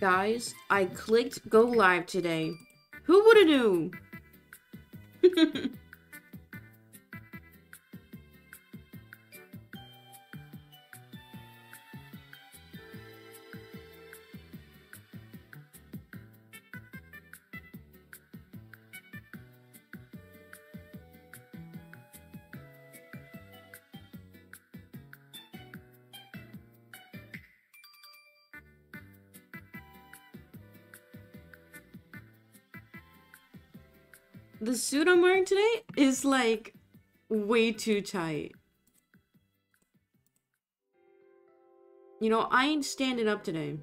Guys, I clicked go live today. Who would have knew? the suit I'm wearing today is like way too tight. You know, I ain't standing up today.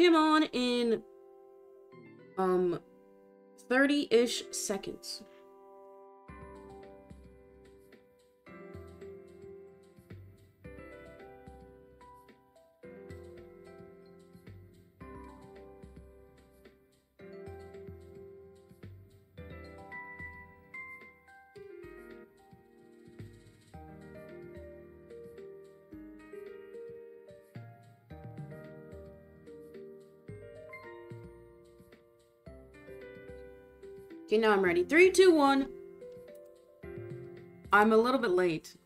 Face cam on in um 30-ish seconds. Okay, now I'm ready. Three, two, one. I'm a little bit late.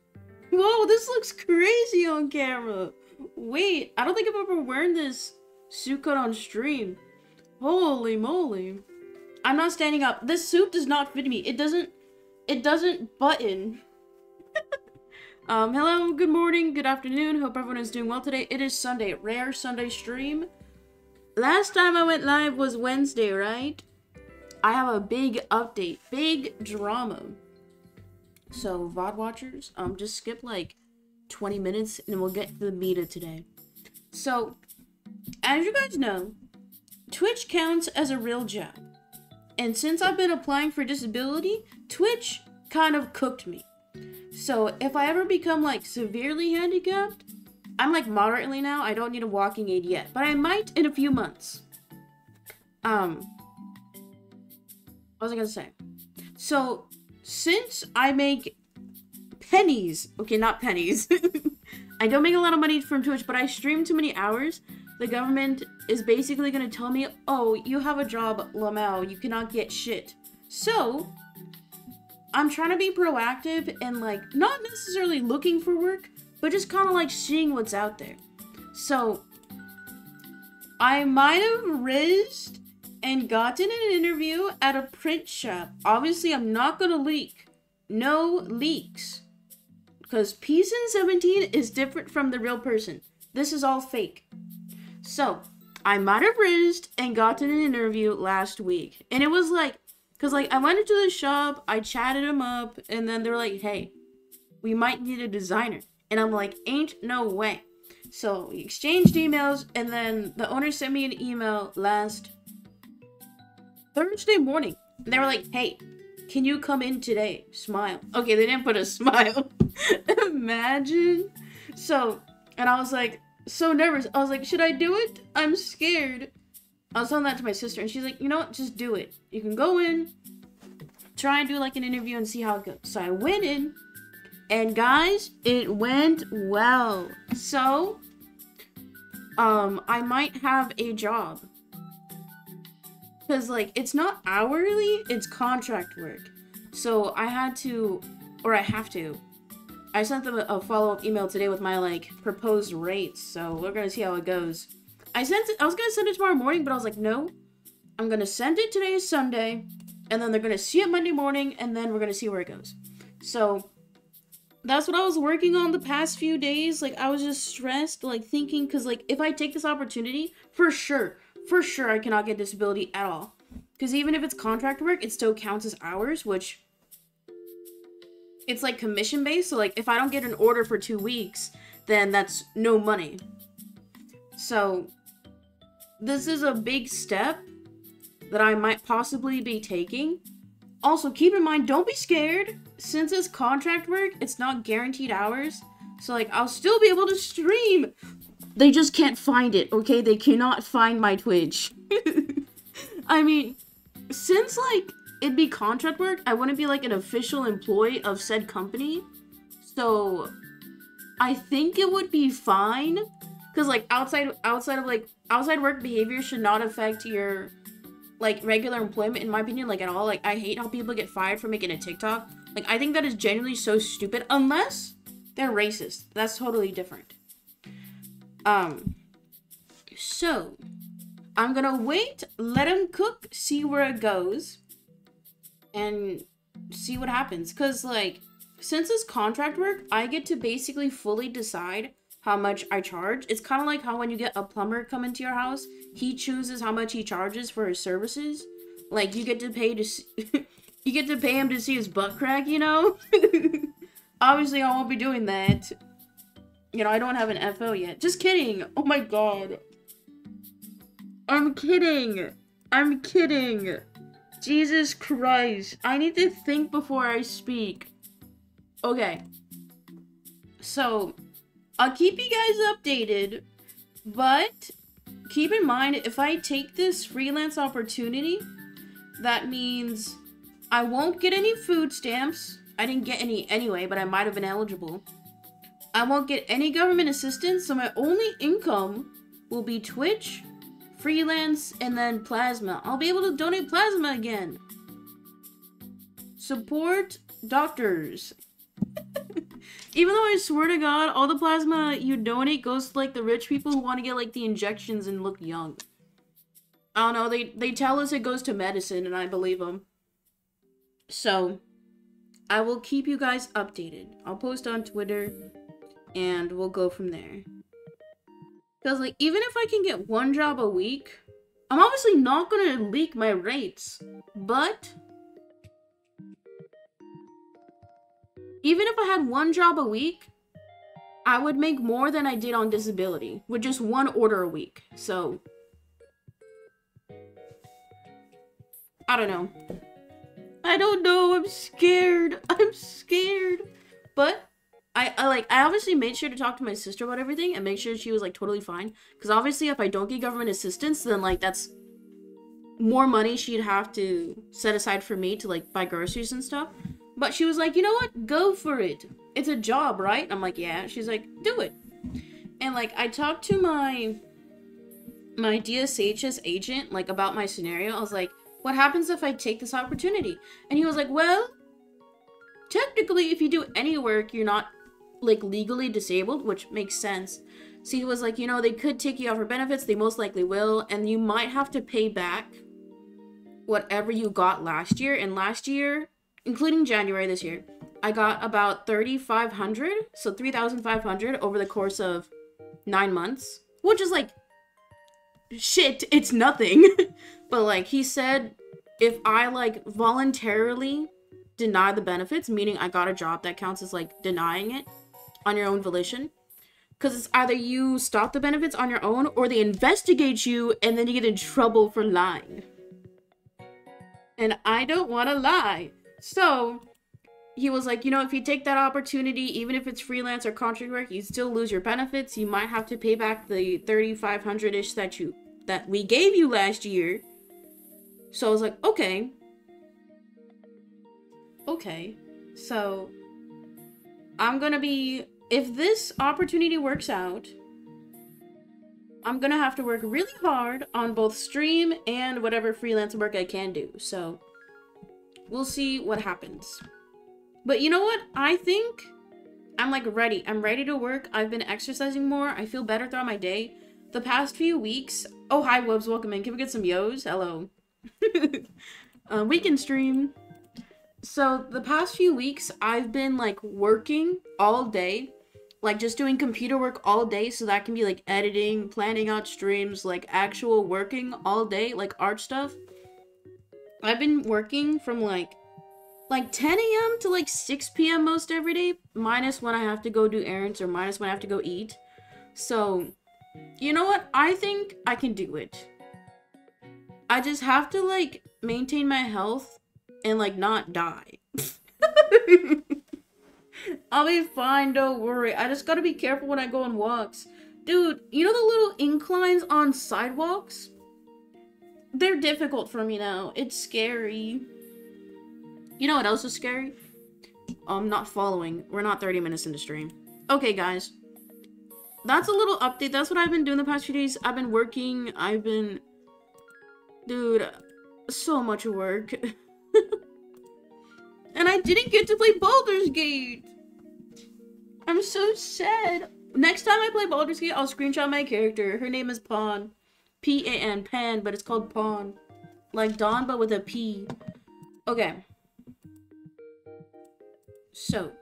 Whoa, this looks crazy on camera. Wait, I don't think I've ever worn this suit cut on stream. Holy moly. I'm not standing up. This suit does not fit me. It doesn't, it doesn't button. um, hello, good morning, good afternoon. Hope everyone is doing well today. It is Sunday, rare Sunday stream. Last time I went live was Wednesday, right? I have a big update, big drama. So, VOD watchers, um, just skip like 20 minutes and we'll get to the meat of today. So, as you guys know, Twitch counts as a real job. And since I've been applying for disability, Twitch kind of cooked me. So, if I ever become like severely handicapped, I'm like moderately now, I don't need a walking aid yet, but I might in a few months. Um, was I gonna say? So, since I make pennies, okay, not pennies. I don't make a lot of money from Twitch, but I stream too many hours. The government is basically gonna tell me, oh, you have a job, Lamau, you cannot get shit. So, I'm trying to be proactive and like, not necessarily looking for work, but just kind of like seeing what's out there. So, I might have risked and gotten an interview at a print shop. Obviously, I'm not gonna leak. No leaks. Because Peace 17 is different from the real person. This is all fake. So, I might have risked and gotten an interview last week. And it was like, because like I went into the shop, I chatted him up, and then they're like, hey, we might need a designer. And I'm like, ain't no way. So we exchanged emails, and then the owner sent me an email last Thursday morning. And they were like, hey, can you come in today? Smile. Okay, they didn't put a smile. Imagine. So, and I was like, so nervous. I was like, should I do it? I'm scared. I was telling that to my sister, and she's like, you know what? Just do it. You can go in, try and do like an interview and see how it goes. So I went in, and guys, it went well. So, um, I might have a job. Because, like, it's not hourly, it's contract work. So I had to, or I have to. I sent them a, follow-up email today with my, like, proposed rates. So we're to see how it goes. I sent it, I was to send it tomorrow morning, but I was like, no. I'm to send it today, Sunday. And then they're to see it Monday morning, and then we're to see where it goes. So, that's what I was working on the past few days. Like I was just stressed, like thinking, cause like if I take this opportunity, for sure, for sure, I cannot get disability at all. Cause even if it's contract work, it still counts as hours, which it's like commission based. So like if I don't get an order for two weeks, then that's no money. So this is a big step that I might possibly be taking. Also, keep in mind, don't be scared. Since it's contract work, it's not guaranteed hours. So, like, I'll still be able to stream. They just can't find it, okay? They cannot find my Twitch. I mean, since, like, it'd be contract work, I wouldn't be, like, an official employee of said company. So, I think it would be fine. Because, like, outside, outside of, like, outside work behavior should not affect your like regular employment in my opinion like at all like i hate how people get fired for making a tiktok like i think that is genuinely so stupid unless they're racist that's totally different um so i'm gonna wait let him cook see where it goes and see what happens because like since it's contract work i get to basically fully decide how much I charge. It's kind of like how when you get a plumber come into your house, he chooses how much he charges for his services. Like you get to pay to see, you get to pay him to see his butt crack, you know? Obviously, I won't be doing that. You know, I don't have an FO yet. Just kidding. Oh my god. I'm kidding. I'm kidding. Jesus Christ. I need to think before I speak. Okay. So, I'll keep you guys updated, but keep in mind if I take this freelance opportunity, that means I won't get any food stamps. I didn't get any anyway, but I might have been eligible. I won't get any government assistance, so my only income will be Twitch, freelance, and then plasma. I'll be able to donate plasma again. Support doctors. Even though I swear to God, all the plasma you donate goes to like the rich people who want to get like the injections and look young. I don't know. They they tell us it goes to medicine, and I believe them. So, I will keep you guys updated. I'll post on Twitter, and we'll go from there. Cause like even if I can get one job a week, I'm obviously not gonna leak my rates, but even if I had one job a week, I would make more than I did on disability with just one order a week. So, I don't know. I don't know. I'm scared. I'm scared. But I, I like I obviously made sure to talk to my sister about everything and make sure she was like totally fine. Because obviously, if I don't get government assistance, then like that's more money she'd have to set aside for me to like buy groceries and stuff. But she was like, you know what? Go for it. It's a job, right? I'm like, yeah. She's like, do it. And like, I talked to my my DSHS agent like about my scenario. I was like, what happens if I take this opportunity? And he was like, well, technically, if you do any work, you're not like legally disabled, which makes sense. So he was like, you know, they could take you off for benefits. They most likely will, and you might have to pay back whatever you got last year. And last year, including January this year, I got about 3,500, so 3,500 over the course of nine months, which is like, shit, it's nothing. but like, he said, if I like voluntarily deny the benefits, meaning I got a job that counts as like denying it on your own volition, because it's either you stop the benefits on your own or they investigate you and then you get in trouble for lying. And I don't want to lie. So he was like, you know, if you take that opportunity, even if it's freelance or contract work, you still lose your benefits. You might have to pay back the 3500 ish that you that we gave you last year. So I was like, okay. Okay. So I'm gonna be if this opportunity works out, I'm gonna have to work really hard on both stream and whatever freelance work I can do. So We'll see what happens. But you know what? I think I'm like ready. I'm ready to work. I've been exercising more. I feel better throughout my day. The past few weeks. Oh, hi, Wubs. Welcome in. Can we get some yos? Hello. uh, weekend stream. So the past few weeks I've been like working all day, like just doing computer work all day so that can be like editing, planning out streams, like actual working all day, like art stuff. I've been working from like like 10 a.m. to like 6 p.m. most every day, minus when I have to go do errands or minus when I have to go eat. So, you know what? I think I can do it. I just have to like maintain my health and like not die. I'll be fine, don't worry. I just gotta be careful when I go on walks. Dude, you know the little inclines on sidewalks? They're difficult for me now. It's scary. You know what else is scary? I'm not following. We're not 30 minutes into stream. Okay, guys. That's a little update. That's what I've been doing the past few days. I've been working. I've been... Dude, so much work. and I didn't get to play Baldur's Gate. I'm so sad. Next time I play Baldur's Gate, I'll screenshot my character. Her name is Pawn. P-A-N, Pan, but it's called Pawn. Like Dawn, but with a P. Okay. So,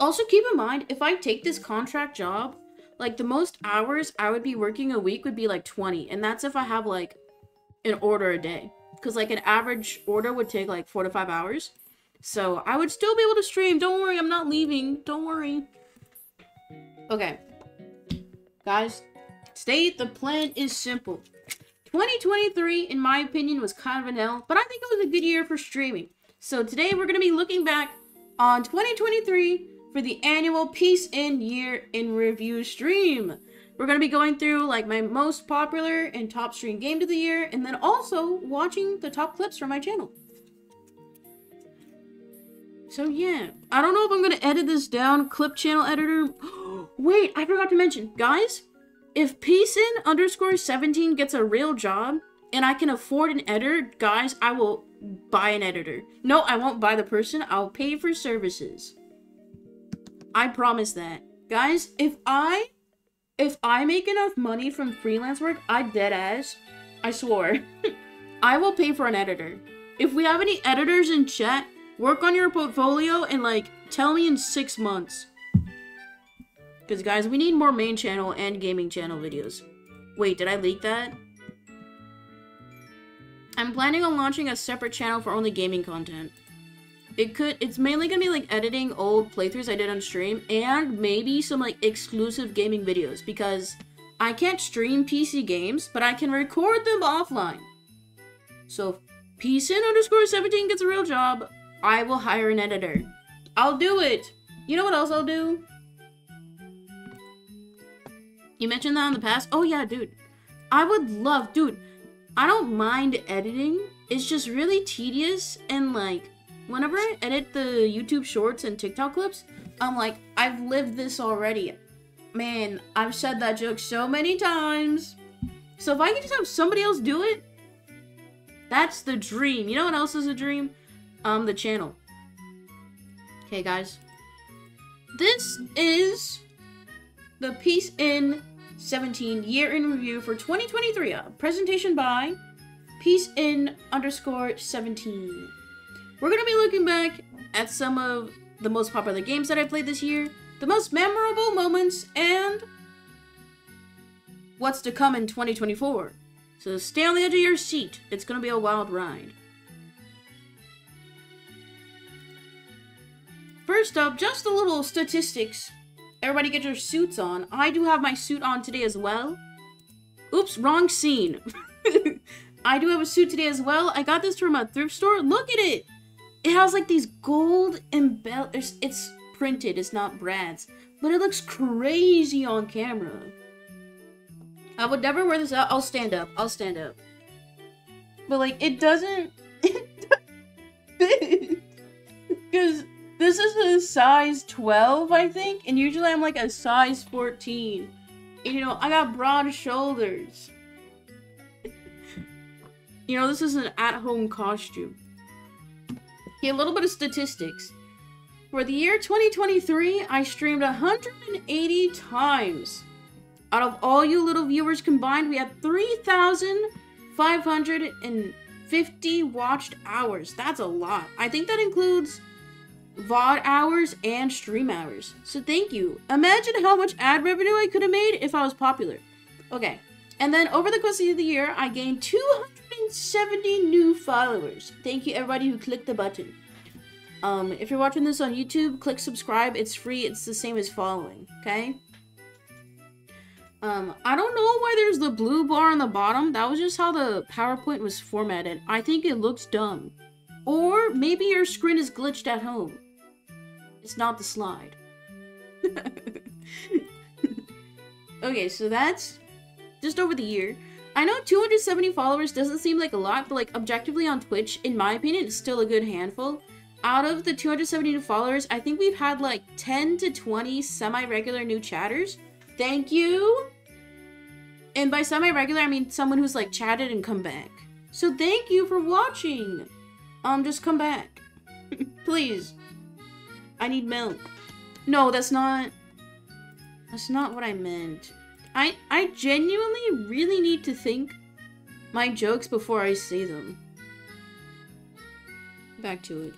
also keep in mind, if I take this contract job, like the most hours I would be working a week would be like 20. And that's if I have like an order a day. Because like an average order would take like four to five hours. So I would still be able to stream. Don't worry, I'm not leaving. Don't worry. Okay. Guys, state the plan is simple. 2023, in my opinion, was kind of an L, but I think it was a good year for streaming. So today we're going to be looking back on 2023 for the annual Peacein Year in Review stream. We're going to be going through like my most popular and top stream game of the year and then also watching the top clips from my channel. So yeah, I don't know if I'm going to edit this down, clip channel editor. Wait, I forgot to mention, guys, if Peacein underscore 17 gets a real job and I can afford an editor, guys, I will buy an editor. No, I won't buy the person. I'll pay for services. I promise that. Guys, if I if I make enough money from freelance work, I dead ass, I swore, I will pay for an editor. If we have any editors in chat, work on your portfolio and like tell me in six months. Because guys, we need more main channel and gaming channel videos. Wait, did I leak that? I'm planning on launching a separate channel for only gaming content. It could, it's mainly gonna be like editing old playthroughs I did on stream and maybe some like exclusive gaming videos because I can't stream PC games, but I can record them offline. So Peacein underscore 17 gets a real job, I will hire an editor. I'll do it. You know what else I'll do? You mentioned that in the past? Oh yeah, dude. I would love, dude, I don't mind editing. It's just really tedious and like whenever I edit the YouTube shorts and TikTok clips, I'm like, I've lived this already. Man, I've said that joke so many times. So if I can just have somebody else do it, that's the dream. You know what else is a dream? Um, the channel. Okay, guys. This is the Peacein 17 year in review for 2023. A presentation by Peacein underscore 17. We're gonna be looking back at some of the most popular games that I played this year, the most memorable moments, and what's to come in 2024. So stay on the edge of your seat. It's gonna be a wild ride. First up, just a little statistics Everybody get your suits on. I do have my suit on today as well. Oops, wrong scene. I do have a suit today as well. I got this from a thrift store. Look at it. It has like these gold and bell. It's printed. It's not Brad's. But it looks crazy on camera. I would never wear this out. I'll stand up. I'll stand up. But like, it doesn't... Because this is a size 12, I think, and usually I'm like a size 14. And, you know, I got broad shoulders. you know, this is an at-home costume. A little bit of statistics. For the year 2023, I streamed 180 times. Out of all you little viewers combined, we had 3,500 and 50 watched hours. That's a lot. I think that includes VOD hours and stream hours. So thank you. Imagine how much ad revenue I could have made if I was popular. Okay. And then over the course of the year, I gained 270 new followers. Thank you everybody who clicked the button. Um, if you're watching this on YouTube, click subscribe. It's free. It's the same as following, okay? Um, I don't know why there's the blue bar on the bottom. That was just how the PowerPoint was formatted. I think it looks dumb. Or maybe your screen is glitched at home. It's not the slide. okay, so that's just over the year. I know 270 followers doesn't seem like a lot, but like objectively on Twitch, in my opinion, it's still a good handful. Out of the 270 followers, I think we've had like 10 to 20 semi-regular new chatters. Thank you! And by semi-regular, I mean someone who's like chatted and come back. So thank you for watching! Um, just come back. Please. I need milk. No, that's not... That's not what I meant. I, I genuinely really need to think my jokes before I say them. Back to it.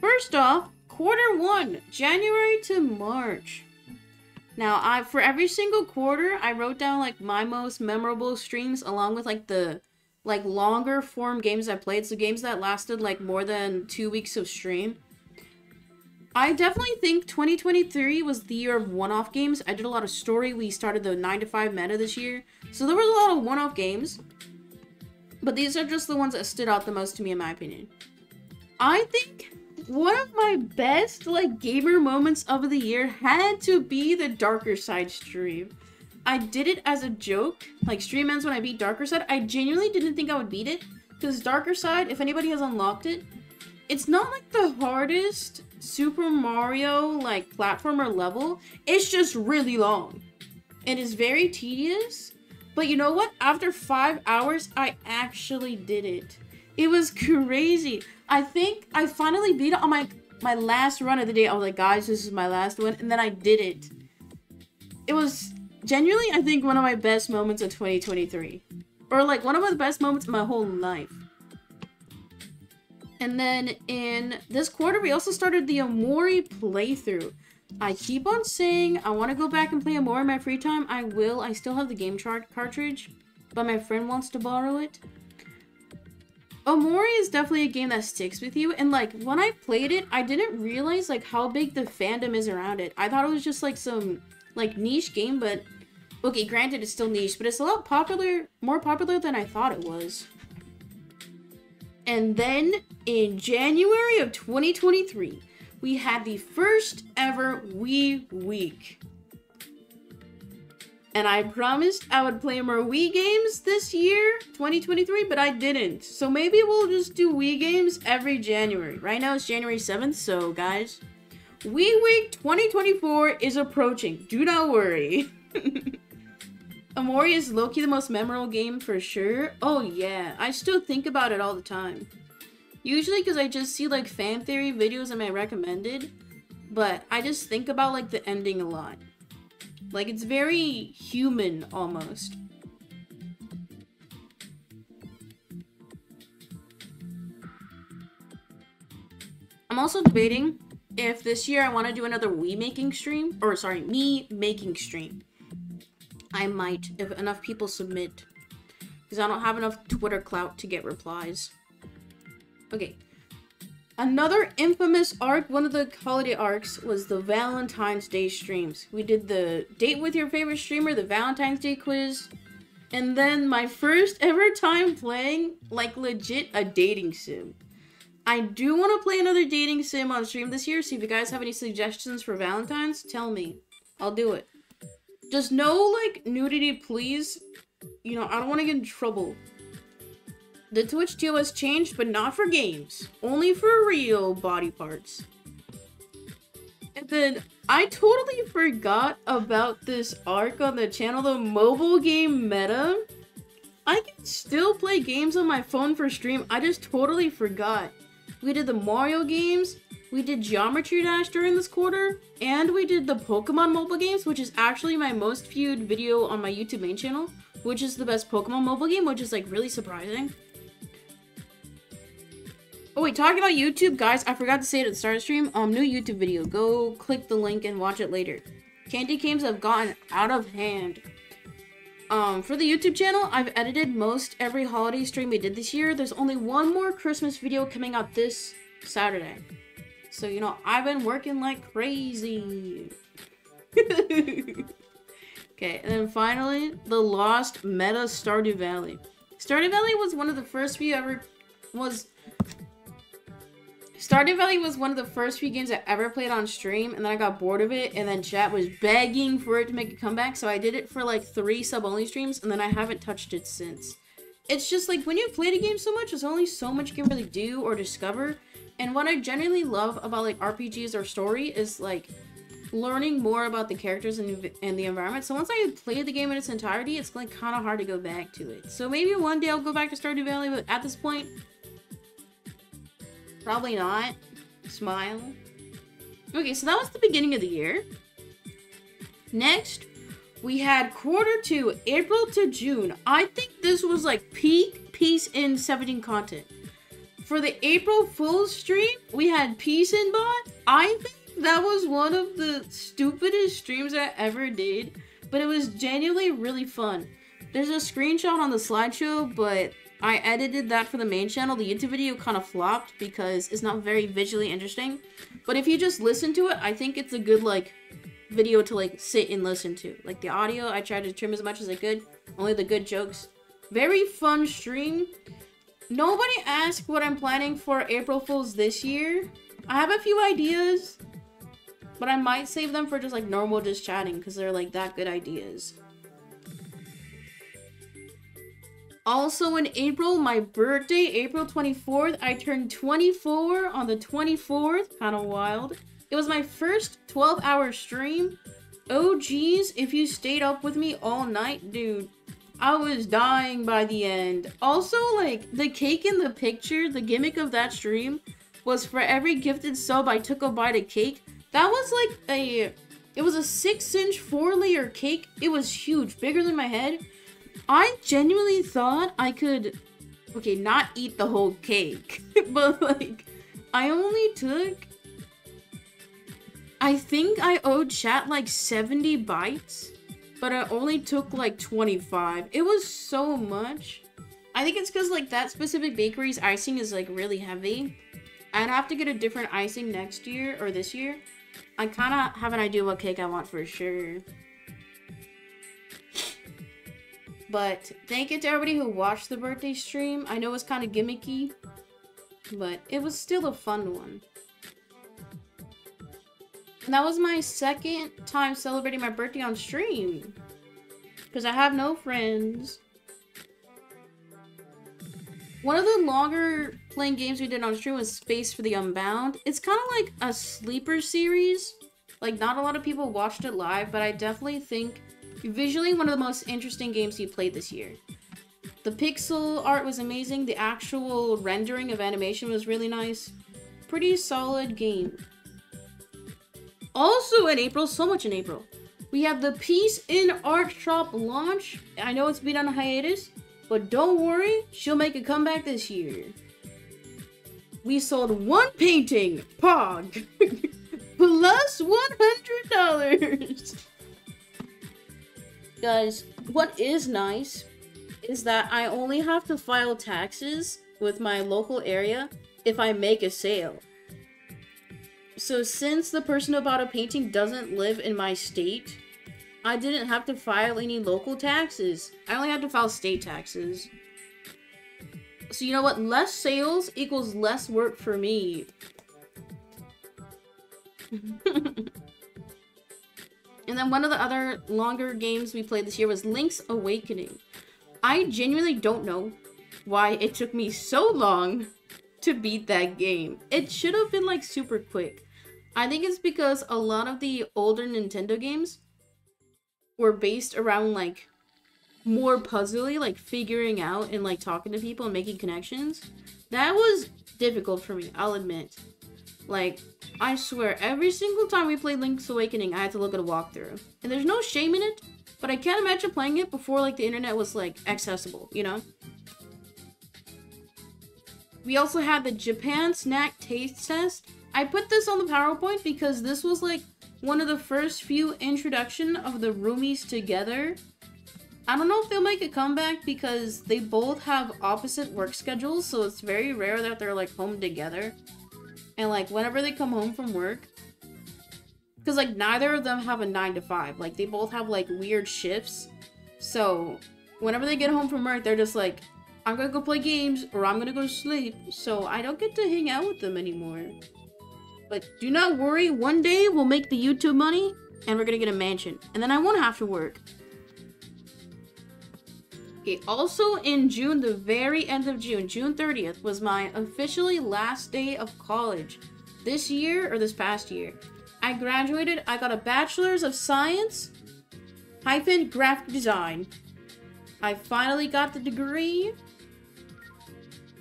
First off, quarter one, January to March. Now, I for every single quarter, I wrote down like my most memorable streams along with like the like longer form games I played, so games that lasted like more than two weeks of stream. I definitely think 2023 was the year of one-off games. I did a lot of story. We started the 9 to 5 meta this year. So there was a lot of one-off games. But these are just the ones that stood out the most to me in my opinion. I think one of my best like gamer moments of the year had to be the Darker Side stream. I did it as a joke, like stream ends when I beat Darker Side. I genuinely didn't think I would beat it because Darker Side, if anybody has unlocked it, it's not like the hardest Super Mario like platformer level. It's just really long. And It is very tedious. But you know what? After five hours, I actually did it. It was crazy. I think I finally beat it on my my last run of the day. I was like, guys, this is my last one, and then I did it. It was genuinely, I think, one of my best moments of 2023, or like one of the best moments of my whole life. And then in this quarter, we also started the Omori playthrough. I keep on saying I want to go back and play Omori in my free time. I will. I still have the game chart cartridge, but my friend wants to borrow it. Omori is definitely a game that sticks with you. And like when I played it, I didn't realize like how big the fandom is around it. I thought it was just like some like niche game, but okay, granted it's still niche, but it's a lot popular, more popular than I thought it was. And then in January of 2023, we had the first ever Wii Week. And I promised I would play more Wii games this year, 2023, but I didn't. So maybe we'll just do Wii games every January. Right now it's January 7th, so guys, Wii Week 2024 is approaching. Do not worry. Omori is Loki the most memorable game for sure. Oh yeah, I still think about it all the time. Usually because I just see like fan theory videos in my recommended, but I just think about like the ending a lot. Like, it's very human, almost. I'm also debating if this year I want to do another Wii making stream, or sorry, me making stream. I might, if enough people submit. Because I don't have enough Twitter clout to get replies. Okay, Another infamous arc, one of the holiday arcs, was the Valentine's Day streams. We did the date with your favorite streamer, the Valentine's Day quiz, and then my first ever time playing, like legit, a dating sim. I do want to play another dating sim on stream this year, so if you guys have any suggestions for Valentine's, tell me. I'll do it. Just no, like, nudity, please. You know, I don't want to get in trouble. The Twitch has changed, but not for games. Only for real body parts. And then I totally forgot about this arc on the channel, the mobile game meta. I can still play games on my phone for stream. I just totally forgot. We did the Mario games, we did Geometry Dash during this quarter, and we did the Pokemon mobile games, which is actually my most viewed video on my YouTube main channel. which is the best Pokemon mobile game, which is like really surprising. Oh wait, talking about YouTube, guys, I forgot to say it at the start of the stream. Um, new YouTube video. Go click the link and watch it later. Candy games have gotten out of hand. Um, for the YouTube channel, I've edited most every holiday stream we did this year. There's only one more Christmas video coming out this Saturday. So, you know, I've been working like crazy. okay, and then finally, the Lost Meta Stardew Valley. Stardew Valley was one of the first few ever was Stardew Valley was one of the first few games I ever played on stream, and then I got bored of it, and then chat was begging for it to make a comeback, so I did it for like three sub-only streams, and then I haven't touched it since. It's just like, when you play a game so much, there's only so much you can really do or discover, and what I generally love about like RPGs or story is like, learning more about the characters and, and the environment. So once I play the game in its entirety, it's like kind of hard to go back to it. So maybe one day I'll go back to Stardew Valley, but at this point, Probably not. Smile. Okay, so that was the beginning of the year. Next, we had quarter two, April to June. I think this was like peak Peacein 17 content. For the April Fool's stream, we had Peacein Bot. I think that was one of the stupidest streams I ever did, but it was genuinely really fun. There's a screenshot on the slideshow, but I edited that for the main channel. The YouTube video kind of flopped because it's not very visually interesting. But if you just listen to it, I think it's a good, like, video to, like, sit and listen to. Like, the audio, I tried to trim as much as I could. Only the good jokes. Very fun stream. Nobody asked what I'm planning for April Fools this year. I have a few ideas. But I might save them for just, like, normal just chatting. Because they're, like, that good ideas. Also in April, my birthday, April 24th, I turned 24 on the 24th. Kind of wild. It was my first 12 hour stream. Oh geez, if you stayed up with me all night, dude, I was dying by the end. Also, like, the cake in the picture, the gimmick of that stream was for every gifted sub I took a bite of cake. That was like a, it was a six inch four layer cake. It was huge, bigger than my head. I genuinely thought I could, okay, not eat the whole cake, but like, I only took, I think I owed chat like 70 bites, but I only took like 25. It was so much. I think it's because like that specific bakery's icing is like really heavy. I'd have to get a different icing next year or this year. I kind of have an idea what cake I want for sure. But thank you to everybody who watched the birthday stream. I know it's kind of gimmicky, but it was still a fun one. And that was my second time celebrating my birthday on stream. Because I have no friends. One of the longer playing games we did on stream was Space for the Unbound. It's kind of like a sleeper series. Like, not a lot of people watched it live, but I definitely think Visually, one of the most interesting games you played this year. The pixel art was amazing. The actual rendering of animation was really nice. Pretty solid game. Also in April, so much in April, we have the Peacein Art Shop launch. I know it's been on a hiatus, but don't worry, she'll make a comeback this year. We sold one painting, Pog, plus $100. Guys, what is nice is that I only have to file taxes with my local area if I make a sale. So since the person who bought a painting doesn't live in my state, I didn't have to file any local taxes. I only had to file state taxes. So you know what? Less sales equals less work for me. And then one of the other longer games we played this year was Link's Awakening. I genuinely don't know why it took me so long to beat that game. It should have been like super quick. I think it's because a lot of the older Nintendo games were based around like more puzzly, like figuring out and like talking to people and making connections. That was difficult for me, I'll admit. Like, I swear, every single time we played Link's Awakening, I had to look at a walkthrough. And there's no shame in it, but I can't imagine playing it before, like, the internet was, like, accessible, you know? We also had the Japan Snack Taste Test. I put this on the PowerPoint because this was, like, one of the first few introduction of the roomies together. I don't know if they'll make a comeback because they both have opposite work schedules, so it's very rare that they're, like, home together. And like whenever they come home from work, because like neither of them have a nine to five. Like they both have like weird shifts. So whenever they get home from work, they're just like, I'm gonna go play games or I'm gonna go sleep. So I don't get to hang out with them anymore. But do not worry, one day we'll make the YouTube money and we're gonna get a mansion. And then I won't have to work. Okay, also in June, the very end of June, June 30th, was my officially last day of college. This year, or this past year. I graduated, I got a Bachelor's of Science, hyphen graphic design. I finally got the degree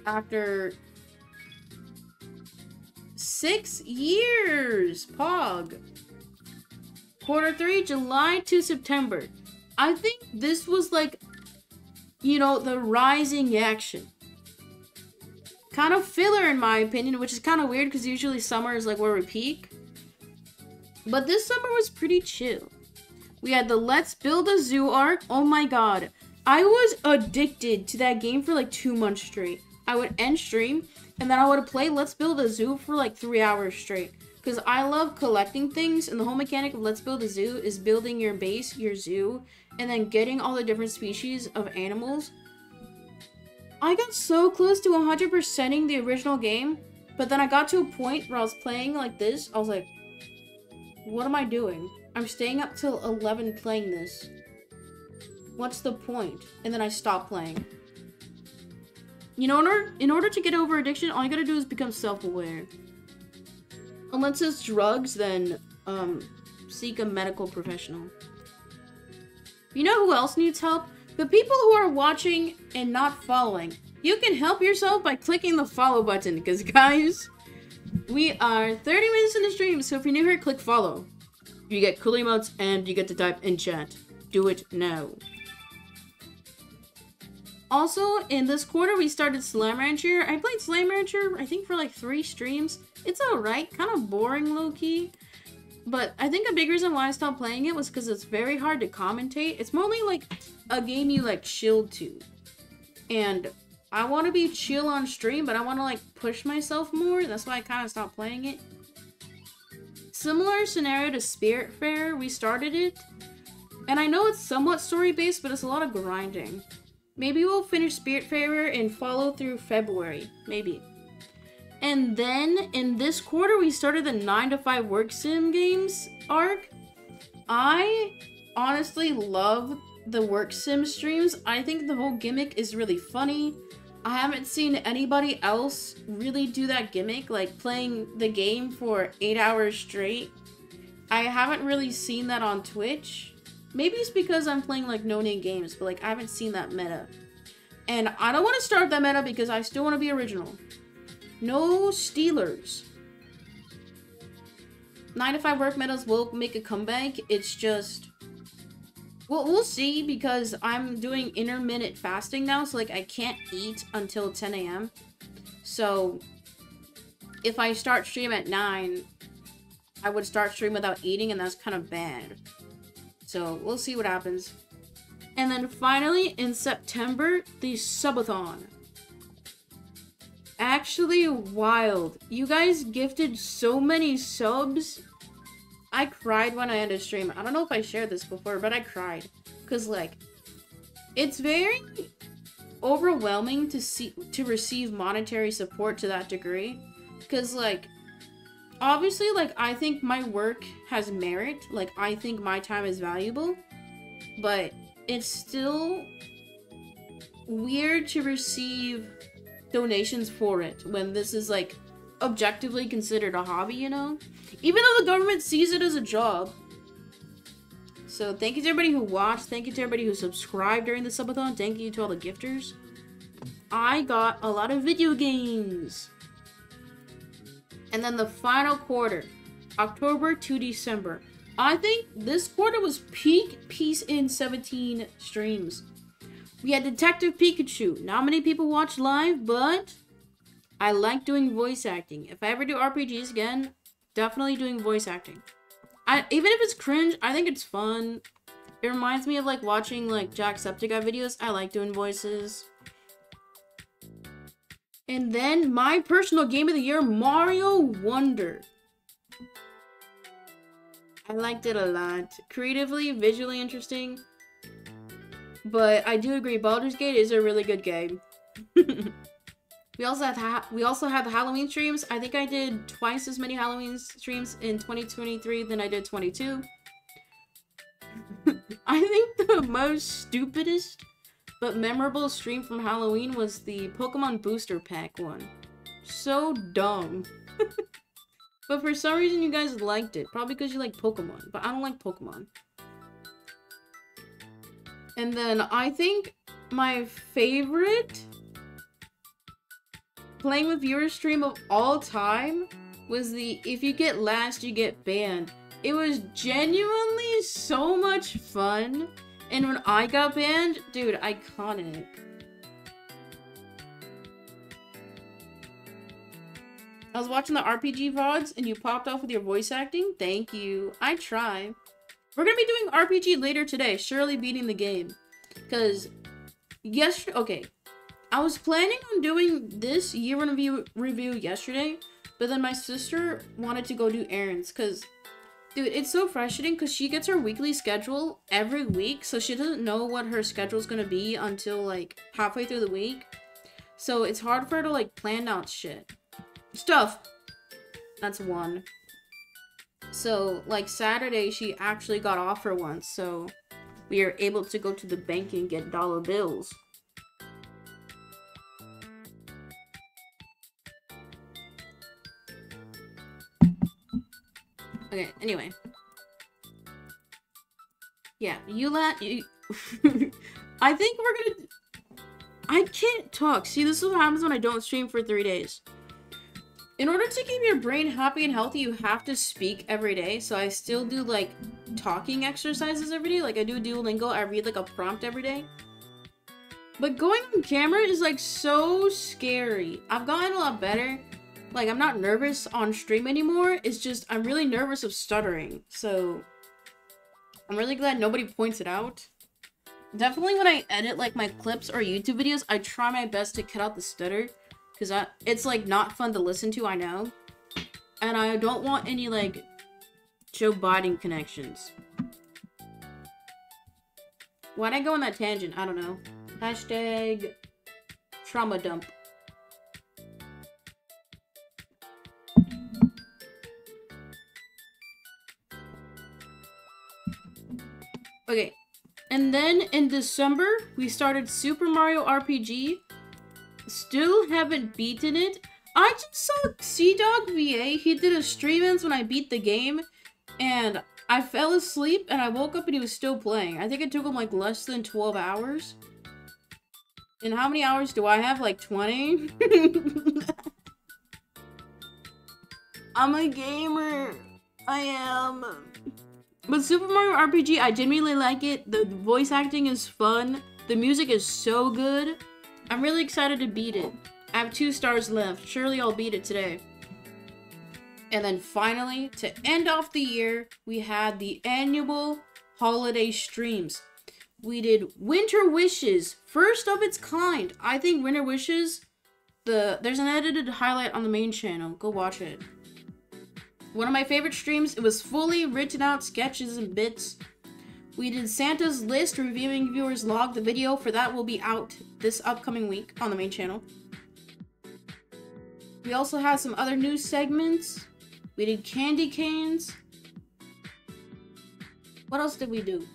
after six years. Pog. Quarter three, July to September. I think this was like you know, the rising action. Kind of filler in my opinion, which is kind of weird because usually summer is like where we peak. But this summer was pretty chill. We had the Let's Build a Zoo arc. Oh my god. I was addicted to that game for like two months straight. I would end stream and then I would play Let's Build a Zoo for like three hours straight. Because I love collecting things, and the whole mechanic of Let's Build a Zoo is building your base, your zoo, and then getting all the different species of animals. I got so close to 100%ing the original game, but then I got to a point where I was playing like this. I was like, what am I doing? I'm staying up till 11 playing this. What's the point? And then I stopped playing. You know, in order, in order to get over addiction, all you gotta do is become self-aware. Unless it's drugs, then um, seek a medical professional. You know who else needs help? The people who are watching and not following. You can help yourself by clicking the follow button, because guys, we are 30 minutes in the stream, so if you're new here, click follow. You get cool emotes and you get to type in chat. Do it now. Also, in this quarter, we started Slime Rancher. I played Slime Rancher, I think, for like three streams. It's alright, kind of boring low-key. But I think a big reason why I stopped playing it was because it's very hard to commentate. It's mostly like a game you like chill to. And I want to be chill on stream, but I want to like push myself more. That's why I kind of stopped playing it. Similar scenario to Spiritfarer, we started it. And I know it's somewhat story-based, but it's a lot of grinding. Maybe we'll finish Spiritfarer and follow through February. Maybe. And then in this quarter, we started the 9 to 5 work sim games arc. I honestly love the work sim streams. I think the whole gimmick is really funny. I haven't seen anybody else really do that gimmick, like playing the game for 8 hours straight. I haven't really seen that on Twitch. Maybe it's because I'm playing like no-name games, but like I haven't seen that meta. And I don't want to start that meta because I still want to be original. No Steelers. 9 to 5 work metas will make a comeback. It's just... Well, we'll see because I'm doing intermittent fasting now. So, like, I can't eat until 10 a.m. So, if I start stream at 9, I would start stream without eating, and that's kind of bad. So, we'll see what happens. And then finally, in September, the subathon actually wild. You guys gifted so many subs. I cried when I ended stream. I don't know if I shared this before, but I cried. Because, like, it's very overwhelming to see to receive monetary support to that degree. Because, like, obviously, like, I think my work has merit. Like, I think my time is valuable. But it's still weird to receive donations for it when this is like objectively considered a hobby, you know? Even though the government sees it as a job. So thank you to everybody who watched. Thank you to everybody who subscribed during the subathon. Thank you to all the gifters. I got a lot of video games. And then the final quarter, October to December. I think this quarter was peak Peacein 17 streams. We had Detective Pikachu. Not many people watch live, but I like doing voice acting. If I ever do RPGs again, definitely doing voice acting. I even if it's cringe, I think it's fun. It reminds me of like watching like Jacksepticeye videos. I like doing voices. And then my personal game of the year, Mario Wonder. I liked it a lot. Creatively, visually interesting. But I do agree, Baldur's Gate is a really good game. we also had we also had the Halloween streams. I think I did twice as many Halloween streams in 2023 than I did 22. I think the most stupidest but memorable stream from Halloween was the Pokemon Booster Pack one. So dumb. but for some reason you guys liked it. Probably because you like Pokemon. But I don't like Pokemon. And then I think my favorite playing with viewer stream of all time was the if you get last you get banned. It was genuinely so much fun. And when I got banned, dude, iconic. I was watching the RPG VODs and you popped off with your voice acting. Thank you. I try. We're gonna be doing RPG later today, surely beating the game. Because, yesterday, okay, I was planning on doing this year in review, review yesterday, but then my sister wanted to go do errands, because, dude, it's so frustrating, because she gets her weekly schedule every week, so she doesn't know what her schedule is to be until, like, halfway through the week. So it's hard for her to, like, plan out shit. Stuff. That's one. So, like, Saturday, she actually got off for once, so we are able to go to the bank and get dollar bills. Okay, anyway. Yeah, you let you I think we're gonna I can't talk. See, this is what happens when I don't stream for three days in order to keep your brain happy and healthy, you have to speak every day. So I still do like talking exercises every day. Like I do Duolingo. I read like a prompt every day. But going on camera is like so scary. I've gotten a lot better. Like I'm not nervous on stream anymore. It's just I'm really nervous of stuttering. So I'm really glad nobody points it out. Definitely when I edit like my clips or YouTube videos, I try my best to cut out the stutter. Because it's, like, not fun to listen to, I know. And I don't want any, like, Joe Biden connections. Why'd I go on that tangent? I don't know. Hashtag trauma dump. Okay. And then in December, we started Super Mario RPG Still haven't beaten it. I just saw CDawgVA. He did a stream ends when I beat the game. And I fell asleep and I woke up and he was still playing. I think it took him like less than 12 hours. And how many hours do I have? Like 20? I'm a gamer. I am. But Super Mario RPG, I genuinely like it. The voice acting is fun. The music is so good. I'm really excited to beat it. I have two stars left. Surely I'll beat it today. And then finally, to end off the year, we had the annual holiday streams. We did Winter Wishes, first of its kind. I think Winter Wishes, the there's an edited highlight on the main channel. Go watch it. One of my favorite streams. It was fully written out sketches and bits. We did Santa's list reviewing viewers log. The video for that will be out this upcoming week on the main channel. We also have some other news segments. We did candy canes. What else did we do?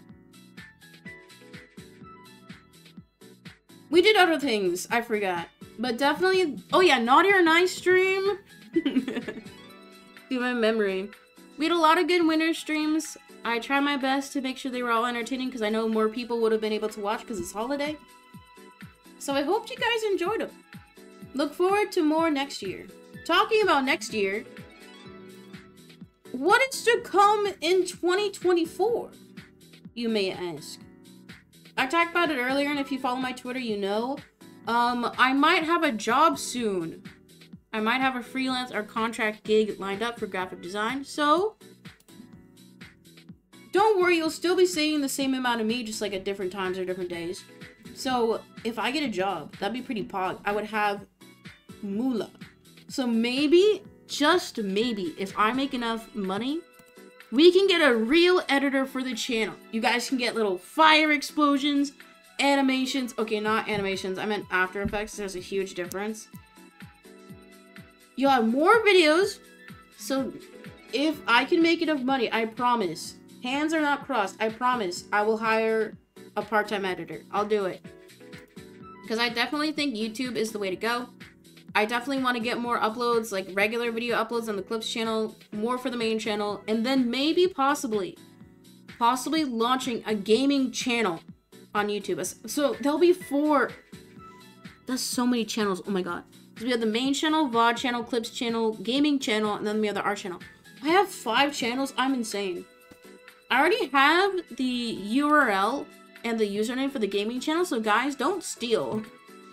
We did other things. I forgot. But definitely... Oh yeah, Naughty or Nice stream. Do my memory. We had a lot of good winter streams. I tried my best to make sure they were all entertaining because I know more people would have been able to watch because it's holiday. So I hope you guys enjoyed them. Look forward to more next year. Talking about next year, what is to come in 2024? You may ask. I talked about it earlier, and if you follow my Twitter, you know. Um, I might have a job soon. I might have a freelance or contract gig lined up for graphic design, so don't worry, you'll still be seeing the same amount of me, just like at different times or different days. So if I get a job, that'd be pretty pog. I would have moolah. So maybe, just maybe, if I make enough money, we can get a real editor for the channel. You guys can get little fire explosions, animations. Okay, not animations. I meant After Effects. There's a huge difference. You'll have more videos. So if I can make enough money, I promise. Hands are not crossed. I promise. I will hire a part-time editor. I'll do it. Because I definitely think YouTube is the way to go. I definitely want to get more uploads, like regular video uploads on the Clips channel, more for the main channel, and then maybe possibly, possibly launching a gaming channel on YouTube. So there'll be four. That's so many channels. Oh my god. We have the main channel, VOD channel, Clips channel, gaming channel, and then we have the art channel. I have five channels. I'm insane. I already have the URL and the username for the gaming channel, so guys, don't steal.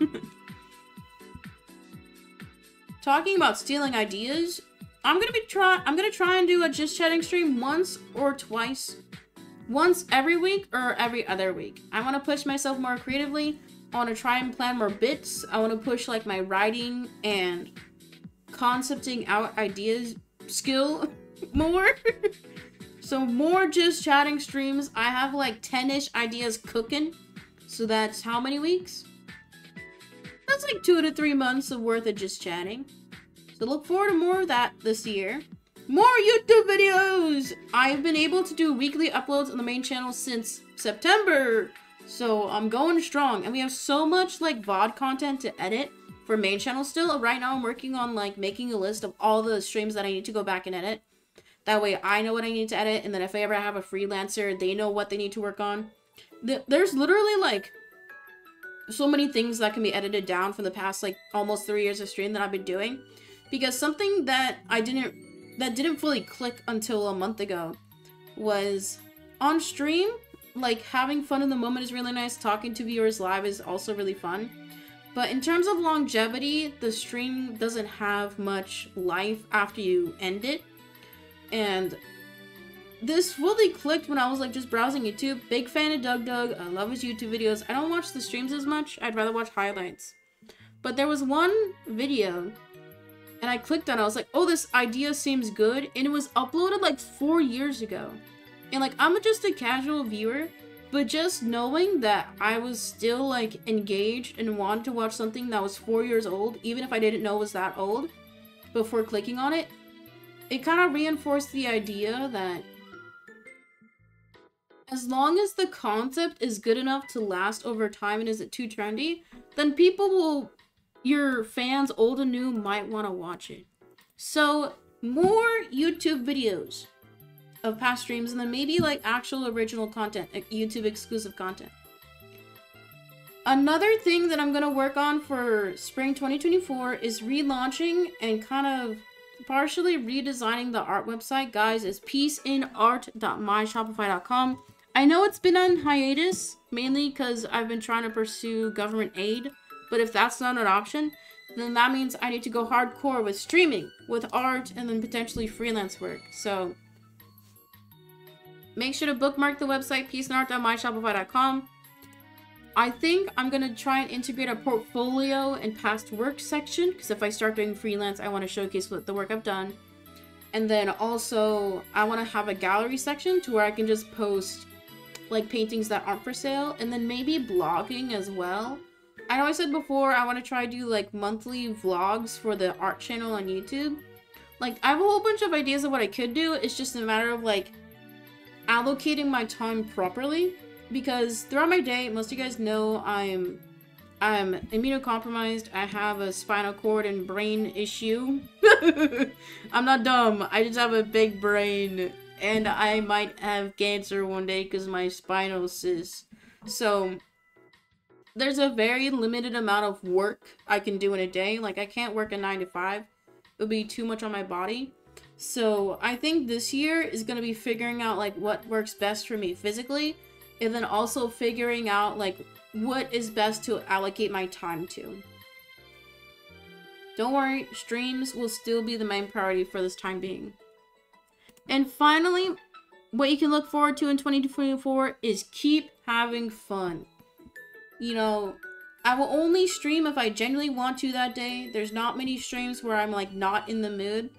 Talking about stealing ideas, I'm gonna be try I'm gonna try and do a just chatting stream once or twice. Once every week or every other week. I wanna push myself more creatively. I wanna try and plan more bits. I wanna push like my writing and concepting out ideas skill more. so more just chatting streams. I have like 10-ish ideas cooking. So that's how many weeks? That's like two to three months of worth of just chatting. So look forward to more of that this year. More YouTube videos! I've been able to do weekly uploads on the main channel since September. So I'm going strong. And we have so much like VOD content to edit for main channel still. Right now I'm working on like making a list of all the streams that I need to go back and edit. That way I know what I need to edit. And then if I ever have a freelancer, they know what they need to work on. There's literally like so many things that can be edited down from the past like almost three years of stream that I've been doing. Because something that I didn't that didn't fully click until a month ago was on stream, like having fun in the moment is really nice. Talking to viewers live is also really fun. But in terms of longevity, the stream doesn't have much life after you end it. And this fully clicked when I was like just browsing YouTube. Big fan of DougDoug. I love his YouTube videos. I don't watch the streams as much. I'd rather watch highlights. But there was one video and I clicked on it. I was like, oh, this idea seems good. And it was uploaded like four years ago. And like, I'm just a casual viewer. But just knowing that I was still like engaged and wanted to watch something that was four years old, even if I didn't know it was that old, before clicking on it, it kind of reinforced the idea that as long as the concept is good enough to last over time and isn't too trendy, then people will, your fans old and new might want to watch it. So more YouTube videos of past streams and then maybe like actual original content, like YouTube exclusive content. Another thing that I'm going to work on for spring 2024 is relaunching and kind of partially redesigning the art website, guys, is peaceinart.myshopify.com. I know it's been on hiatus, mainly because I've been trying to pursue government aid, but if that's not an option, then that means I need to go hardcore with streaming, with art, and then potentially freelance work. So make sure to bookmark the website peaceinart.myshopify.com. I think I'm going to try and integrate a portfolio and past work section, because if I start doing freelance, I want to showcase what the work I've done. And then also, I want to have a gallery section to where I can just post like paintings that aren't for sale, and then maybe blogging as well. I know I said before I want to try to do like monthly vlogs for the art channel on YouTube. Like I have a whole bunch of ideas of what I could do. It's just a matter of like allocating my time properly because throughout my day, most of you guys know I'm I'm immunocompromised. I have a spinal cord and brain issue. I'm not dumb. I just have a big brain and I might have cancer one day because my spinal cyst. So there's a very limited amount of work I can do in a day. Like I can't work a nine to five. It would be too much on my body. So I think this year is gonna be figuring out like what works best for me physically, and then also figuring out like what is best to allocate my time to. Don't worry, streams will still be the main priority for this time being. And finally, what you can look forward to in 2024 is keep having fun. You know, I will only stream if I genuinely want to that day. There's not many streams where I'm like not in the mood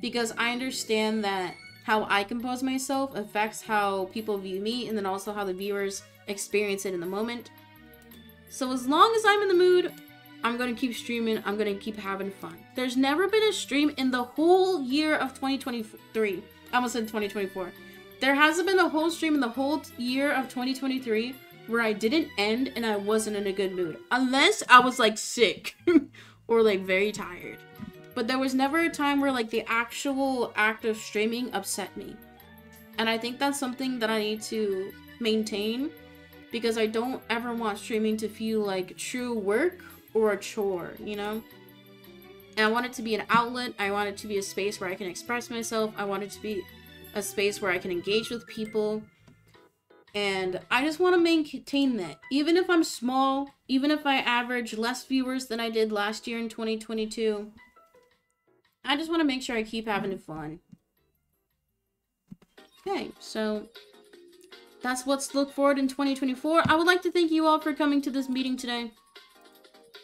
because I understand that how I compose myself affects how people view me and then also how the viewers experience it in the moment. So as long as I'm in the mood, I'm going to keep streaming. I'm going to keep having fun. There's never been a stream in the whole year of 2023. I almost said 2024. There hasn't been a whole stream in the whole year of 2023 where I didn't end and I wasn't in a good mood. Unless I was like sick or like very tired. But there was never a time where like the actual act of streaming upset me. And I think that's something that I need to maintain because I don't ever want streaming to feel like true work or a chore, you know? And I want it to be an outlet. I want it to be a space where I can express myself. I want it to be a space where I can engage with people. And I just want to maintain that. Even if I'm small, even if I average less viewers than I did last year in 2022, I just want to make sure I keep having mm-hmm. fun. Okay, so that's what's to look forward in 2024. I would like to thank you all for coming to this meeting today.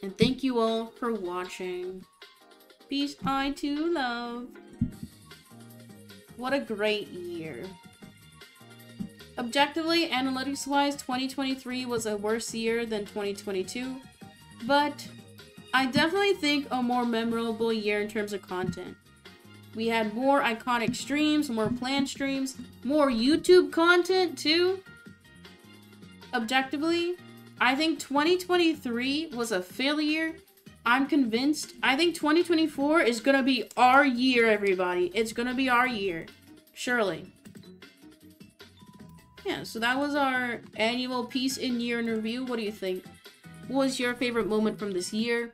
And thank you all for watching. Peace, I to love. What a great year. Objectively, analytics-wise, 2023 was a worse year than 2022. But I definitely think a more memorable year in terms of content. We had more iconic streams, more planned streams, more YouTube content too. Objectively, I think 2023 was a failure. I'm convinced. I think 2024 is going to be our year, everybody. It's going to be our year. Surely. Yeah, so that was our annual Peacein Year in Review. What do you think? What was your favorite moment from this year?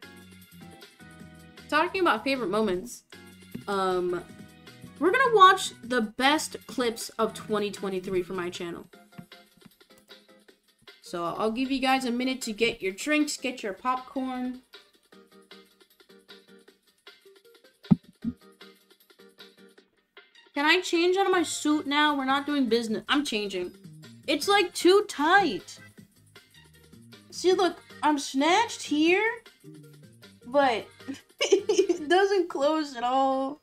Talking about favorite moments, um, we're gonna watch the best clips of 2023 for my channel. So I'll give you guys a minute to get your drinks, get your popcorn. Can I change out of my suit now? We're not doing business. I'm changing. It's like too tight. See, look, I'm snatched here, but it doesn't close at all.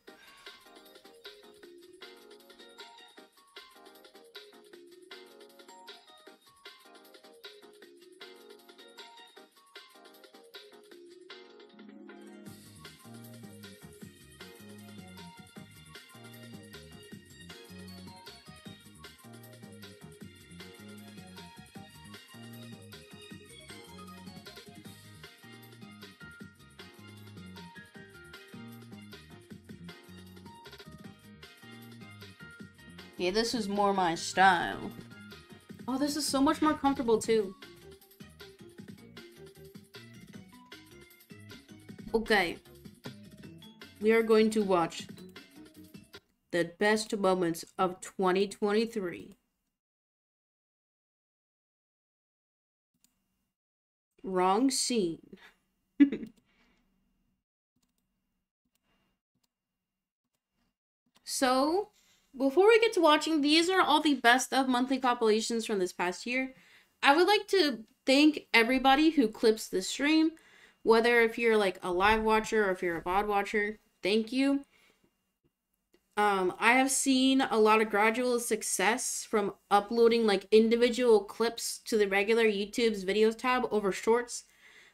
This is more my style. Oh, this is so much more comfortable too. Okay. We are going to watch the best moments of 2023. Wrong scene. so, before we get to watching, these are all the best of monthly compilations from this past year. I would like to thank everybody who clips the stream, whether if you're like a live watcher or if you're a VOD watcher, thank you. Um, I have seen a lot of gradual success from uploading like individual clips to the regular YouTube's videos tab over shorts.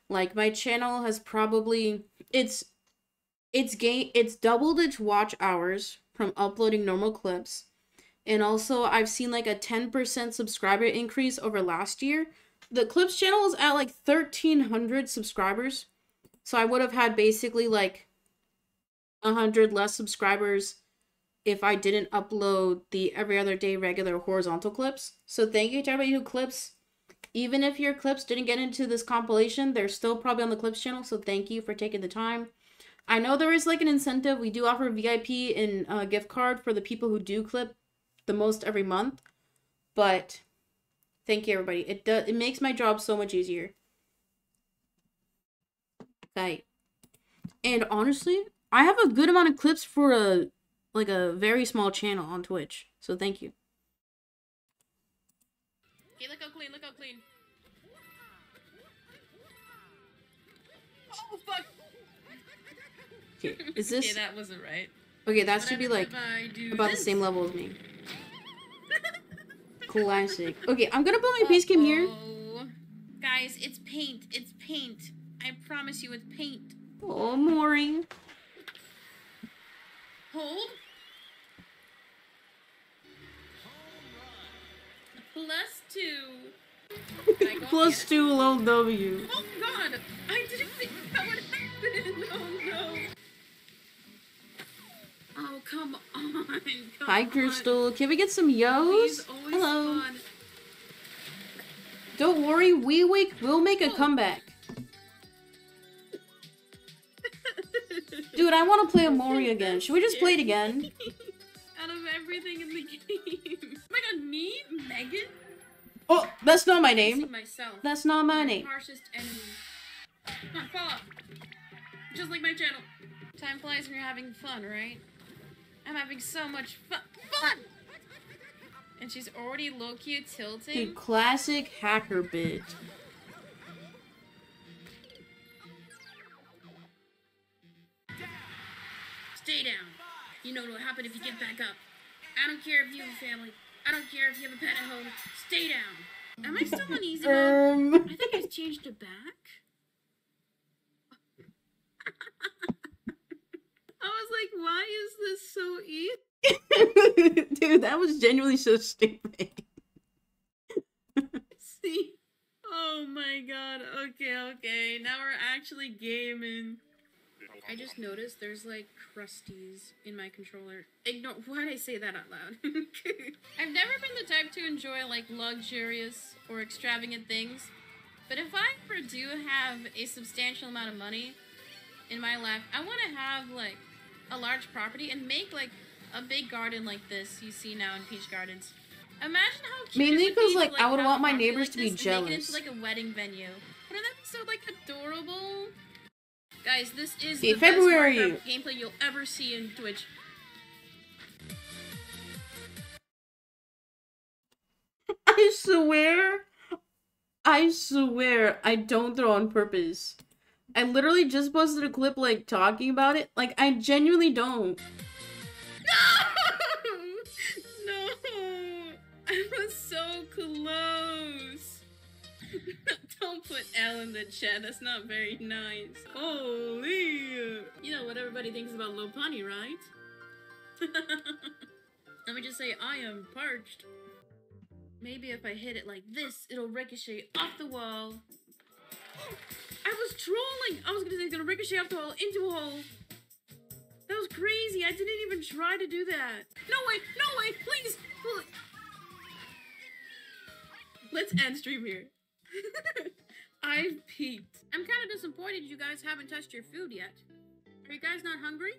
Like my channel has probably it's it's gain it's doubled its watch hours from uploading normal clips. And also, I've seen like a 10% subscriber increase over last year. The Clips channel is at like 1,300 subscribers. So I would have had basically like 100 less subscribers if I didn't upload the every other day regular horizontal clips. So thank you to everybody who clips. Even if your clips didn't get into this compilation, they're still probably on the Clips channel. So thank you for taking the time. I know there is like an incentive. We do offer VIP and uh, gift card for the people who do clip the most every month. But thank you everybody. It does it makes my job so much easier. Okay. And honestly, I have a good amount of clips for a like a very small channel on Twitch. So thank you. Okay, look how clean, look how clean. Okay, is Okay, this that wasn't right. okay? That should be like about the same level as me. Classic. Okay, I'm gonna put my face cam here. Guys, it's paint. It's paint. I promise you, it's paint. Oh, Maury. Hold. Plus two. Go two low W. Oh god! I didn't think that would happen! Oh no! Oh, come on! Come Hi. Crystal. Can we get some yos? Hello. fun. Don't worry, we will make a oh. comeback. Dude, I want to play Omori again. Should we just play it again? Out of everything in the game. Oh my god, me? Megan? Oh, that's not my name. myself. That's not my My name. harshest enemy. Come on, fall off. Just like my channel. Time flies when you're having fun, right? I'm having so much fun. Fun! And she's already low-key tilting. Dude, classic hacker bitch. Stay down. You know what'll happen if you get back up. I don't care if you have a family. I don't care if you have a pet at home. Stay down. Am I still on easy mode? Um, I think I changed it back. I was like, why is this so easy? dude, that was genuinely so stupid. See? Oh my god. Okay, okay. Now we're actually gaming. I just noticed there's like crusties in my controller. Ignore. Why did I say that out loud? I've never been the type to enjoy like luxurious or extravagant things, but if I ever do have a substantial amount of money in my life, I want to have like a large property and make like a big garden like this you see now in Peach Gardens. Imagine how cute Mainly would be to, like, I would want my neighbors like to be and Make it into like a wedding venue. Wouldn't that be so like adorable? Guys, this is Okay, the February. best gameplay you'll ever see in Twitch. I swear, I swear, I don't throw on purpose. I literally just posted a clip like talking about it. Like I genuinely don't. No! No! I was so close! Don't put L in the chat, that's not very nice. Holy! You know what everybody thinks about Lopani, right? Let me just say, I am parched. Maybe if I hit it like this, it'll ricochet off the wall. I was trolling! I was gonna say it's gonna ricochet off the wall into a hole. That was crazy. I didn't even try to do that. No way! No way! Please! Please. Let's end stream here. I've peaked. I'm kind of disappointed you guys haven't touched your food yet. Are you guys not hungry?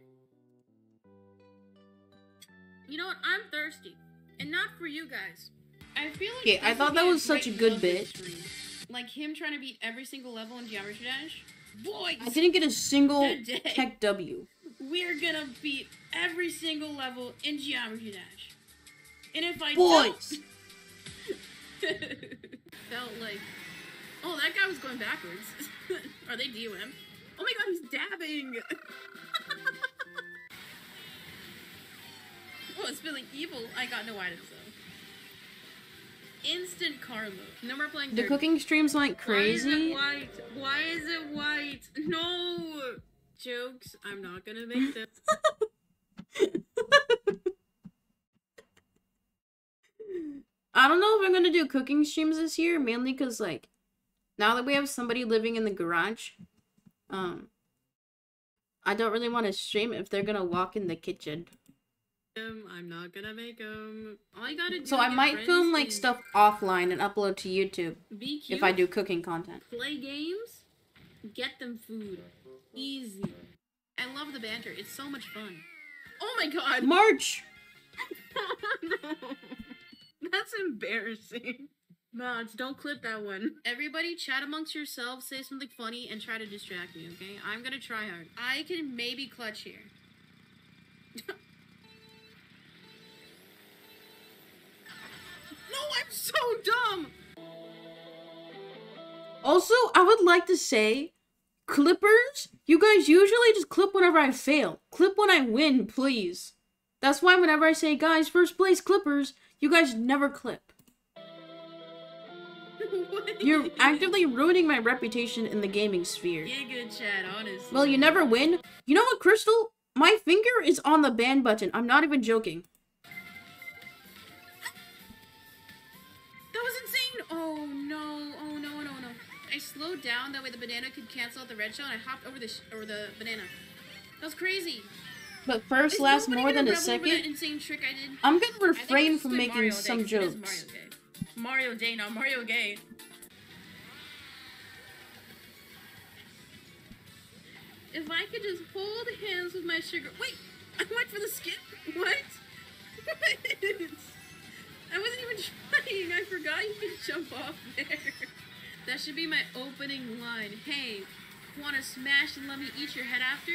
You know what? I'm thirsty. And not for you guys. I feel like Okay, I thought that was such a good bit. stream. Like him trying to beat every single level in Geometry Dash. Boys! I didn't get a single tech W. We're gonna beat every single level in Geometry Dash. And if I Boys. felt like, oh, that guy was going backwards. Are they DOM? Oh my god, he's dabbing! oh, it's feeling evil. I got no items though. Instant karma. No more playing. The cooking streams went crazy. Why is it white? Why is it white? No jokes. I'm not gonna make them. I don't know if I'm gonna do cooking streams this year, mainly because like now that we have somebody living in the garage, um, I don't really want to stream if they're gonna walk in the kitchen. I'm not gonna make them. All you gotta do. So I might film like stuff offline and upload to YouTube if I do cooking content. play games, get them food. Easy. I love the banter. It's so much fun. Oh my god. March! no. That's embarrassing. Mods, don't clip that one. Everybody chat amongst yourselves, say something funny, and try to distract me, okay? I'm gonna try hard. I can maybe clutch here. no, I'm so dumb! Also, I would like to say, clippers, you guys usually just clip whenever I fail. Clip when I win, please. That's why whenever I say, guys, first place clippers, you guys never clip. You're actively ruining my reputation in the gaming sphere. Yeah, good chat, honestly. Well, you never win. You know what, Crystal? My finger is on the ban button. I'm not even joking. Oh no, oh no, no, no. I slowed down, that way the banana could cancel out the red shell, and I hopped over the, sh- over the banana. That was crazy. But first Is lasts more than a revel over that second. insane trick I did? I'm gonna refrain from making Mario Day, some is jokes. Mario Day. Mario Day, not Mario Gay. If I could just hold hands with my sugar. Wait, I went for the skip. What? What? I wasn't even trying. I forgot you could jump off there. That should be my opening line. Hey, want to smash and let me eat your head after?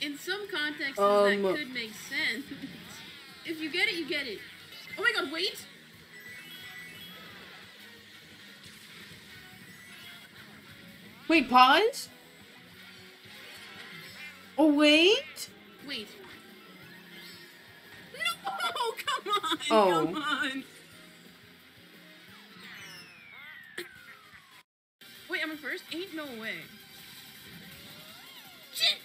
In some contexts, Um. that could make sense. if you get it, you get it. Oh my god, wait! Wait, pause? Oh, wait? Wait. No! Come on! Oh. Come on! Wait, I'm in first? Ain't no way. Shit!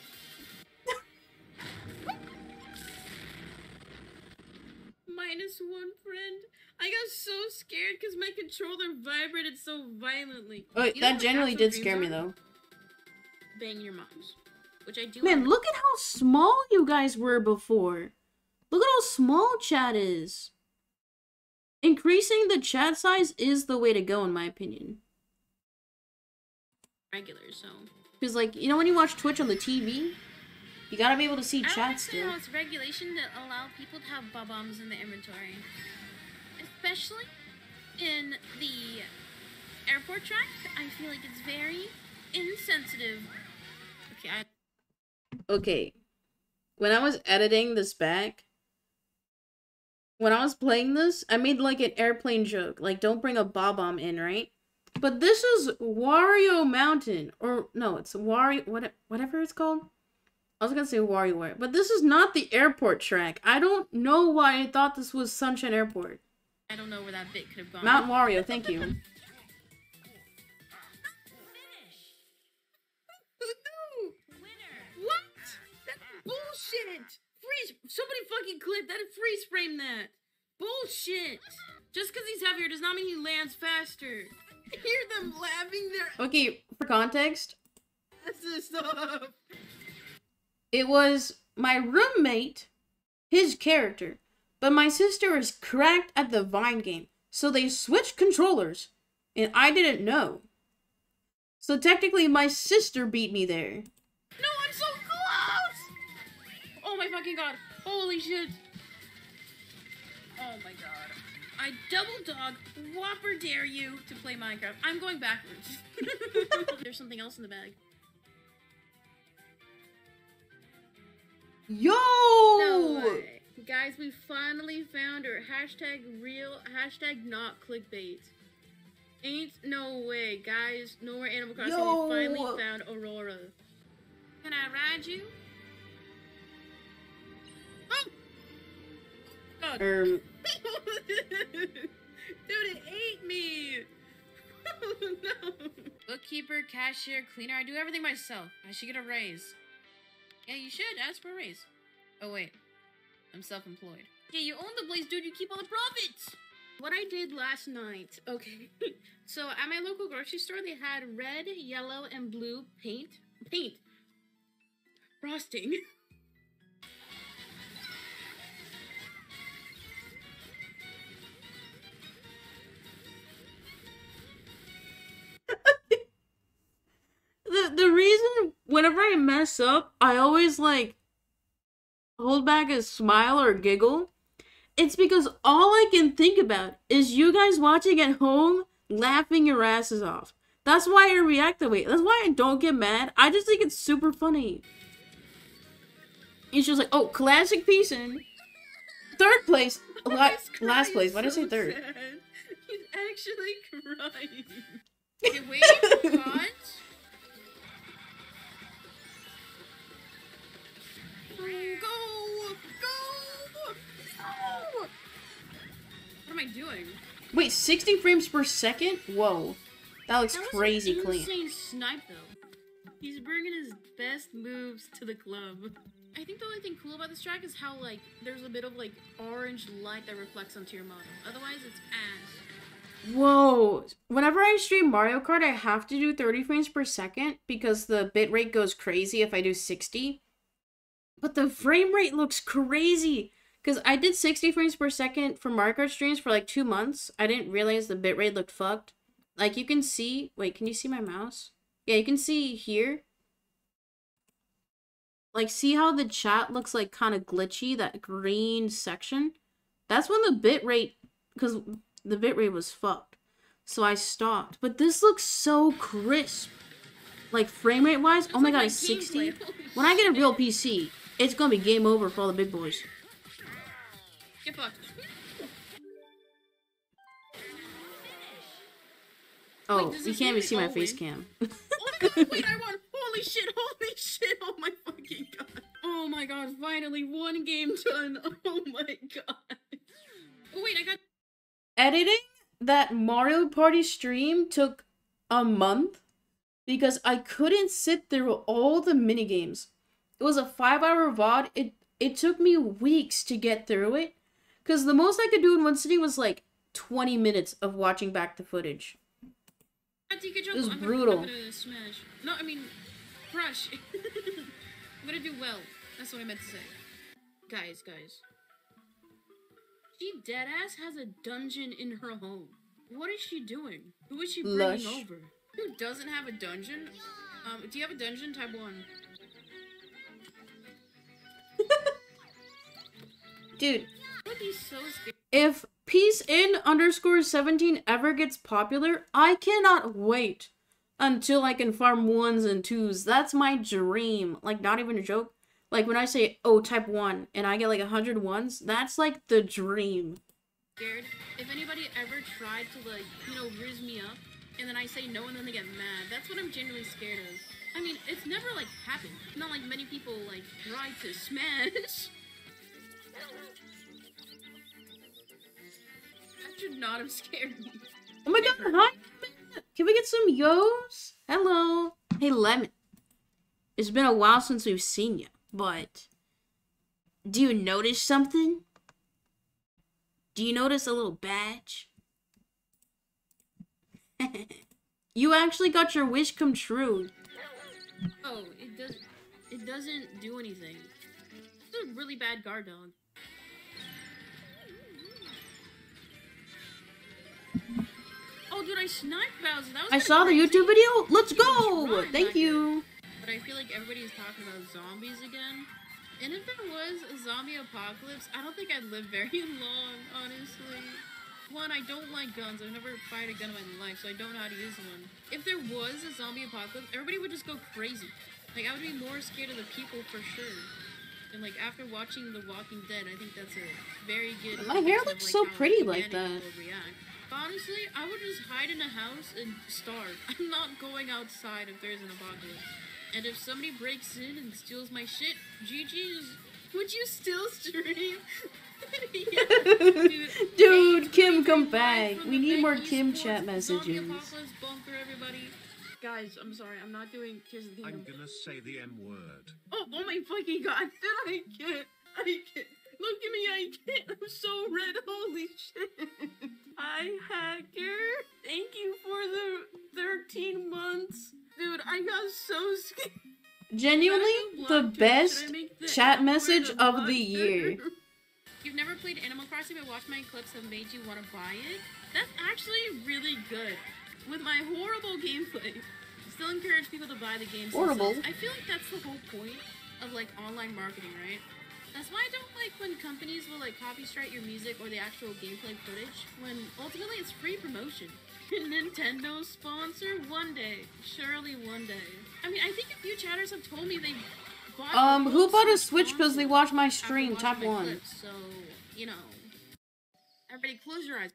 Minus one friend. I got so scared because my controller vibrated so violently. Wait, You that generally did scare me, though. Bang your moms. Which I do. Man, look at how small you guys were before. Look at how small chat is. Increasing the chat size is the way to go, in my opinion. regular, so. Because, like, you know when you watch Twitch on the TV? You gotta be able to see I chat still. it's regulation that allow people to have bob-ombs in the inventory. Especially in the airport track. I feel like it's very insensitive. Okay, I Okay. When I was editing this back, when I was playing this, I made like an airplane joke. Like, don't bring a bob bomb in, right? But this is Wario Mountain. Or, no, it's Wario, what, whatever it's called. I was gonna say WarioWare. But this is not the airport track. I don't know why I thought this was Sunshine Airport. I don't know where that bit could have gone. Mount Wario, thank you. What? That's bullshit! Freeze! Somebody fucking clip that and freeze frame that! Bullshit! Just because he's heavier does not mean he lands faster. I hear them laughing their Okay, for context, it was my roommate, his character, but my sister is cracked at the Vine game, so they switched controllers, and I didn't know. So technically, my sister beat me there. Oh my fucking god. Holy shit. Oh my god. I double dog whopper dare you to play Minecraft. I'm going backwards. There's something else in the bag. Yo! No way. Guys, we finally found her. Hashtag real, hashtag not clickbait. Ain't no way, guys. No more Animal Crossing. Yo. We finally found Aurora. Can I ride you? Um, Dude, it ate me! Oh no! Bookkeeper, cashier, cleaner, I do everything myself. I should get a raise. Yeah, you should. Ask for a raise. Oh, wait. I'm self employed. Yeah, you own the place, dude. You keep all the profits! What I did last night. Okay. so, at my local grocery store, they had red, yellow, and blue paint. Paint. Frosting. The the reason whenever I mess up, I always like hold back a smile or giggle. It's because all I can think about is you guys watching at home laughing your asses off. That's why I react that way. That's why I don't get mad. I just think it's super funny. It's just like, oh, classic Peacein third place. Oh, La- last place. Why did I say third? Sad. He's actually crying. Okay, wait, Go! Go! Go! What am I doing? Wait, 60 frames per second? Whoa. That looks That crazy an clean. insane snipe though. He's bringing his best moves to the club. I think the only thing cool about this track is how like there's a bit of like orange light that reflects onto your model. Otherwise, it's ass. Whoa. Whenever I stream Mario Kart, I have to do 30 frames per second because the bitrate goes crazy if I do 60. But the frame rate looks crazy. Because I did 60 frames per second for Mario Kart streams for like two months. I didn't realize the bitrate looked fucked. Like you can see. Wait, can you see my mouse? Yeah, you can see here. Like, see how the chat looks like kind of glitchy? That green section? That's when the bitrate. Because the bitrate was fucked. So I stopped. But this looks so crisp. Like frame rate wise, oh my god, it's 60. When I get a real PC, it's gonna be game over for all the big boys. Get fucked. Oh, does you can't even see my face cam. Oh my god, wait, I won! Holy shit, holy shit, oh my fucking god. Oh my god, finally, one game done. Oh my god. Oh wait, I got Editing that Mario Party stream took a month because I couldn't sit through all the minigames. It was a five hour VOD. It it took me weeks to get through it. Cause the most I could do in one sitting was like 20 minutes of watching back the footage. got It was brutal. Smash. No, I mean, crush. I'm gonna do well. That's what I meant to say. Guys, guys. She deadass has a dungeon in her home. What is she doing? Who is she bringing Lush. over? Who doesn't have a dungeon? Um, do you have a dungeon? Type 1. Dude, I would be so if Peacein underscore 17 ever gets popular, I cannot wait until I can farm ones and twos. That's my dream. Like, not even a joke. Like, when I say, oh, type 1, and I get like 100 ones, that's like the dream. scared. If anybody ever tried to like, you know, riz me up, and then I say no, and then they get mad, that's what I'm genuinely scared of. I mean, it's never like happened. Not like many people like try to smash. That should not have scared me. Oh my god, hi! Can we get some yos? Hello. Hey, Lemon. It's been a while since we've seen you, but do you notice something? Do you notice a little badge? you actually got your wish come true. Oh, it does. It doesn't do anything. It's a really bad guard dog. Oh, dude, I sniped Bowser. That was I saw the. YouTube video. Let's go! Thank you. But I feel like everybody's talking about zombies again. And if there was a zombie apocalypse, I don't think I'd live very long, honestly. One, I don't like guns. I've never fired a gun in my life, so I don't know how to use one. If there was a zombie apocalypse, everybody would just go crazy. Like, I would be more scared of the people for sure. And like, after watching The Walking Dead, I think that's a very good. My hair looks so pretty like that. react. Honestly, I would just hide in a house and starve. I'm not going outside if there's an apocalypse. And if somebody breaks in and steals my shit, GG's. Would you still stream? Yeah, dude. Dude, Hey, Kim, come 25 back. We need more Kim chat Zombie messages. Apocalypse bunker, everybody. Guys, I'm sorry. I'm not doing Tears of the I'm gonna say the M word. Oh, oh my fucking god. Dude, I can't. I can't. Look at me, I can't. I'm so red. Holy shit. Hi, hacker. Thank you for the 13 months. Dude, I got so scared. Genuinely, the best Should I make the chat message of the year. You've never played Animal Crossing but watched my clips have made you want to buy it? That's actually really good. With my horrible gameplay. Still encourage people to buy the game. Horrible. I feel like that's the whole point of like online marketing, right? That's why I don't like when companies will like copyright your music or the actual gameplay footage when ultimately it's free promotion. Nintendo sponsor one day, surely one day. I mean, I think a few chatters have told me they bought. Um, who bought a Switch because they watched my stream? Top my one. clips, so you know, everybody close your eyes.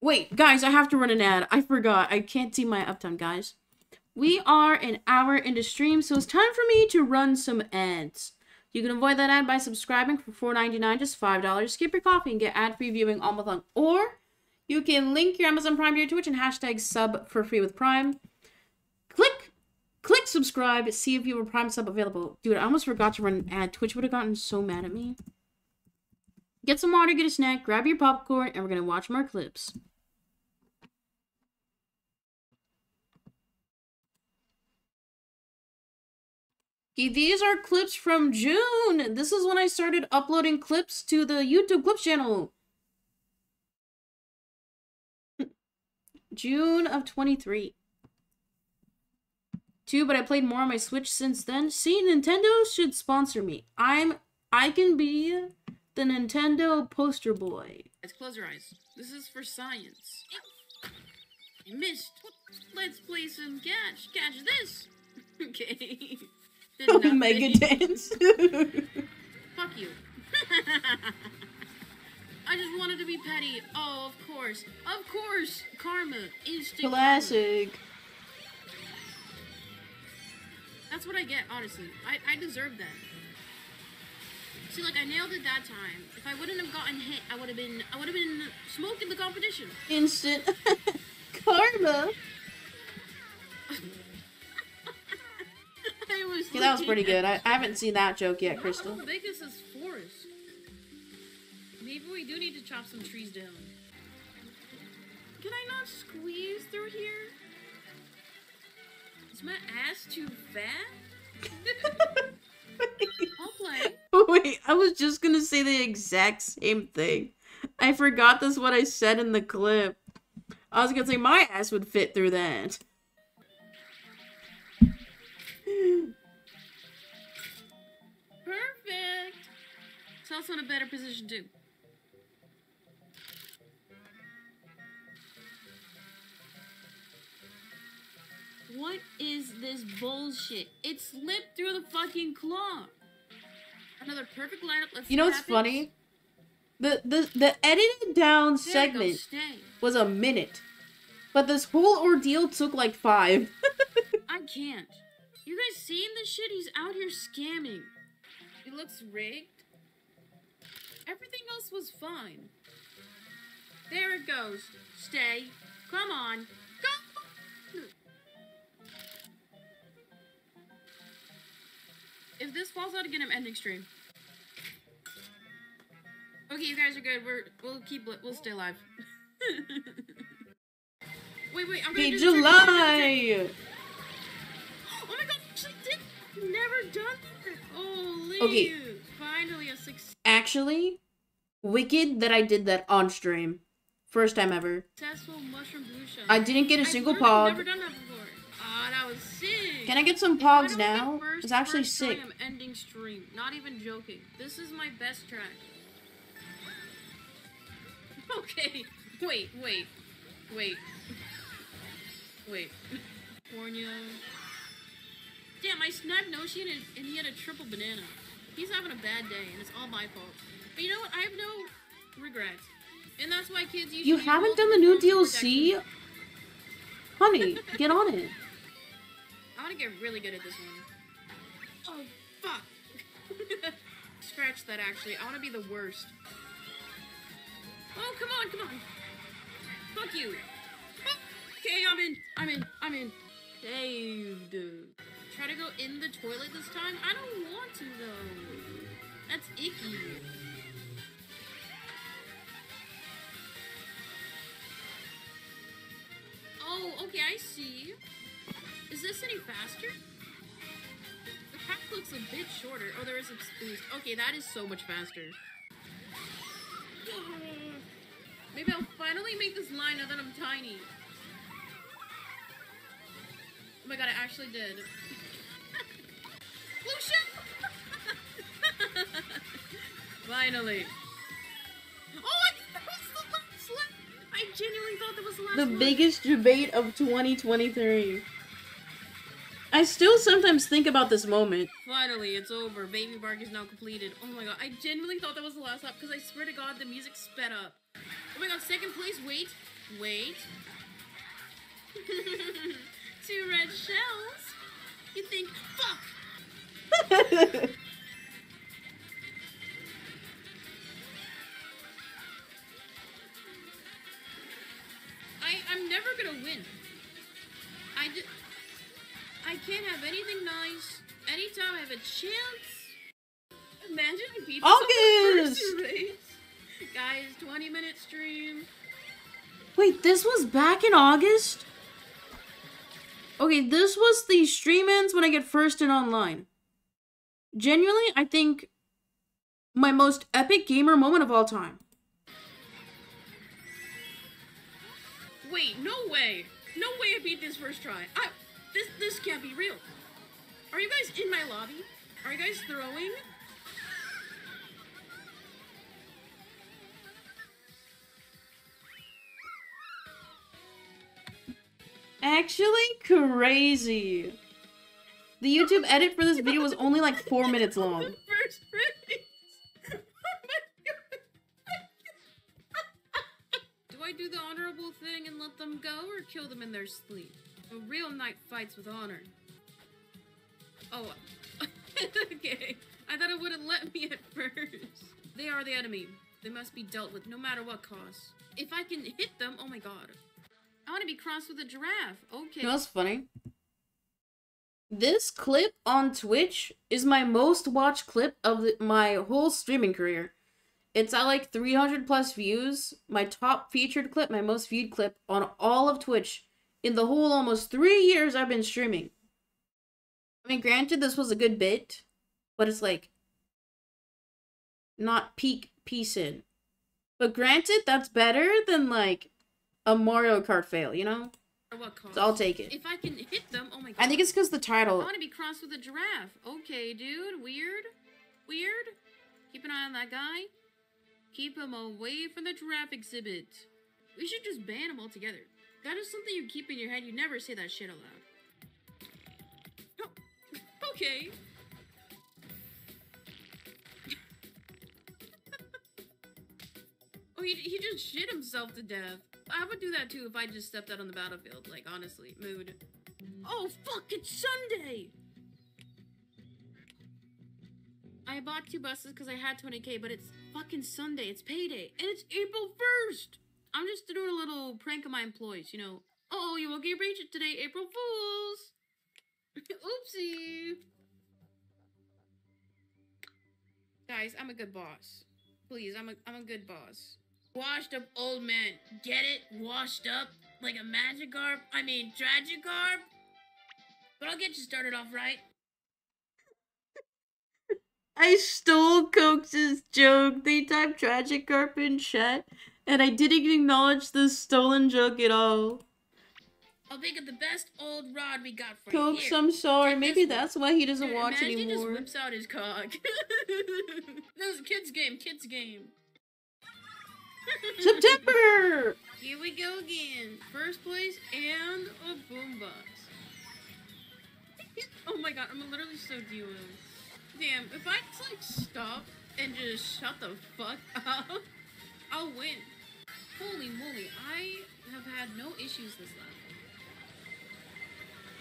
Wait, guys, I have to run an ad. I forgot. I can't see my uptime, guys. We are an hour into stream, so it's time for me to run some ads. You can avoid that ad by subscribing for $4.99, just $5. Skip your coffee and get ad-free viewing all month long. Or you can link your Amazon Prime to your Twitch and hashtag sub for free with Prime. Click, click subscribe, see if you have a Prime sub available. Dude, I almost forgot to run an ad. Twitch would have gotten so mad at me. Get some water, get a snack, grab your popcorn, and we're gonna watch more clips. These are clips from June. This is when I started uploading clips to the YouTube Clips channel. June of 23. Two, but I played more on my Switch since then. See, Nintendo should sponsor me. I'm I can be the Nintendo poster boy. Let's close your eyes. This is for science. Missed. Let's play some catch. Catch this. okay. Did nothing. Mega dance. Fuck you. I just wanted to be petty. Oh, of course. Of course. Karma. Instant. karma. Classic. That's what I get, honestly. I, I deserve that. See, like I nailed it that time. If I wouldn't have gotten hit, I would have been I would have been smoking the competition. Instant karma. I was Yeah, that was pretty good. I, I haven't seen that joke yet, Crystal. How big is this forest? Maybe we do need to chop some trees down. Can I not squeeze through here? Is my ass too fat? I'll play. Wait, I was just gonna say the exact same thing. I forgot this what I said in the clip. I was gonna say my ass would fit through that. Perfect. It's also in a better position too. What is this bullshit? It slipped through the fucking claw. Another perfect lineup. Let's You know what's happens. funny? The the the edited down There segment was a minute. But this whole ordeal took like five. I can't. You guys seen this shit? He's out here scamming. It looks rigged. Everything else was fine. There it goes. Stay. Come on. Go. If this falls out again, I'm ending stream. Okay, you guys are good. We're we'll keep we'll stay live. wait, wait. I'm gonna Okay, do the trick. I'm gonna do the. July. Never done that. Holy Okay. finally a successful Actually, wicked that I did that on stream. First time ever. mushroom blue shell. I didn't get a single pog. Never done that before. Ah, that was sick. Can I get some pogs now? It's actually sick. I'm ending stream. Not even joking. This is my best track. Okay. Wait, wait, wait, wait. California. Damn, I snapped Noshi and, and he had a triple banana. He's having a bad day, and it's all my fault. But you know what? I have no regrets. And that's why kids usually You haven't done the new. DLC? Honey, get on it. I want to get really good at this one. Oh, fuck. Scratch that, actually. I want to be the worst. Oh, come on, come on. Fuck you. Okay, I'm in. I'm in. I'm in. Saved. Try to go in the toilet this time? I don't want to, though. That's icky. Oh, okay, I see. Is this any faster? The pack looks a bit shorter. Oh, there is a boost. Okay, that is so much faster. Maybe I'll finally make this line now that I'm tiny. Oh my god, I actually did. Lucian! Finally. Oh, I, that was the last one. I genuinely thought that was the last The one. biggest debate of 2023. I still sometimes think about this moment. Finally, it's over. Baby Park is now completed. Oh my god, I genuinely thought that was the last lap because I swear to god the music sped up. Oh my god, second place, wait, wait. Two red shells? You think, fuck! I, I'm never gonna win. I just, I can't have anything nice. Anytime I have a chance. Imagine I beat this on the August! first race. Guys, 20 minute stream. Wait, this was back in August? Okay, this was the stream ends when I get first in online. Genuinely, I think my most epic gamer moment of all time. Wait, no way. No way I beat this first try. I, this this can't be real. Are you guys in my lobby? Are you guys throwing? Actually, crazy. The YouTube edit for this video was only like four minutes long. First race. Oh my God. do I do the honorable thing and let them go, or kill them in their sleep? A real knight fights with honor. Oh, okay. I thought it wouldn't let me at first. They are the enemy. They must be dealt with no matter what cost. If I can hit them, oh my god. I want to be crossed with a giraffe. Okay. You know what's funny? This clip on Twitch is my most watched clip of the, my whole streaming career. It's at like 300 plus views. My top featured clip, my most viewed clip on all of Twitch in the whole almost three years I've been streaming. I mean, granted, this was a good bit, but it's like not peak Peacein. But granted, that's better than like a Mario Kart fail, you know? What cost? So I'll take it. If I can hit them, oh my god. I think it's because the title. I want to be crossed with a giraffe. Okay, dude. Weird. Weird. Keep an eye on that guy. Keep him away from the giraffe exhibit. We should just ban him altogether. That is something you keep in your head. You never say that shit aloud. Oh, okay. oh, he, he just shit himself to death. I would do that too if I just stepped out on the battlefield. Like, honestly, mood. Oh, fuck, it's Sunday! I bought two buses because I had 20k, but it's fucking Sunday. It's payday. And it's April 1st! I'm just doing a little prank on my employees, you know. Oh, you won't get it today, April Fools! Oopsie! Guys, I'm a good boss. Please, I'm a, I'm a good boss. Washed up old man. Get it? Washed up? Like a Magikarp? I mean, Tragikarp? But I'll get you started off right. I stole Cokes' joke. They typed tragic carp in chat, and I didn't acknowledge the stolen joke at all. I'll pick up the best old rod we got for you. Here. I'm sorry. take Maybe that's why he doesn't Dude, watch imagine he just anymore. whips out his cock. this is kids game, kids game. September! Here we go again. First place and a boombox. oh my god, I'm literally so duo. Damn, if I just like stop and just shut the fuck up, I'll win. Holy moly, I have had no issues this lap.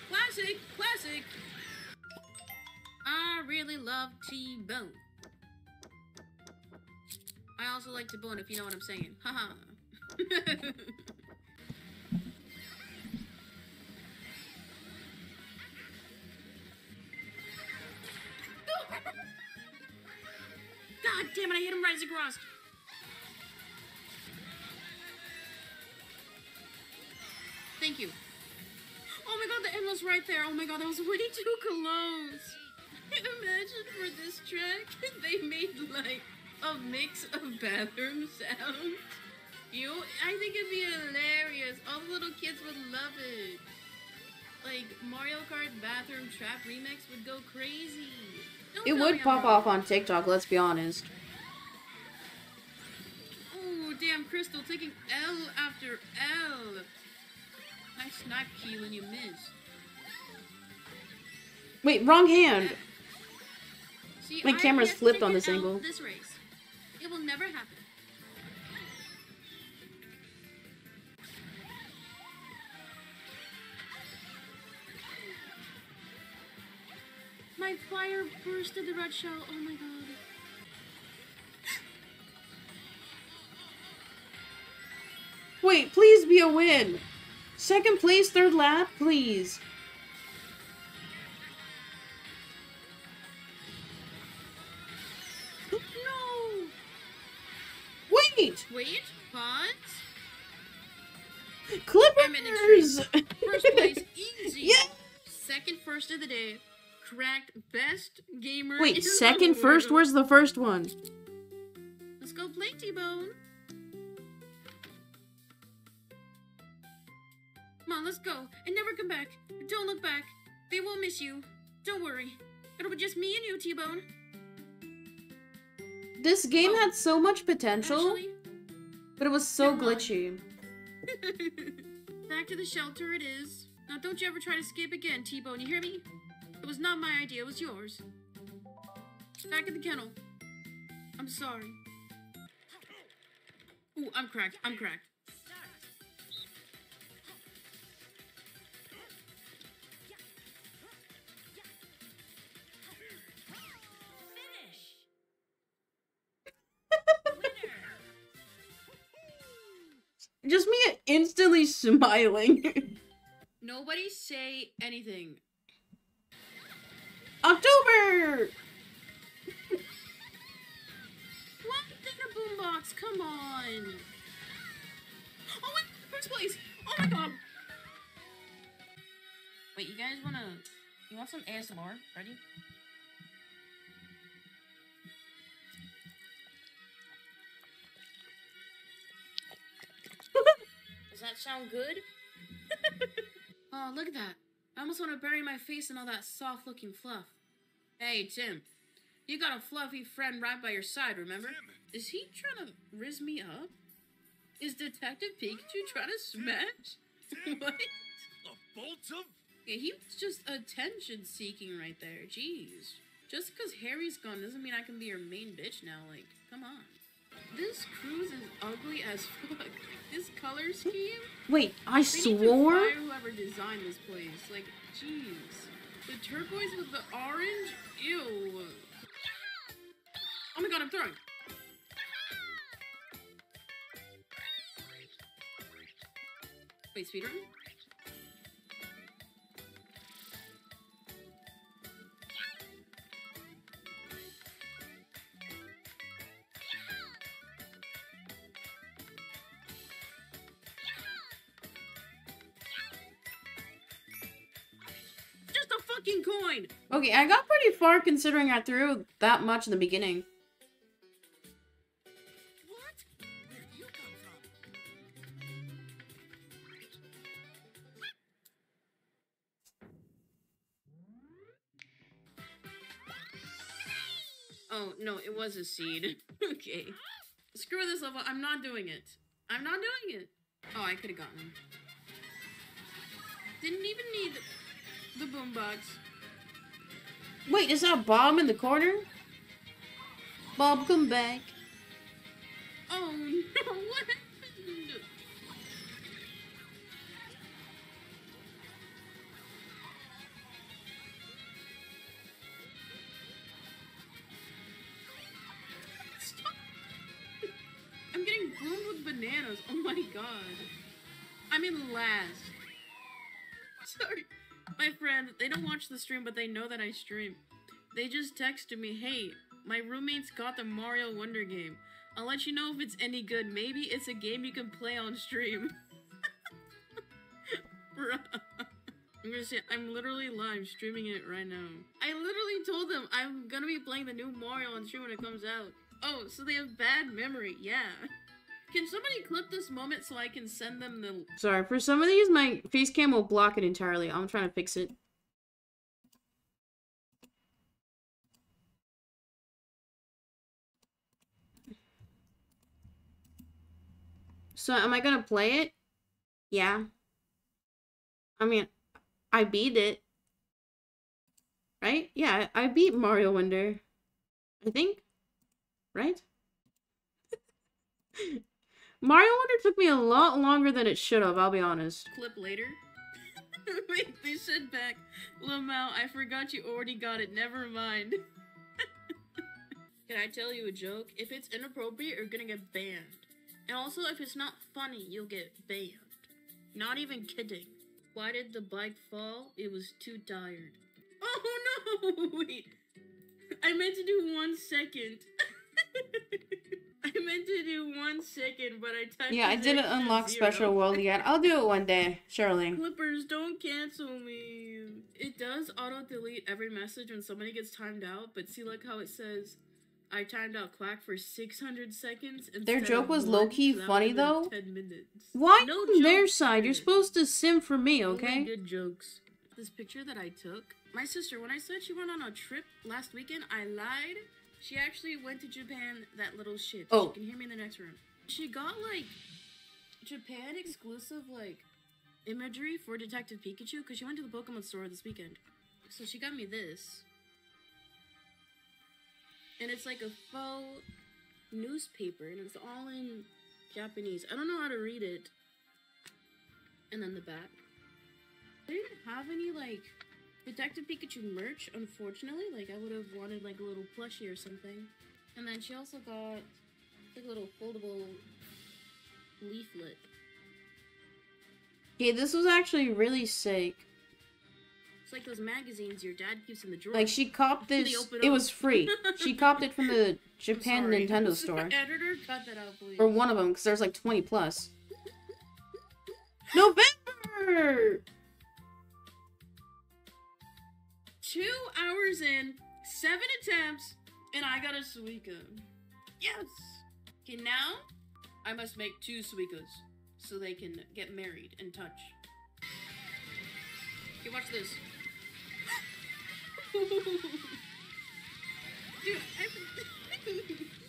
Classic, classic. I really love T-Bone. I also like to bone if you know what I'm saying. Haha. God damn it, I hit him right as he crossed. Thank you. Oh my god, the end was right there. Oh my god, that was way too close. Imagine for this track, they made like a mix of bathroom sounds. You, I think it'd be hilarious. All the little kids would love it. Like Mario Kart Bathroom Trap Remix would go crazy. Don't It would pop off on TikTok, let's be honest. Oh, damn, Crystal taking L after L. Nice snipe key when you miss. Wait, wrong hand. See, My I camera's flipped on this angle. This race, it will never happen. My fire bursted the red shell. Oh my god. Wait, please be a win. Second place, third lap, please. Wait! Wait. Pause. Clippers! First place, easy. Yeah! Second first of the day. Correct. Best gamer. Wait, second, first? Where's the first one? Let's go play T-Bone. Come on, let's go. And never come back. Don't look back. They won't miss you. Don't worry. It'll be just me and you, T-Bone. This game Oh. had so much potential, Actually, but it was so glitchy. back to the shelter it is. Now don't you ever try to escape again, T-Bone. You hear me? It was not my idea. It was yours. Back at the kennel. I'm sorry. Ooh, I'm cracked. I'm cracked. Just me instantly smiling. Nobody say anything. October! What thing a boombox? Come on. Oh wait, first place. Oh my god. Wait, you guys wanna? You want some ASMR? Ready? That sound good? oh, look at that. I almost want to bury my face in all that soft looking fluff. Hey, Tim. You got a fluffy friend right by your side, remember? Is he trying to riz me up? Is Detective Pikachu trying to smash? what? A bolt of Yeah, he was just attention seeking right there. Jeez. Just because Harry's gone doesn't mean I can be your main bitch now. Like, come on. This cruise is ugly as fuck. This color scheme? Wait, I They need to swore? whoever designed this place. Like, jeez. The turquoise with the orange? Ew. Oh my god, I'm throwing. Wait, speedrun? Okay, I got pretty far considering I threw that much in the beginning. Oh, no, it was a seed. okay. Screw this level. I'm not doing it. I'm not doing it. Oh, I could have gotten him. Didn't even need the boombox. Wait, is that Bob in the corner? Bob, come back. Oh no, what happened? Stop. I'm getting boomed with bananas. Oh my god. I'm in last. Sorry. My friend, they don't watch the stream, but they know that I stream. They just texted me, hey, my roommates got the Mario Wonder game. I'll let you know if it's any good. Maybe it's a game you can play on stream. Bruh. I'm gonna say, I'm literally live streaming it right now. I literally told them I'm gonna be playing the new Mario on stream when it comes out. Oh, so they have bad memory. Yeah. Can somebody clip this moment so I can send them the Sorry, for some of these, my face cam will block it entirely. I'm trying to fix it. So, am I gonna play it? Yeah. I mean, I beat it. Right? Yeah, I beat Mario Wonder. I think. Right? Mario Wonder took me a lot longer than it should have, I'll be honest. clip later? Wait, they said back, Lamau, I forgot you already got it. Never mind. Can I tell you a joke? If it's inappropriate, you're gonna get banned. And also, if it's not funny, you'll get banned. Not even kidding. Why did the bike fall? It was too tired. Oh no! Wait. I meant to do one second. I meant to do one second, but I Yeah, I didn't unlock zero. Special World yet. I'll do it one day, surely. Clippers, don't cancel me. It does auto delete every message when somebody gets timed out, but see, like how it says, I timed out Quack for 600 seconds. Their joke was low-key funny, though. 10 minutes. Why No on their side? You're supposed to sim for me, Only okay? good jokes. This picture that I took, my sister, when I said she went on a trip last weekend, I lied. She actually went to Japan, that little shit. Oh. She can hear me in the next room. She got like Japan exclusive like imagery for Detective Pikachu because she went to the Pokemon store this weekend. So she got me this. And it's like a faux newspaper and it's all in Japanese. I don't know how to read it. And then the back. I didn't have any like Detective Pikachu merch, unfortunately. Like I would have wanted like a little plushie or something. And then she also got like a little foldable leaflet. Okay, this was actually really sick. It's like those magazines your dad keeps in the drawer. Like she copped this. It was free. She copped it from the Japan. Nintendo store, Editor, cut that out, please. or one of them, because there's like 20 plus. November. Two hours in, seven attempts, and I got a Suika. Yes! Okay, now I must make two Suikas so they can get married and touch. Okay, watch this. Dude,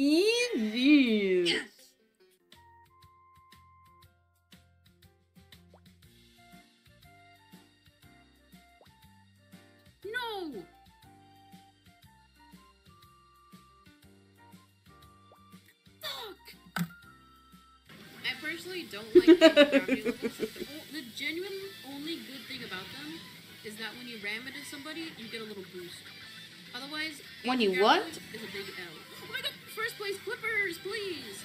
Easy. No! Fuck! I personally don't like gravity levels. The, the genuine only good thing about them is that when you ram into somebody, you get a little boost. Otherwise, When you what? a big L. My god! First place Clippers, please!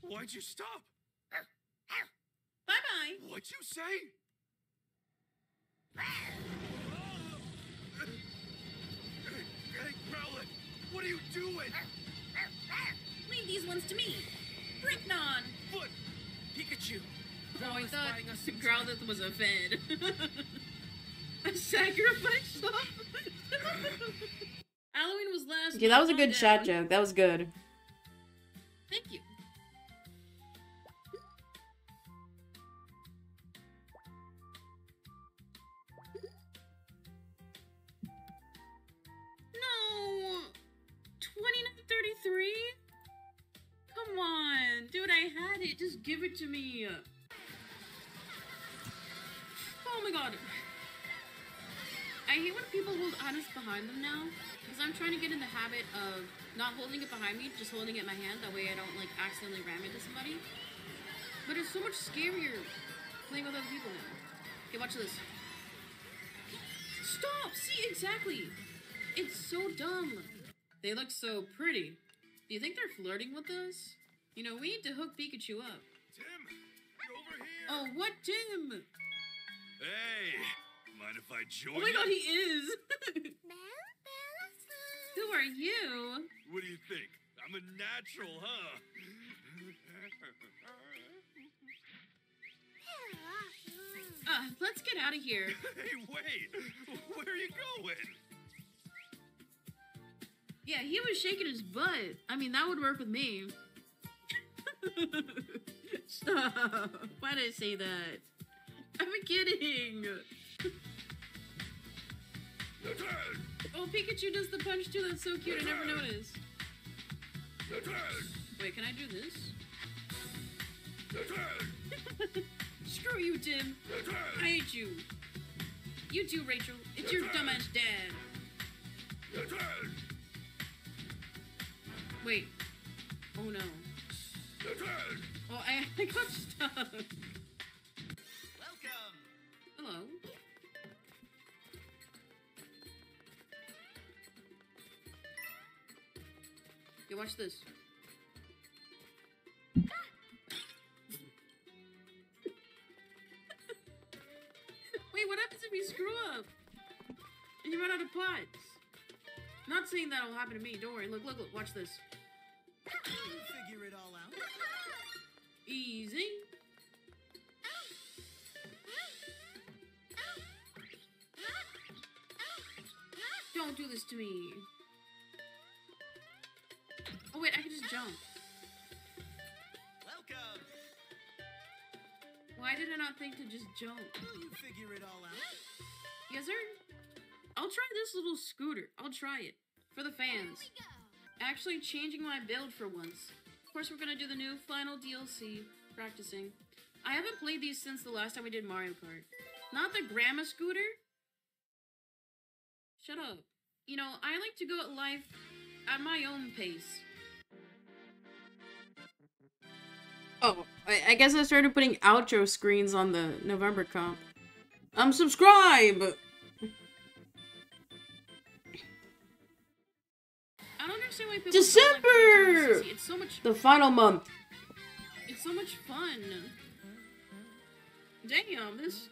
Why'd you stop? Bye bye! What'd you say? Hey, hey, Growlithe! What are you doing? Leave these ones to me! Bricknon! Foot! Pikachu! Oh, I Growlithe's thought buying us some Growlithe was a fed. a sacrifice shop? Halloween was last Okay, that was a good chat joke. That was good. Thank you. No! 2933? Come on! Dude, I had it. Just give it to me. Oh my god. I hate when people hold honest behind them now. Because I'm trying to get in the habit of not holding it behind me, just holding it in my hand. That way I don't like accidentally ram into somebody. But it's so much scarier playing with other people now. Okay, watch this. Stop! See, exactly! It's so dumb. They look so pretty. Do you think they're flirting with us? You know, we need to hook Pikachu up. Tim! You're over here! Oh, what, Tim? Hey! Mind if I join Oh my you? god, he is! Who are you? What do you think? I'm a natural, huh? Uh, let's get out of here. hey, wait! Where are you going? Yeah, he was shaking his butt. I mean, that would work with me. Stop. Why did I say that? I'm kidding. Oh, Pikachu does the punch too. That's so cute. I never noticed. Wait, can I do this? Screw you, Tim. I hate you. You too, Rachel. It's your dumbass dad. Wait. Oh no. Oh, I, I got stuck. Welcome! Hello. Okay, watch this. Wait, what happens if you screw up? And you run out of pots? Not saying that'll happen to me. Don't worry. Look, look, look. Watch this. You figure it all out. Easy. Don't do this to me. Wait, I can just jump. Welcome! Why did I not think to just jump? You figure it all out. Yes, sir. I'll try this little scooter. I'll try it for the fans. Actually, changing my build for once. Of course, we're gonna do the new final DLC. Practicing. I haven't played these since the last time we did Mario Kart. Not the grandma scooter. Shut up. You know, I like to go at life at my own pace. Oh, I, I guess I started putting outro screens on the November comp. Um, subscribe! I don't understand why people December! Like playing 260. It's so much The final month. It's so much fun. Damn, this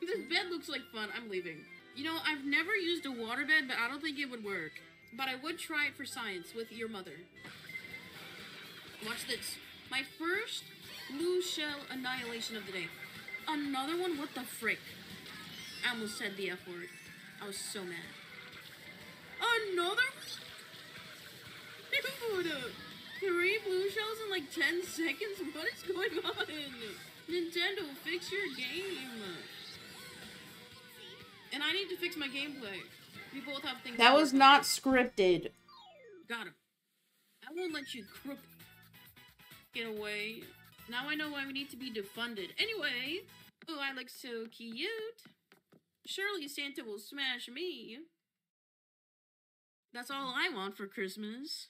this bed looks like fun. I'm leaving. You know, I've never used a waterbed, but I don't think it would work. But I would try it for science with your mother. Watch this. My first blue shell annihilation of the day. Another one? What the frick? I almost said the F word. I was so mad. Another one? Dude! Three blue shells in like 10 seconds? What is going on? Nintendo, fix your game. And I need to fix my gameplay. We both have things. That was not scripted. Got him. I won't let you crook get away. Now I know why we need to be defunded. Anyway, oh, I look so cute. Surely Santa will smash me. That's all I want for Christmas.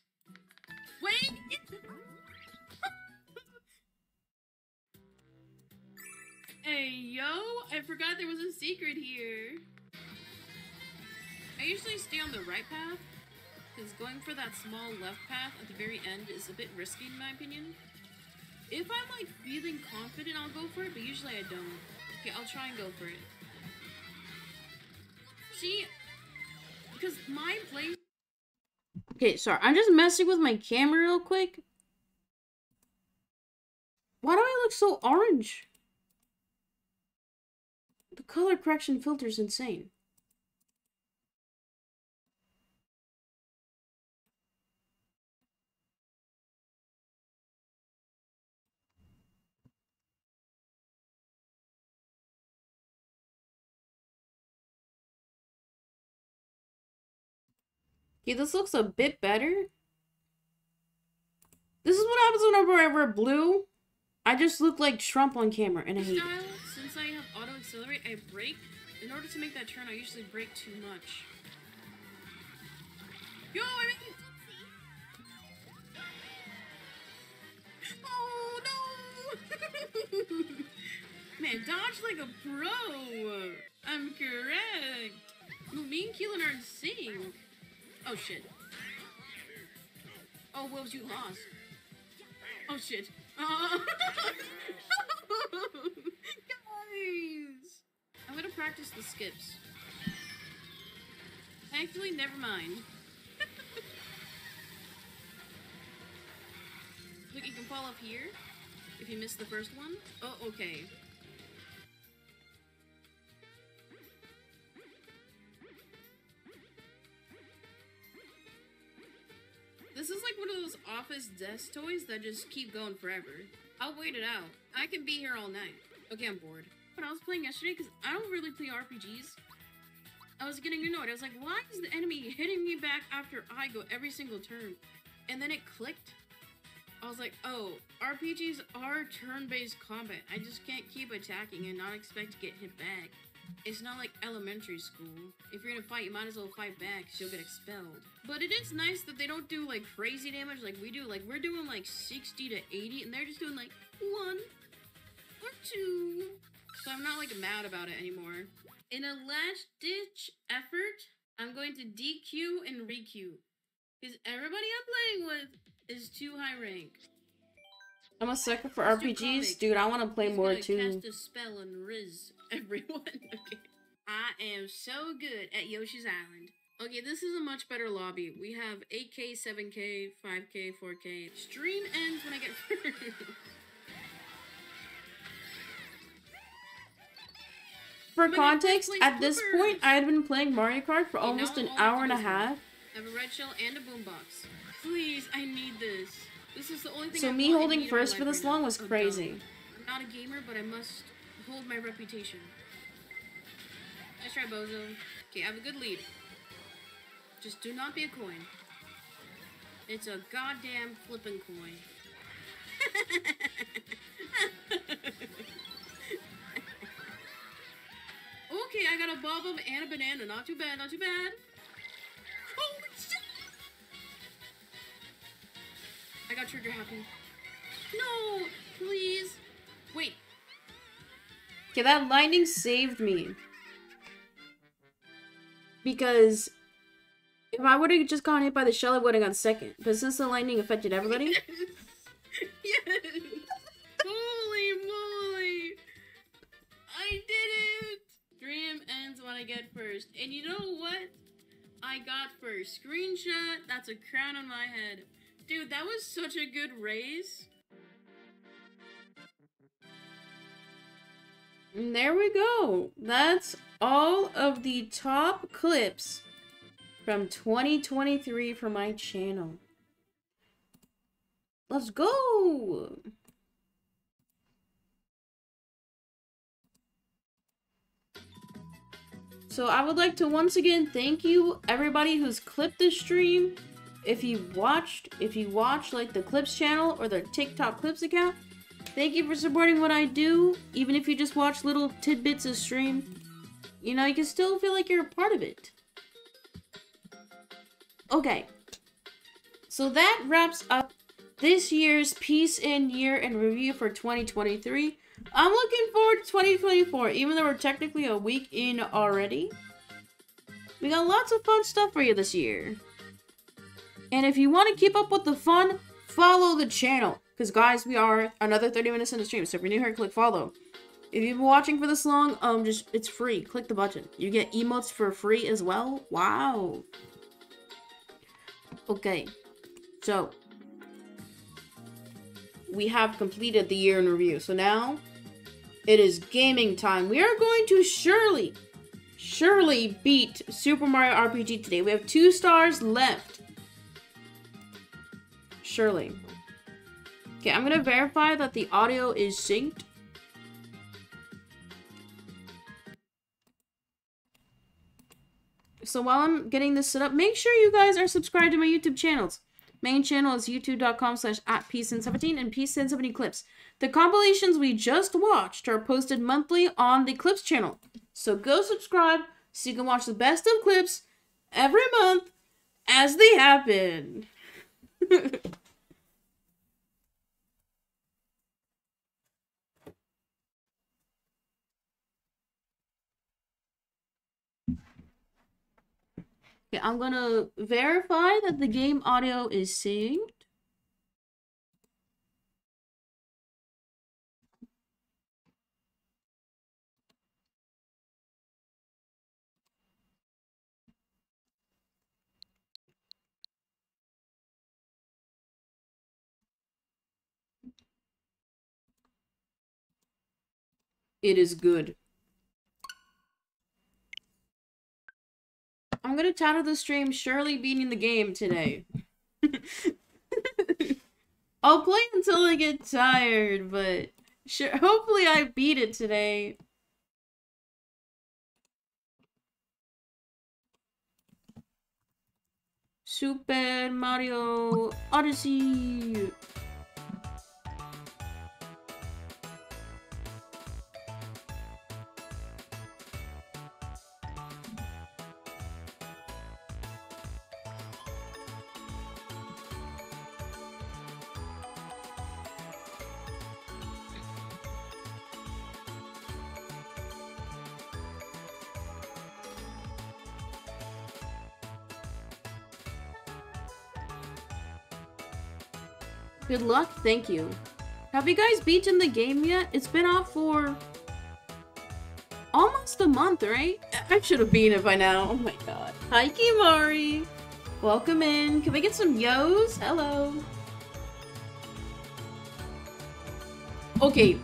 Wait! hey, yo! I forgot there was a secret here. I usually stay on the right path, because going for that small left path at the very end is a bit risky in my opinion. If I'm like feeling confident, I'll go for it, but usually I don't. Okay, I'll try and go for it. See, because my place. Okay, sorry. I'm just messing with my camera real quick. Why do I look so orange? The color correction filter's insane. Okay, this looks a bit better. This is what happens whenever I wear blue. I just look like Trump on camera, and I hate it. since I have auto accelerate, I brake. In order to make that turn, I usually brake too much. Yo, I. Oh no! Man, dodge like a pro. I'm correct. Me and Keelan are in sync. Oh shit. Oh, Wills, you lost. Oh shit. Oh. Guys! I'm gonna practice the skips. Thankfully, never mind. Look, you can fall up here if you miss the first one. Oh, okay. This is like one of those office desk toys that just keep going forever. I'll wait it out. I can be here all night. Okay, I'm bored. When I was playing yesterday, because I don't really play RPGs, I was getting annoyed. I was like, why is the enemy hitting me back after I go every single turn? And then it clicked. I was like, oh, RPGs are turn-based combat. I just can't keep attacking and not expect to get hit back. It's not like elementary school. If you're gonna fight, you might as well fight back because you'll get expelled. But it is nice that they don't do like crazy damage like we do. Like we're doing like 60 to 80 and they're just doing like one or two. So I'm not like mad about it anymore. In a last ditch effort, I'm going to DQ and requeue. Because everybody I'm playing with is too high rank. I'm a sucker for RPGs. Dude, I want to play He's more too. Cast a spell and riz everyone. okay. I am so good at Yoshi's Island. Okay, this is a much better lobby. We have 8K, 7K, 5K, 4K. Stream ends when I get. For context, at this point, I had been playing Mario Kart for almost an all I have hour and a half. I have a red shell and a boombox. Please, I need this. This is the only thing. So I me holding need in my first for this long was crazy. I'm not a gamer, but I must hold my reputation. Let's try Bozo. Okay, I have a good lead. Just do not be a coin. It's a goddamn flipping coin. okay, I got a bob and a banana. Not too bad, not too bad. Holy shit! I got trigger happy. No, please. Wait, Okay, that lightning saved me. Because if I would have just gotten hit by the shell, I would have gone second. But since the lightning affected everybody, yes! Holy moly! I did it! Dream ends when I get first. And you know what? I got first. Screenshot. That's a crown on my head. Dude, that was such a good race. And there we go. That's all of the top clips from 2023 for my channel. Let's go! So I would like to once again thank you everybody who's clipped this stream. If you watched, if you watched like the clips channel or the TikTok clips account, thank you for supporting what I do. Even if you just watch little tidbits of stream, you know, you can still feel like you're a part of it. Okay. So that wraps up this year's Peacein Year and Review for 2023. I'm looking forward to 2024, even though we're technically a week in already. We got lots of fun stuff for you this year. And if you want to keep up with the fun, follow the channel. Because, guys, we are another 30 minutes in the stream. So if you're new here, click follow. If you've been watching for this long, um, just it's free. Click the button. You get emotes for free as well. Wow. Okay. So, we have completed the year in review. So now it is gaming time. We are going to surely, surely beat Super Mario RPG today. We have two stars left. Surely. Okay, I'm gonna verify that the audio is synced. So while I'm getting this set up, make sure you guys are subscribed to my YouTube channels. Main channel is youtube.com slash at peacein17 and peacein17 clips. The compilations we just watched are posted monthly on the clips channel. So go subscribe so you can watch the best of clips every month as they happen. Okay, I'm gonna verify that the game audio is synced. It is good. I'm gonna title the stream Shirley beating the game today. I'll play until I get tired, but sure, hopefully I beat it today. Super Mario Odyssey. Luck, thank you. Have you guys beaten the game yet? It's been out for almost a month, right? I should have beaten it by now. Oh my god. Hi, Kimari. Welcome in. Can we get some yos? Hello. Okay.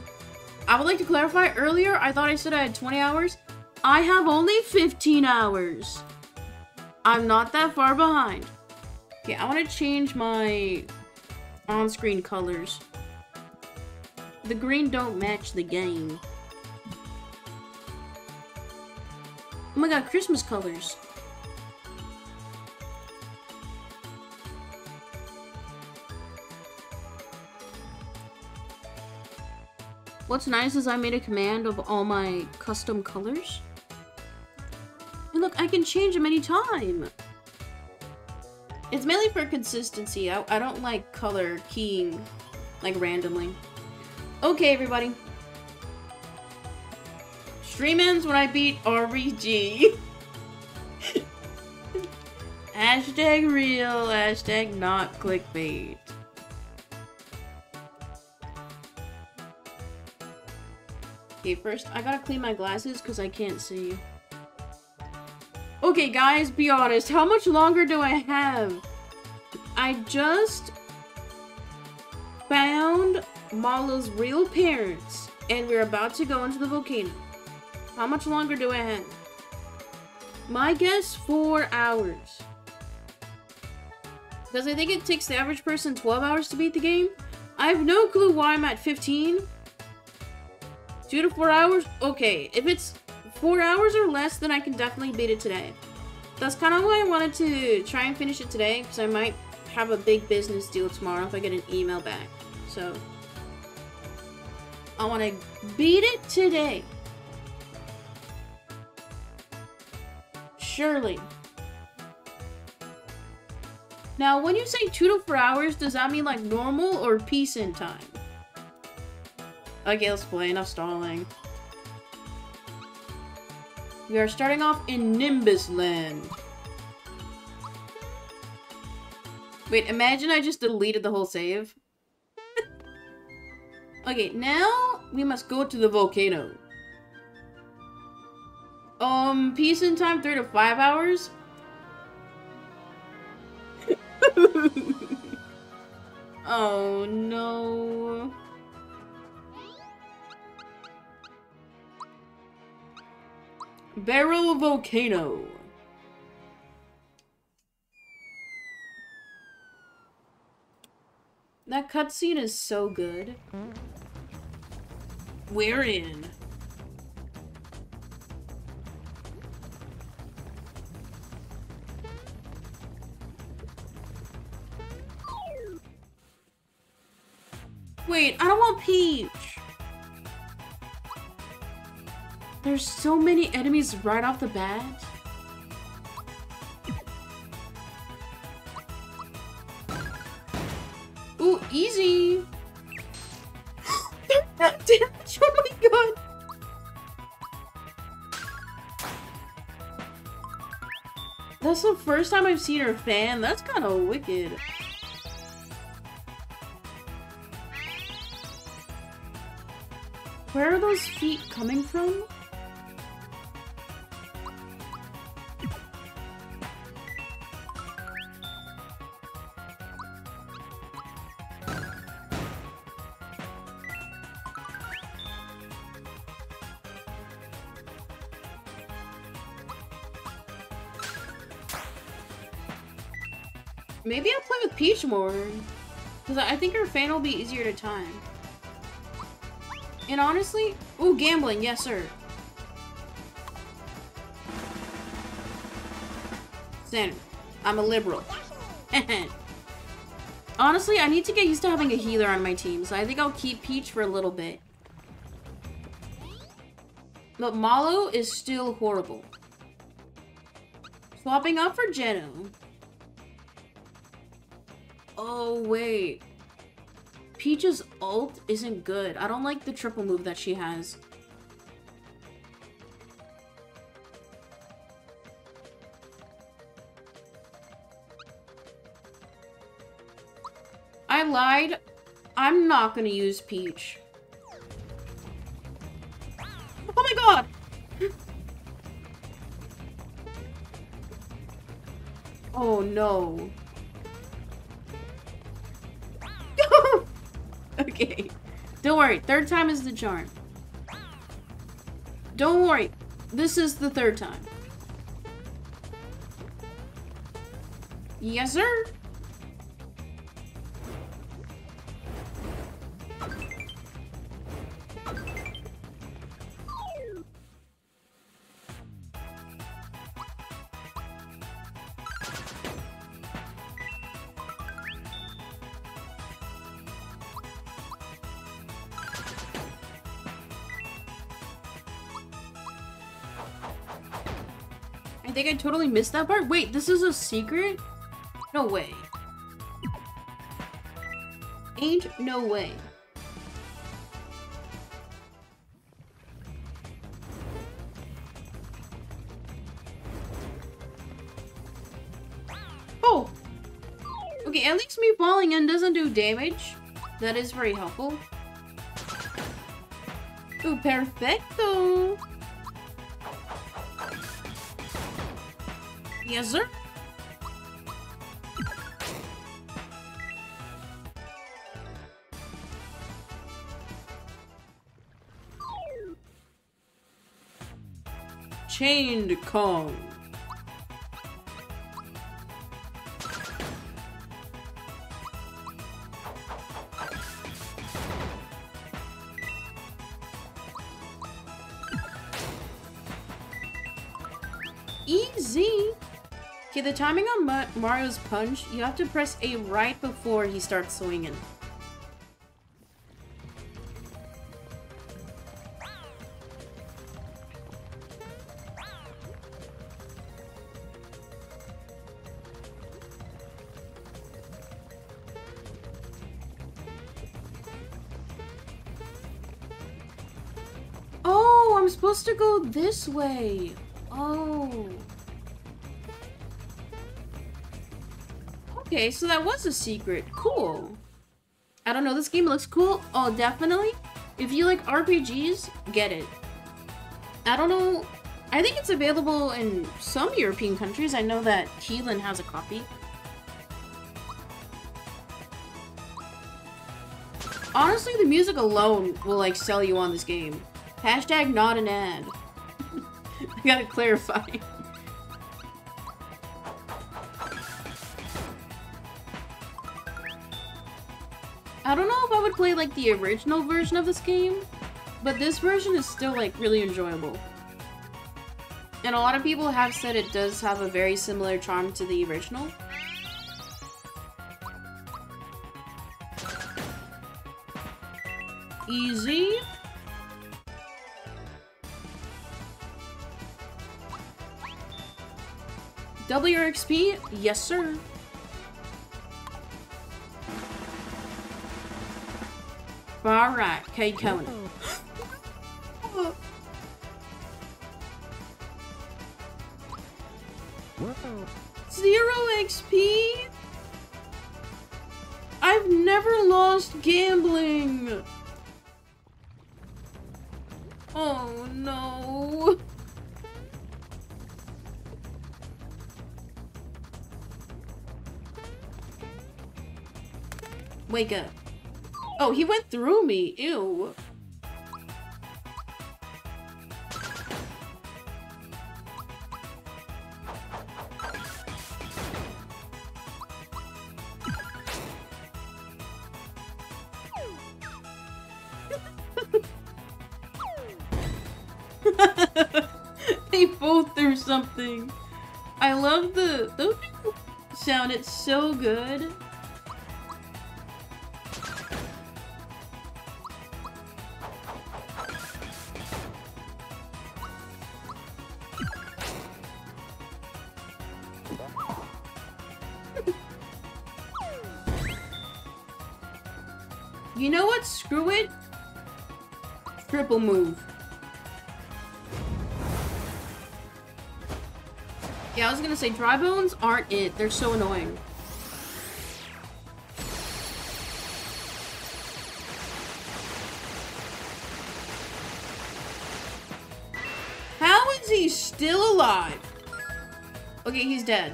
I would like to clarify. Earlier, I thought I said I had 20 hours. I have only 15 hours. I'm not that far behind. Okay, I want to change my on-screen colors. The green don't match the game. Oh my god, Christmas colors. What's nice is I made a command of all my custom colors. And look, I can change them anytime. It's mainly for consistency. I, I don't like color keying, like, randomly. Okay, everybody. Stream ends when I beat RPG. hashtag real, hashtag not clickbait. Okay, first, I gotta clean my glasses because I can't see. Okay, guys, be honest. How much longer do I have? I just found Mallow's real parents, and we're about to go into the volcano. How much longer do I have? My guess, four hours. Because I think it takes the average person 12 hours to beat the game. I have no clue why I'm at 15. Two to four hours? Okay, if it's four hours or less, then I can definitely beat it today. That's kind of why I wanted to try and finish it today, because I might have a big business deal tomorrow if I get an email back. So, I want to beat it today. Surely. Now, when you say two to four hours, does that mean like normal or Peacein time? Okay, let's play. Enough stalling. We are starting off in Nimbus Land. Wait, imagine I just deleted the whole save. okay, now we must go to the volcano. Um, Peacein time, three to five hours? oh no. Barrel Volcano. That cutscene is so good. We're in. Wait, I don't want Peach. There's so many enemies right off the bat. Ooh, easy. damage. Oh my god. That's the first time I've seen her fan. That's kind of wicked. Where are those feet coming from? More. Because I think her fan will be easier to time. And honestly, ooh, gambling, yes sir. Standard. I'm a liberal. honestly, I need to get used to having a healer on my team, so I think I'll keep Peach for a little bit. But Mallow is still horrible. Swapping up for Geno. Oh, wait. Peach's ult isn't good. I don't like the triple move that she has. I lied. I'm not gonna use Peach. Oh my god! Oh no. okay. Don't worry. Third time is the charm. Don't worry. This is the third time. Yes, sir. Totally missed that part. Wait, this is a secret? No way. Ain't no way. Oh! Okay, at least me falling in doesn't do damage. That is very helpful. Ooh, perfecto! Yes, sir. Chained Kong. Timing on Ma Mario's punch, you have to press A right before he starts swinging. Oh, I'm supposed to go this way. Oh. Okay, so that was a secret. Cool. I don't know, this game looks cool. Oh, definitely. If you like RPGs, get it. I don't know. I think it's available in some European countries. I know that Keelan has a copy. Honestly, the music alone will like sell you on this game. Hashtag not an ad. I gotta clarify. Like the original version of this game, but this version is still like really enjoyable. And a lot of people have said it does have a very similar charm to the original. Easy. Double your XP? Yes, sir. Alright, Cade Conan. It went through me. Ew. they both threw something. I love the... Those sound. sounded so good. Gonna say dry bones aren't it. They're so annoying. How is he still alive? Okay, he's dead.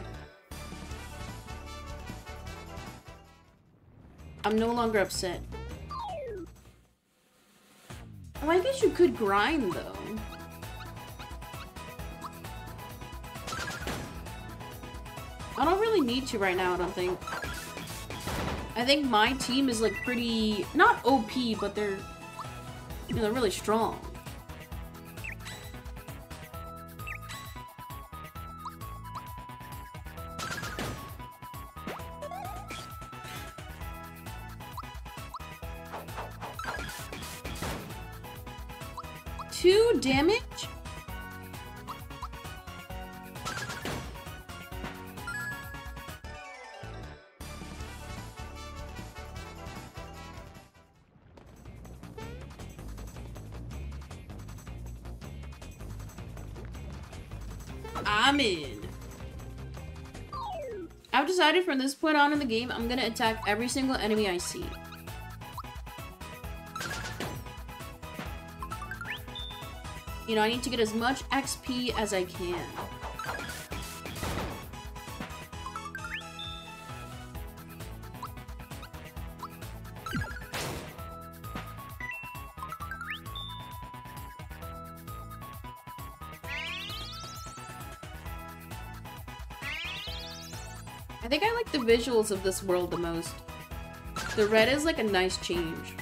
I'm no longer upset. Oh, I guess you could grind, though. Need to right now, I don't think. I think my team is, like, pretty... Not OP, but they're... You know, they're really strong. From this point on in the game, I'm gonna attack every single enemy I see. You know, I need to get as much XP as I can. Visuals of this world the most. The red is like a nice change.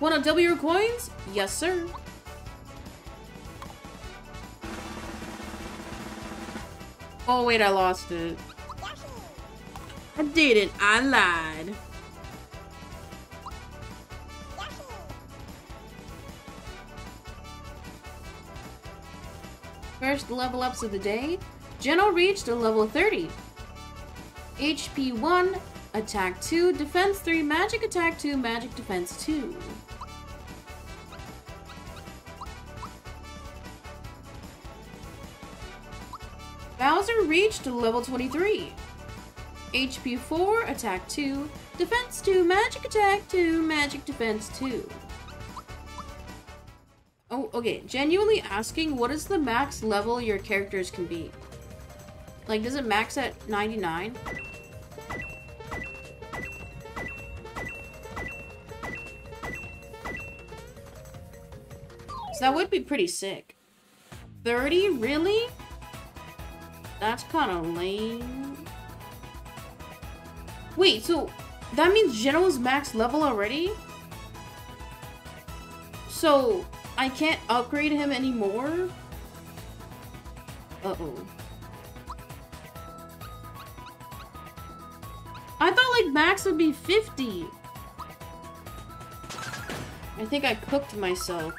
Wanna double your coins? Yes, sir. Oh, wait, I lost it. I didn't. I lied. First level ups of the day. Geno reached a level 30. HP 1, Attack 2, Defense 3, Magic Attack 2, Magic Defense 2. Bowser reached level 23. HP 4, Attack 2, Defense 2, Magic Attack 2, Magic Defense 2. Okay. Genuinely asking, what is the max level your characters can be? Like, does it max at 99? So that would be pretty sick. 30? Really? That's kind of lame. Wait, so that means Geno's max level already? So, I can't upgrade him anymore? Uh-oh. I thought, like, max would be 50. I think I cooked myself.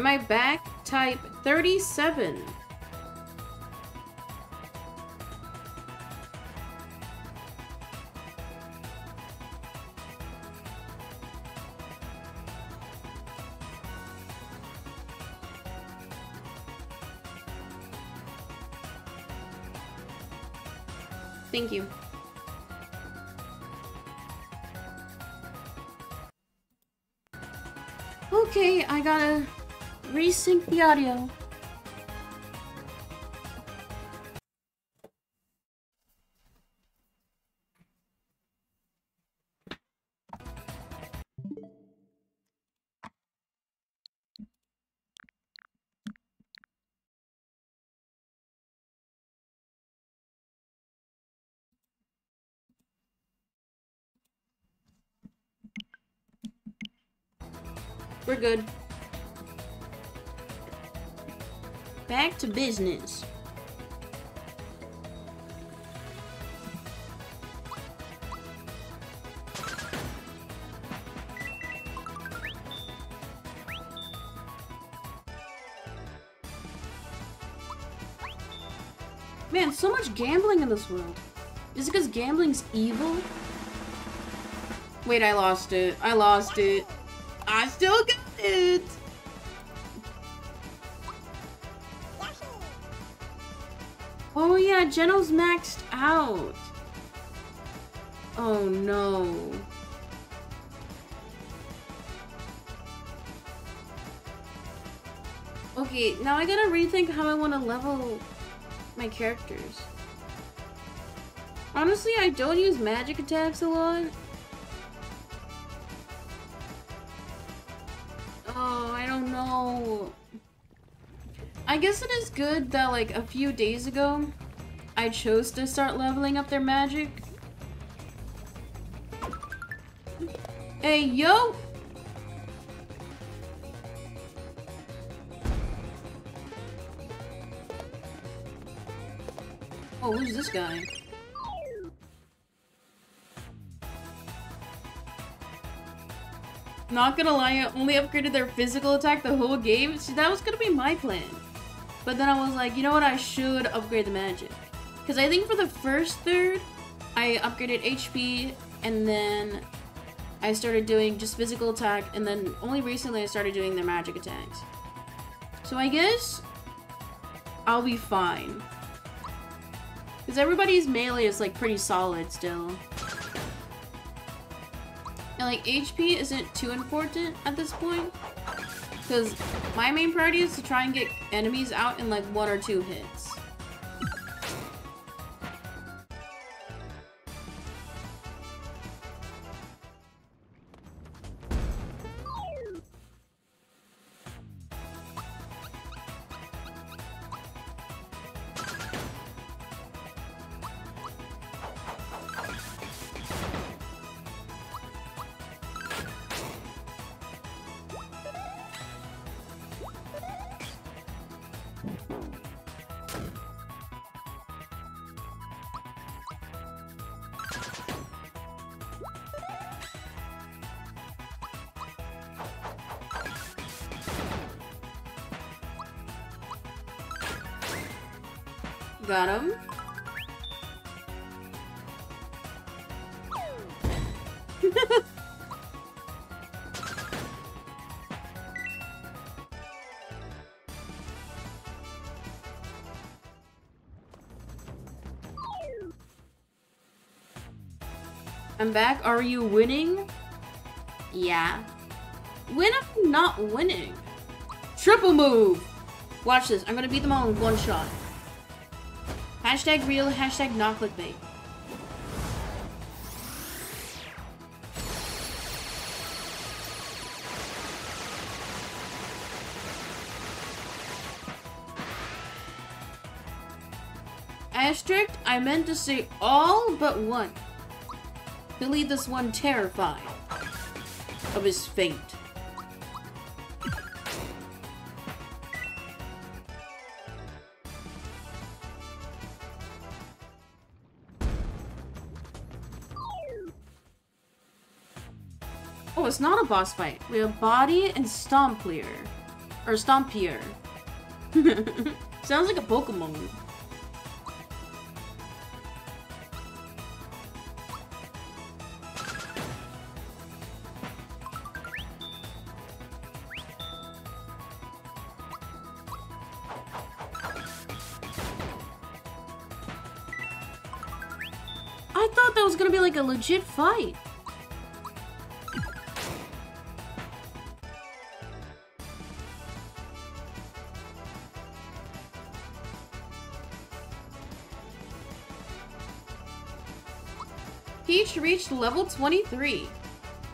Am I back? Type 37. Thank you. Okay, I gotta resync the audio. We're good. Back to business. Man, so much gambling in this world. Is it because gambling's evil? Wait, I lost it. I lost it. I still got it! Yeah, Geno's maxed out. Oh no. Okay, now I gotta rethink how I want to level my characters. Honestly, I don't use magic attacks a lot. Oh, I don't know. I guess it is good that like a few days ago, I chose to start leveling up their magic. Hey, yo! Oh, who's this guy? Not gonna lie, I only upgraded their physical attack the whole game. See, that was gonna be my plan. But then I was like, you know what, I should upgrade the magic. Because I think for the first third, I upgraded HP, and then I started doing just physical attack, and then only recently I started doing their magic attacks. So I guess I'll be fine. Because everybody's melee is like pretty solid still. And like HP isn't too important at this point. Because my main priority is to try and get enemies out in like one or two hits. I'm back. Are you winning? Yeah. When am not winning? Triple move! Watch this. I'm gonna beat them all in one shot. Hashtag real, hashtag not clickbait. Asterisk, I meant to say all but one. Leave this one terrified of his fate. Oh, it's not a boss fight. We have Body and Stomplier. Or Stompier. Sounds like a Pokemon. Legit fight. Peach reached level 23.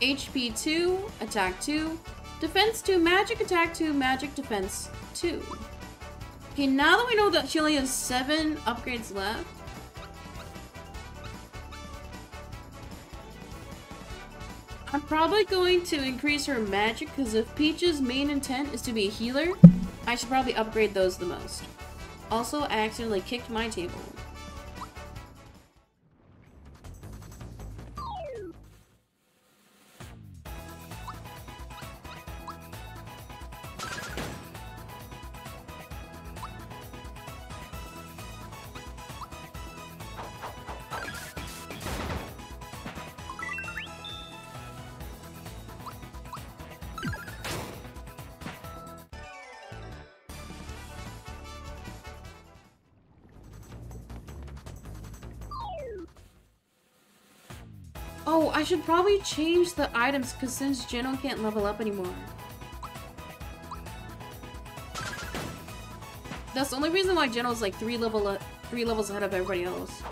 HP 2, Attack 2, Defense 2, Magic Attack 2, Magic Defense 2. Okay, now that we know that she only has 7 upgrades left, probably going to increase her magic because if Peach's main intent is to be a healer, I should probably upgrade those the most. Also, I accidentally kicked my table. Should probably change the items because since Geno can't level up anymore. That's the only reason why Geno's like three level three levels ahead of everybody else.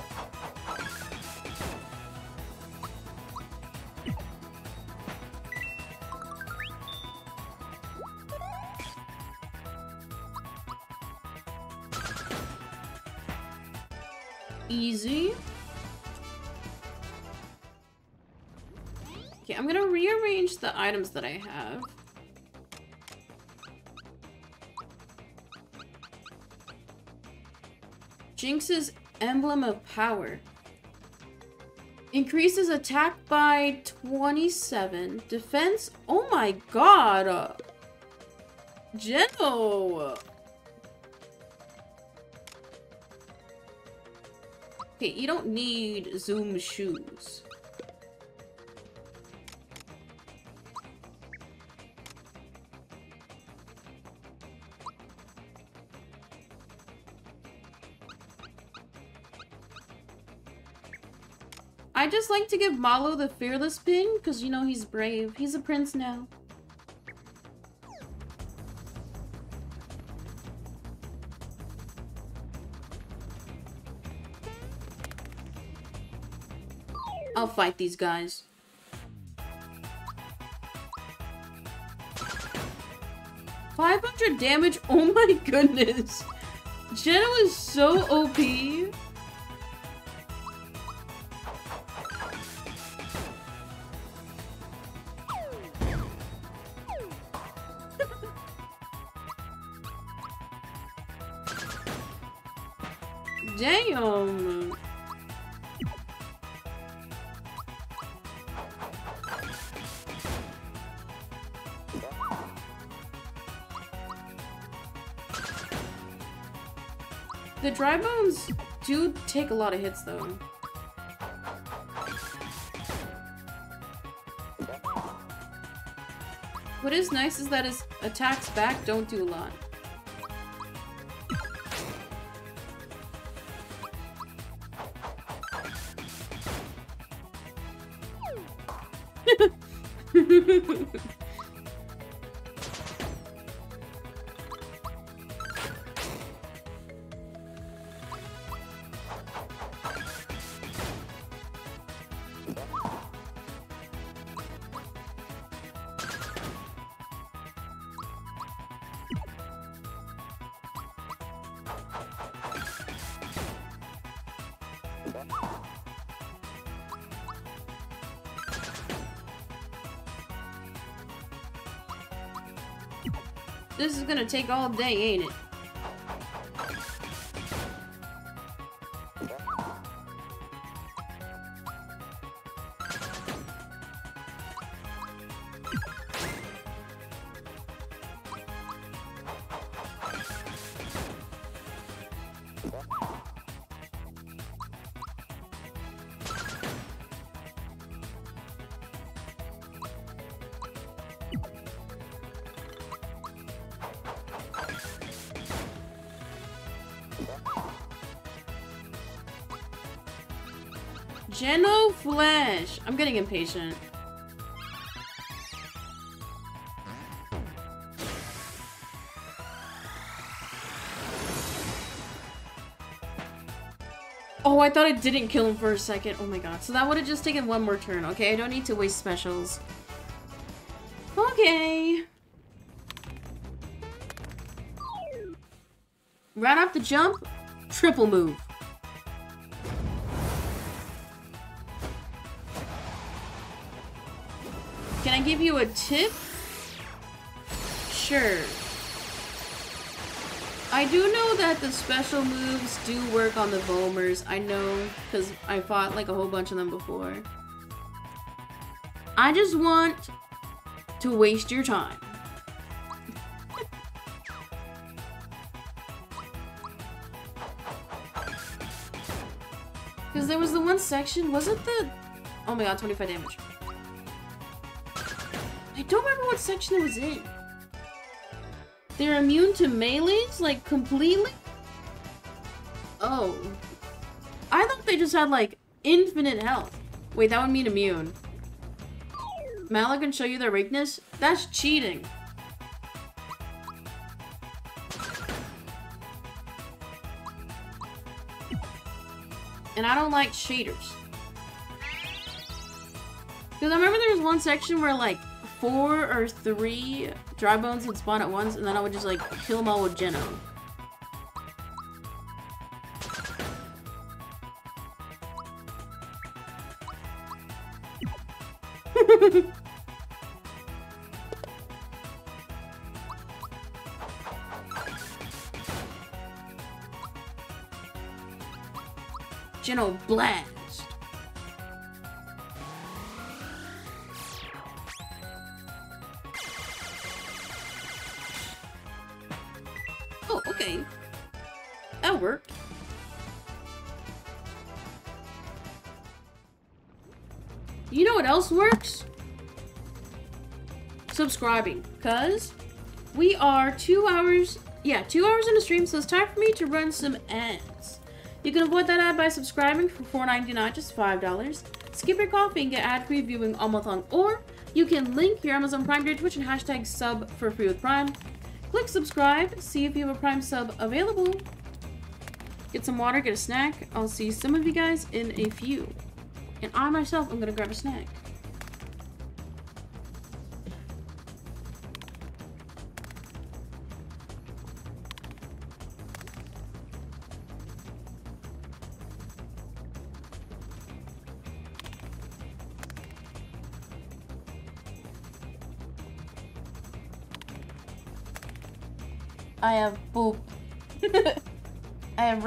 Items that I have. Jinx's Emblem of Power. Increases attack by 27. Defense? Oh my god! Geno! Okay, you don't need Zoom shoes. Just like to give Mallow the fearless pin, because you know he's brave. He's a prince now. I'll fight these guys. Five hundred damage. Oh my goodness, Geno is so OP. dry bones do take a lot of hits though. What is nice is that his attacks back don't do a lot. Is gonna take all day, ain't it? I'm getting impatient. Oh, I thought I didn't kill him for a second. Oh my god. So that would have just taken one more turn. Okay, I don't need to waste specials. Okay. Right off the jump, triple move. You a tip? Sure. I do know that the special moves do work on the Vomers. I know, because I fought like a whole bunch of them before. I just want to waste your time. Because there was the one section, was it the... Oh my god, 25 damage. Don't remember what section it was in. They're immune to melees? Like, completely? Oh. I thought they just had, like, infinite health. Wait, that would mean immune. Malak can show you their weakness? That's cheating. And I don't like cheaters. Because I remember there was one section where, like, four or three dry bones would spawn at once, and then I would just, like, kill them all with Geno. Geno Blast. Subscribing. Because we are two hours, yeah, two hours in a stream, so it's time for me to run some ads. You can avoid that ad by subscribing for $4.99, just $5. Skip your coffee and get ad-free viewing all month long. Or you can link your Amazon Prime to your Twitch and hashtag sub for free with Prime. Click subscribe, see if you have a Prime sub available. Get some water, get a snack. I'll see some of you guys in a few. And I myself am gonna grab a snack.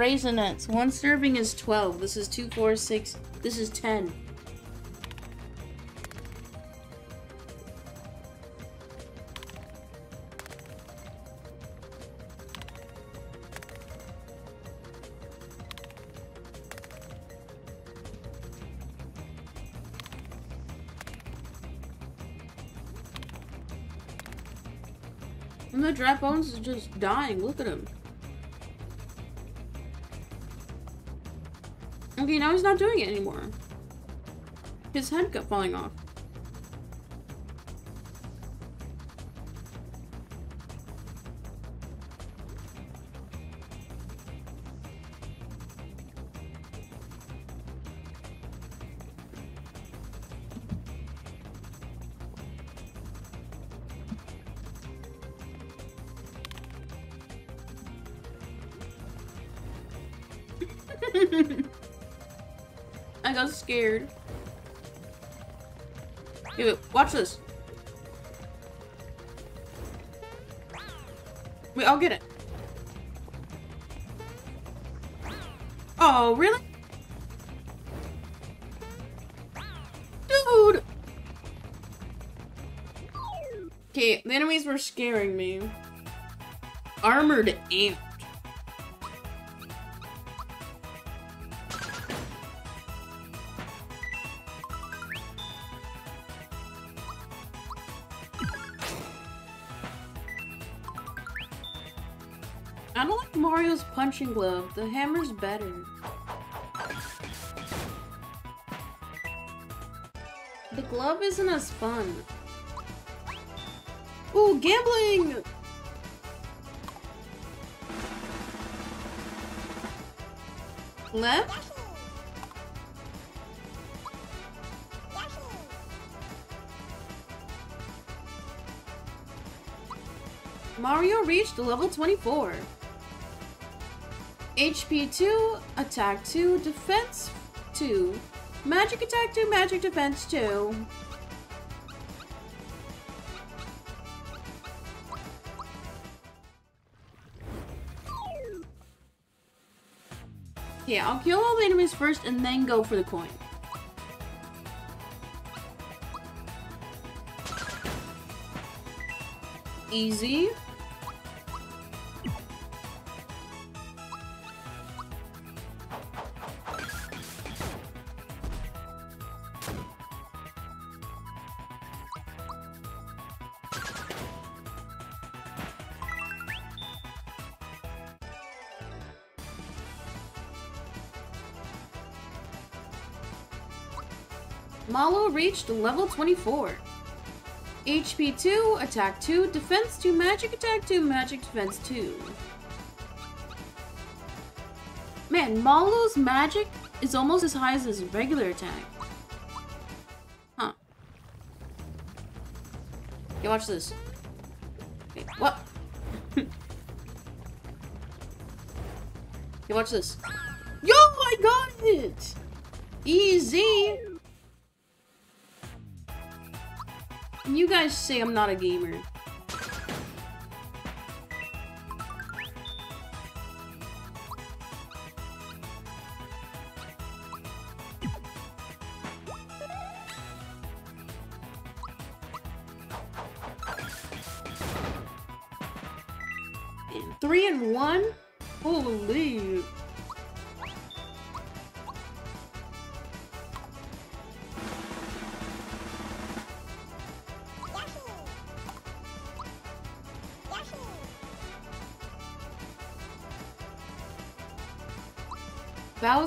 Raisinets. One serving is 12. This is 2, 4, 6. This is 10. And the dry bones is just dying. Look at him. Okay, now he's not doing it anymore. His head kept falling off. Wait. Wait, I'll get it. Oh, really? Dude! Okay, the enemies were scaring me. Armored ant. Punching glove. The hammer's better. The glove isn't as fun. Ooh, gambling! Left? Mario reached level 24. HP 2, Attack 2, Defense 2, Magic Attack 2, Magic Defense 2. Yeah, I'll kill all the enemies first and then go for the coin. Easy. Reached level 24. HP 2, Attack 2, Defense 2, Magic Attack 2, Magic Defense 2. Man, Mallow's magic is almost as high as his regular attack. Huh. Okay, watch this. Okay, what? okay, watch this. Yo, I got it! Easy! Guys say I'm not a gamer.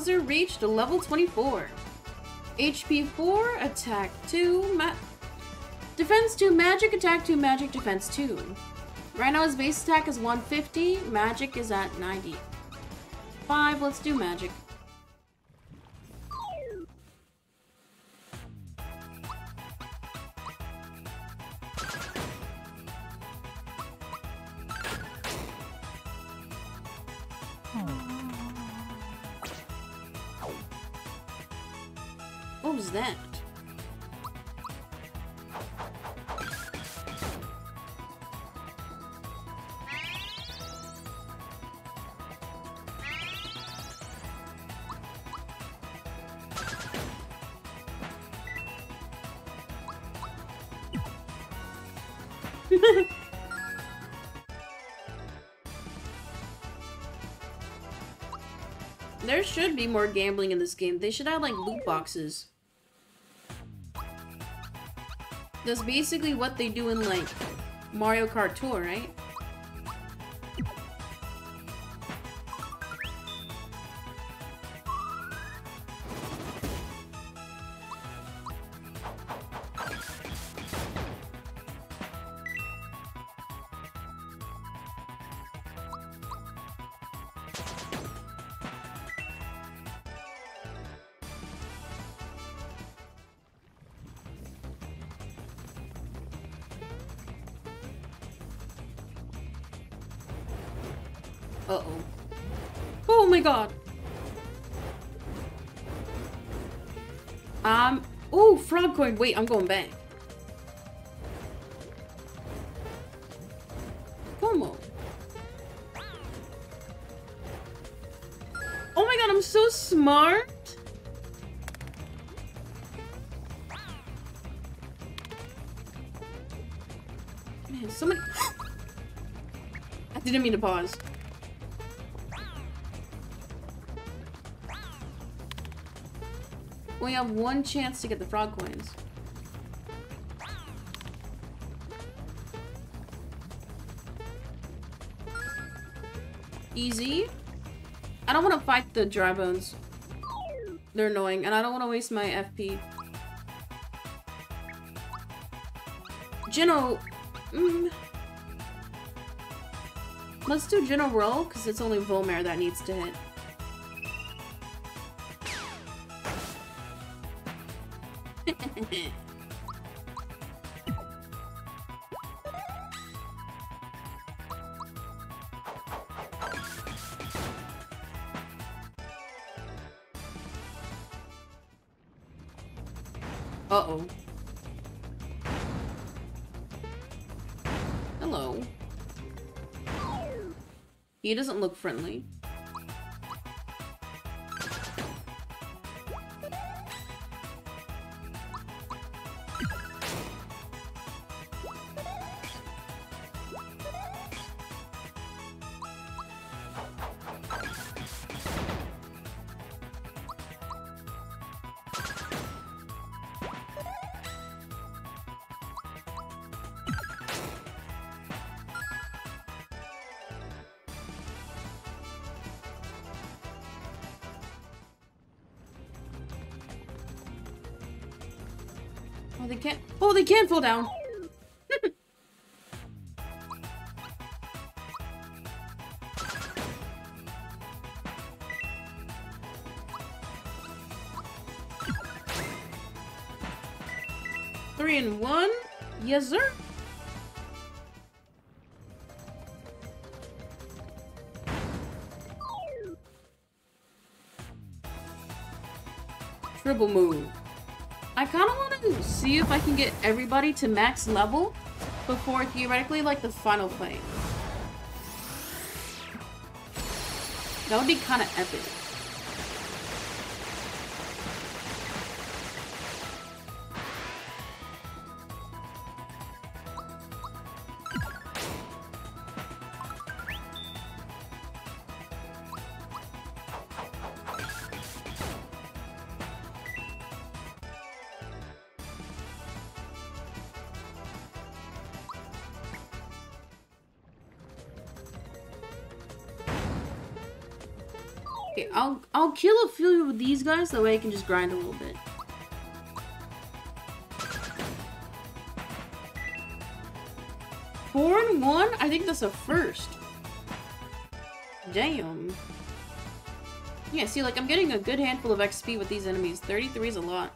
Bowser reached level 24. HP 4, Attack 2, Ma Defense 2, Magic Attack 2, Magic Defense 2. Right now his base attack is 150, Magic is at 90. 5, let's do Magic. Should be more gambling in this game. They should have like loot boxes. That's basically what they do in like Mario Kart Tour, right? Wait, I'm going back. Come on. Oh my god, I'm so smart! Man, so many- I didn't mean to pause. We have one chance to get the frog coins. easy. I don't want to fight the dry bones. They're annoying, and I don't want to waste my FP. Geno... Mm. Let's do Geno roll, because it's only Vomer that needs to hit. He doesn't look friendly. Oh, can't fall down. Three and one. Yes, sir. Triple move. See if I can get everybody to max level before theoretically like the final fight. That would be kind of epic. That way I can just grind a little bit. Four and one? I think that's a first. Damn. Yeah, see, like, I'm getting a good handful of XP with these enemies. 33 is a lot.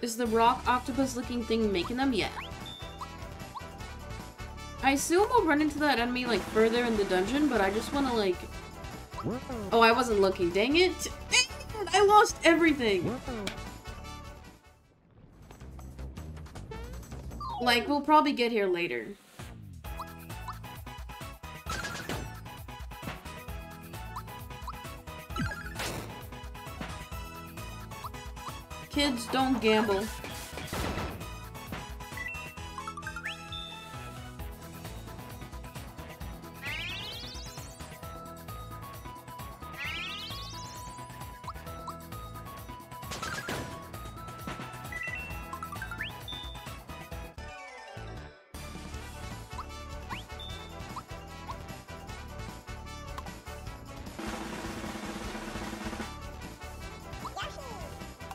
Is the rock octopus looking thing making them? Yeah. I assume we'll run into that enemy like further in the dungeon, but I just want to like... Oh, I wasn't looking. Dang it! Dang it! I lost everything! Like, we'll probably get here later. Kids, don't gamble.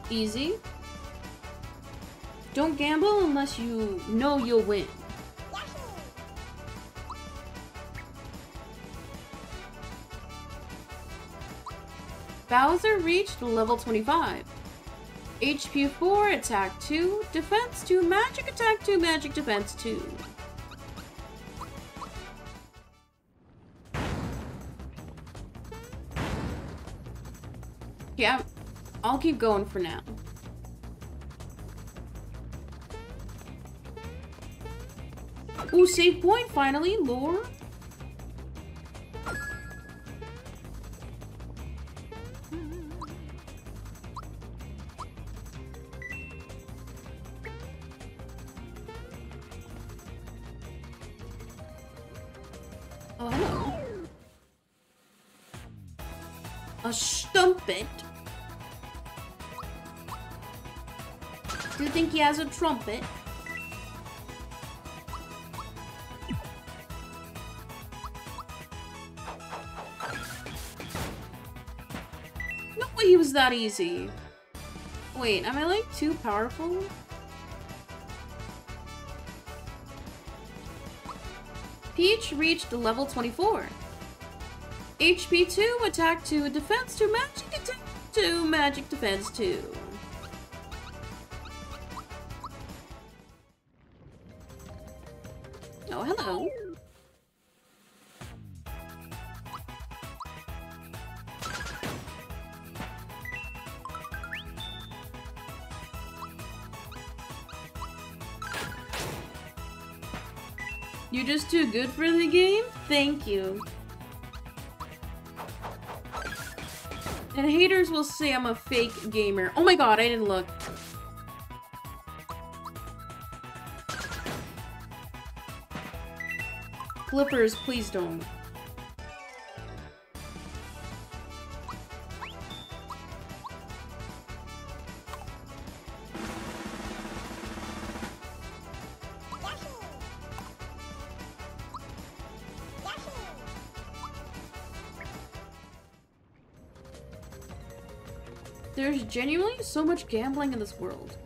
Easy. Unless you know you'll win. Bowser reached level 25. HP 4, attack 2, defense 2, magic attack 2, magic defense 2. Yeah, I'll keep going for now. Ooh, save point finally, lore. Oh. A stumpet. Do you think he has a trumpet? That easy. Wait, am I like too powerful? Peach reached level 24. HP 2, attack 2, defense 2, magic attack 2, magic defense 2. You're just too good for the game? Thank you. And haters will say I'm a fake gamer. Oh my god, I didn't look. Clippers, please don't. Genuinely so much gambling in this world.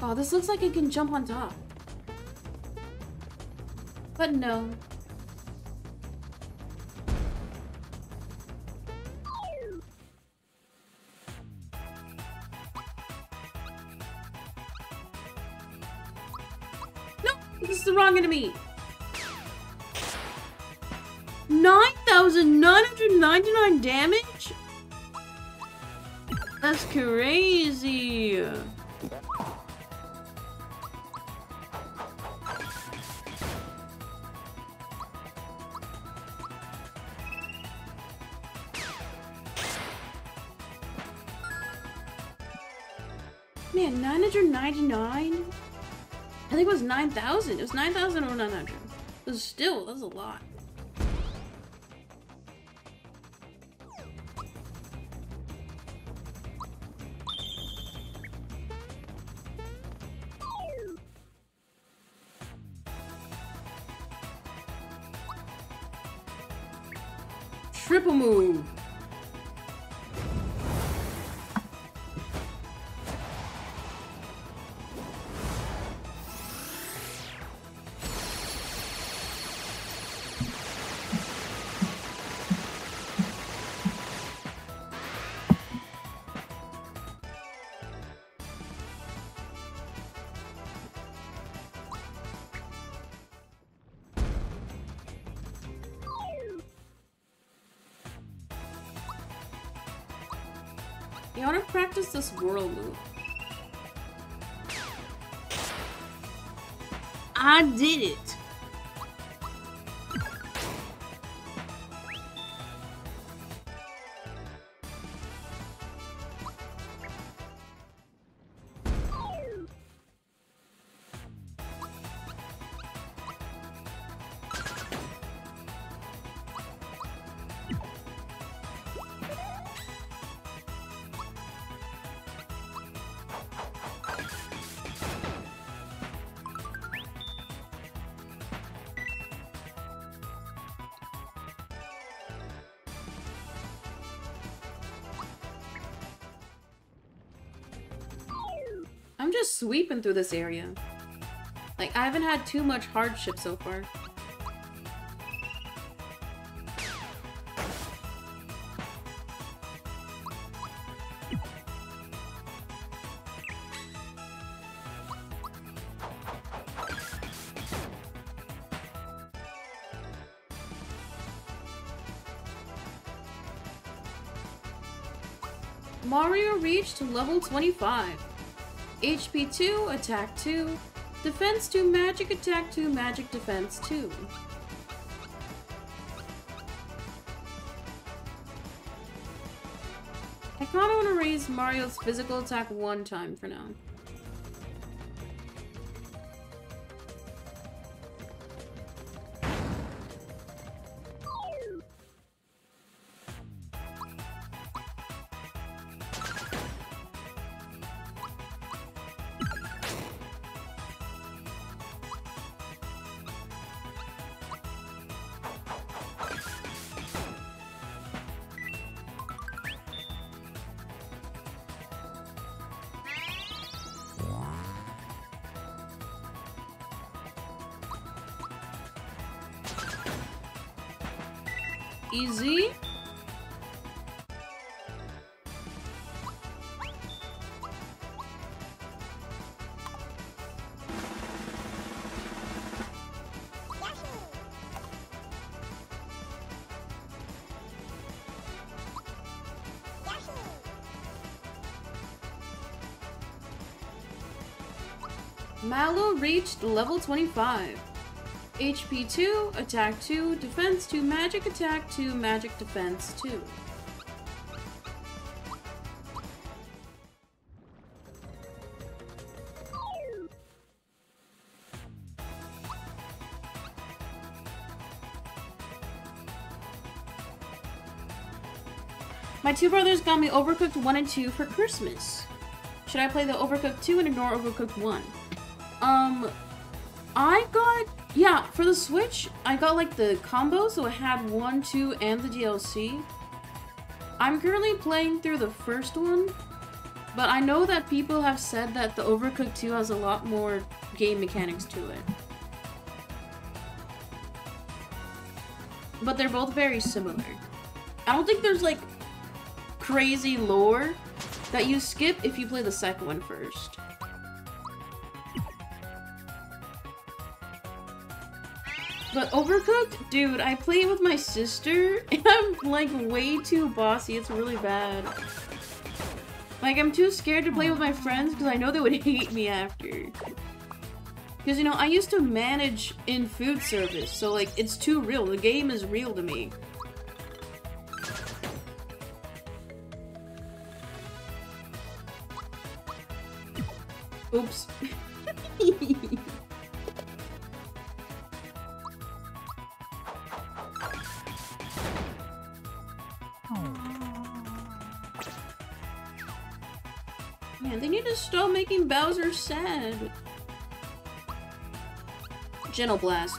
Oh, this looks like it can jump on top. But. No, was a lot. Triple move. This whirl move. I did it! Sweeping through this area. Like, I haven't had too much hardship so far. Mario reached level 25. HP 2, Attack 2, Defense 2, Magic Attack 2, Magic Defense 2. I kinda wanna raise Mario's physical attack one time for now. Reached level 25. HP 2, Attack 2, Defense 2, Magic Attack 2, Magic Defense 2. My two brothers got me Overcooked 1 and 2 for Christmas. Should I play the Overcooked 2 and ignore Overcooked 1? Um, I got yeah for the Switch. I got like the combo, so it had one, two, and the DLC. I'm currently playing through the first one, but I know that people have said that the Overcooked 2 has a lot more game mechanics to it. But they're both very similar. I don't think there's like crazy lore that you skip if you play the second one first. But Overcooked, dude, I play it with my sister, and I'm like way too bossy. It's really bad. Like, I'm too scared to play with my friends because I know they would hate me after. Because, you know, I used to manage in food service, so like, it's too real. The game is real to me. Sad. Gentle Blast.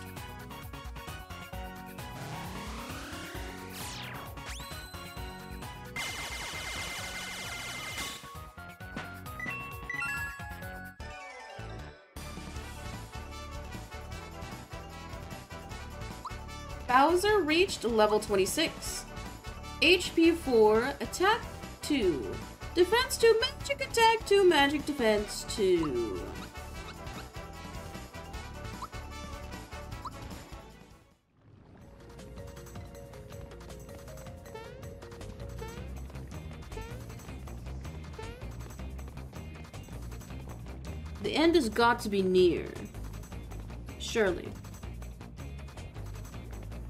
Bowser reached level 26. HP 4, Attack 2. Defense 2, Magic Attack 2, Magic Defense 2. The end has got to be near. Surely.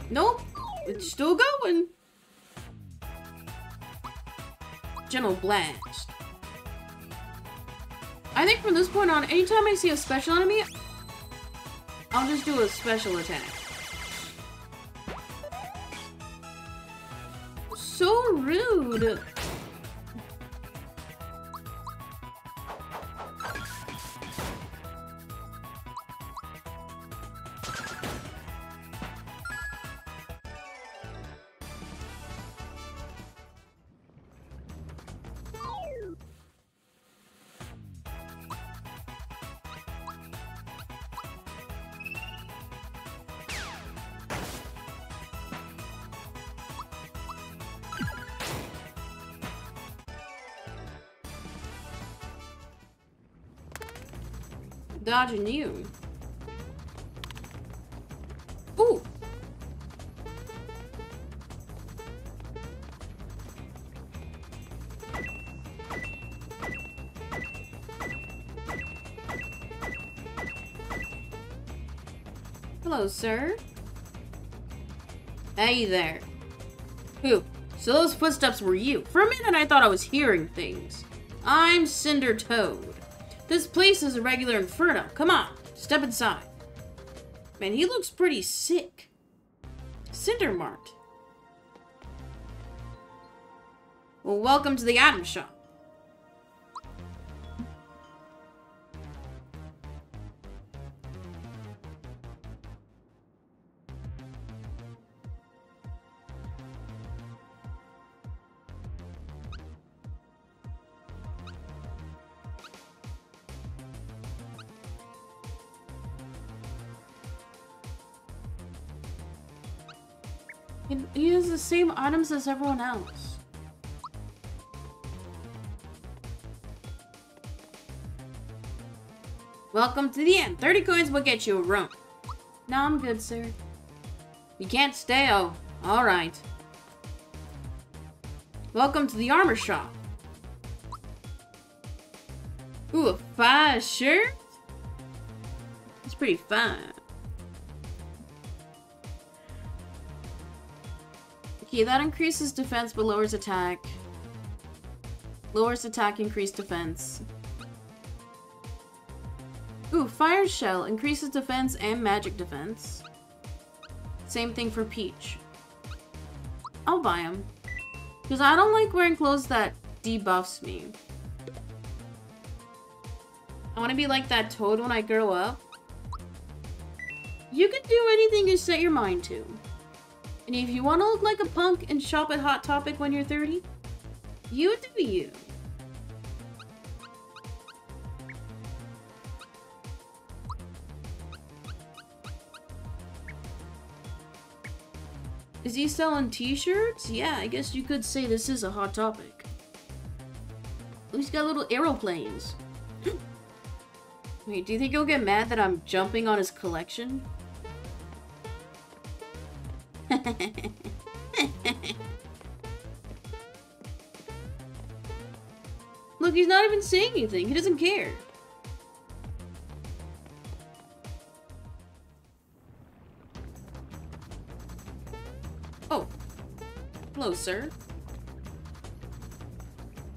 Nope, it's still going. Gentle Blast. Think from this point on, anytime I see a special enemy, I'll just do a special attack. So rude. Dodging you. Ooh. Hello, sir. Hey there. Who? So those footsteps were you. For a minute I thought I was hearing things. I'm Cinder Toad. This place is a regular inferno. Come on, step inside. Man, he looks pretty sick. Cinder Mart. Well, welcome to the item shop. Items as everyone else. Welcome to the end. 30 coins will get you a room. No, I'm good, sir. You can't stay? Oh, alright. Welcome to the armor shop. Ooh, a fire shirt? It's pretty fine. Okay, that increases defense but lowers attack. Lowers attack, increase defense. Ooh, Fire Shell increases defense and magic defense. Same thing for Peach. I'll buy them. Because I don't like wearing clothes that debuffs me. I want to be like that toad when I grow up. You can do anything you set your mind to. And if you want to look like a punk and shop at Hot Topic when you're 30, you do you. Is he selling t-shirts? Yeah, I guess you could say this is a Hot Topic. He's got little aeroplanes. Wait, do you think he'll get mad that I'm jumping on his collection? Look, he's not even saying anything. He doesn't care. Oh. Hello, sir.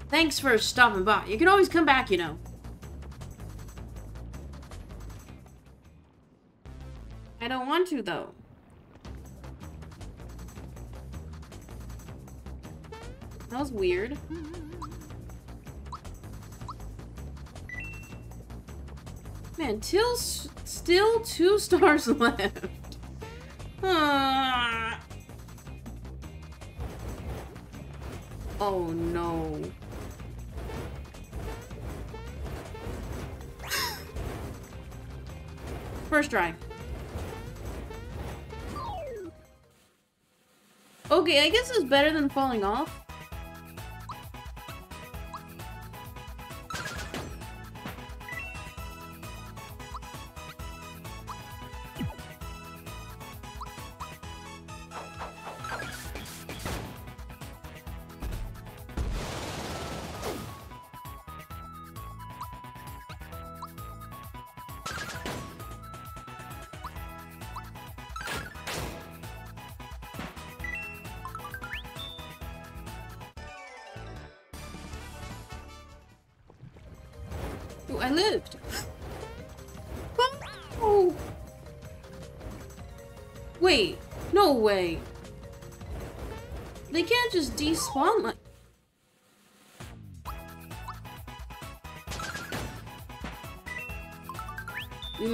Thanks for stopping by. You can always come back, you know. I don't want to, though. That was weird. Man, till still two stars left. Oh no. First try. Okay, I guess it's better than falling off.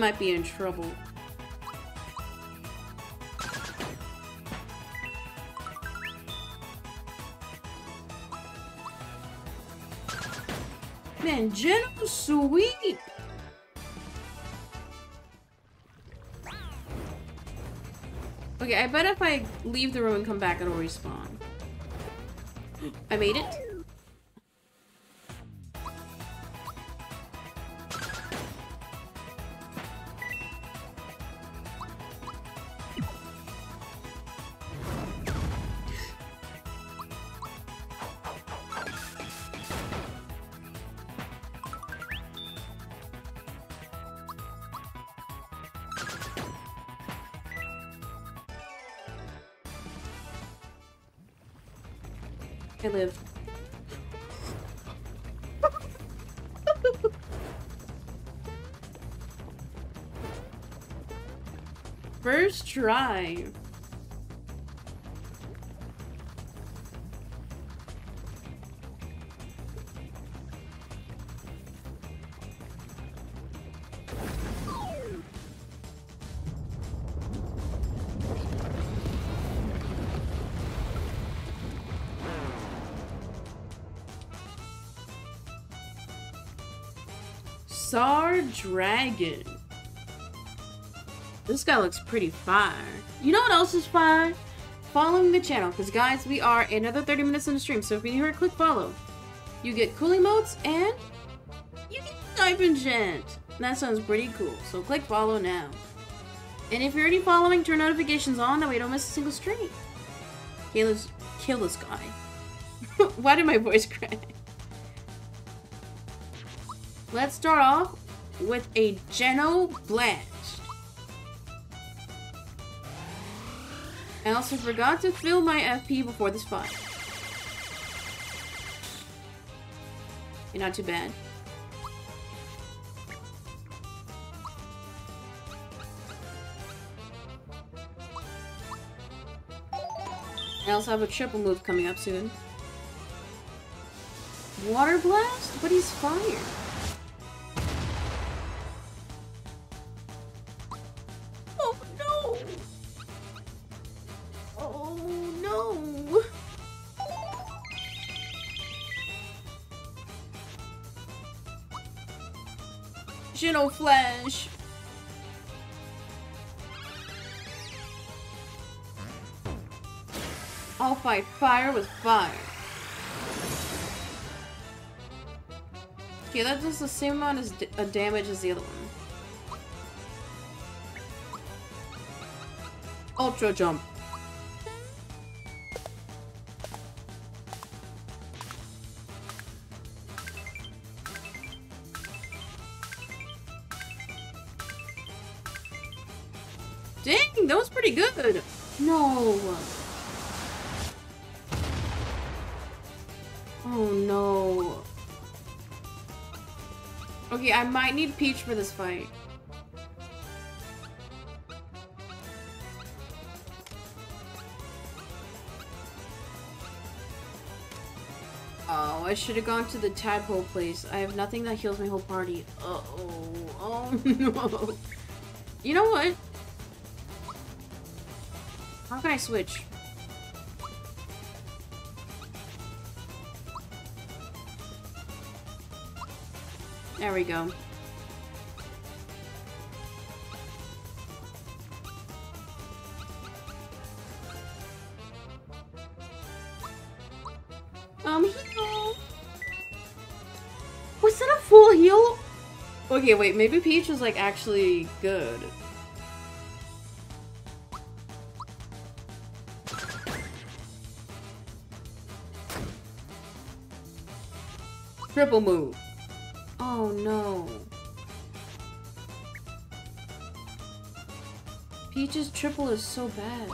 Might be in trouble. Man, General Sweep! Okay, I bet if I leave the room and come back, it'll respawn. I made it. Try. Czar Dragon. This guy looks pretty fire. You know what else is fire? Following the channel, because guys, we are another 30 minutes in the stream, so if you're here, click follow. You get cool emotes and you get Stipend Gent. That sounds pretty cool, so click follow now. And if you're already following, turn notifications on, that way you don't miss a single stream. Okay, let's kill this guy. Why did my voice crack? Let's start off with a Geno Blast. I also forgot to fill my FP before this fight. You're not too bad. I also have a triple move coming up soon. Water Blast? But he's fire. Flash! I'll fight fire with fire. Okay, that does the same amount as of uh, damage as the other one. Ultra jump. Peach for this fight. Oh, I should have gone to the tadpole place. I have nothing that heals my whole party. Uh oh. Oh no. You know what? How can I switch? There we go. Okay, wait, maybe Peach is like actually good. Triple move. Oh no. Peach's triple is so bad.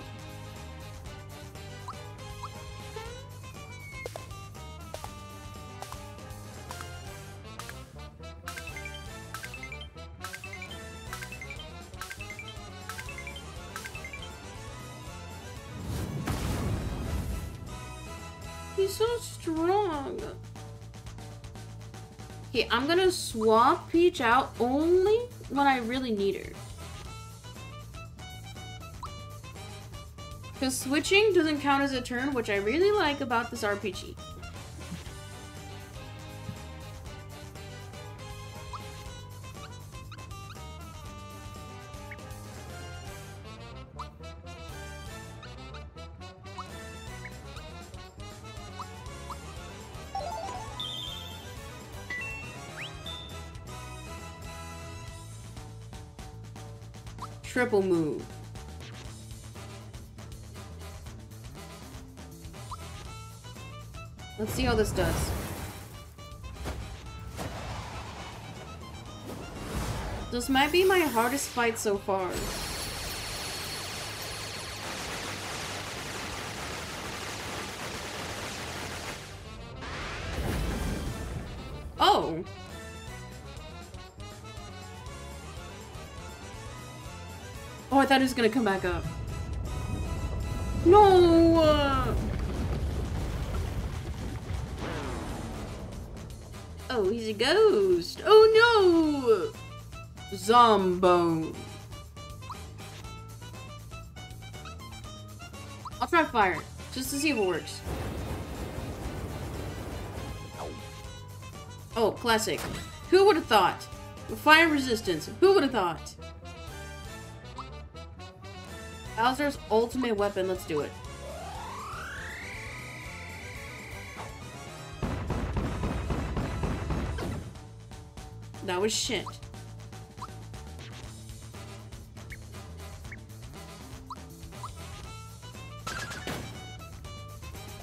Swap Peach out only when I really need her. Because switching doesn't count as a turn, which I really like about this RPG. Triple move. Let's see how this does. This might be my hardest fight so far. Thought it was gonna come back up. No! uh, Oh, he's a ghost. Oh no! Zombo. I'll try fire, just to see if it works. Oh, classic. Who would have thought? Fire resistance. Who would have thought? Bowser's ultimate weapon. Let's do it. That was shit.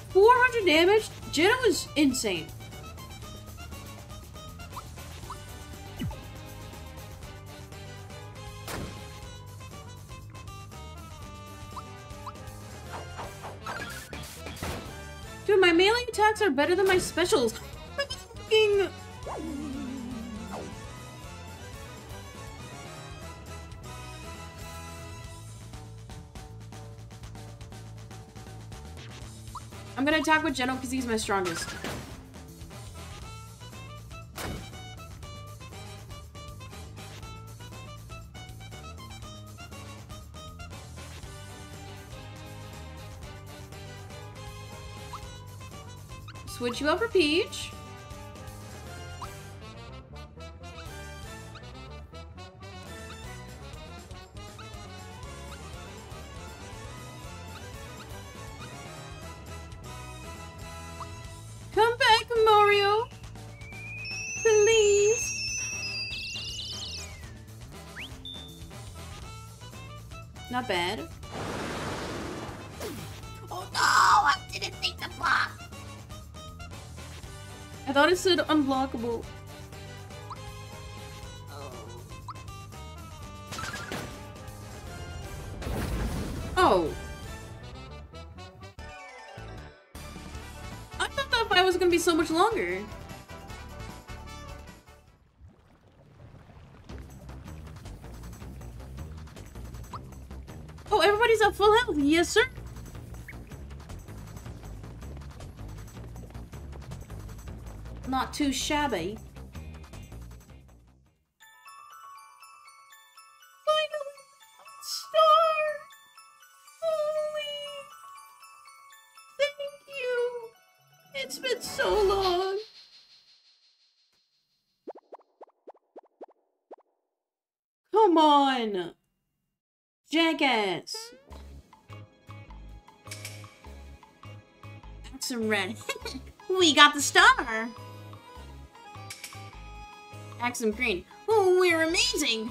Four hundred damage. Jenna was insane. Better than my specials. I'm gonna attack with Geno because he's my strongest. Switch you over Peach. Unblockable. Oh. oh. I thought that fight was gonna be so much longer. Oh, everybody's at full health. Yes, sir. Not too shabby. Finally, star. Holy. Thank you. It's been so long. Come on. Jackass. That's some red. we got the star. Axem Green. Oh, we're amazing.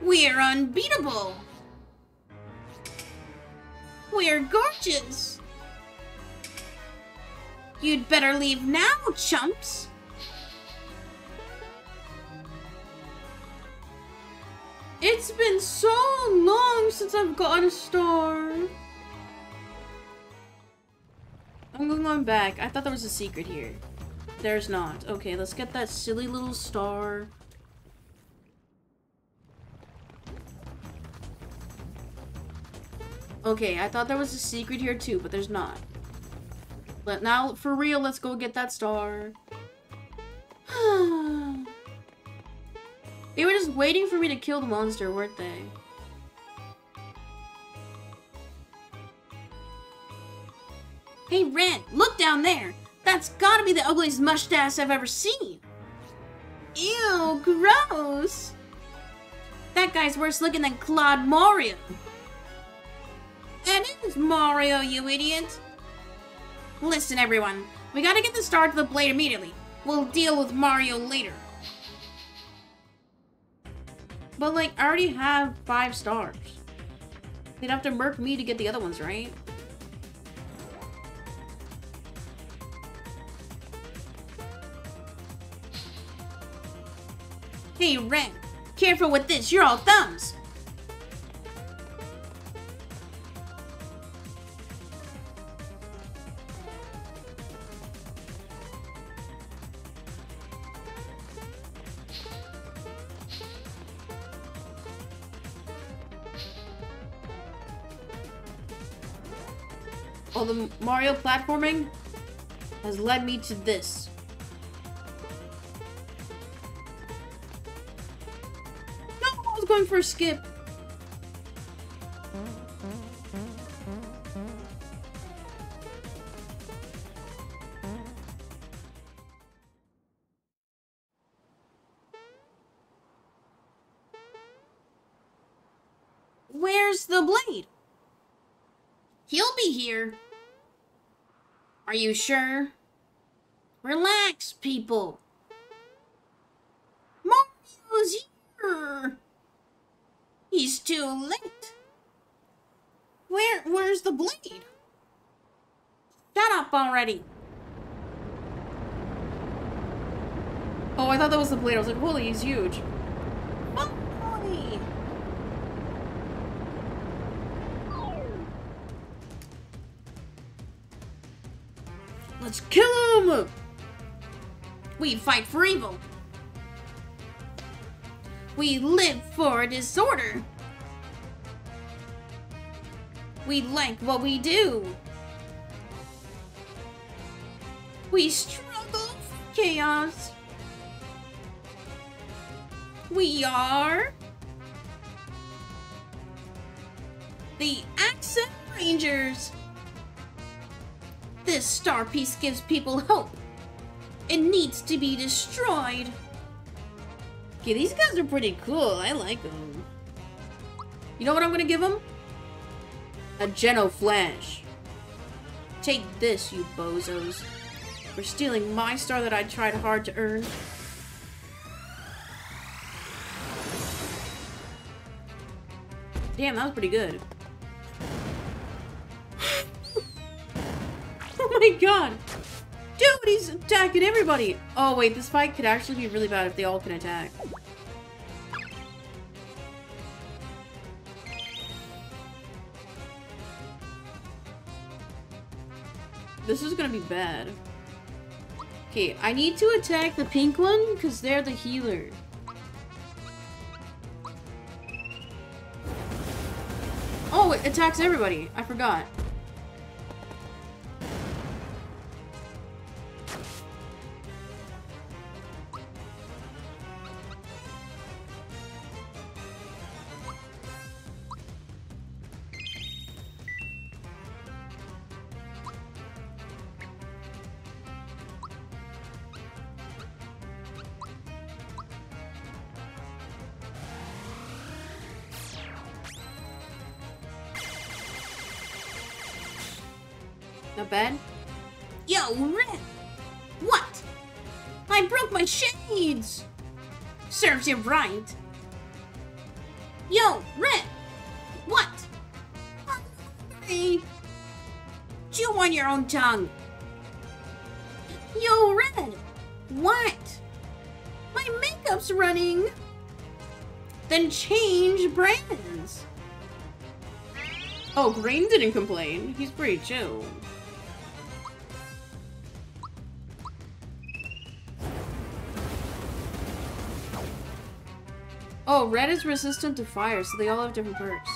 We're unbeatable. We're gorgeous. You'd better leave now, chumps. It's been so long since I've gotten a star. I'm going back. I thought there was a secret here. There's not. Okay, let's get that silly little star. Okay, I thought there was a secret here too, but there's not. But now, for real, let's go get that star. they were just waiting for me to kill the monster, weren't they? Hey, Red, look down there. That's gotta be the ugliest mustache I've ever seen. Ew, gross. That guy's worse looking than Claude Mario. And That is Mario, you idiot. Listen, everyone. We gotta get the star to the blade immediately. We'll deal with Mario later. But, like, I already have five stars. They'd have to murk me to get the other ones, right? Hey, Ren. Careful with this. You're all thumbs. All the Mario platforming has led me to this. For skip. Where's the blade? He'll be here. Are you sure? Relax, people. Mario's here. He's too late. Where where's the blade? Shut up already. Oh, I thought that was the blade. I was like, holy, he's huge. Holy. Let's kill him! We fight for evil. We live for disorder. We like what we do. We struggle for chaos. We are the Axem Rangers. This star piece gives people hope. It needs to be destroyed. Okay, these guys are pretty cool. I like them. You know what I'm gonna give them? A Geno Flash. Take this, you bozos. For stealing my star that I tried hard to earn. Damn, that was pretty good. oh my god! Dude, he's attacking everybody! Oh wait, this fight could actually be really bad if they all can attack. Gonna be bad. Okay, I need to attack the pink one because they're the healer. Oh, it attacks everybody. I forgot. Serves you right. Yo, Red! What? Hey! Chew on your own tongue. Yo, Red! What? My makeup's running! Then change brands! Oh, Green didn't complain. He's pretty chill. Red is resistant to fire, so they all have different perks.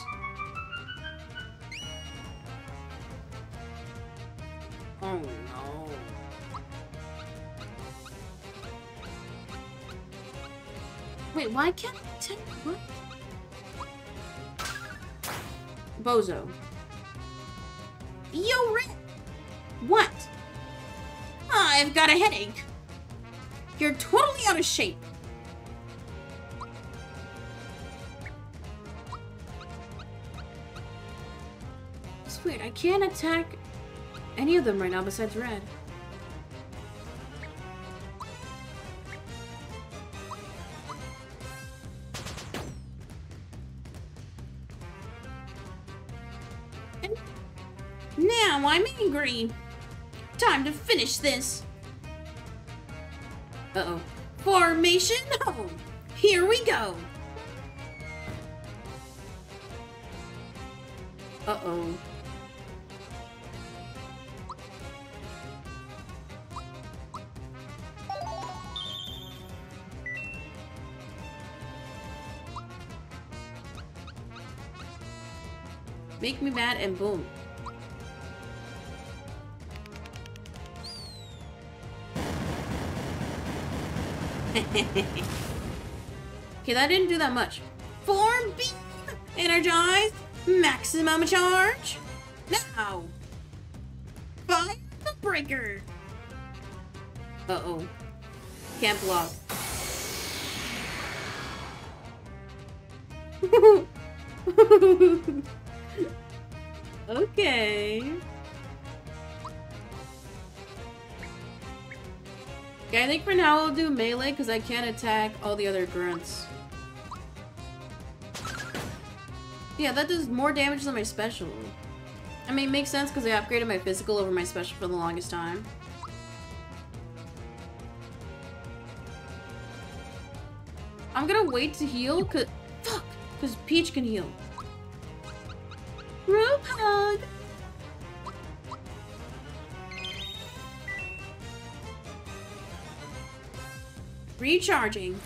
Attack any of them right now besides Red. Now I'm angry. Time to finish this. Uh-oh. Formation Oh, Here we go. Uh-oh. Make me mad and boom. okay, that didn't do that much. Form beam! Energize! Maximum charge! Now! Fire the breaker! Uh-oh. Can't block. okay. Okay, I think for now I'll do melee because I can't attack all the other grunts. Yeah, that does more damage than my special. I mean, it makes sense because I upgraded my physical over my special for the longest time. I'm gonna wait to heal, cause- Fuck! Because Peach can heal. Recharging.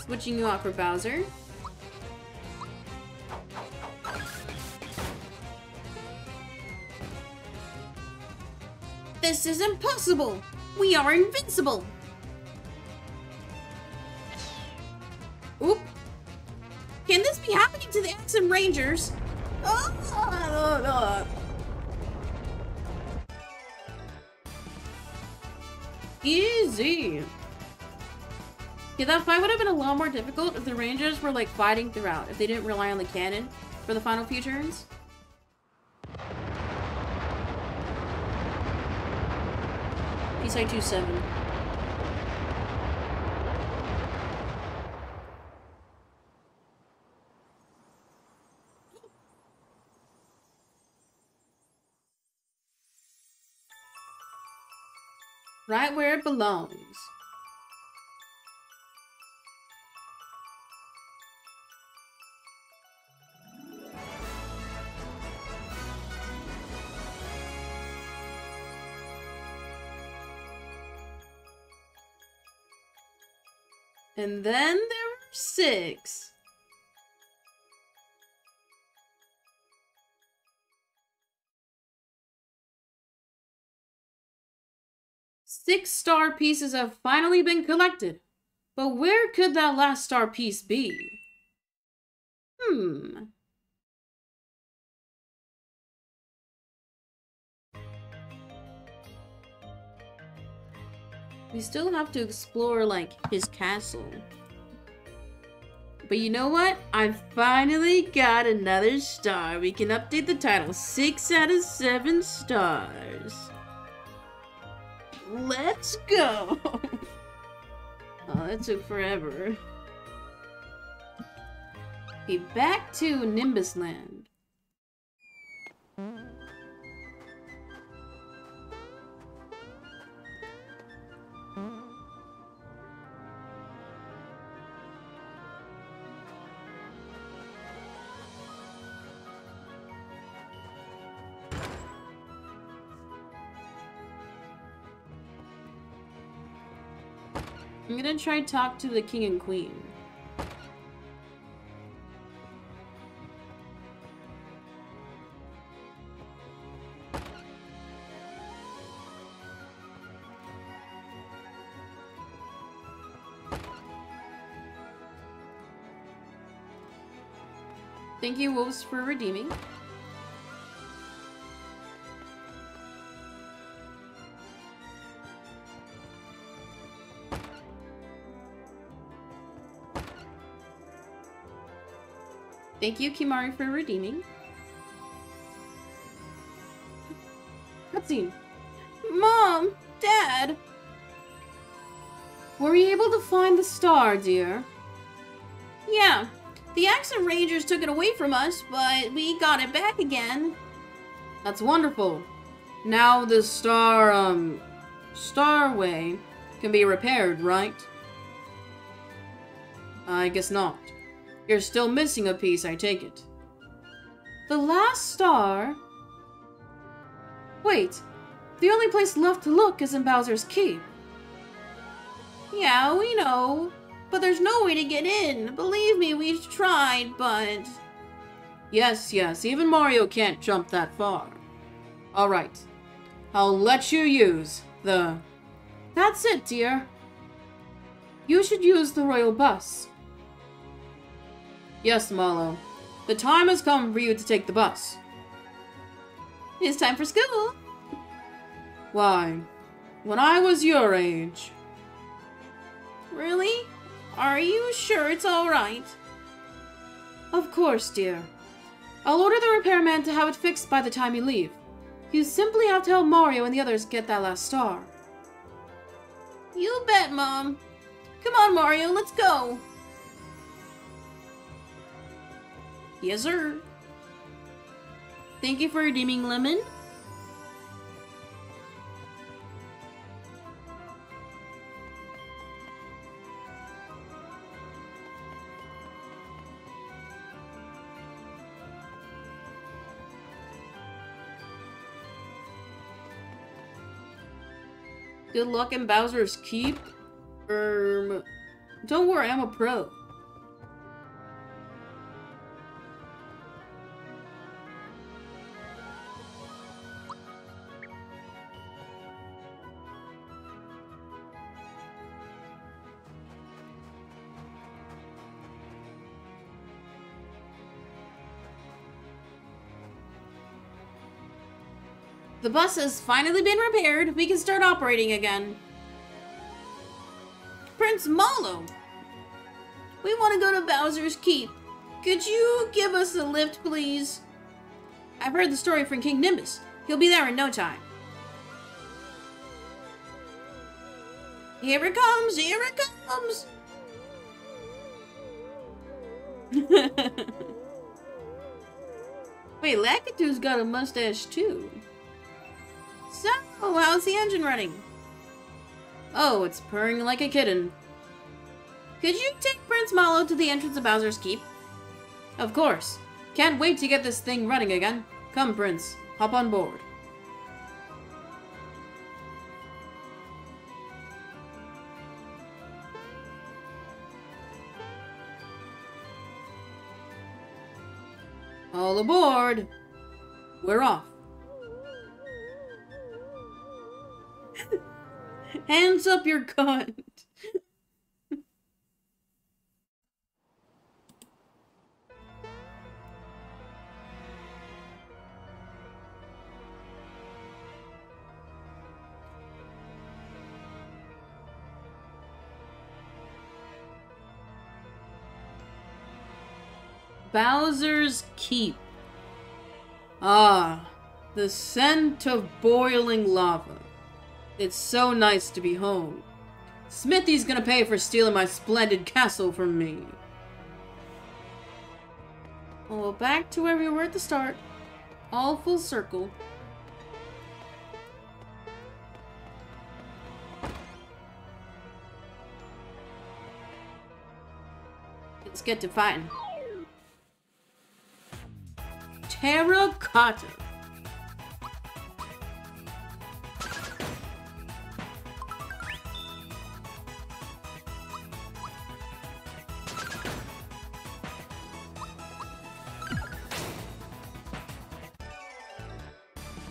Switching you out for Bowser. This is impossible! We are invincible! Oop! Can this be happening to the Axem Rangers? Easy! Yeah, that fight would have been a lot more difficult if the Rangers were like fighting throughout, if they didn't rely on the cannon for the final few turns. 27. Right where it belongs. And then there were six. Six star pieces have finally been collected. But where could that last star piece be? Hmm. We still have to explore, like, his castle. But you know what? I finally got another star. We can update the title. Six out of seven stars. Let's go! oh, that took forever. Be back to Nimbus gonna try talk to the king and queen. Thank you, Wolves, for redeeming. Thank you, Kimari, for redeeming. Cutscene. Mom! Dad! Were you able to find the star, dear? Yeah. The Axem Rangers took it away from us, but we got it back again. That's wonderful. Now the star, um, Starway can be repaired, right? I guess not. You're still missing a piece, I take it. The last star? Wait, the only place left to look is in Bowser's Keep. Yeah, we know. But there's no way to get in. Believe me, we've tried, but... Yes, yes, even Mario can't jump that far. Alright. I'll let you use the... That's it, dear. You should use the royal bus. Yes, Mallow. The time has come for you to take the bus. It's time for school. Why? When I was your age. Really? Are you sure it's alright? Of course, dear. I'll order the repairman to have it fixed by the time you leave. You simply have to help Mario and the others get that last star. You bet, Mom. Come on, Mario, let's go. Yes, sir. Thank you for redeeming Lemon. Good luck in Bowser's Keep. Um, don't worry, I'm a pro. Bus has finally been repaired. We can start operating again. Prince Mallow! We want to go to Bowser's Keep. Could you give us a lift, please? I've heard the story from King Nimbus. He'll be there in no time. Here it comes! Here it comes! Wait, Lakitu's got a mustache too. So, how's the engine running? Oh, it's purring like a kitten. Could you take Prince Mallow to the entrance of Bowser's Keep? Of course. Can't wait to get this thing running again. Come, Prince. Hop on board. All aboard! We're off. Hands up your gun. Bowser's Keep. Ah, the scent of boiling lava. It's so nice to be home. Smithy's gonna pay for stealing my splendid castle from me. Well, back to where we were at the start. All full circle. Let's get to fighting. Terracotta.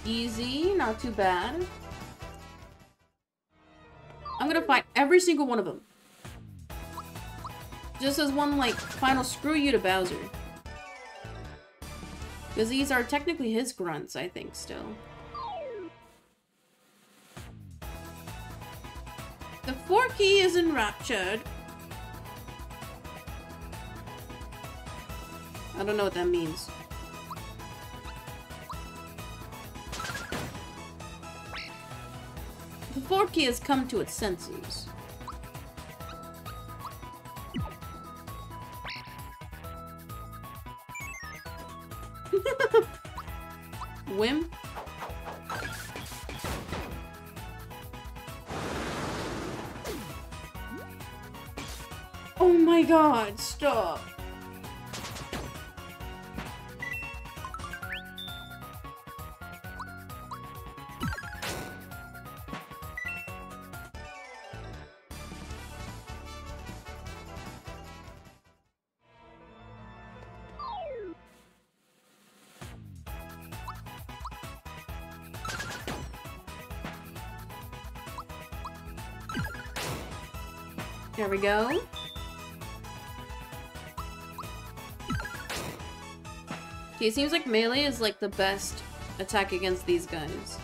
Easy, not too bad. I'm gonna fight every single one of them. Just as one, like, final screw you to Bowser. Because these are technically his grunts, I think, still. The Forky is enraptured. I don't know what that means. Forky has come to its senses. Whim? Oh my god, stop. We go. Okay, it seems like melee is like the best attack against these guys.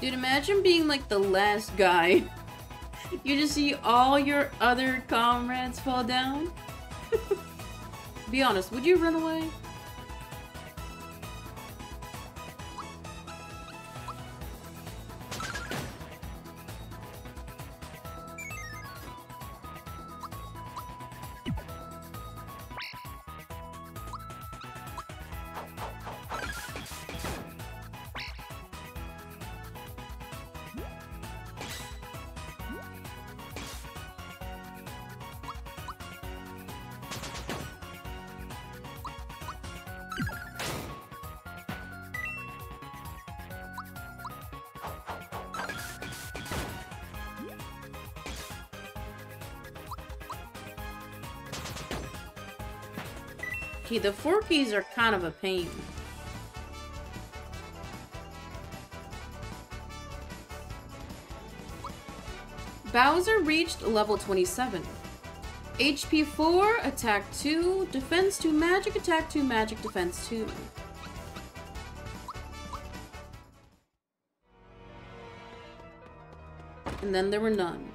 Dude, imagine being like the last guy. You just see all your other comrades fall down. Be honest, would you run away? The Forkies are kind of a pain. Bowser reached level 27. HP 4, attack 2, defense 2, magic attack 2, magic defense 2. And then there were none.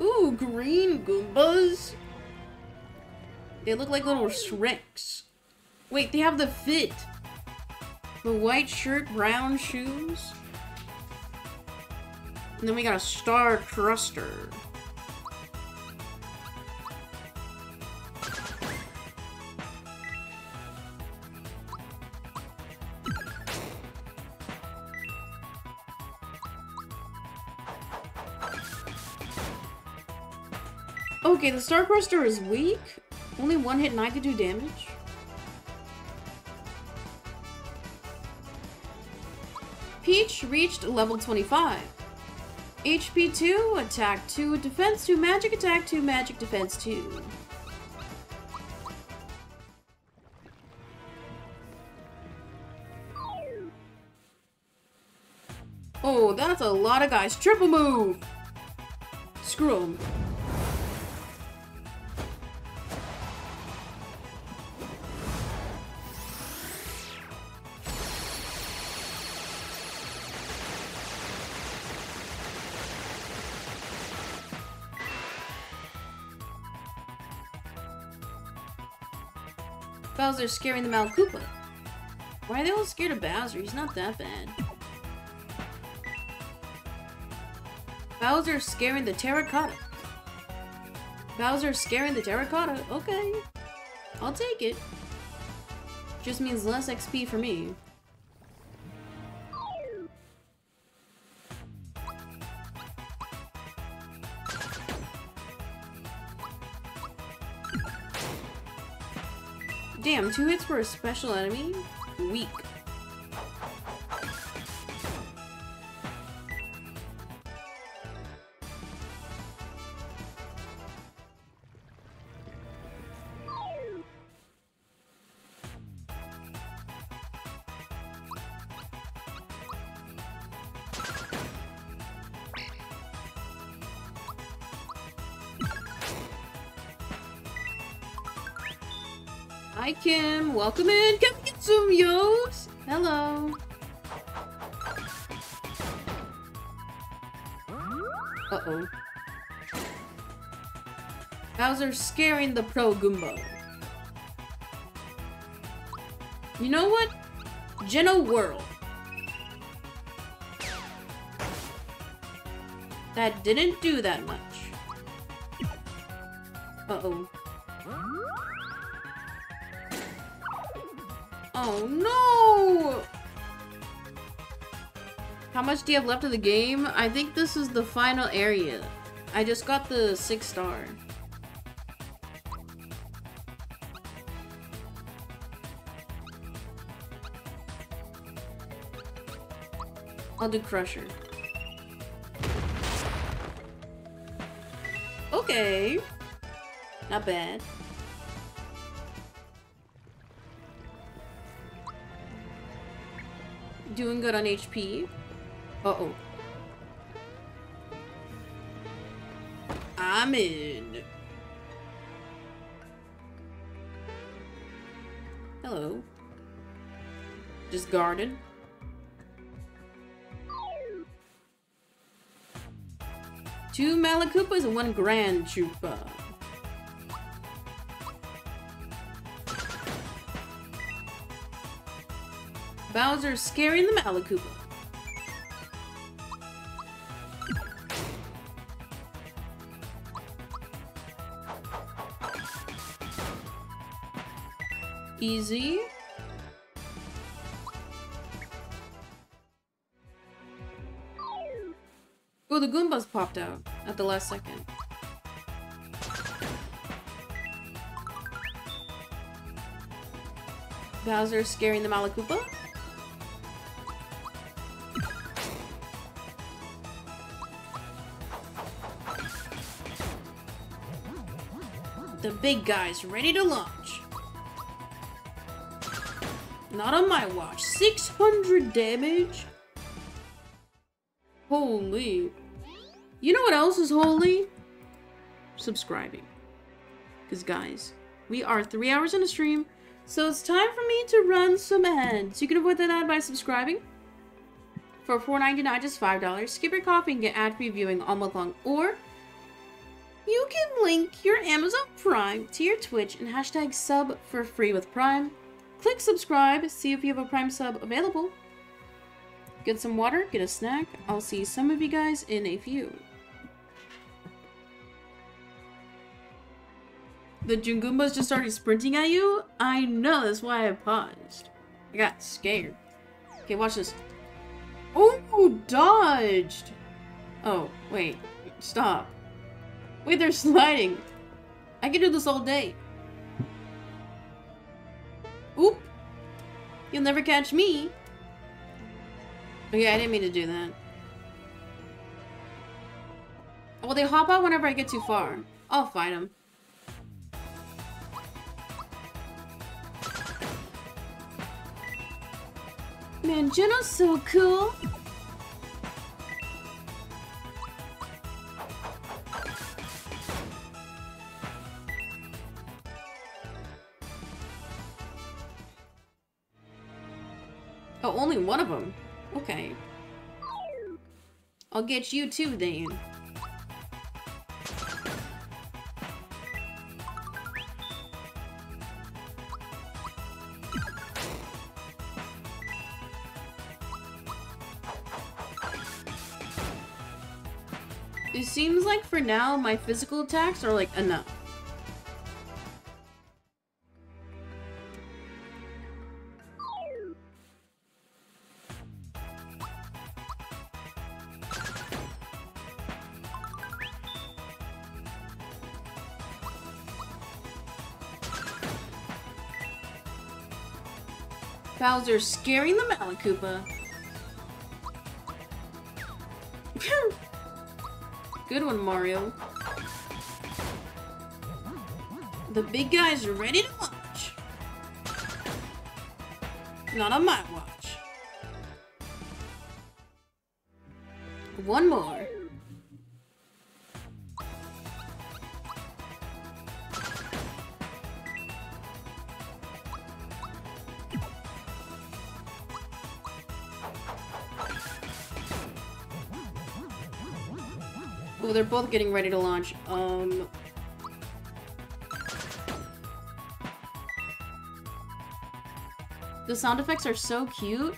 Ooh, green Goombas! They look like little Shreks. Wait, they have the fit. The white shirt, brown shoes. And then we got a Star Cruster. Okay, the Star Cruster is weak. Only one hit 92 damage? Peach reached level 25. HP 2, attack 2, defense 2, magic attack 2, magic defense 2. Oh, that's a lot of guys. Triple move! Screw 'em. Bowser's scaring the Mount Koopa. Why are they all scared of Bowser? He's not that bad. Bowser scaring the Terracotta. Bowser scaring the Terracotta. Okay. I'll take it. Just means less XP for me. Two hits for a special enemy? Weak. Kim. Welcome in. Come get some yos. Hello. Uh-oh. Bowser scaring the pro Goomba. You know what? Geno Whirl. That didn't do that much. Much do you have left of the game? I think this is the final area. I just got the six star. I'll do Crusher. Okay. Not bad. Doing good on HP. Uh-oh. I'm in. Hello. Just garden. Two Malakoopas and one Grand Chupa. Bowser scaring the Malakoopa. Easy. Oh, the Goombas popped out at the last second. Bowser scaring the Malakoopa. The big guy's ready to launch. Not on my watch. 600 damage? Holy. You know what else is holy? Subscribing. Because, guys, we are three hours in a stream, so it's time for me to run some ads. You can avoid that ad by subscribing. For $4.99, just $5. Skip your coffee and get ad-free viewing all month long. Or, you can link your Amazon Prime to your Twitch and hashtag sub for free with Prime. Click subscribe, see if you have a Prime sub available. Get some water, get a snack. I'll see some of you guys in a few. The Jungoombas just started sprinting at you? I know, that's why I paused. I got scared. Okay, watch this. Oh, dodged! Oh, wait. Stop. Wait, they're sliding. I can do this all day. Oop! You'll never catch me. Okay, I didn't mean to do that. Well, they hop out whenever I get too far. I'll fight them. Man, Geno's so cool. Only one of them. Okay. I'll get you too, then. It seems like for now, my physical attacks are like enough. Bowser scaring the Malakoopa. Good one, Mario. The big guys ready to launch. Not on my watch. One more. They're both getting ready to launch. Um. The sound effects are so cute.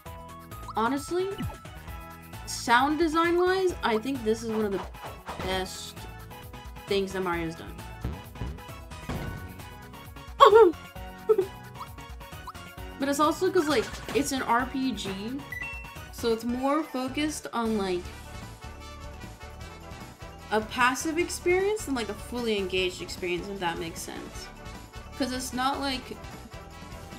Honestly, sound design wise, I think this is one of the best things that Mario's done. but it's also because, like, it's an RPG, so it's more focused on, like, a passive experience than, like, a fully engaged experience, if that makes sense. Because it's not like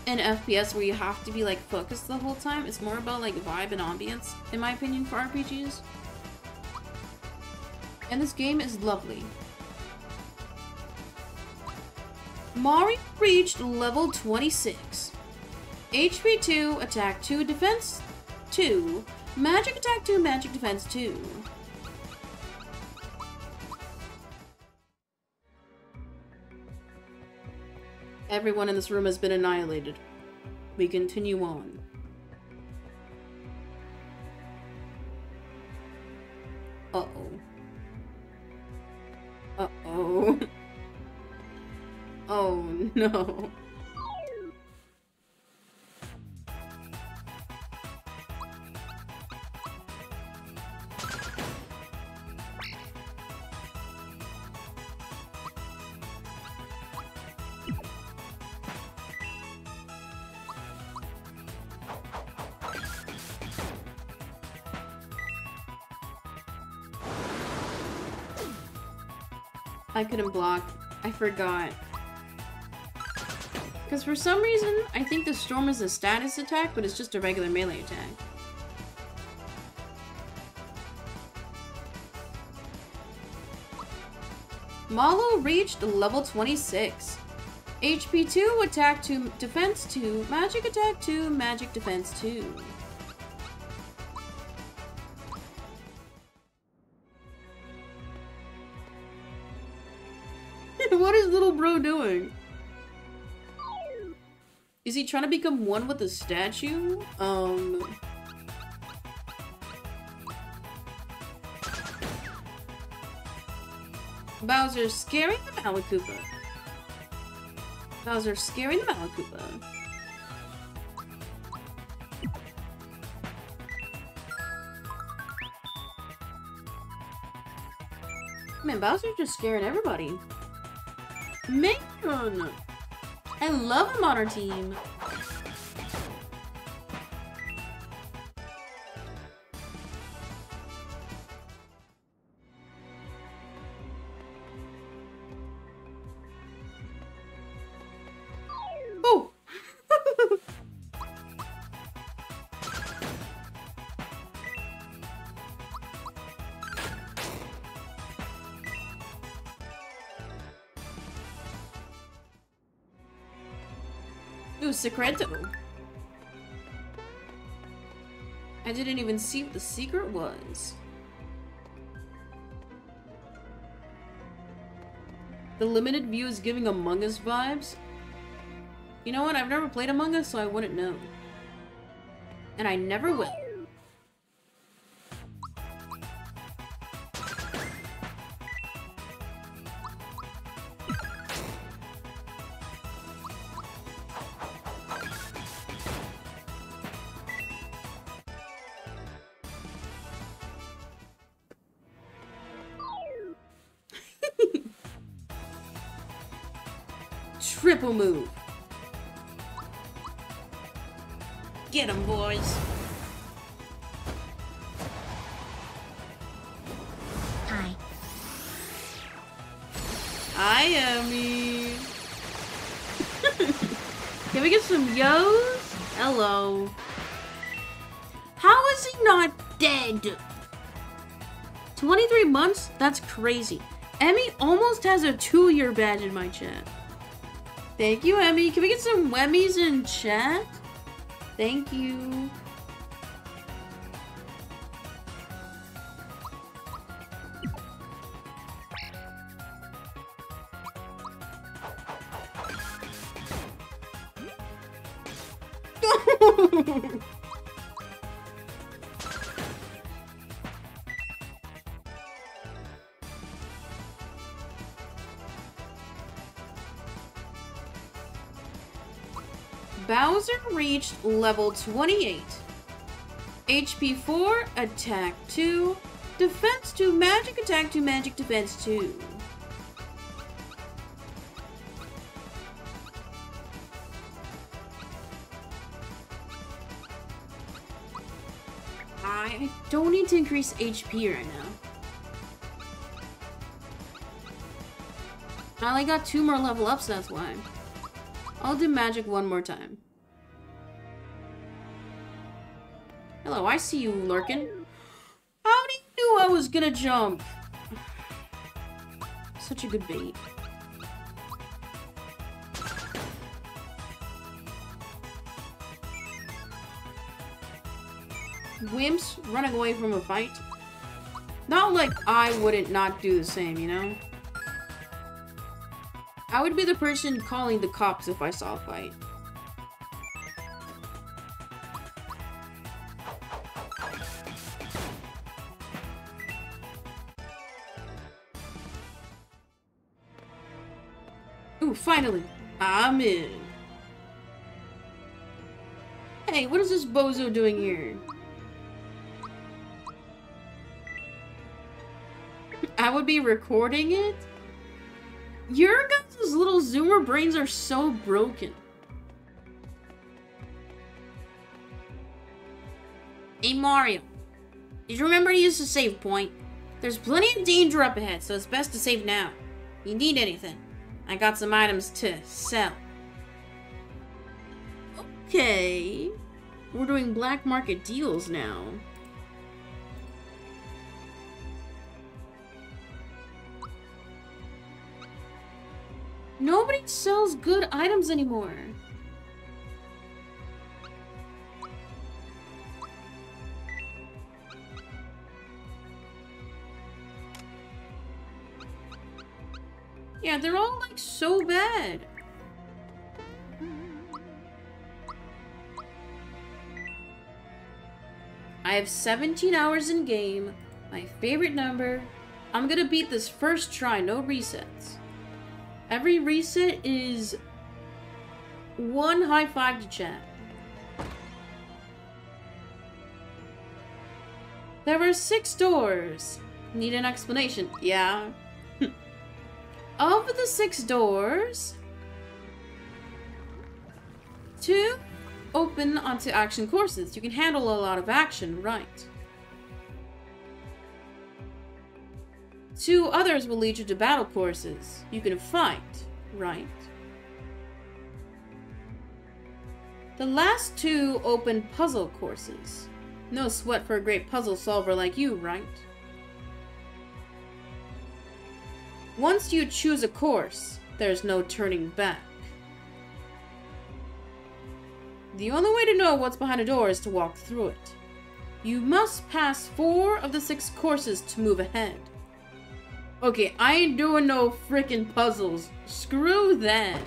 an FPS where you have to be, like, focused the whole time. It's more about, like, vibe and ambience, in my opinion, for RPGs. And this game is lovely. Mario reached level 26. HP 2, attack 2, defense 2, magic attack 2, magic defense 2. Everyone in this room has been annihilated. We continue on. Uh-oh. Uh-oh. Oh no. Couldn't block. I forgot. Because for some reason, I think the storm is a status attack, but it's just a regular melee attack. Mallow reached level 26. HP 2, attack 2, defense 2, magic attack 2, magic defense 2. Trying to become one with the statue? Um... Bowser scaring the Malakoopa. Bowser scaring the Malakoopa. Man, Bowser's just scaring everybody. Man! I love him on our team. Secreto. I didn't even see what the secret was. The limited view is giving Among Us vibes. You know what? I've never played Among Us, so I wouldn't know. And I never will. Crazy. Emmy almost has a two-year badge in my chat. Thank you, Emmy. Can we get some Wemmys in chat? Thank you. Level 28. HP 4, attack 2, defense 2, magic attack 2, magic defense 2. I don't need to increase HP right now. I only got two more level ups, that's why. I'll do magic one more time. I see you lurking. How did you know I was gonna jump? Such a good bait. Wimps running away from a fight. Not like I wouldn't not do the same, you know? I would be the person calling the cops if I saw a fight. Ooh, finally! I'm in. Hey, what is this bozo doing here? I would be recording it? Your guys' little zoomer brains are so broken. Hey Mario, did you remember to use the save point? There's plenty of danger up ahead, so it's best to save now. You need anything, I got some items to sell. Okay. We're doing black market deals now. Nobody sells good items anymore. Yeah, they're all like so bad. I have 17 hours in game, my favorite number. I'm gonna beat this first try, no resets. Every reset is one high five to chat. There are six doors. Need an explanation? Yeah. Of the six doors, two open onto action courses. You can handle a lot of action, right? Two others will lead you to battle courses. You can fight, right? The last two open puzzle courses. No sweat for a great puzzle solver like you, right? Once you choose a course, there's no turning back. The only way to know what's behind a door is to walk through it. You must pass four of the six courses to move ahead. Okay, I ain't doing no freaking puzzles. Screw that.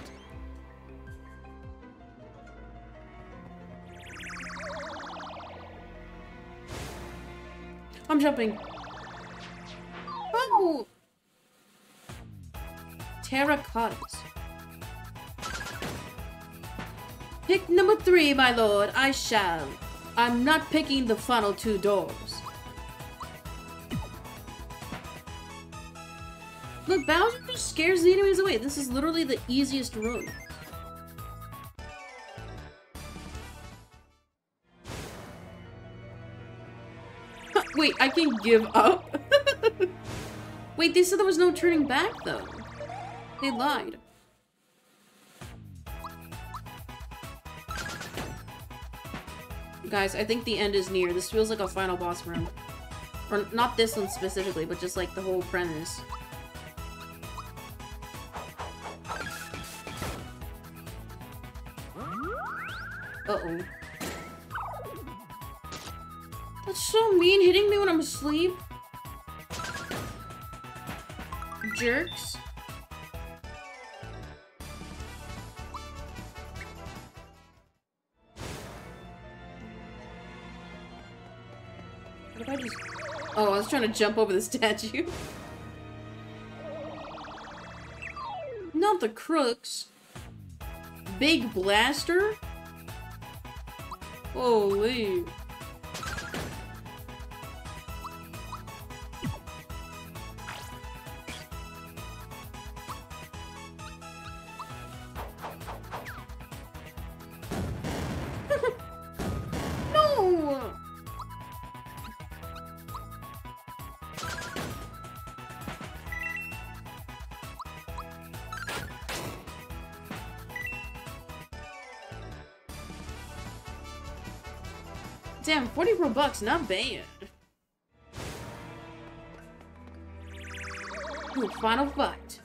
I'm jumping. Oh! Terracottas. Pick number three, my lord. I shall. I'm not picking the final two doors. Look, Bowser just scares the enemies away. This is literally the easiest room. Wait, I can give up? Wait, they said there was no turning back, though. They lied. Guys, I think the end is near. This feels like a final boss room. Or not this one specifically, but just like the whole premise. Uh-oh. That's so mean, hitting me when I'm asleep. Jerks. Oh, I was trying to jump over the statue. Not the crooks. Big blaster? Holy. 44 bucks, not bad. Ooh, final fight.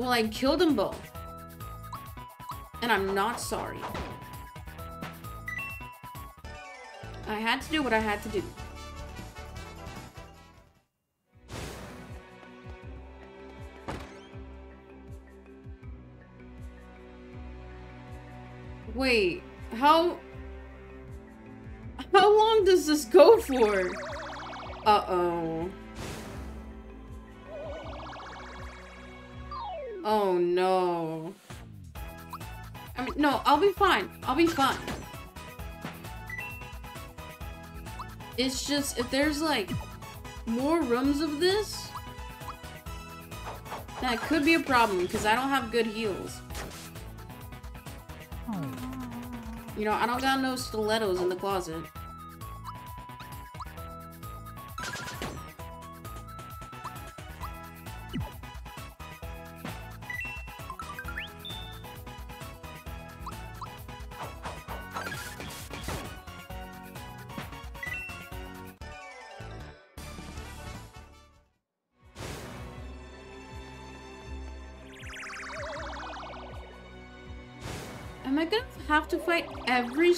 Well, I killed them both. And I'm not sorry. I had to do what I had to do. Wait, how... How long does this go for? Be fine. It's just, if there's like more rooms of this, that could be a problem because I don't have good heals. Hmm. You know, I don't got no stilettos in the closet.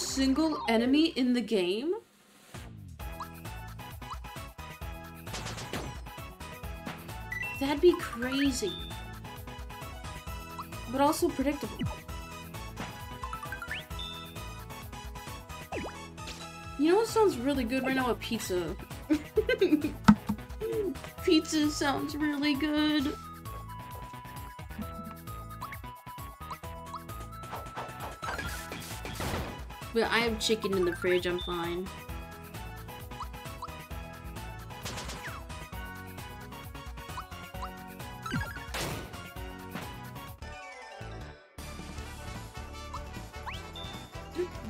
Single enemy in the game? That'd be crazy. But also predictable. You know what sounds really good right now? A pizza. pizza sounds really good. But I have chicken in the fridge, I'm fine.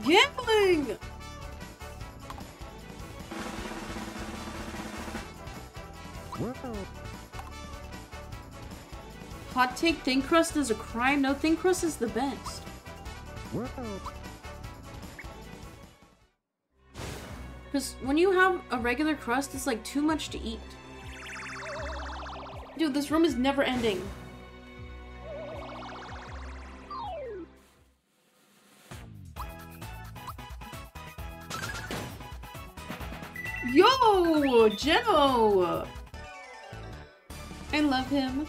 Gambling! Hot take, thin crust is a crime? No, thin crust is the best. Because when you have a regular crust, it's like too much to eat. Dude, this room is never ending. Yo! Geno! I love him.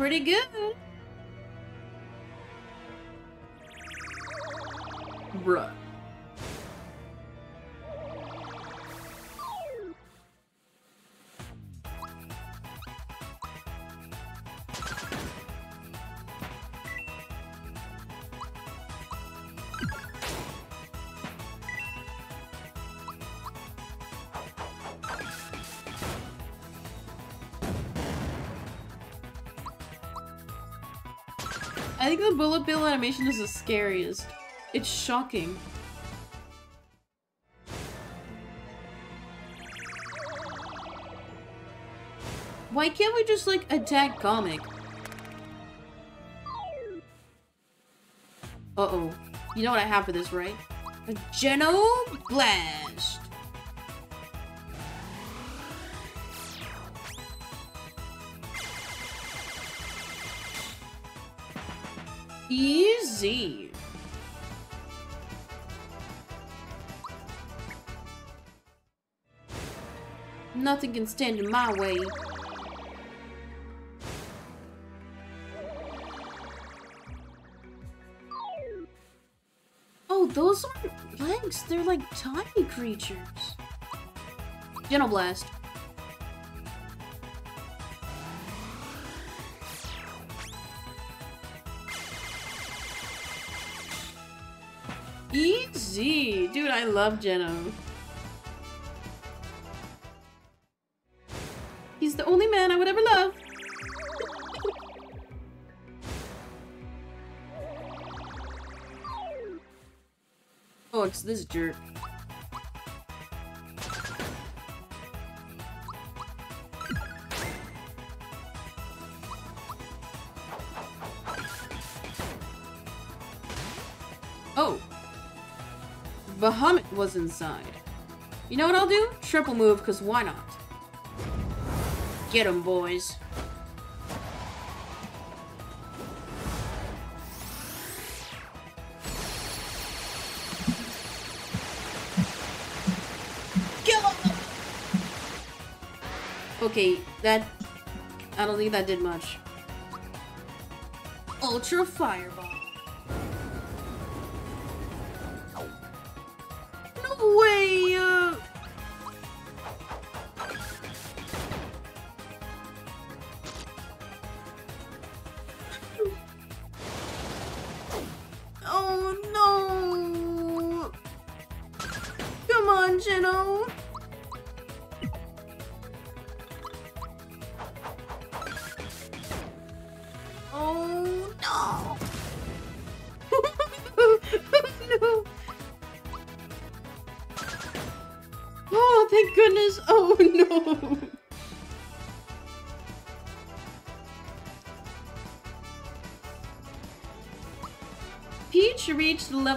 Pretty good. bullet bill animation is the scariest. It's shocking. Why can't we just, like, attack Comic? Uh-oh. You know what I have for this, right? A Geno Blast! Easy. Nothing can stand in my way. Oh, those aren't legs. They're like tiny creatures. Genoblast. Dude, I love Geno. He's the only man I would ever love. oh, it's this jerk. Was inside. You know what I'll do? Triple move, because why not? Get 'em, boys. Okay, that... I don't think that did much. Ultra Fireball.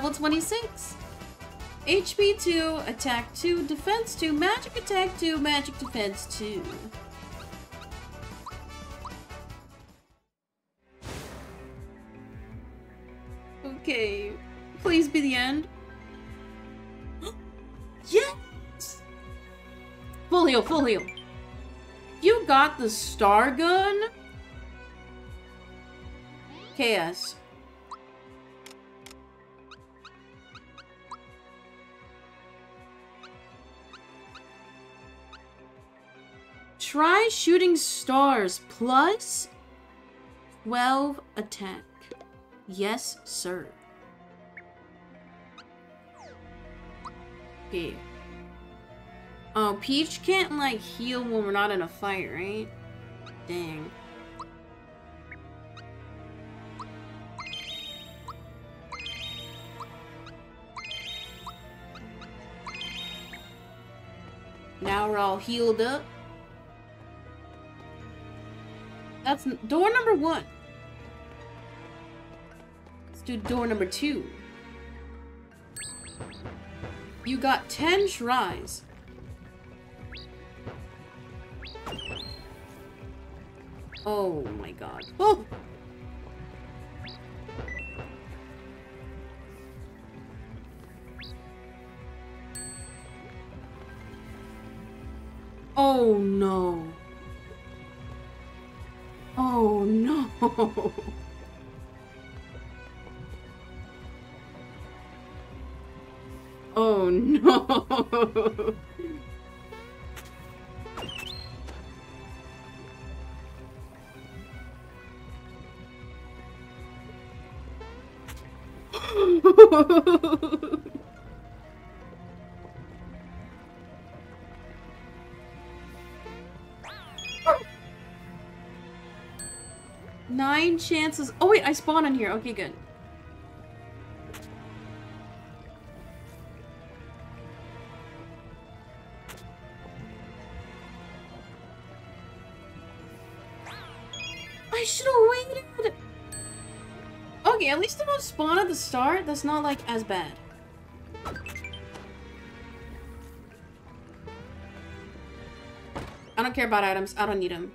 Level 26. HP 2, attack 2, defense 2, magic attack 2, magic defense 2. Okay, please be the end. yes! Full heal, full heal. You got the star gun? KS. Try shooting stars plus 12 attack. Yes, sir. Okay. Oh, Peach can't, like, heal when we're not in a fight, right? Dang. Now we're all healed up. That's door number one. Let's do door number two. You got 10 tries. Oh my god. Oh! Oh no. No. Oh no. says, oh wait, I spawn in here. Okay, good. I should have waited! Okay, at least they won't spawn at the start. That's not, like, as bad. I don't care about items. I don't need them.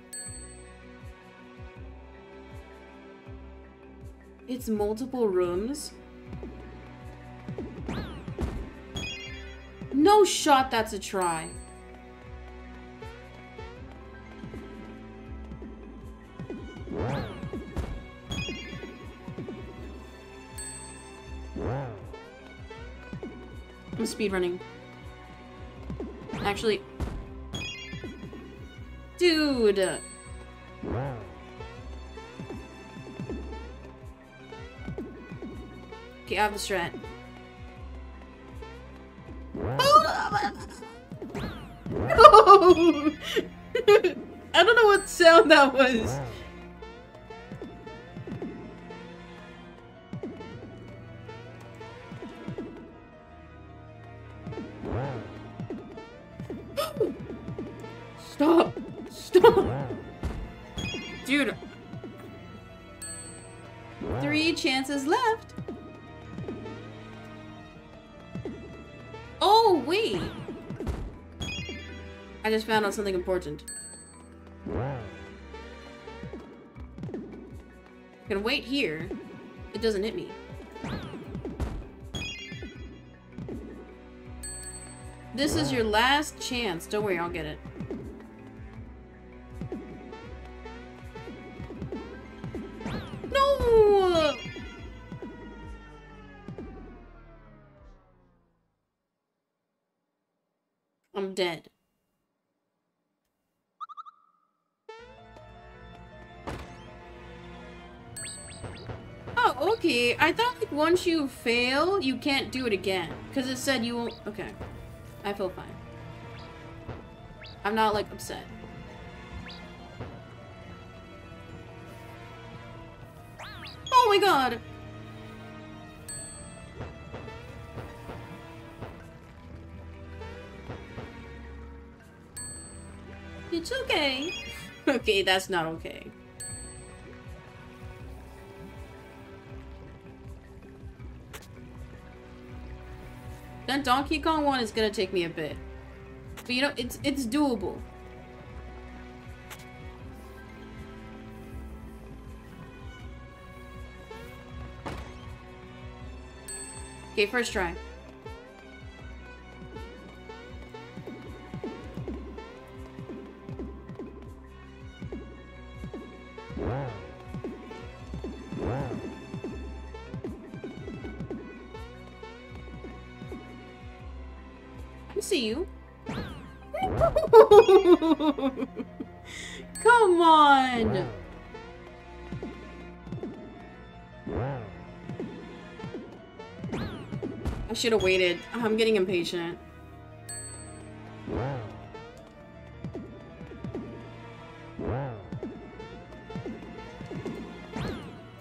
It's multiple rooms. No shot that's a try. I'm speedrunning. Actually... Dude! Strat. No! I don't know what sound that was. Found out something important. Gonna wait here. It doesn't hit me. This is your last chance. Don't worry, I'll get it. Once you fail, you can't do it again. Because it said you won't... Okay. I feel fine. I'm not like upset. Oh my god! It's okay. okay, that's not okay. That Donkey Kong one is gonna take me a bit. But you know, it's it's doable. Okay, first try. Should have waited. Ah, I'm getting impatient.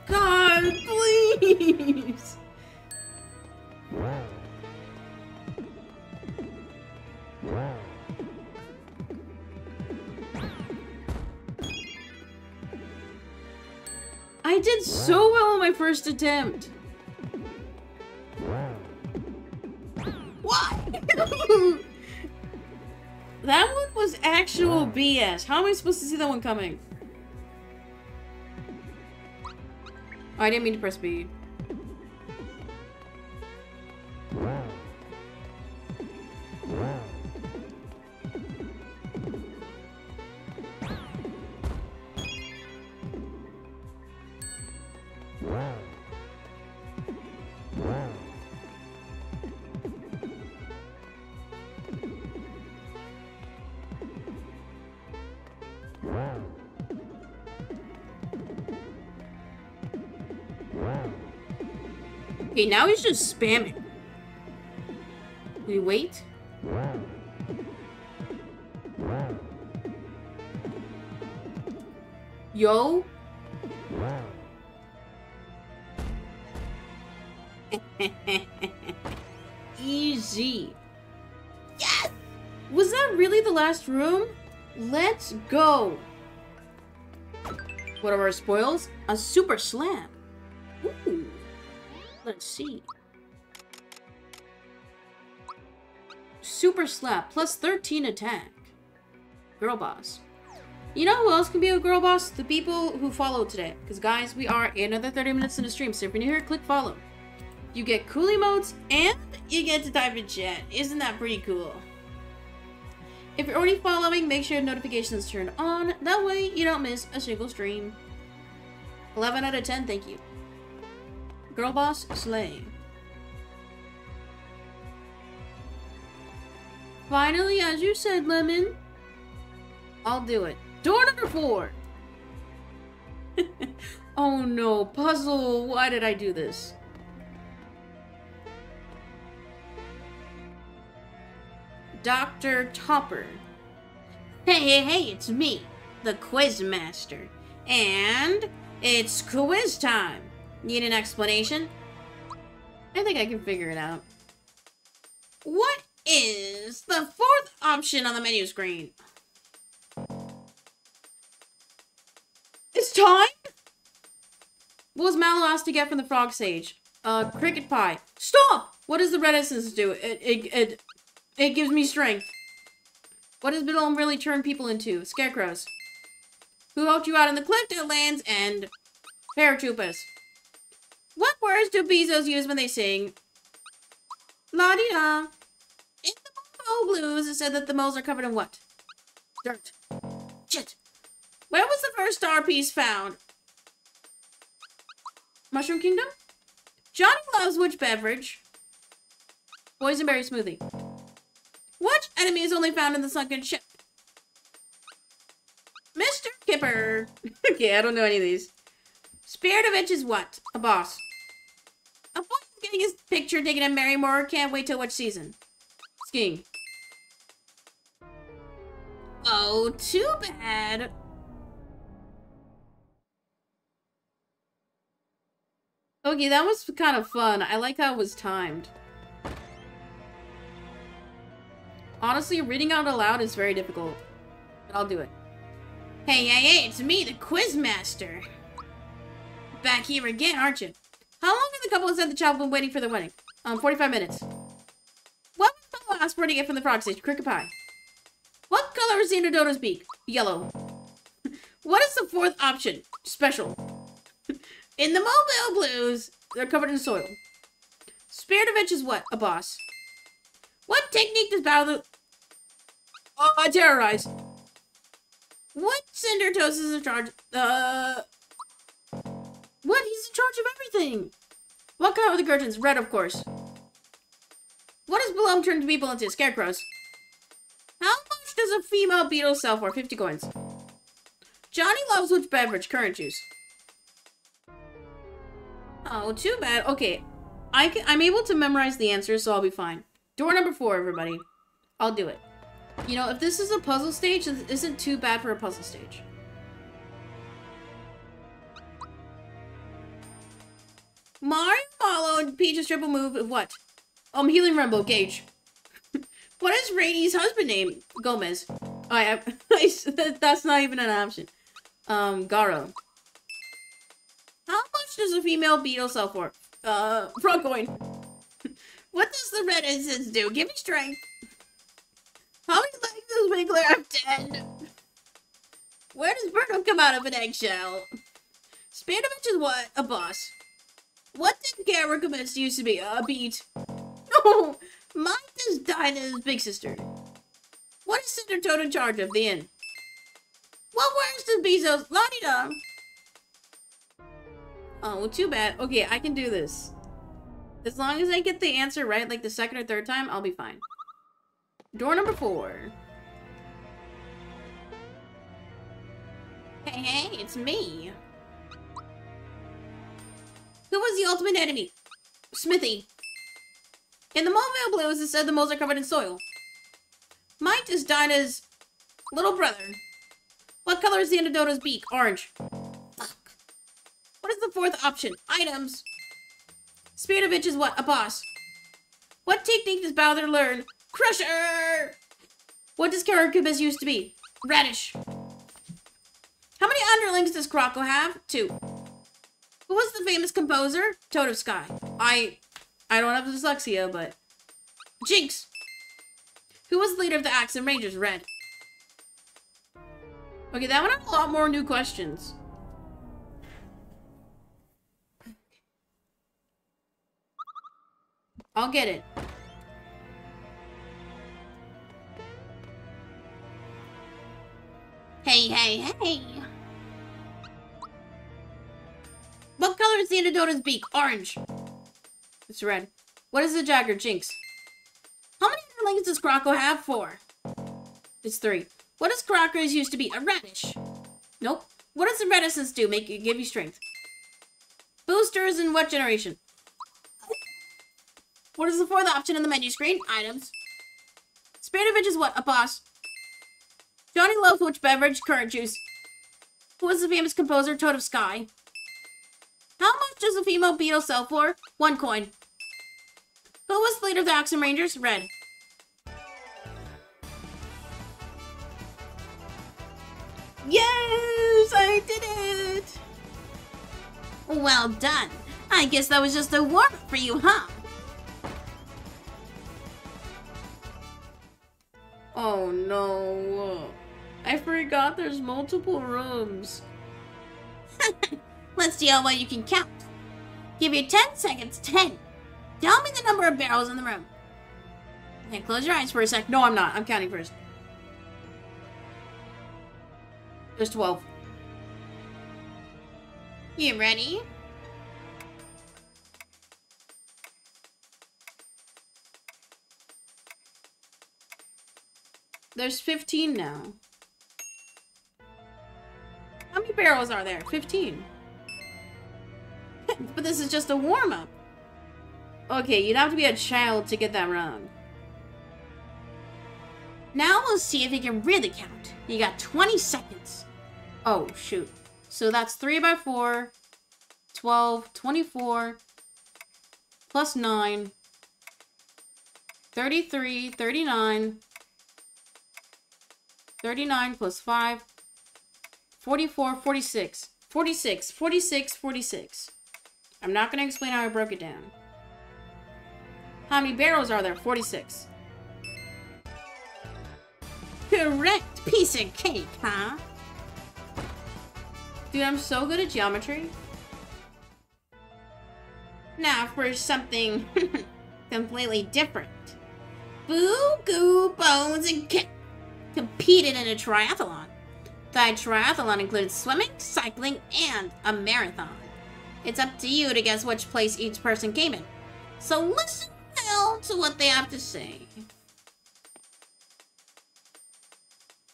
God, please! I did so well on my first attempt. BS. How am I supposed to see that one coming? Oh, I didn't mean to press B. Okay, now he's just spamming. We wait. Yo. Easy. Yes! Was that really the last room? Let's go. What are our spoils? A Super Slap. See. Super Slap, plus 13 attack. Girl boss. You know who else can be a girl boss? The people who follow today. Because, guys, we are another 30 minutes in the stream. So if you're new here, click follow. You get cool emotes and you get to type in chat. Isn't that pretty cool? If you're already following, make sure notifications turn on. That way you don't miss a single stream. 11 out of 10, thank you. Girl boss, slay. Finally, as you said, Lemon. I'll do it. Door number four. oh no, puzzle. Why did I do this? Dr. Topper. Hey, hey, hey, it's me, the quiz master. And it's quiz time. Need an explanation? I think I can figure it out. What is the fourth option on the menu screen? It's time? What was Mallow asked to get from the frog sage? Uh, cricket pie. Stop! What does the red essence do? It, it, it, it gives me strength. What does Biddle really turn people into? Scarecrows. Who helped you out in the Clifton Lands and paratroopers? What words do Bezos use when they sing? La-di-da. In the Momo Blues, it said that the moles are covered in what? Dirt. Shit. Where was the first star piece found? Mushroom Kingdom? Johnny loves which beverage? Boysenberry smoothie. Which enemy is only found in the sunken ship? Mr. Kipper. okay, I don't know any of these. Spirit of Itch is what? A boss. Getting his picture taken at Marrymore. Can't wait till which season? Skiing. Oh, too bad. Okay, that was kind of fun. I like how it was timed. Honestly, reading out aloud is very difficult. But I'll do it. Hey, hey, hey, it's me, the quiz master. Back here again, aren't you? How long the couple inside the child been waiting for the wedding? Um, 45 minutes. What was the last word to get from the frog sage? Cricket pie. What color is Xander Dodo's beak? Yellow. what is the fourth option? Special. In the Moleville Blues, they're covered in soil. Spirit of Itch is what? A boss. What technique does Battle Oh, I terrorize. What Cinder Toast is in charge? Uh. What? He's in charge of everything. What color are the curtains? Red, of course. What does Bloom turn people into? Scarecrows. How much does a female beetle sell for? 50 coins. Johnny loves which beverage? Currant juice. Oh, too bad. Okay, I can, I'm able to memorize the answers, so I'll be fine. Door number four, everybody. I'll do it. You know, if this is a puzzle stage, this isn't too bad for a puzzle stage. Mario, Mallow, and Peach's triple move of what? Um, Healing Rainbow, Gage. what is Raini's husband name? Gomez. I, I, that's not even an option. Um, Garo. How much does a female beetle sell for? Uh, frog coin. what does the red incense do? Give me strength. How many legs does Wiggler have? Ten. Where does Birdo come out of an eggshell? Spandovich is what? A boss. What did Gara Commence used to be? A beat. No! Mine is Dyna's big sister. What is Cinder Toad in charge of? The inn. What wears does Bezos? La-di-da. Oh, too bad. Okay, I can do this. As long as I get the answer right, like the second or third time, I'll be fine. Door number four. Hey, hey, it's me. Who was the ultimate enemy? Smithy. In the Moleville Blues, it said the moles are covered in soil. Mite is Dyna's little brother. What color is the Antidota's beak? Orange. Fuck. What is the fourth option? Items. Spirit of Itch is what? A boss. What technique does Bowser learn? Crusher! What does Karakubis used to be? Radish. How many underlings does Croco have? Two. Who was the famous composer? Toadofsky. I I don't have dyslexia, but Jinx. Who was the leader of the Axem Rangers? Red. Okay, that one had a lot more new questions. I'll get it. Hey, hey, hey! What color is the Anadota's beak? Orange. It's red. What is the Jagger? Jinx. How many underlings does Croco have? Four. It's three. What does Crocker's used to be? A radish. Nope. What does the reticence do? Make you give you strength. Boosters in what generation? What is the fourth option on the menu screen? Items. Spirit is what? A boss. Johnny loves which beverage? Current juice. Who is the famous composer? Toadofsky. Does a female beetle sell for? One coin. Who was the leader of the Axem Rangers? Red. Yes, I did it! Well done. I guess that was just a warm for you, huh? Oh no. I forgot there's multiple rooms. Let's see how well you can count. Give you 10 seconds. 10. Tell me the number of barrels in the room. Okay, close your eyes for a sec. No, I'm not. I'm counting first. There's 12. You ready? There's 15 now. How many barrels are there? 15. But this is just a warm-up. Okay, you'd have to be a child to get that wrong. Now we'll see if you can really count. You got 20 seconds. Oh, shoot. So that's 3 by 4, 12, 24, plus 9, 33, 39, 39 plus 5, 44, 46, 46, 46, 46. I'm not going to explain how I broke it down. How many barrels are there? 46. Correct piece of cake, huh? Dude, I'm so good at geometry. Now for something completely different. Boo, Goo, Bones, and Kip competed in a triathlon. The triathlon includes swimming, cycling, and a marathon. It's up to you to guess which place each person came in. So listen well to what they have to say.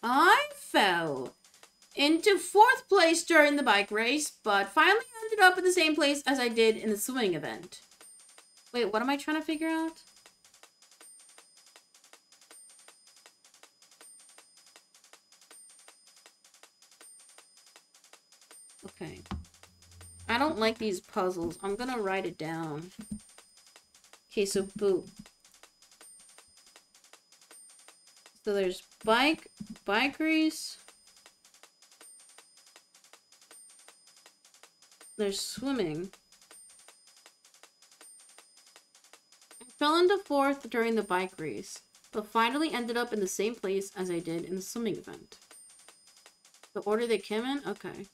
I fell into fourth place during the bike race, but finally ended up in the same place as I did in the swimming event. Wait, what am I trying to figure out? Okay. I don't like these puzzles. I'm gonna write it down. Okay, so boo. So there's bike, bike race. There's swimming. I fell into fourth during the bike race, but finally ended up in the same place as I did in the swimming event. The order they came in? Okay.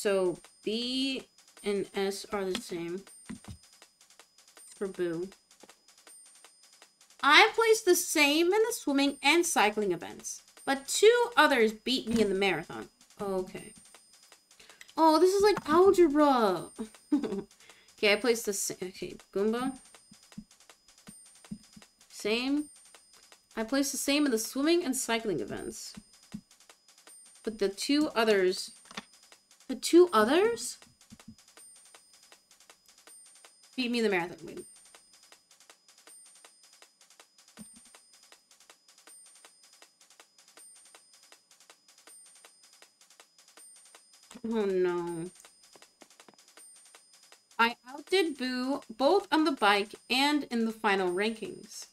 So B and S are the same for Boo. I placed the same in the swimming and cycling events, but two others beat me in the marathon. Okay. Oh, this is like algebra. okay, I placed the same. Okay, Goomba. Same. I placed the same in the swimming and cycling events. But the two others the two others? Beat me in the marathon. Wait. Oh no. I outdid Boo both on the bike and in the final rankings.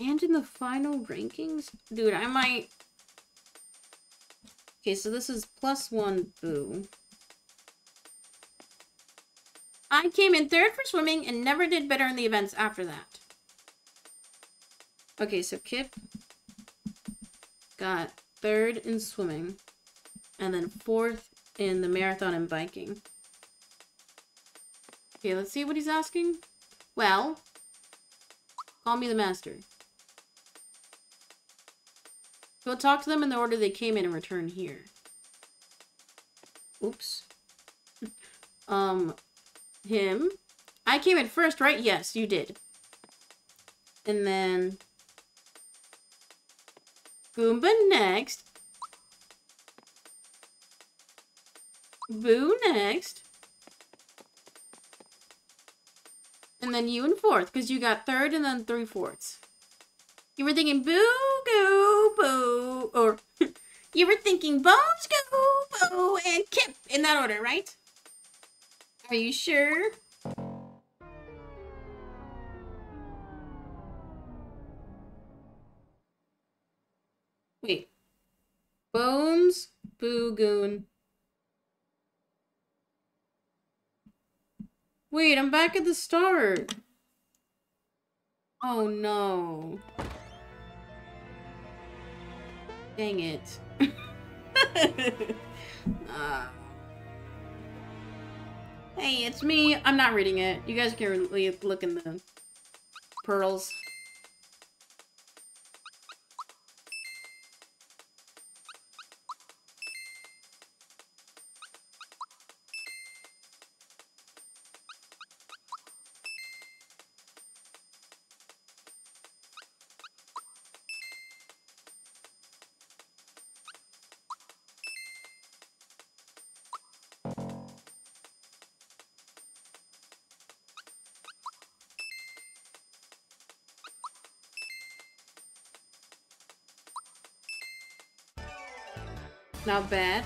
And in the final rankings? Dude, I might... Okay, so this is plus one boo. I came in third for swimming and never did better in the events after that. Okay, so Kip got third in swimming and then fourth in the marathon and biking. Okay, let's see what he's asking. Well, call me the master. Go talk to them in the order they came in and return here. Oops. um, him. I came in first, right? Yes, you did. And then... Goomba next. Boo next. And then you in fourth, because you got third and then three fourths. You were thinking boo, goo, boo, or you were thinking bones, goo, boo, and Kip in that order, right? Are you sure? Wait. Bones, Boo Goon. Wait, I'm back at the start. Oh no. Dang it. Ah. Hey, it's me. I'm not reading it. You guys can really look in the pearls. Not bad.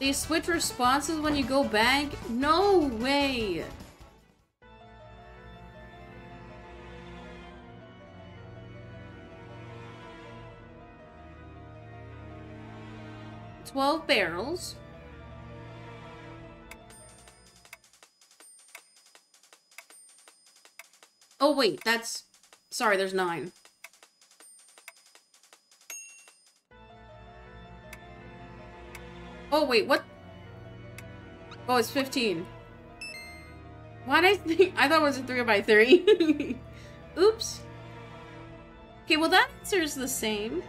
They switch responses when you go back? No way! Twelve barrels. Oh wait, that's... Sorry, there's nine. Oh, wait, what? Oh, it's 15. Why did I think? I thought it was a 3 by 3 Oops. Okay, well that answer is the same.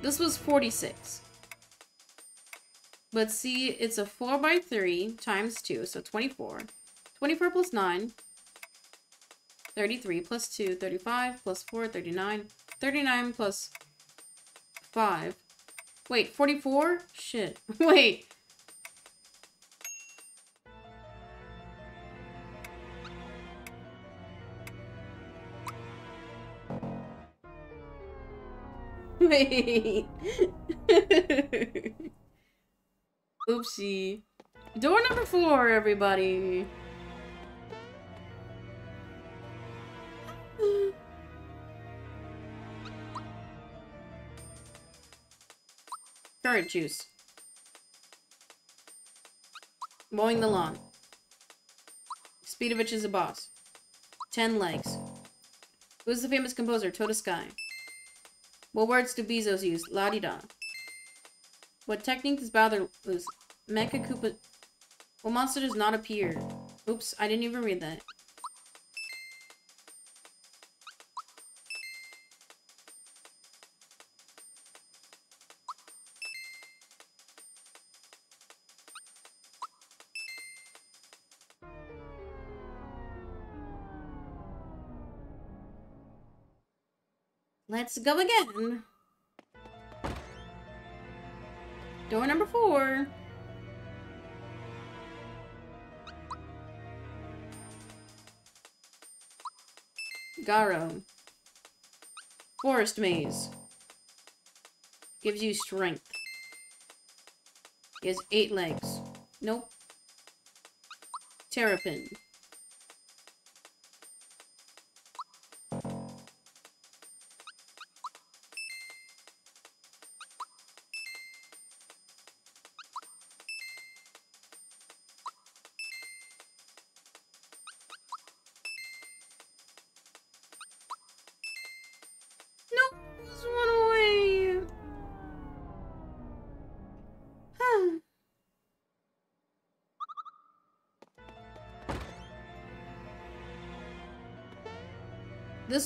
This was 46. But see, it's a 4 by 3 times 2, so 24. 24 plus 9. 33 plus 2, 35 plus 4, 39. 39 plus 5. Wait, 44? Shit. Wait. Wait. Oopsie. Door number four, everybody. Currant juice. Mowing the lawn. Speedovich is a boss. Ten legs. Who's the famous composer? Tota Sky. What words do Bezos use? La-di-da. What technique does Bowser use? Mecha Koopa... What monster does not appear? Oops, I didn't even read that. Let's go again. Door number four. Garo. Forest maze. Gives you strength. He has eight legs. Nope. Terrapin.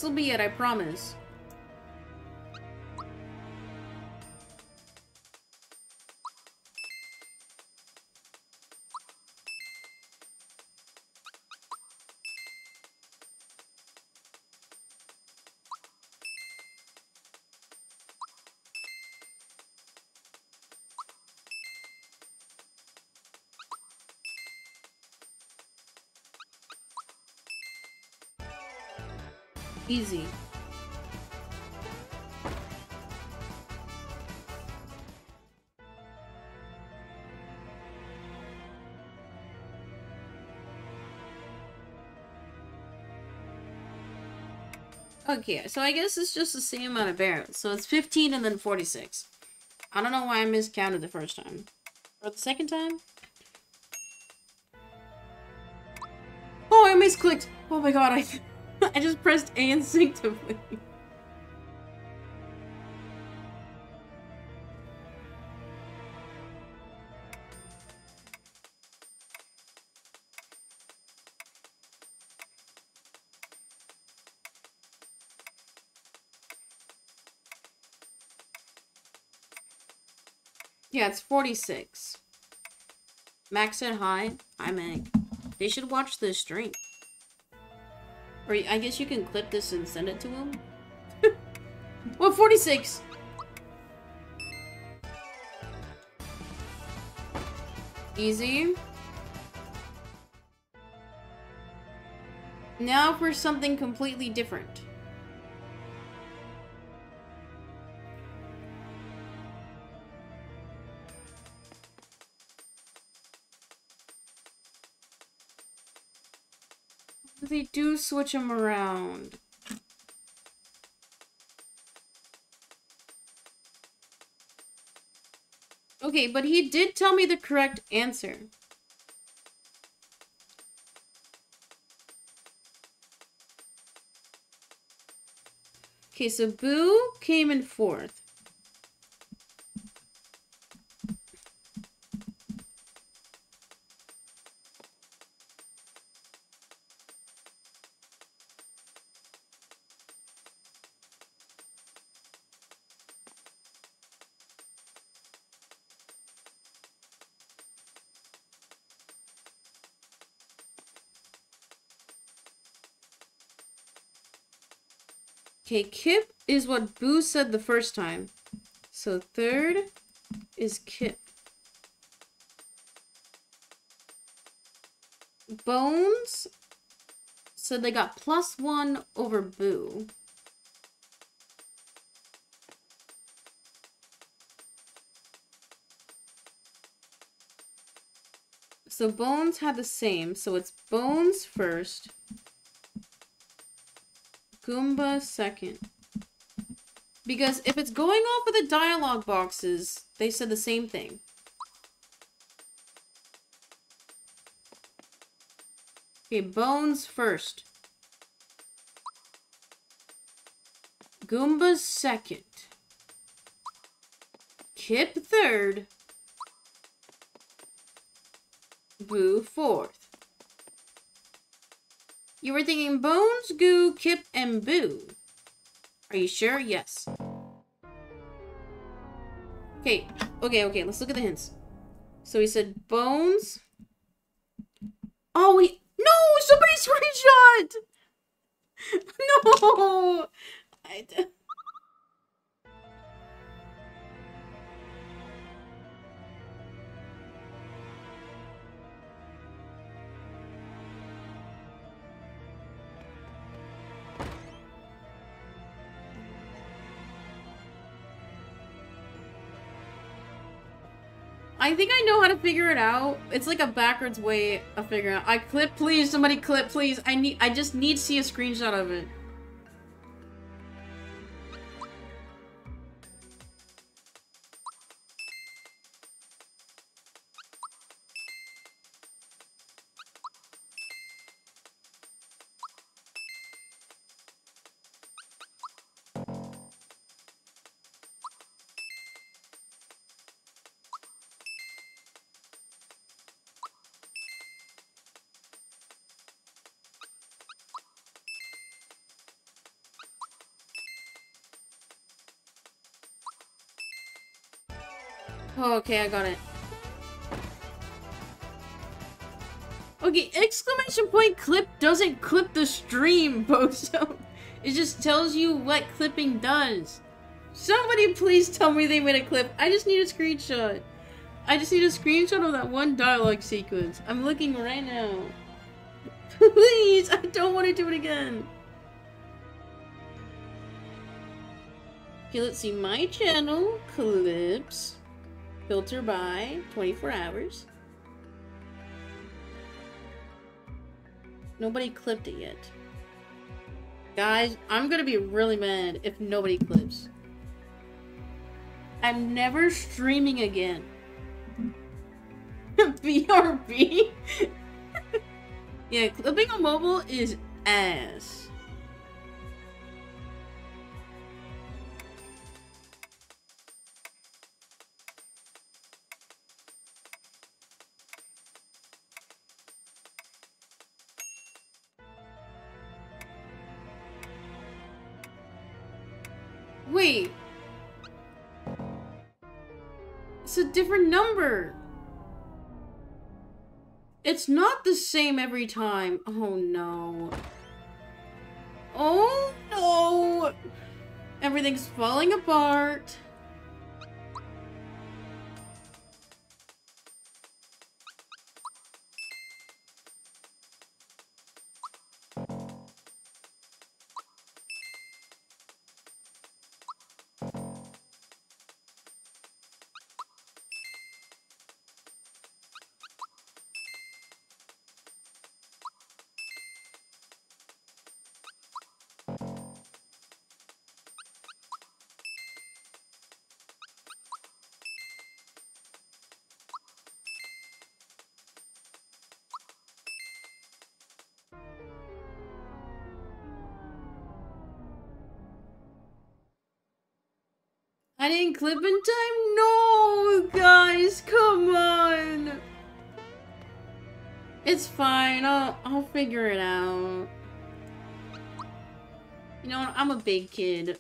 Will be it, I promise. Okay, so I guess it's just the same amount of barrels. So it's 15 and then 46. I don't know why I miscounted the first time. Or the second time? Oh, I misclicked! Oh my god, I... I just pressed A instinctively. Yeah, it's 46. Max said hi. Hi, Meg. They should watch this stream. Or I guess you can clip this and send it to him. well, 46! Easy. Now for something completely different. Switch them around. Okay, but he did tell me the correct answer. Okay, so Boo came in fourth. Okay, Kip is what Boo said the first time. So third is Kip. Bones said they got plus one over Boo. So Bones had the same. So it's Bones first. Goomba second. Because if it's going off of the dialogue boxes, they said the same thing. Okay, Bones first. Goomba second. Kip third. Boo fourth. You were thinking Bones, Goo, Kip, and Boo. Are you sure? Yes. Okay, okay, okay, let's look at the hints. So he said Bones. Oh, he. No! Somebody screenshot! No! I. think I know how to figure it out. It's like a backwards way of figuring out. I clip, please. Somebody clip, please. I need. I just need to see a screenshot of it. Okay, I got it. Okay, exclamation point clip doesn't clip the stream, Bozo. It just tells you what clipping does. Somebody please tell me they made a clip. I just need a screenshot. I just need a screenshot of that one dialogue sequence. I'm looking right now. Please, I don't want to do it again. Okay, let's see. My channel, clips, filter by 24 hours. Nobody clipped it yet. Guys, I'm gonna be really mad if nobody clips. I'm never streaming again. BRB? yeah, clipping on mobile is ass. It's not the same every time. Oh no. Oh no. Everything's falling apart. Clip in time? No, guys, come on. It's fine. I'll I'll figure it out. You know? I'm a big kid.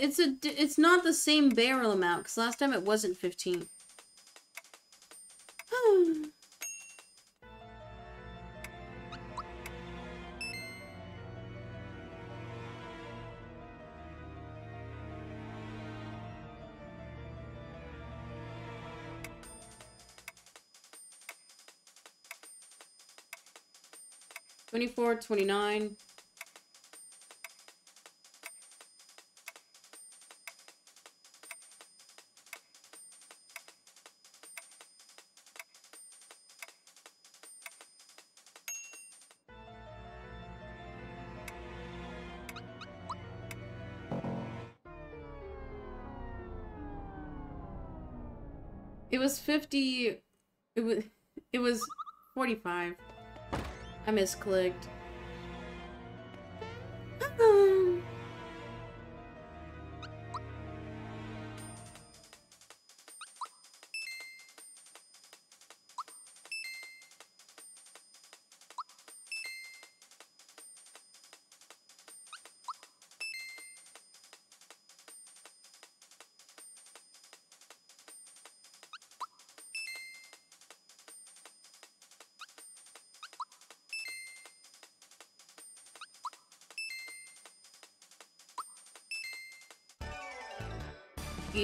It's a it's not the same barrel amount because last time it wasn't 15. Twenty-four, twenty-nine. 50 it was it was 45. I misclicked.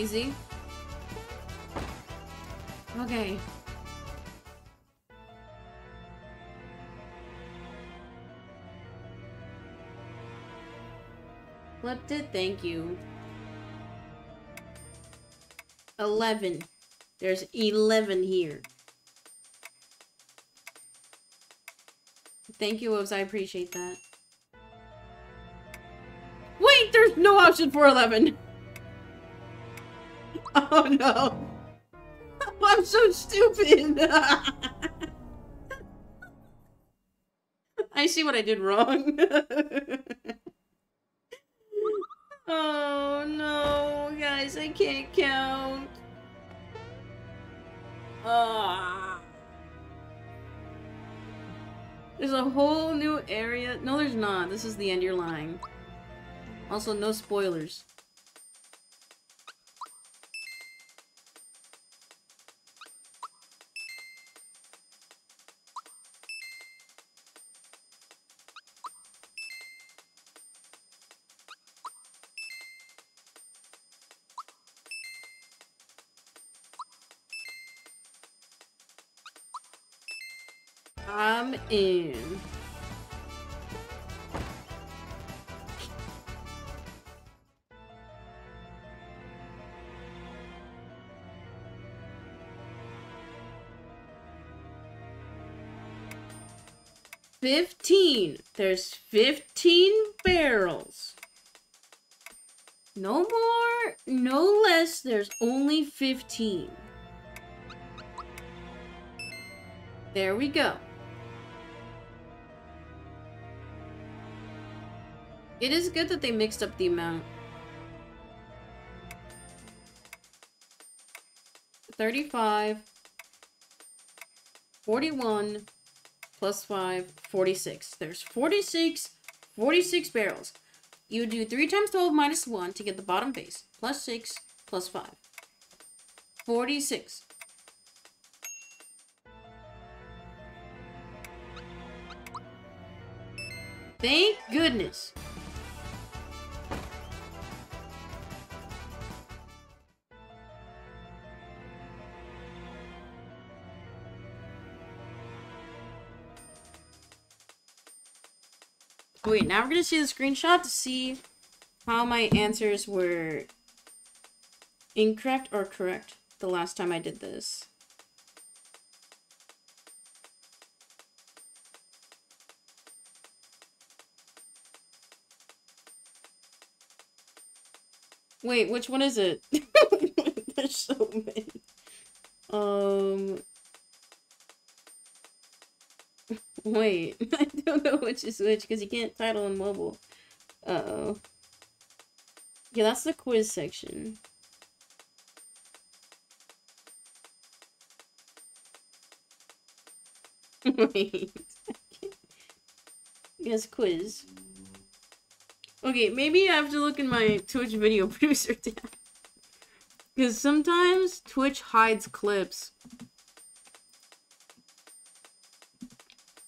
Easy. Okay. Flipped it, thank you. 11. There's 11 here. Thank you, Wolves. I appreciate that. Wait, there's no option for 11. No. I'm so stupid. I see what I did wrong. oh no, guys, I can't count. Ah. There's a whole new area. No, there's not. This is the end. You're lying. Also, no spoilers. There's fifteen barrels. No more, no less. There's only fifteen. There we go. It is good that they mixed up the amount. 35, 41, plus 5, 46. There's 46, 46 barrels. You do 3 times 12 minus 1 to get the bottom base, plus 6, plus 5. 46. Thank goodness. Wait, now we're gonna see the screenshot to see how my answers were incorrect or correct the last time I did this. Wait, which one is it? There's so many. Um. Wait, I don't know which is which because you can't title in mobile. Uh oh. Yeah, that's the quiz section. Wait. yes, quiz. Okay, maybe I have to look in my Twitch video producer tab. Because sometimes Twitch hides clips.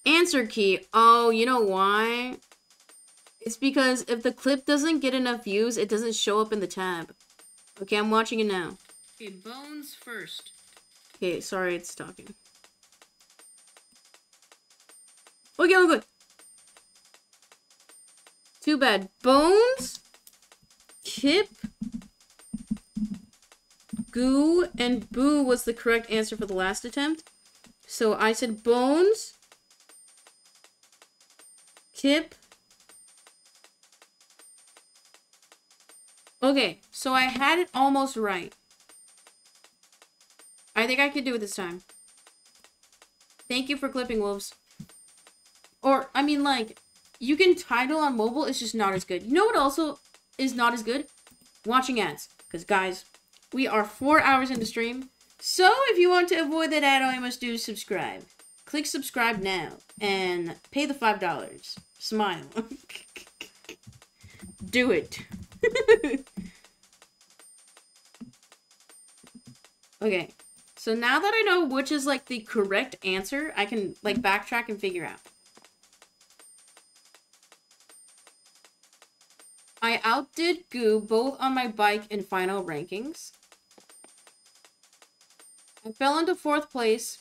Answer key. Oh, you know why? It's because if the clip doesn't get enough views, it doesn't show up in the tab. Okay, I'm watching it now. Okay, bones first. Okay, sorry, it's talking. Okay, okay. Too bad. Bones, Kip, Goo, and Boo was the correct answer for the last attempt. So I said Bones, Kip. Okay, so I had it almost right. I think I could do it this time. Thank you for clipping, Wolves. Or, I mean, like, you can title on mobile, it's just not as good. You know what also is not as good? Watching ads. Because, guys, we are four hours into stream. So, if you want to avoid that ad, all you must do is subscribe. Click subscribe now and pay the $5. Smile. do it. okay. So now that I know which is like the correct answer, I can like backtrack and figure out. I outdid Goo both on my bike and final rankings. I fell into fourth place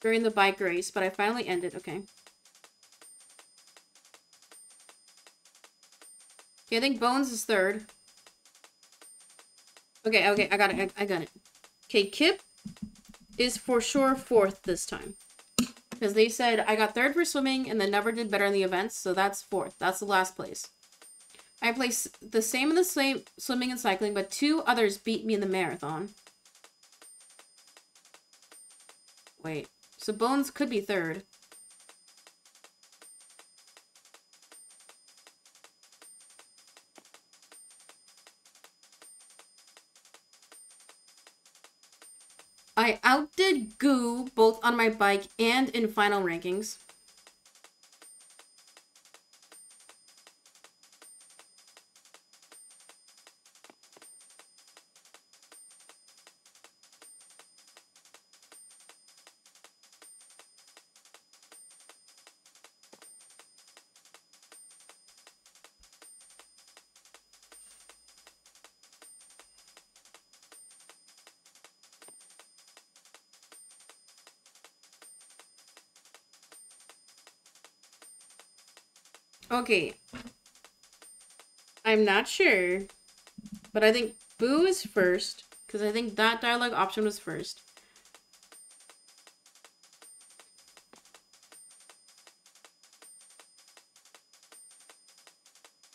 during the bike race, but I finally ended. Okay. Okay, I think Bones is third. Okay, okay, I got it. I, I got it. Okay, Kip is for sure fourth this time. Because they said I got third for swimming and then never did better in the events, so that's fourth. That's the last place. I placed the same in the same swimming and cycling, but two others beat me in the marathon. Wait, so Bones could be third. I outdid Goo both on my bike and in final rankings. Okay. I'm not sure, but I think Boo is first, because I think that dialogue option was first.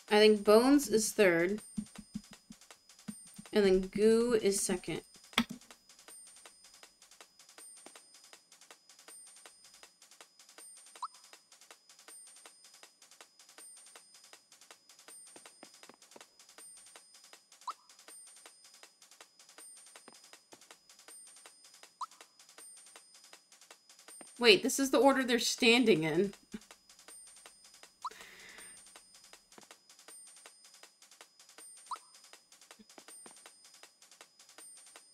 I think Bones is third. And then Goo is second. Wait, this is the order they're standing in.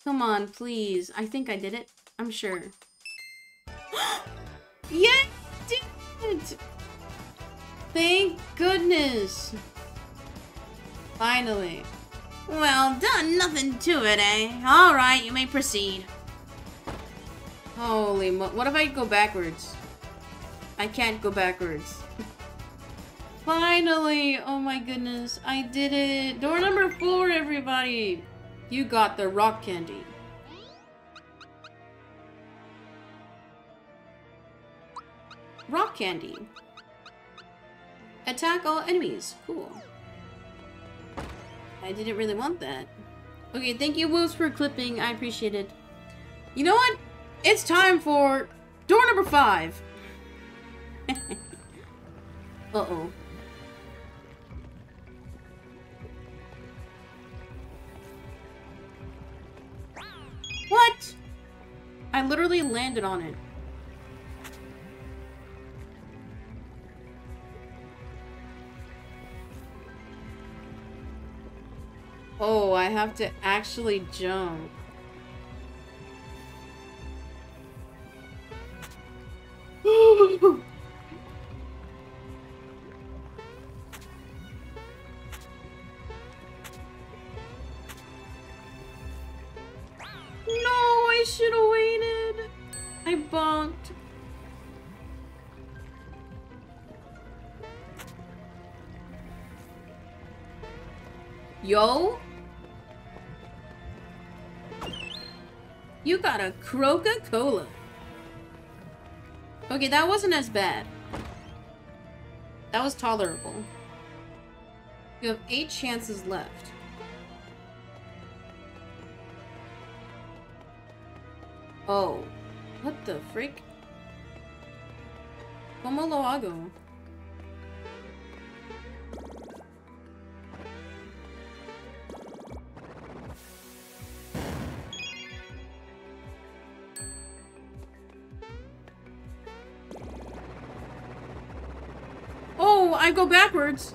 Come on, please. I think I did it. I'm sure. I did! Thank goodness. Finally. Well done, nothing to it, eh? Alright, you may proceed. Holy mo- What if I go backwards? I can't go backwards. Finally! Oh my goodness. I did it! Door number four, everybody! You got the rock candy. Rock candy. Attack all enemies. Cool. I didn't really want that. Okay, thank you, Wolves, for clipping. I appreciate it. You know what? It's time for door number five. Uh-oh. What? I literally landed on it. Oh, I have to actually jump. A Coca-Cola. Okay, that wasn't as bad. That was tolerable. You have eight chances left. Oh. What the freak? ¿Cómo lo hago? Backwards.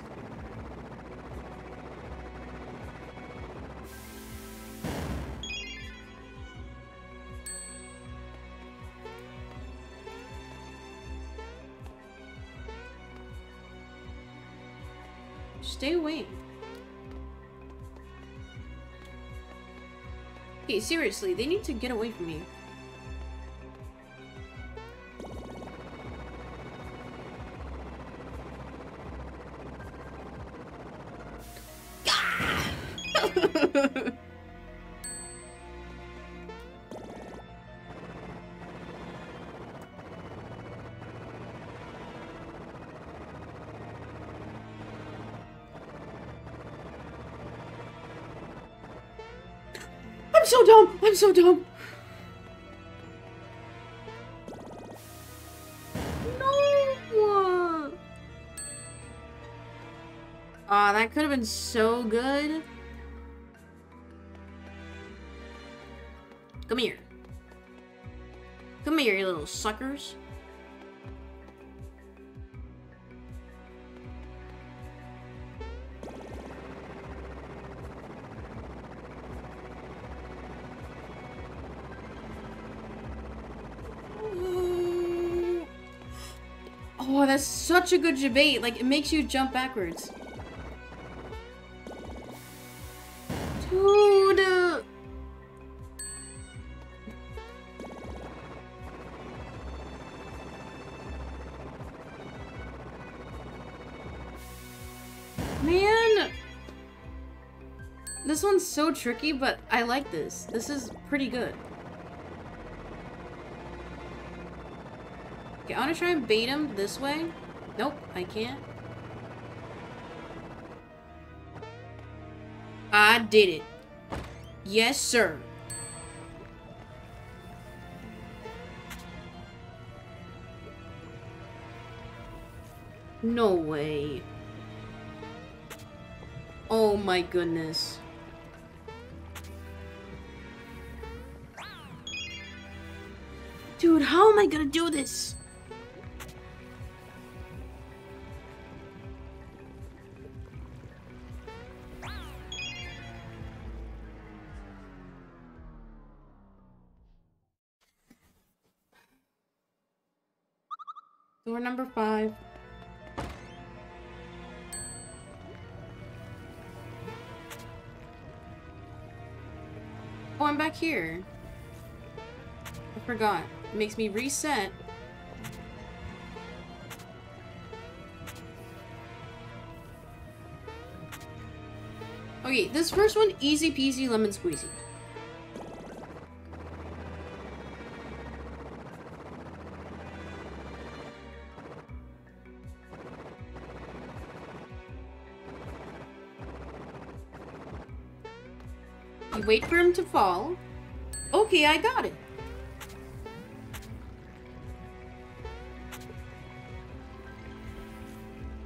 Stay away. Okay, seriously, they need to get away from me. I'm so dumb. No. Ah, that could have been so good. Come here. Come here, you little suckers. Such a good debate. Like, it makes you jump backwards. Dude. uh, Man. This one's so tricky, but I like this. This is pretty good. Okay, I want to try and bait him this way. Nope, I can't. I did it. Yes, sir. No way. Oh my goodness. Dude, how am I gonna do this? Number five. Oh, I'm back here. I forgot. It makes me reset. Okay, this first one, easy peasy lemon squeezy. Wait for him to fall. Okay, I got it.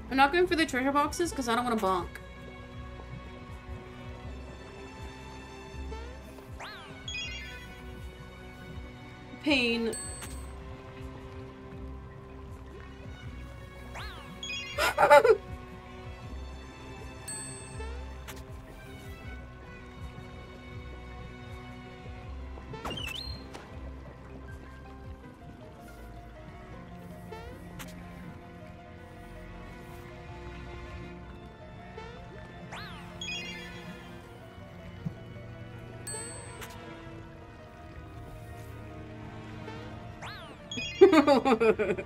I'm not going for the treasure boxes because I don't want to bonk. oh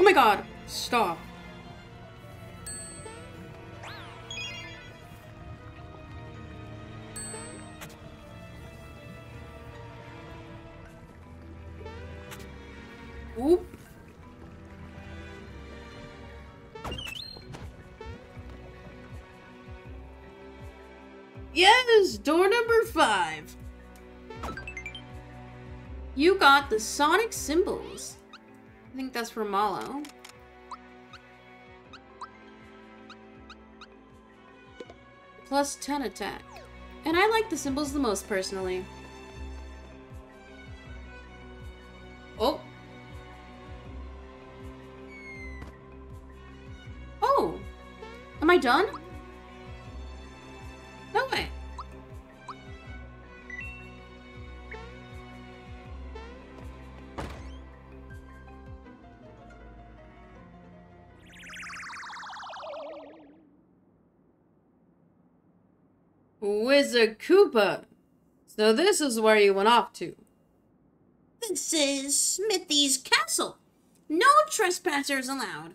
my god, stop. Got the Sonic Cymbals. I think that's for Mallow. Plus 10 attack. And I like the cymbals the most personally. Wizard Koopa. So this is where you went off to. This is Smithy's castle. No trespassers allowed.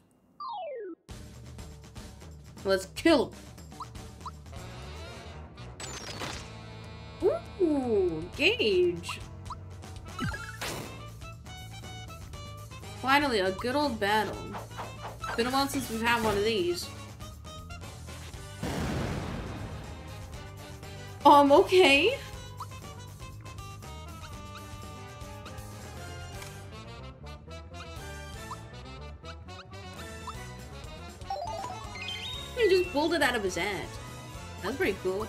Let's kill him. Ooh, Gage. Finally, a good old battle. Been a while since we've had one of these. Um, okay. He just pulled it out of his head. That's pretty cool.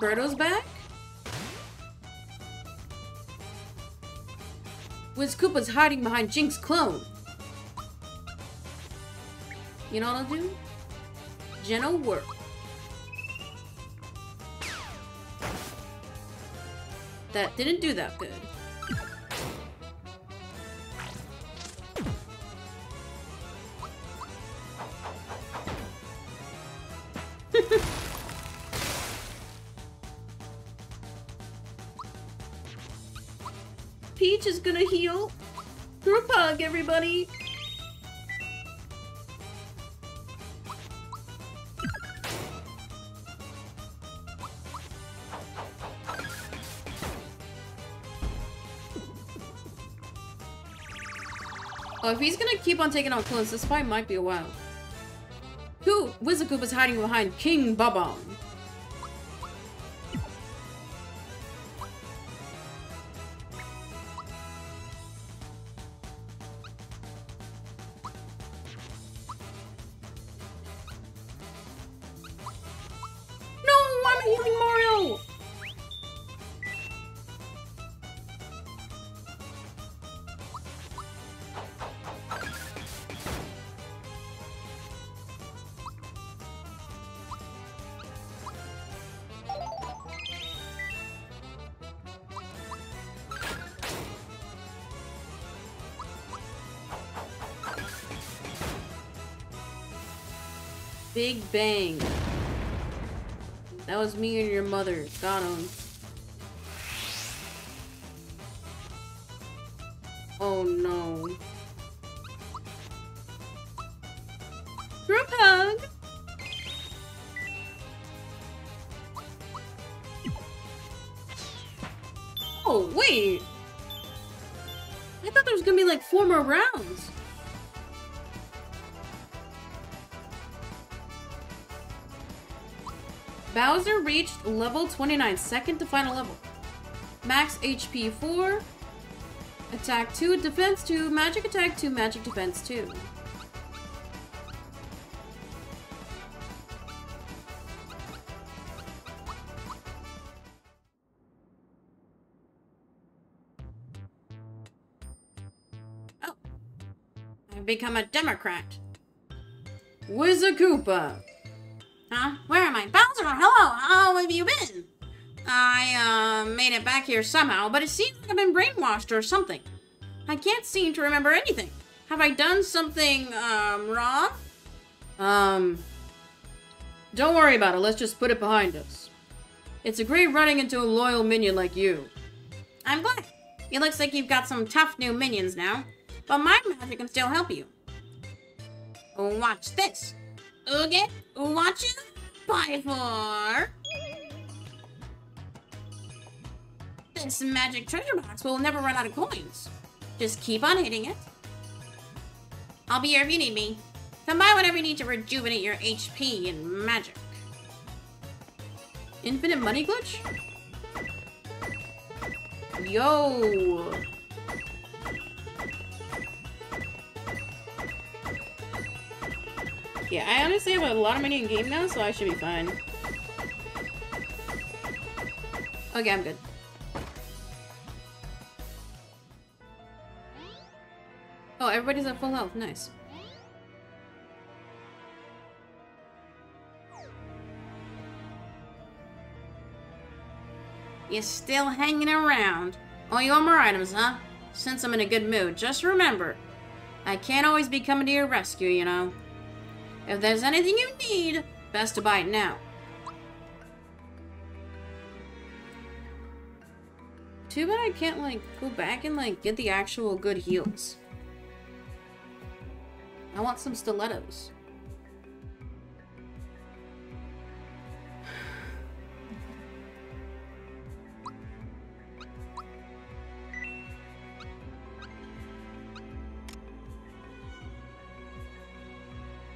Birdo's back? Wiz Koopa's hiding behind Jinx clone. You know what I'll do? Geno Whirl. That didn't do that good. Everybody. Oh, if he's gonna keep on taking out clones, this fight might be a while. Who? Wizakoop is hiding behind King Babam. Big Bang. That was me and your mother. Got him. Level 29, second to final level. Max HP 4, attack 2, defense 2, magic attack 2, magic defense 2. Oh. I've become a Democrat. Wizakoopa. Huh am I? Bowser, hello! How have you been? I, uh, made it back here somehow, but it seems like I've been brainwashed or something. I can't seem to remember anything. Have I done something, um, wrong? Um, don't worry about it. Let's just put it behind us. It's a great running into a loyal minion like you. I'm glad. It looks like you've got some tough new minions now, but my magic can still help you. Watch this. Okay, watch it. Bye for. This magic treasure box we'll never run out of coins. Just keep on hitting it. I'll be here if you need me. Come by whenever you need to rejuvenate your HP and magic. Infinite money glitch? Yo! Yeah, I honestly have a lot of money in game now, so I should be fine. Okay, I'm good. Oh, everybody's at full health. Nice. You're still hanging around. Oh, you want more items, huh? Since I'm in a good mood, just remember, I can't always be coming to your rescue, you know. If there's anything you need, best to buy it now. Too bad I can't, like, go back and, like, get the actual good heals. I want some stilettos.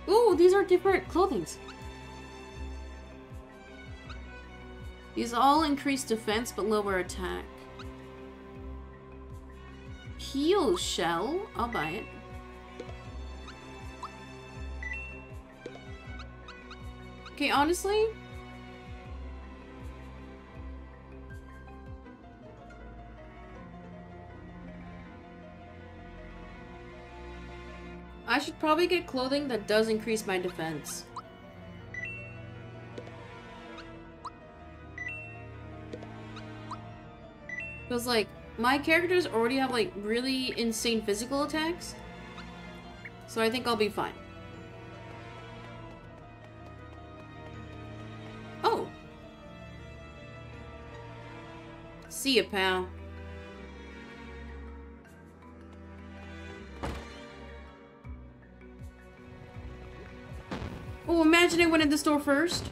Ooh, these are different clothings. These all increase defense but lower attack. Heel shell? I'll buy it. Okay, honestly, I should probably get clothing that does increase my defense. Because, like, my characters already have, like, really insane physical attacks. So I think I'll be fine. See ya, pal. Oh, imagine I went in the store first.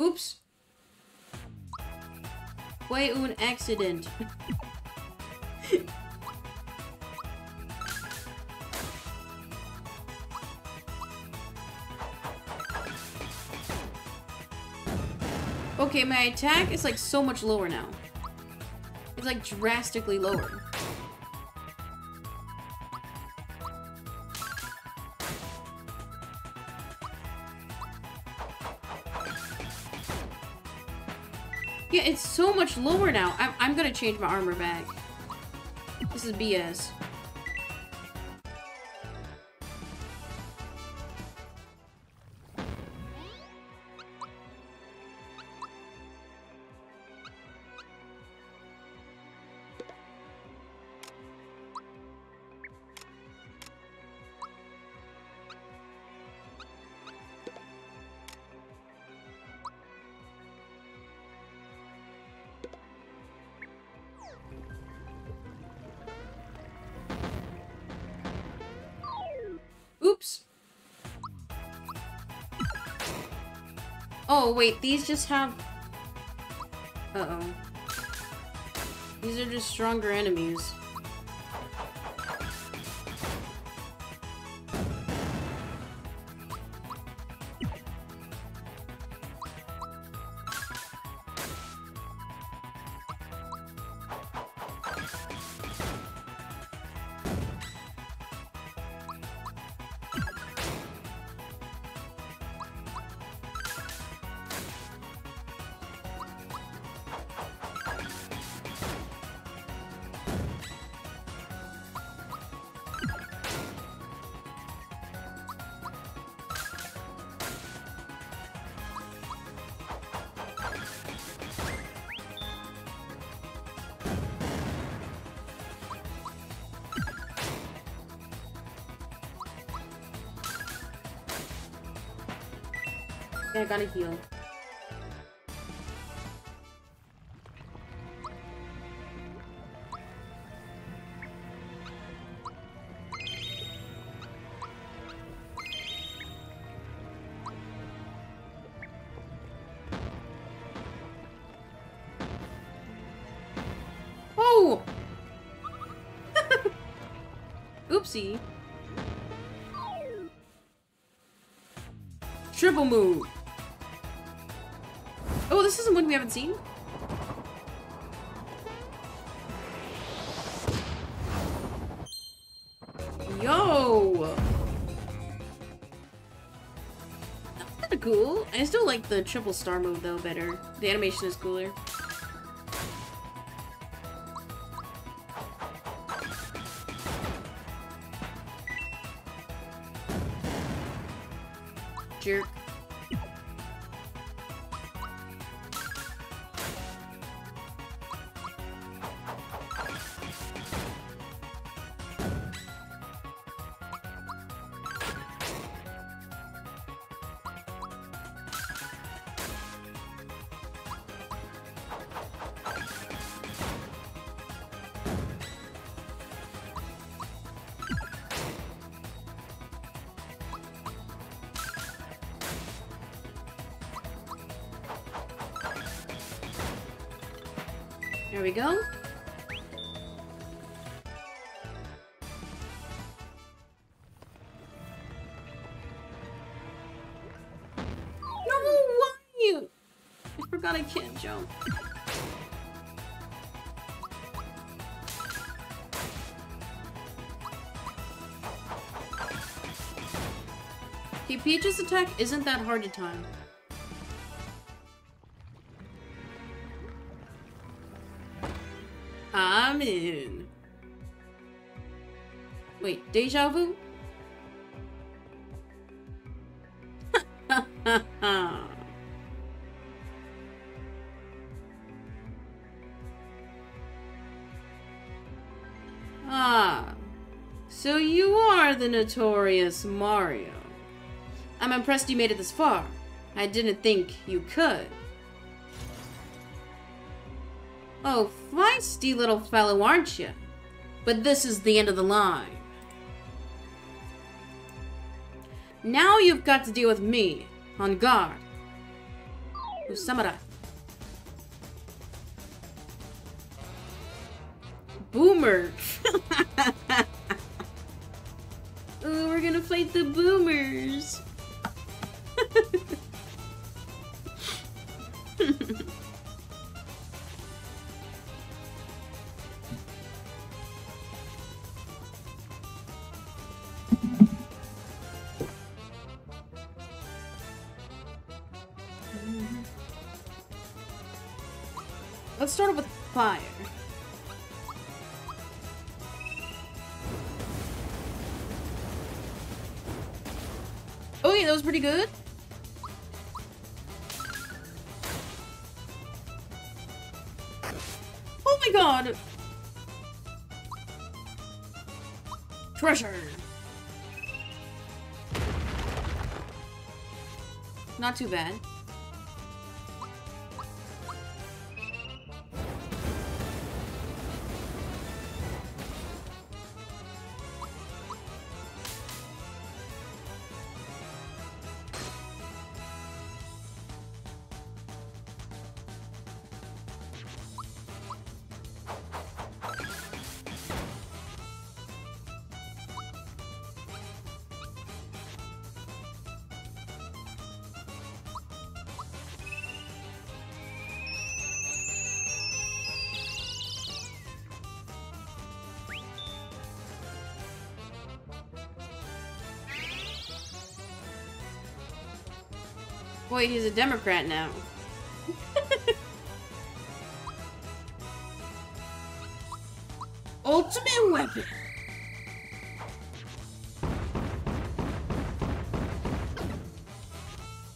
Oops. Fue un accident. Okay, my attack is like so much lower now. It's like drastically lower. Yeah, it's so much lower now. I'm, I'm gonna change my armor back. This is BS. Wait, these just have... Uh-oh. These are just stronger enemies. Gotta heal. Oh! Oopsie. Triple move. We haven't seen? Yo! That's kinda cool. I still like the triple star move though better. The animation is cooler. Can't. Okay, Peach's attack isn't that hard to time. I'm in. Wait, deja vu? Notorious Mario. I'm impressed you made it this far. I didn't think you could. Oh, feisty little fellow, aren't you? But this is the end of the line. Now you've got to deal with me, on guard. Usamara. Let's start with fire. Oh yeah, that was pretty good. Oh my god! Treasure! Not too bad. Boy, he's a Democrat now. Ultimate weapon.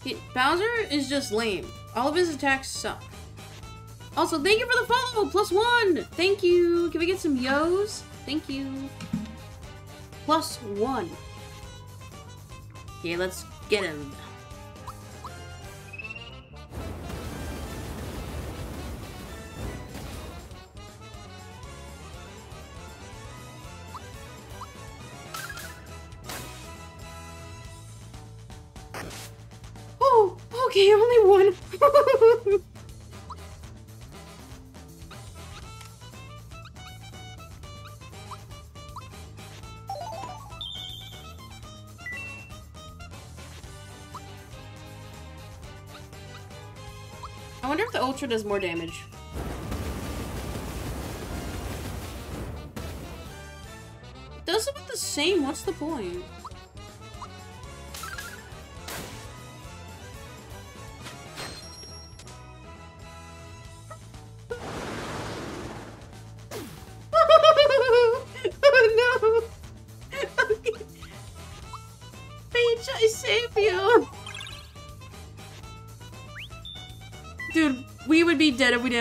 He- Bowser is just lame. All of his attacks suck. Also, thank you for the follow! Plus one! Thank you! Can we get some yo's? Thank you. Plus one. Okay, let's get him. Ultra does more damage. Does it with the same? What's the point?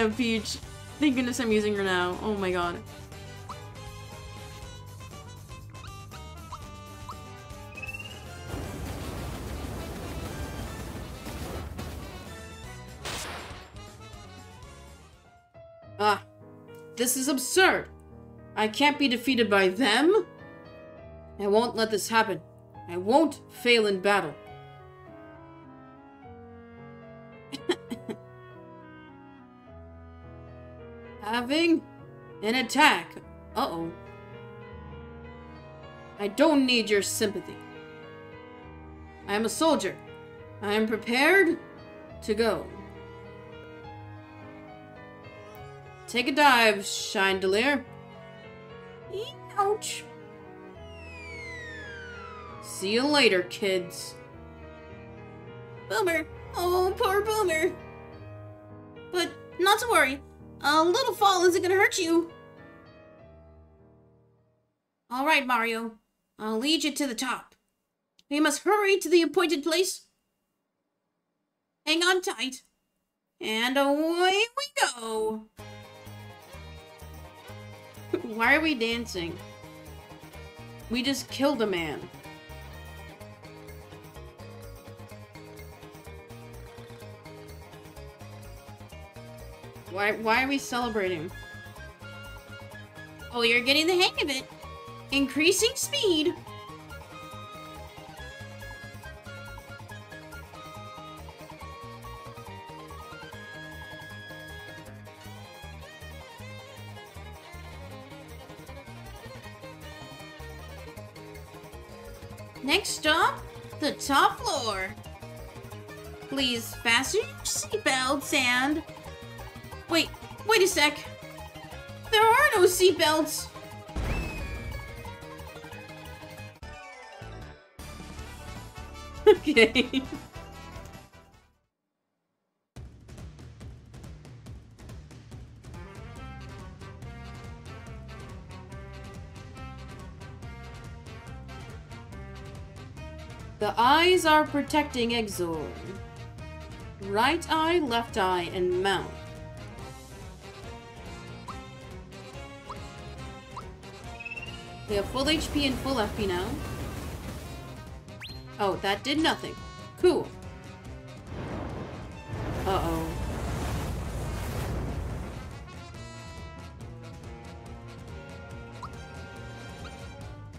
Have Peach. Thank goodness I'm using her now. Oh my god. Ah, this is absurd. I can't be defeated by them. I won't let this happen. I won't fail in battle. An attack. Uh-oh. I don't need your sympathy. I am a soldier. I am prepared to go. Take a dive, Chandelier. Ouch. See you later, kids. Boomer. Oh, poor Boomer. But not to worry. A little fall isn't gonna hurt you. Right, Mario. I'll lead you to the top. We must hurry to the appointed place. Hang on tight. And away we go. Why are we dancing? We just killed a man. Why, why are we celebrating? Oh, you're getting the hang of it. Increasing speed. Next stop, the top floor. Please fasten your seatbelts and... Wait, wait a sec. There are no seatbelts. Okay. The eyes are protecting Exor. Right eye, left eye, and mouth. We have full HP and full FP now. Oh, that did nothing. Cool. Uh-oh.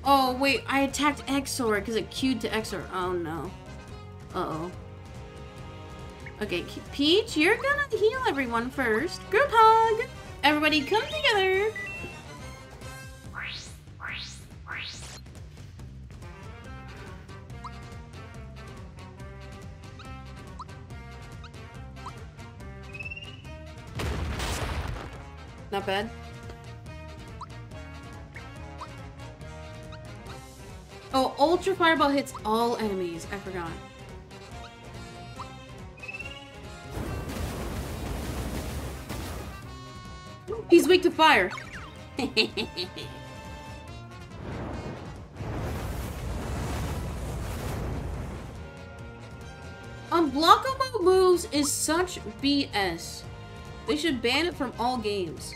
Oh, wait, I attacked Exor because it queued to Exor. Oh, no. Uh-oh. Okay, Peach, you're gonna heal everyone first. Group hug! Everybody come together! Not bad. Oh, Ultra Fireball hits all enemies. I forgot. He's weak to fire. Unblockable moves is such BS. They should ban it from all games.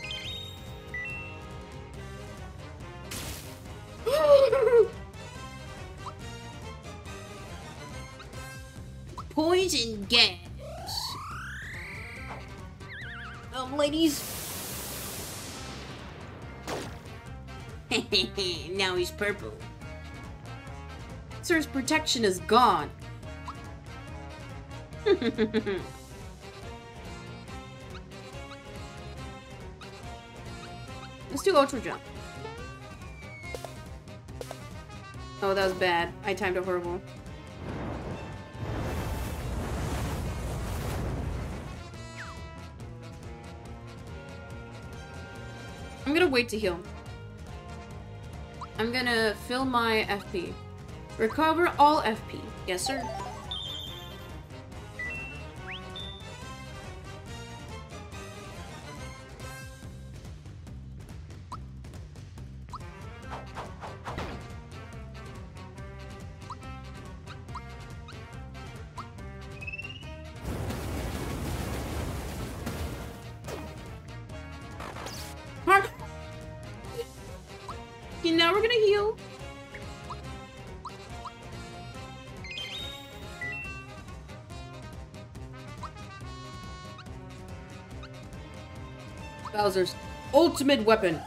Now he's purple. Sir's protection is gone. Let's do Ultra Jump. Oh, that was bad. I timed it horrible. I'm gonna wait to heal. I'm gonna fill my FP. Recover all FP. Yes, sir. ultimate weapon.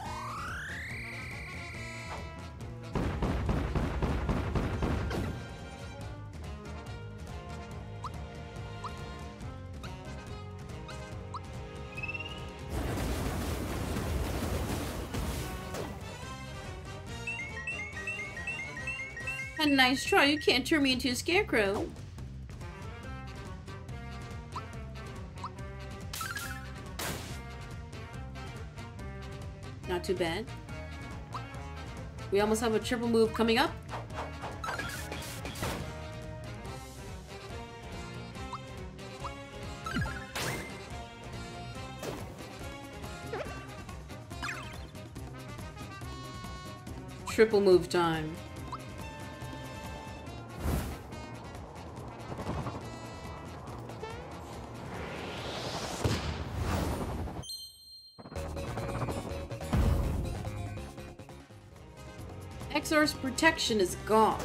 nice try. You can't turn me into a scarecrow. Not too bad. We almost have a triple move coming up. Triple move time. Exor's protection is gone.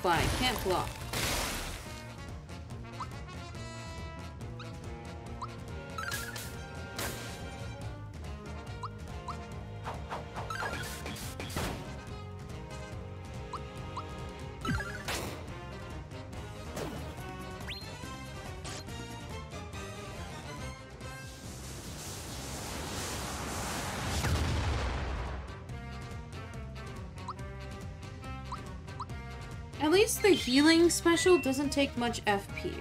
Solidify, can't block. Healing special doesn't take much FP.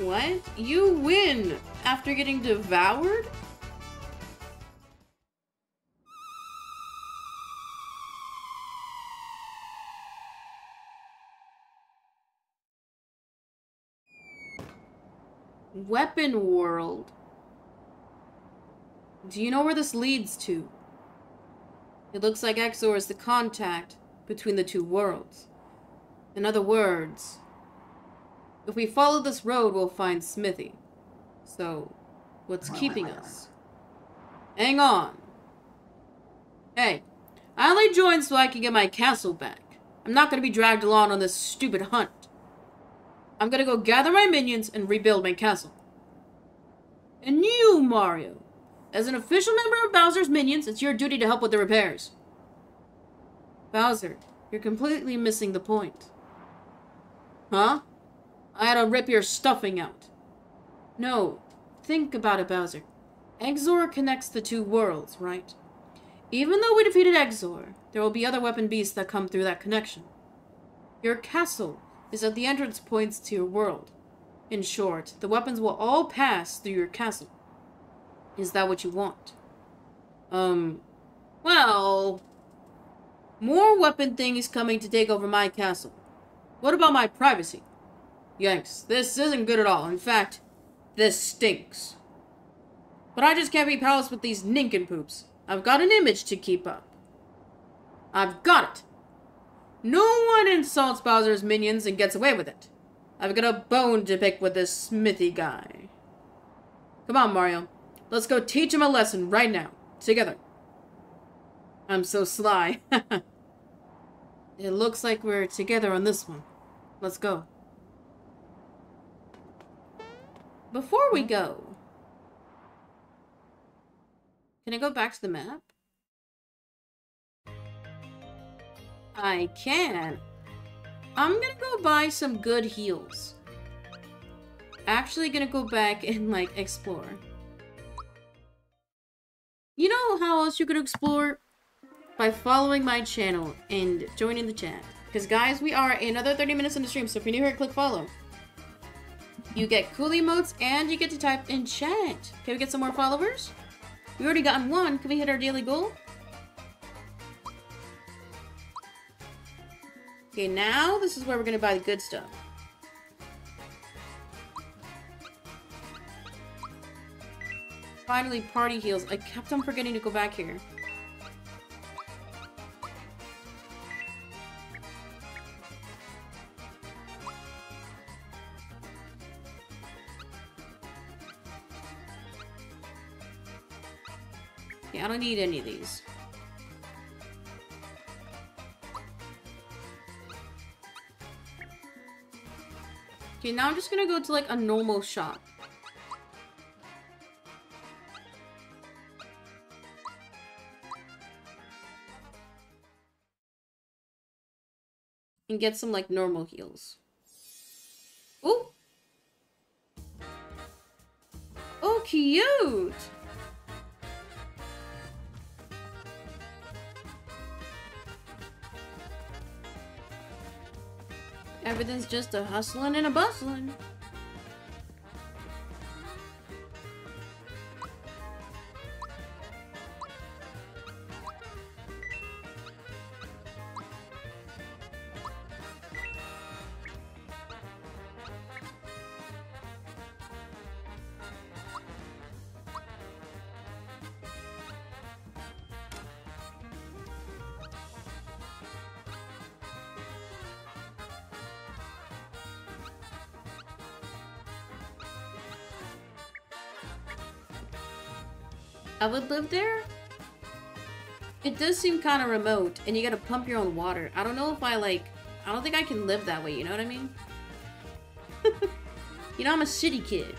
What? You win after getting devoured? Weapon World. Do you know where this leads to? It looks like Exor is the contact between the two worlds. In other words, if we follow this road, we'll find Smithy. So, what's keeping us? Hang on. Hey, I only joined so I can get my castle back. I'm not gonna be dragged along on this stupid hunt. I'm gonna go gather my minions and rebuild my castle. Mario, as an official member of Bowser's minions, it's your duty to help with the repairs. Bowser, you're completely missing the point. Huh? I had to rip your stuffing out. No, think about it, Bowser. Exor connects the two worlds, right? Even though we defeated Exor, there will be other weapon beasts that come through that connection. Your castle is at the entrance points to your world. In short, the weapons will all pass through your castle. Is that what you want? Um, well, more weapon things coming to take over my castle. What about my privacy? Yanks, this isn't good at all. In fact, this stinks. But I just can't be palace with these nincompoops. I've got an image to keep up. I've got it. No one insults Bowser's minions and gets away with it. I've got a bone to pick with this Smithy guy. Come on, Mario. Let's go teach him a lesson right now. Together. I'm so sly. it looks like we're together on this one. Let's go. Before we go, can I go back to the map? I can. I'm gonna go buy some good heals. Actually gonna go back and, like, explore. You know how else you could explore? By following my channel and joining the chat. Because, guys, we are another 30 minutes in the stream, so if you're new here, click follow. You get cool emotes, and you get to type in chat. Can we get some more followers? We already gotten one. Can we hit our daily goal? Okay, now this is where we're gonna buy the good stuff. Finally, party heals. I kept on forgetting to go back here. Okay, I don't need any of these. Okay, now I'm just gonna go to like a normal shop. And get some like normal heals. Oh! Oh, cute! Everything's just a hustling and a bustling. Would live there. It does seem kind of remote, and you gotta pump your own water. I don't know if I, like... I don't think I can live that way, you know what I mean? you know, I'm a city kid.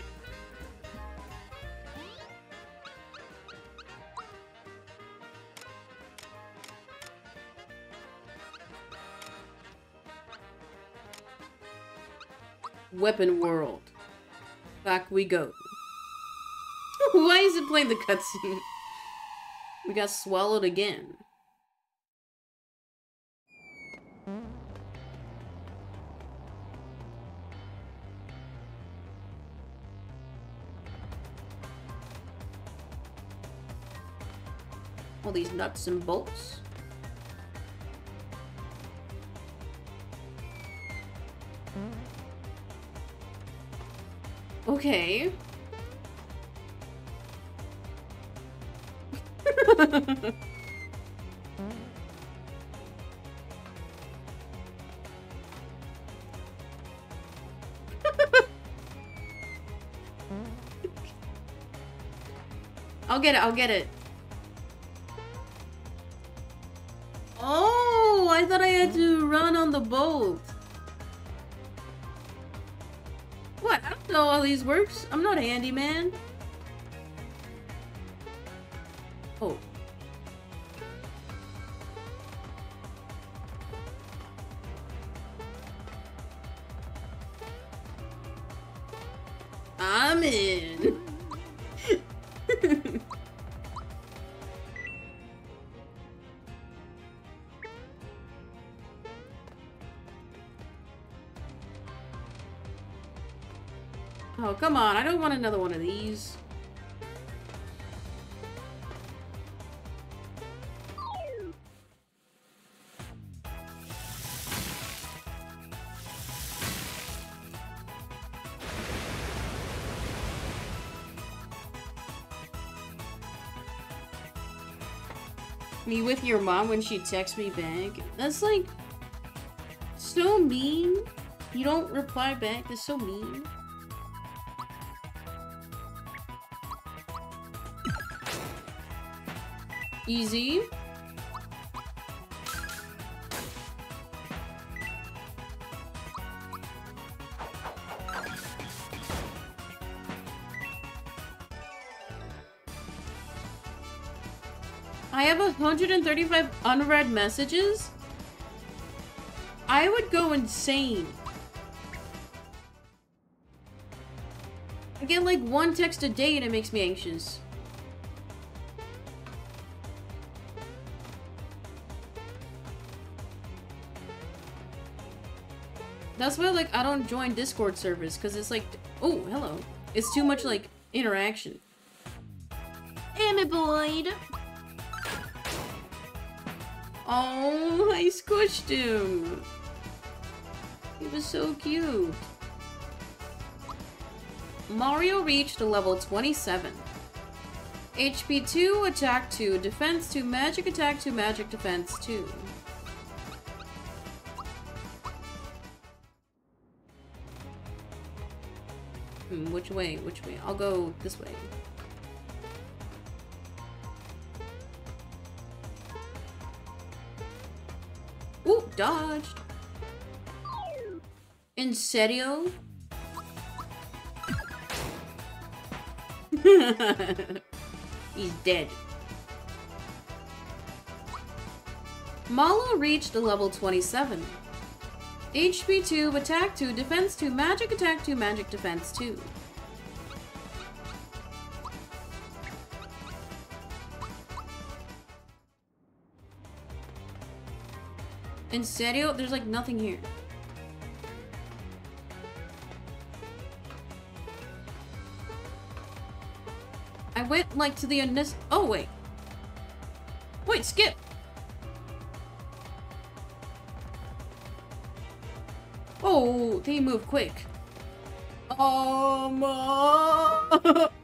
Weapon World. Back we go. Why is it playing the cutscene? We got swallowed again. All these nuts and bolts. Okay. I'll get it, I'll get it. Oh, I thought I had to run on the boat. What? I don't know all these works. I'm not a handyman. Another one of these. Me with your mom when she texts me back. That's like so mean. You don't reply back. That's so mean. Easy. I have 135 unread messages? I would go insane. I get like one text a day and it makes me anxious. That's why like I don't join Discord servers because it's like oh hello. It's too much like interaction. Ameboid. Oh, I squished him. He was so cute. Mario reached level 27. HP 2, attack 2, defense 2, magic attack 2, magic defense 2. Which way? Which way? I'll go this way. Ooh, dodged. In serio? He's dead. Mallow reached the level 27. HP 2, attack 2, defense 2, magic attack 2, magic defense 2. In serio? There's like nothing here. I went like to the unnecessary. Oh wait. Wait, skip. Oh, they move quick. Um. uh,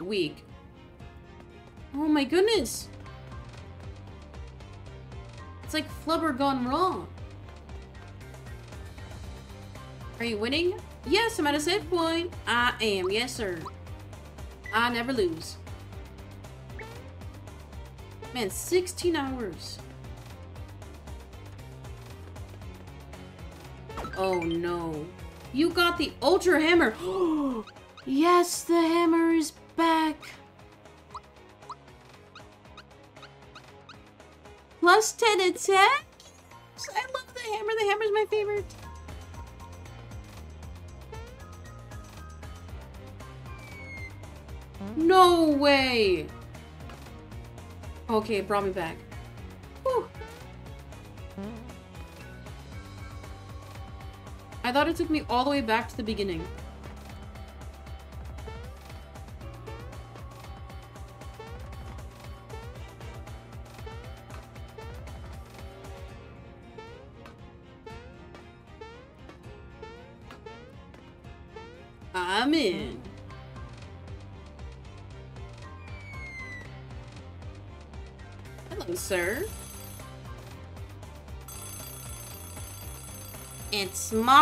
weak. Oh my goodness. It's like Flubber gone wrong. Are you winning? Yes, I'm at a save point. I am, yes sir. I never lose. Man, 16 hours. Oh no. You got the Ultra Hammer. yes, the hammer is back. Plus 10 attack? I love the hammer. The hammer's my favorite. No way! Okay, it brought me back. I thought it took me all the way back to the beginning.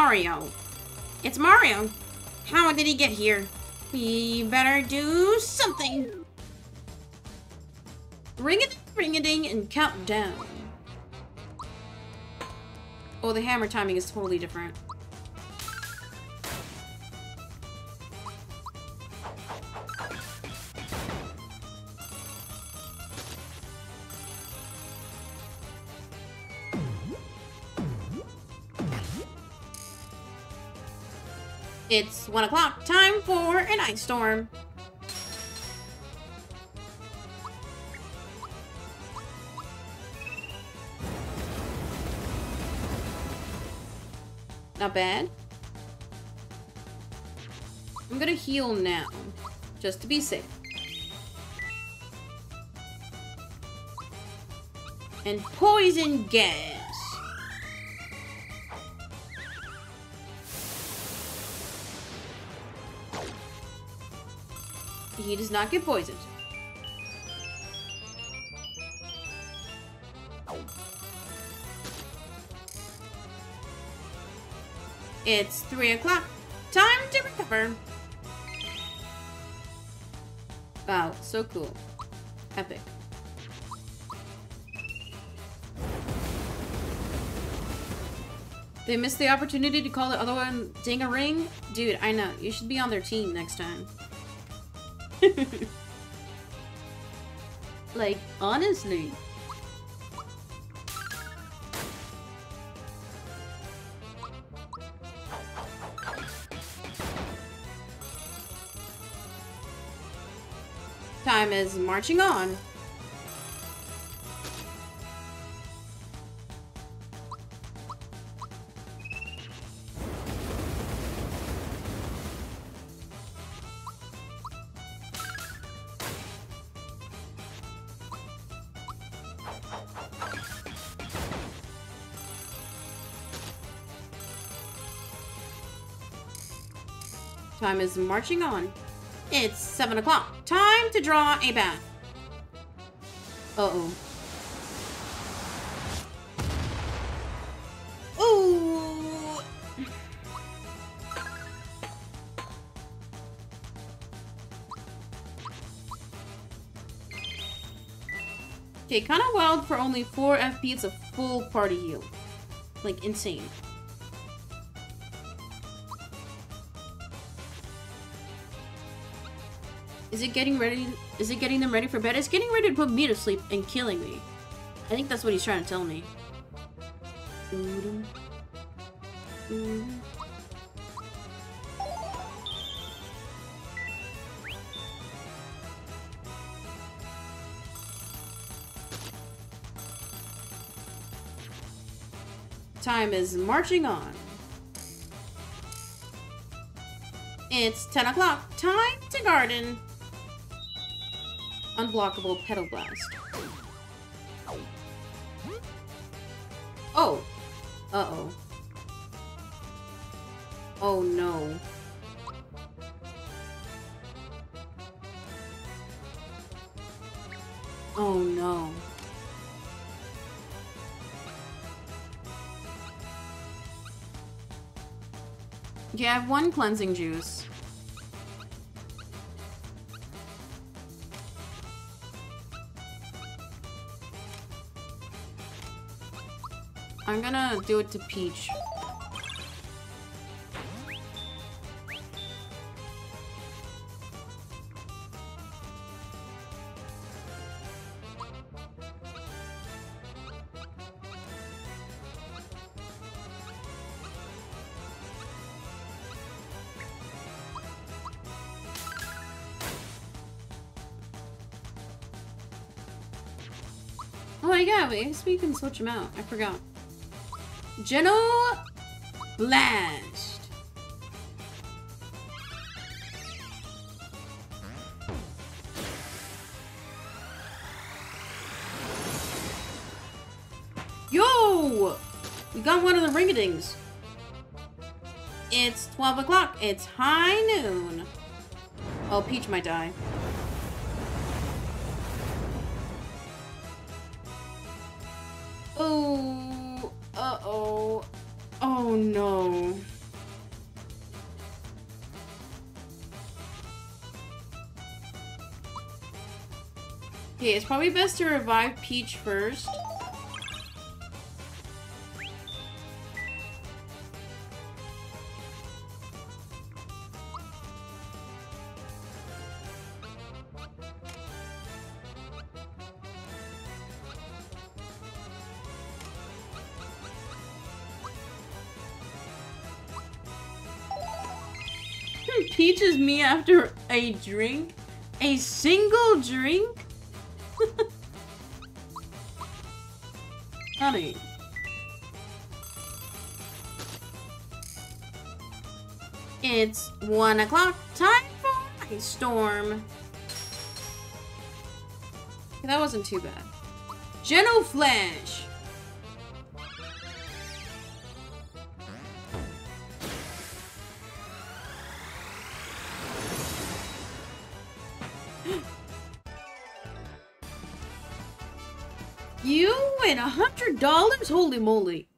Mario. It's Mario. How did he get here? We better do something. Ring a ding, ring a ding, and count down. Oh, the hammer timing is totally different. It's one o'clock. Time for an ice storm. Not bad. I'm gonna heal now, just to be safe. And poison gas. He does not get poisoned. It's three o'clock. Time to recover. Wow, so cool. Epic. They missed the opportunity to call the other one Ding a Ring? Dude, I know. You should be on their team next time. like, honestly. Time is marching on. Time is marching on. It's 7 o'clock. Time to draw a bath. Uh-oh. Ooh! Okay, kind of wild for only 4 FP. It's a full party heal. Like, insane. Is it getting ready? Is it getting them ready for bed? It's getting ready to put me to sleep and killing me. I think that's what he's trying to tell me. Time is marching on. It's 10 o'clock. Time to garden. Unblockable Petal Blast. Oh. Uh-oh. Oh no. Oh no. Yeah, I have one cleansing juice. I'm gonna do it to Peach. Oh yeah, I guess we can switch them out. I forgot. Geno Blast. Yo! We got one of the ringadings. It's 12 o'clock. It's high noon. Oh, Peach might die. Probably best to revive Peach first. Hmm, peach is me after a drink? A single drink? 1 o'clock, time for a storm. That wasn't too bad. Geno Flash! you win a hundred dollars? Holy moly.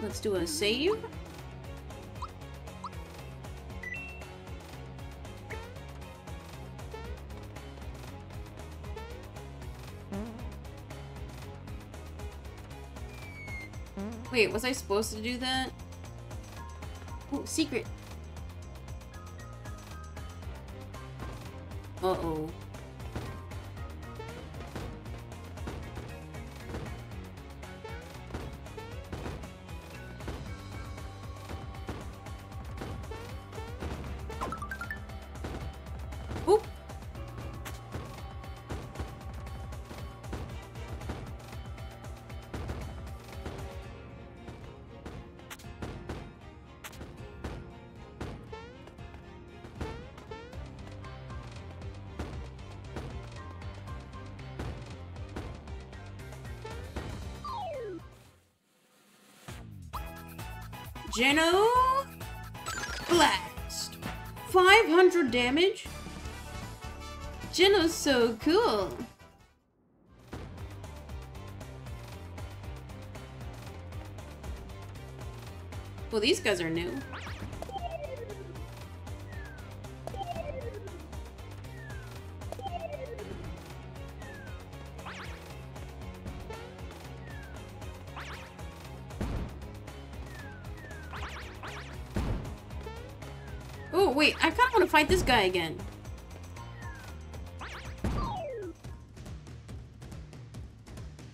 Let's do a save. Was I supposed to do that? Oh, secret. 500 damage? Geno's so cool. Well, these guys are new. Fight this guy again.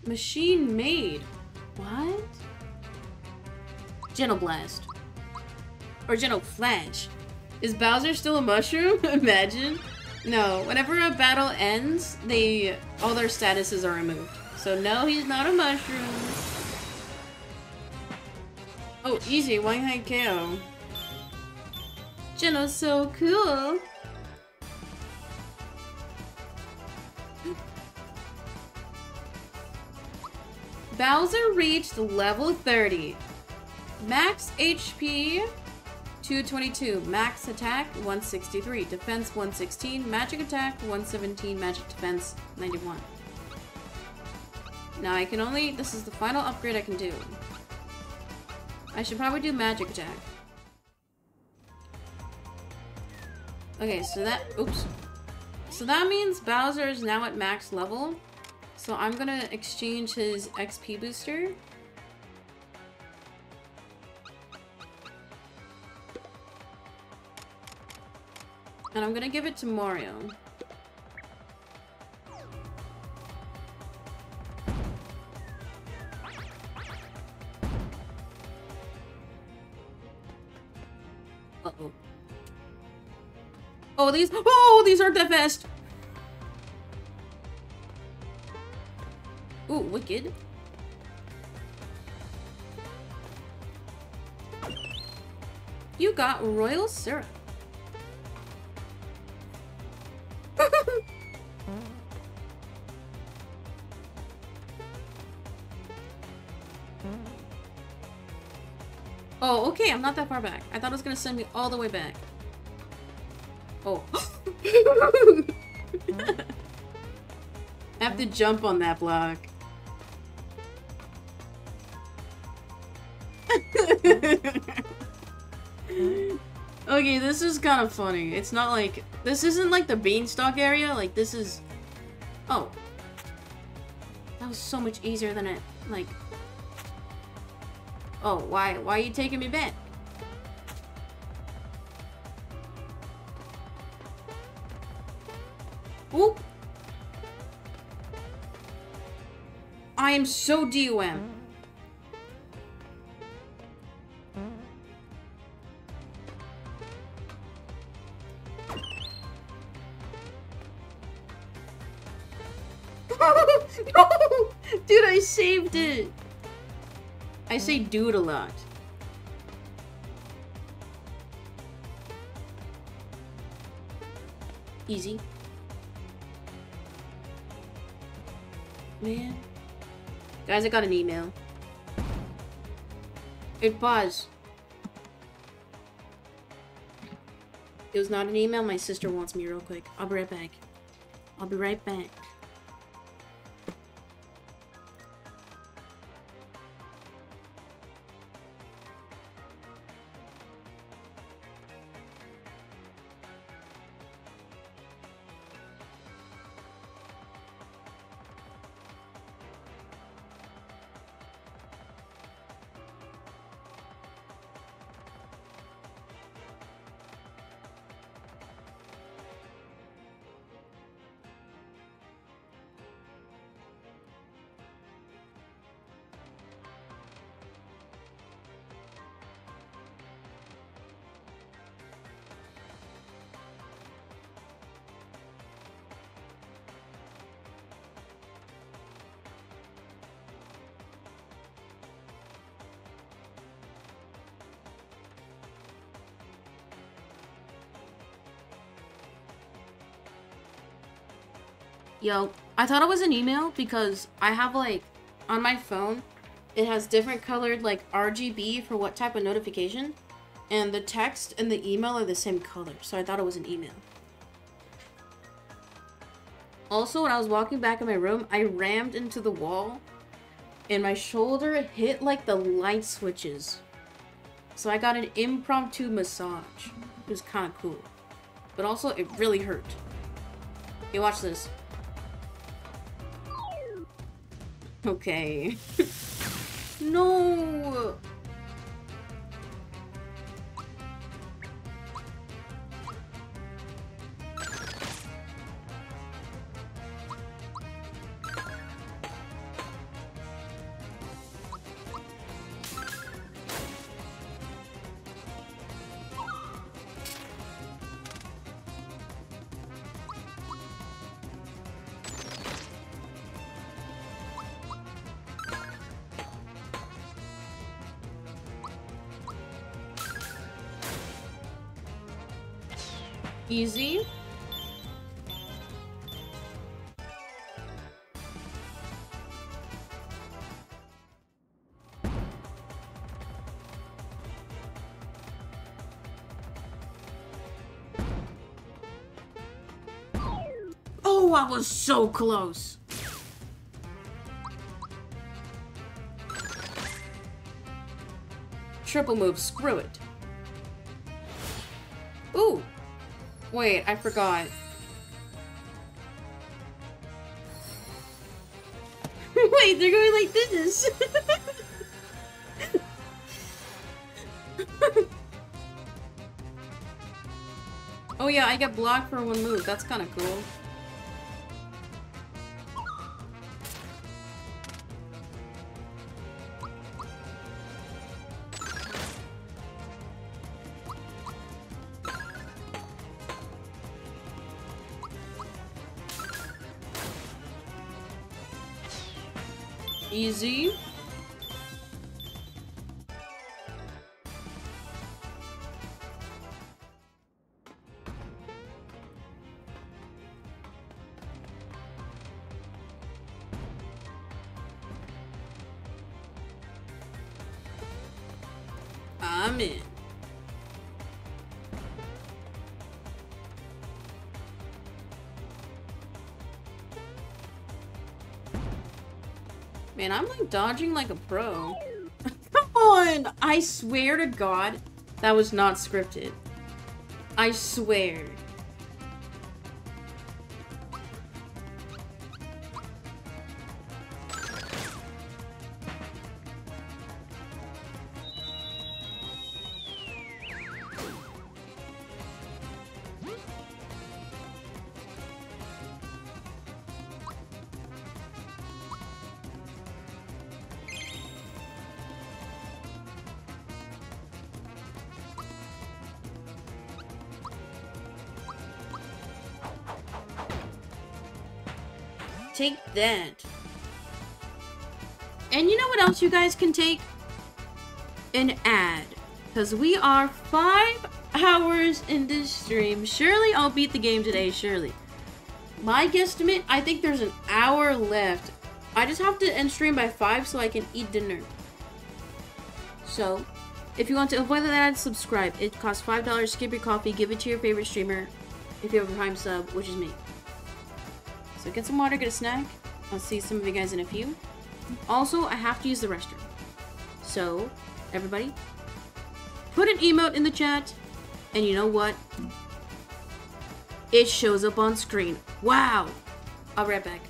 Machine made. What? Geno Blast. Or Geno Flash. Is Bowser still a mushroom? Imagine. No, whenever a battle ends, they all their statuses are removed. So no, he's not a mushroom. Oh, easy, one high KO. Geno's so cool. Bowser reached level 30. Max HP 222, max attack 163, defense 116, magic attack 117, magic defense 91. Now I can only, this is the final upgrade I can do. I should probably do magic attack. Okay, so that, oops. So that means Bowser is now at max level. So I'm gonna exchange his XP booster. And I'm gonna give it to Mario. Oh, these- aren't that fast! Ooh, wicked. You got royal syrup. oh, okay, I'm not that far back. I thought it was gonna send me all the way back. Oh. I have to jump on that block. okay, this is kind of funny. It's not like... This isn't like the beanstalk area. Like, this is... Oh. That was so much easier than it... Like... Oh, why? Why are you taking me back? I am so no! Dude, I saved it! I say dude a lot. Easy. Man. Guys, I got an email. It pause. It was not an email. My sister wants me real quick. I'll be right back. I'll be right back. Yo, I thought it was an email because I have like on my phone, it has different colored like RGB for what type of notification, and the text and the email are the same color. So I thought it was an email. Also, when I was walking back in my room, I rammed into the wall, and my shoulder hit like the light switches. So I got an impromptu massage. It was kind of cool, but also it really hurt. Okay, watch this. Okay. no! Was so close. Triple move, screw it. Ooh. Wait, I forgot. Wait, they're going like this. oh yeah, I get blocked for one move. That's kind of cool. Easy. Dodging like a pro. Come on! I swear to God, that was not scripted. I swear. That. And you know what else you guys can take? An ad. Because we are five hours in this stream. Surely I'll beat the game today, surely. My guesstimate, I think there's an hour left. I just have to end stream by 5 so I can eat dinner. So, if you want to avoid the ads, subscribe. It costs $5. Skip your coffee. Give it to your favorite streamer. If you have a Prime sub, which is me. So get some water, get a snack. I'll see some of you guys in a few. Also, I have to use the restroom. So, everybody, put an emote in the chat. And you know what? It shows up on screen. Wow! I'll be right back.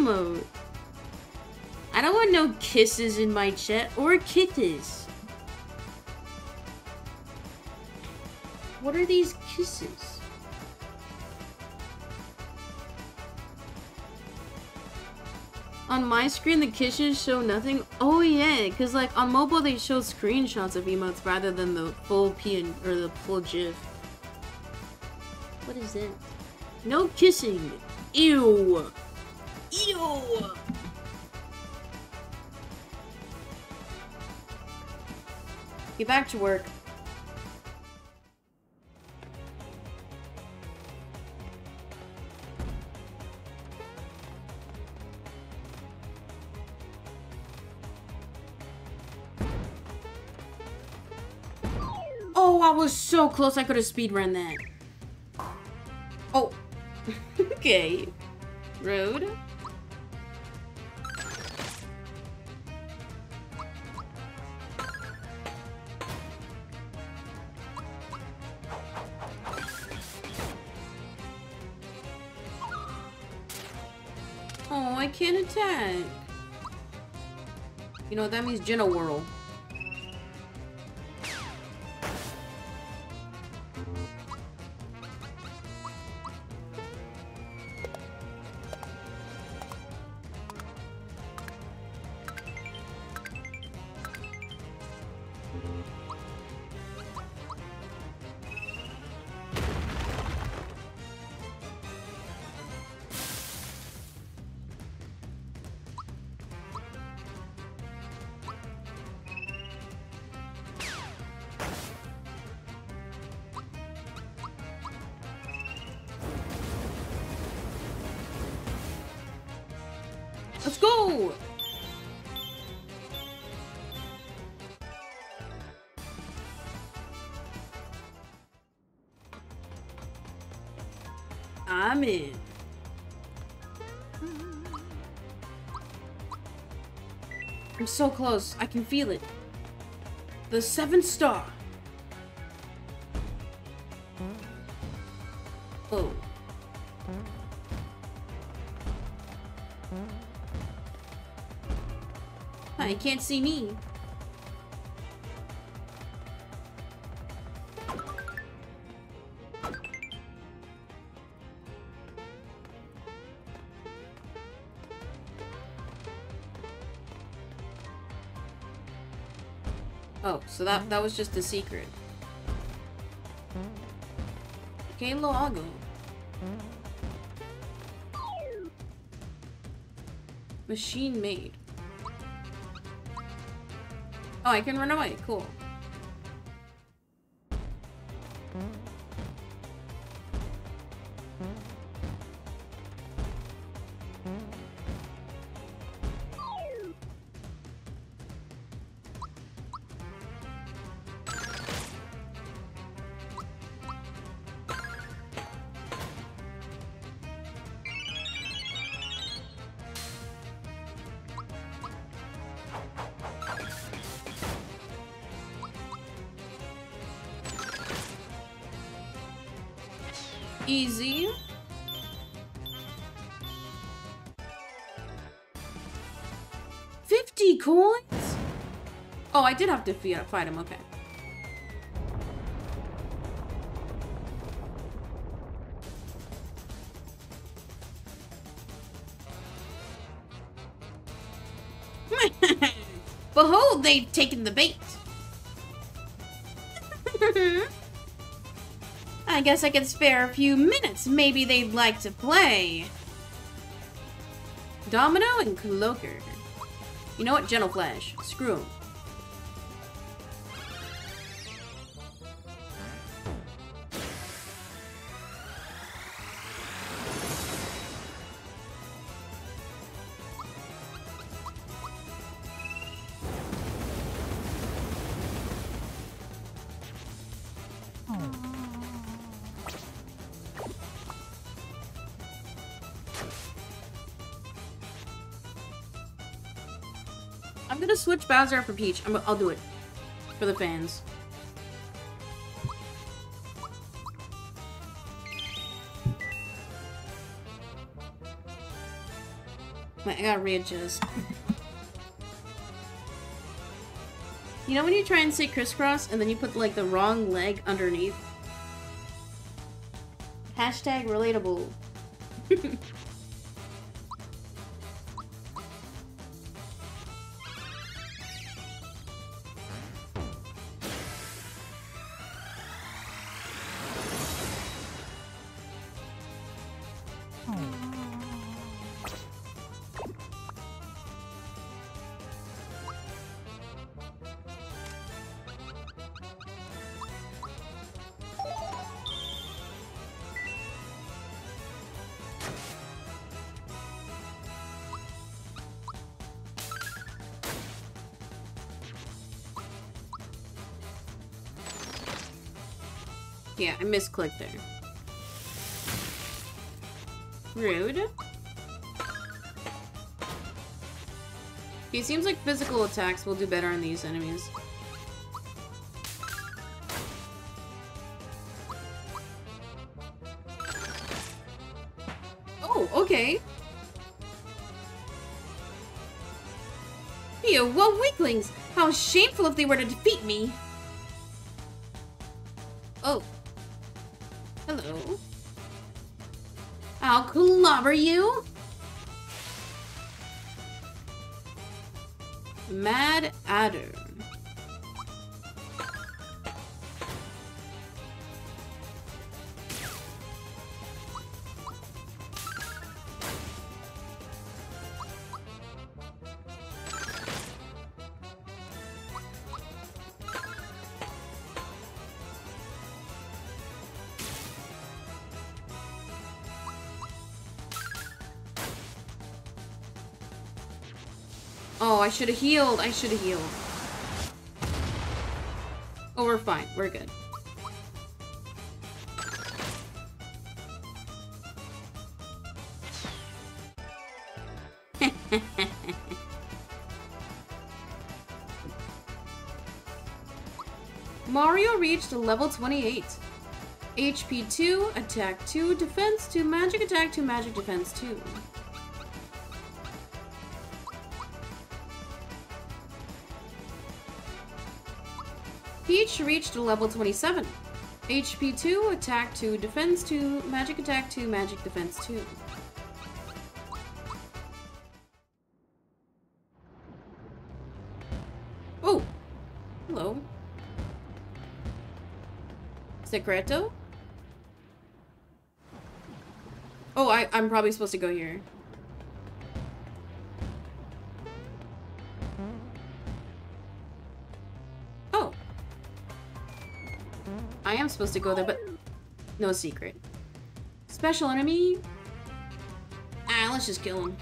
Emote? I don't want no kisses in my chat or kisses. What are these kisses? On my screen, the kisses show nothing. Oh yeah, because like on mobile they show screenshots of emotes rather than the full PN or the full GIF. What is that? No kissing. Ew. Back to work. Oh, I was so close I could have speedrun that. Oh. okay. Road. Know, that means Geno Whirl. So close. I can feel it. The seventh star. Oh. You can't see me. So that that was just a secret. Okay, Lago. Machine made. Oh, I can run away. Cool. Did have to fight him. Okay. Behold, they've taken the bait. I guess I could spare a few minutes. Maybe they'd like to play. Domino and Cloaker. You know what? Geno Flash. Screw 'em. Switch Bowser out for Peach. I'm, I'll do it. For the fans. Wait, I gotta readjust. You know when you try and say crisscross and then you put like the wrong leg underneath? Hashtag relatable. I there. Rude. He seems like physical attacks will do better on these enemies. Oh, okay. You, what weaklings! How shameful if they were to defeat me! I'll you! Mad Adder. Should have healed. I should have healed. Oh, we're fine. We're good. Mario reached level 28. HP 2, attack 2, defense 2, magic attack 2, magic defense 2. Peach reached level 27. HP 2, attack 2, defense 2, magic attack 2, magic defense 2. Oh! Hello. Secreto? Oh, I, I'm probably supposed to go here. Am supposed to go there, but no secret. Special enemy? Ah, let's just kill him.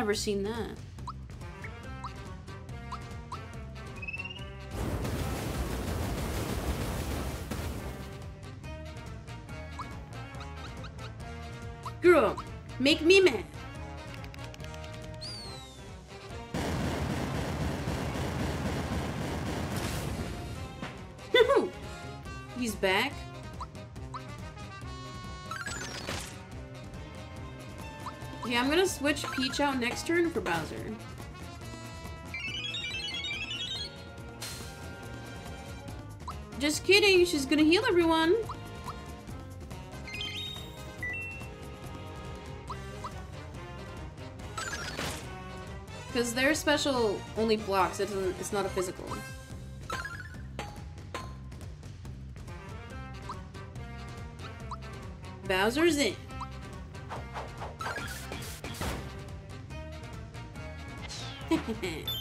Never seen that. Peach out next turn for Bowser. Just kidding, she's gonna heal everyone. Because their special only blocks, it it's not a physical. Bowser's in.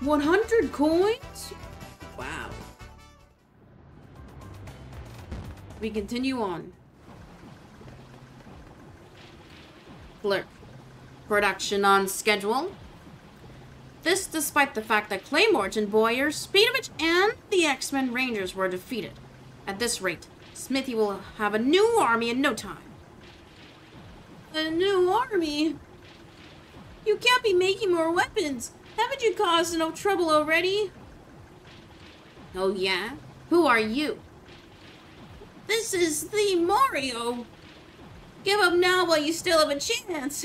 One hundred coins? Wow. We continue on. Clerk. Production on schedule. This despite the fact that Claymorton, Bowyer, Speedovich, and the Axem Rangers were defeated. At this rate, Smithy will have a new army in no time. A new army? You can't be making more weapons. Haven't you caused enough trouble already? Oh yeah? Who are you? This is the Mario. Give up now while you still have a chance.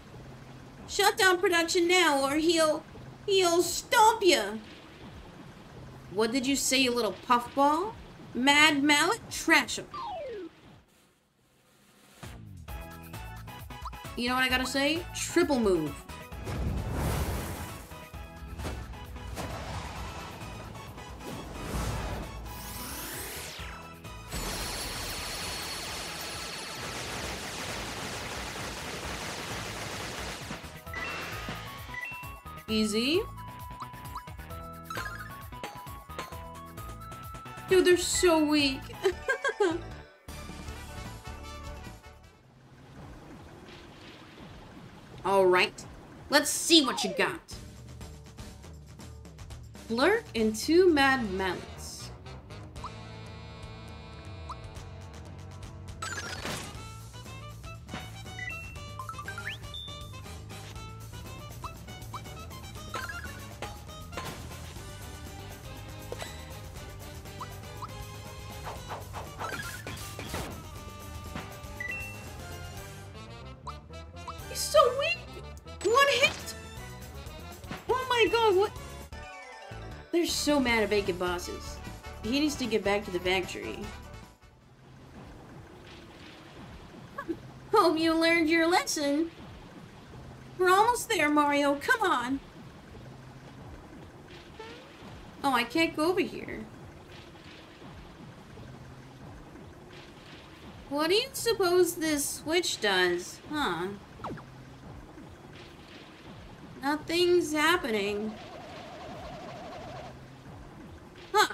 Shut down production now or he'll he'll stomp you. What did you say, you little puffball? Mad Mallet? Trash him. You know what I gotta say? Triple move. Easy. Dude, they're so weak. Alright. Let's see what you got. Blurk and two Mad Mallets. Vacant Bosses. He needs to get back to the factory. Hope you learned your lesson. We're almost there, Mario. Come on. Oh, I can't go over here. What do you suppose this switch does? Huh? Nothing's happening. Huh.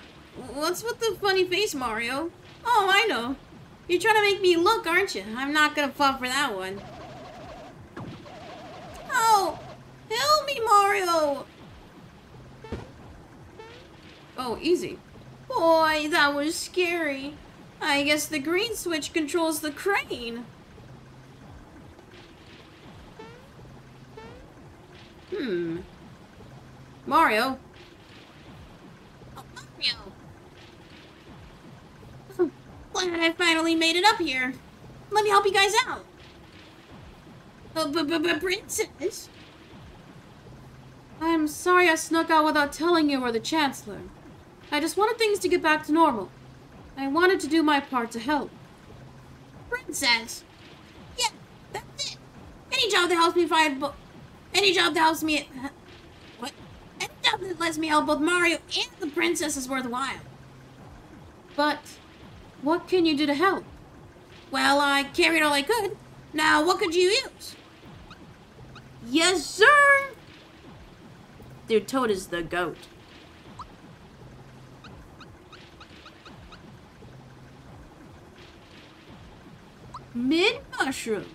What's with the funny face, Mario? Oh, I know. You're trying to make me look, aren't you? I'm not gonna fall for that one. Oh! Help me, Mario! Oh, easy. Boy, that was scary. I guess the green switch controls the crane. Hmm. Mario. Oh, Mario. Glad I finally made it up here. Let me help you guys out. Princess. I'm sorry I snuck out without telling you or the Chancellor. I just wanted things to get back to normal. I wanted to do my part to help. Princess? Yeah, that's it. Any job that helps me find any job that helps me what? Any job that lets me help both Mario and the princess is worthwhile. But what can you do to help? Well, I carried all I could. Now, what could you use? Yes, sir. Dude, Toad is the goat. Mid mushroom.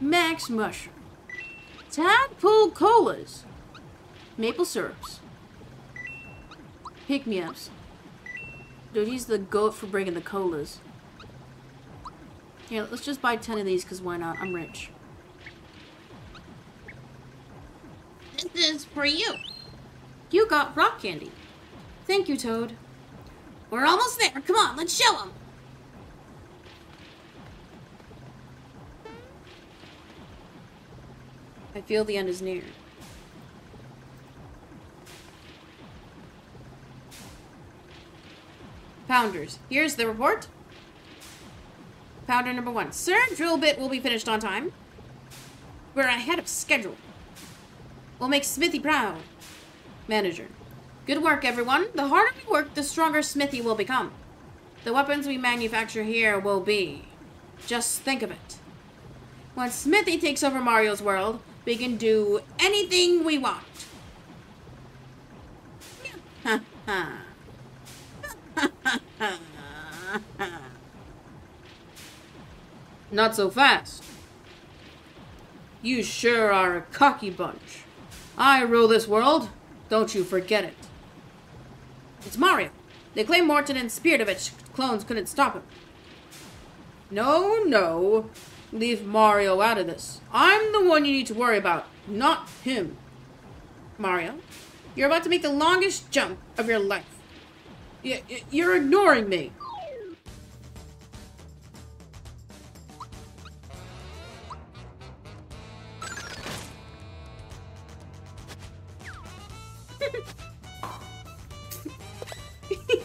Max mushroom. Tadpole colas. Maple syrups. Pick me ups. Dude, he's the goat for bringing the colas. Here, let's just buy 10 of these because why not? I'm rich. This is for you. You got rock candy. Thank you, Toad. We're almost there. Come on, let's show him. I feel the end is near. Pounders. Here's the report. Pounder number one. Sir, drill bit will be finished on time. We're ahead of schedule. We'll make Smithy proud. Manager. Good work, everyone. The harder we work, the stronger Smithy will become. The weapons we manufacture here will be Just think of it. When Smithy takes over Mario's world, we can do anything we want. Ha ha. Not so fast. You sure are a cocky bunch. I rule this world. Don't you forget it. It's Mario. They claim Morton and Spiritovich clones couldn't stop him. No, no. Leave Mario out of this. I'm the one you need to worry about, not him. Mario, you're about to make the longest jump of your life. You're ignoring me.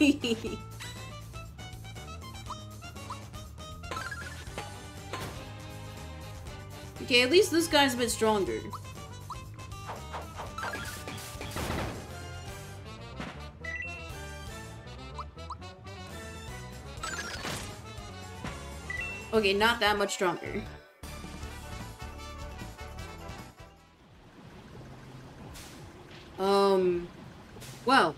okay, at least this guy's a bit stronger. Okay, not that much stronger. Um, well.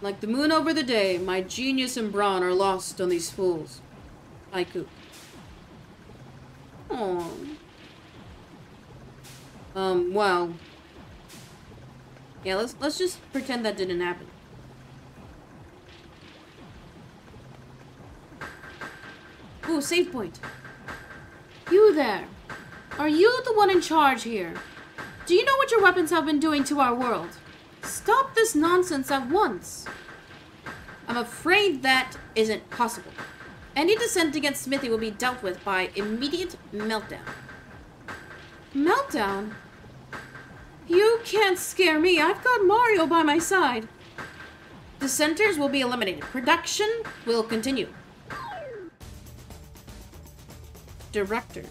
Like the moon over the day, my genius and brawn are lost on these fools. Haiku. Oh. Um, well. Yeah, let's let's just pretend that didn't happen. Ooh, save point. You there. Are you the one in charge here? Do you know what your weapons have been doing to our world? Stop this nonsense at once. I'm afraid that isn't possible. Any dissent against Smithy will be dealt with by immediate meltdown. Meltdown? You can't scare me. I've got Mario by my side. Dissenters will be eliminated. Production will continue. Director.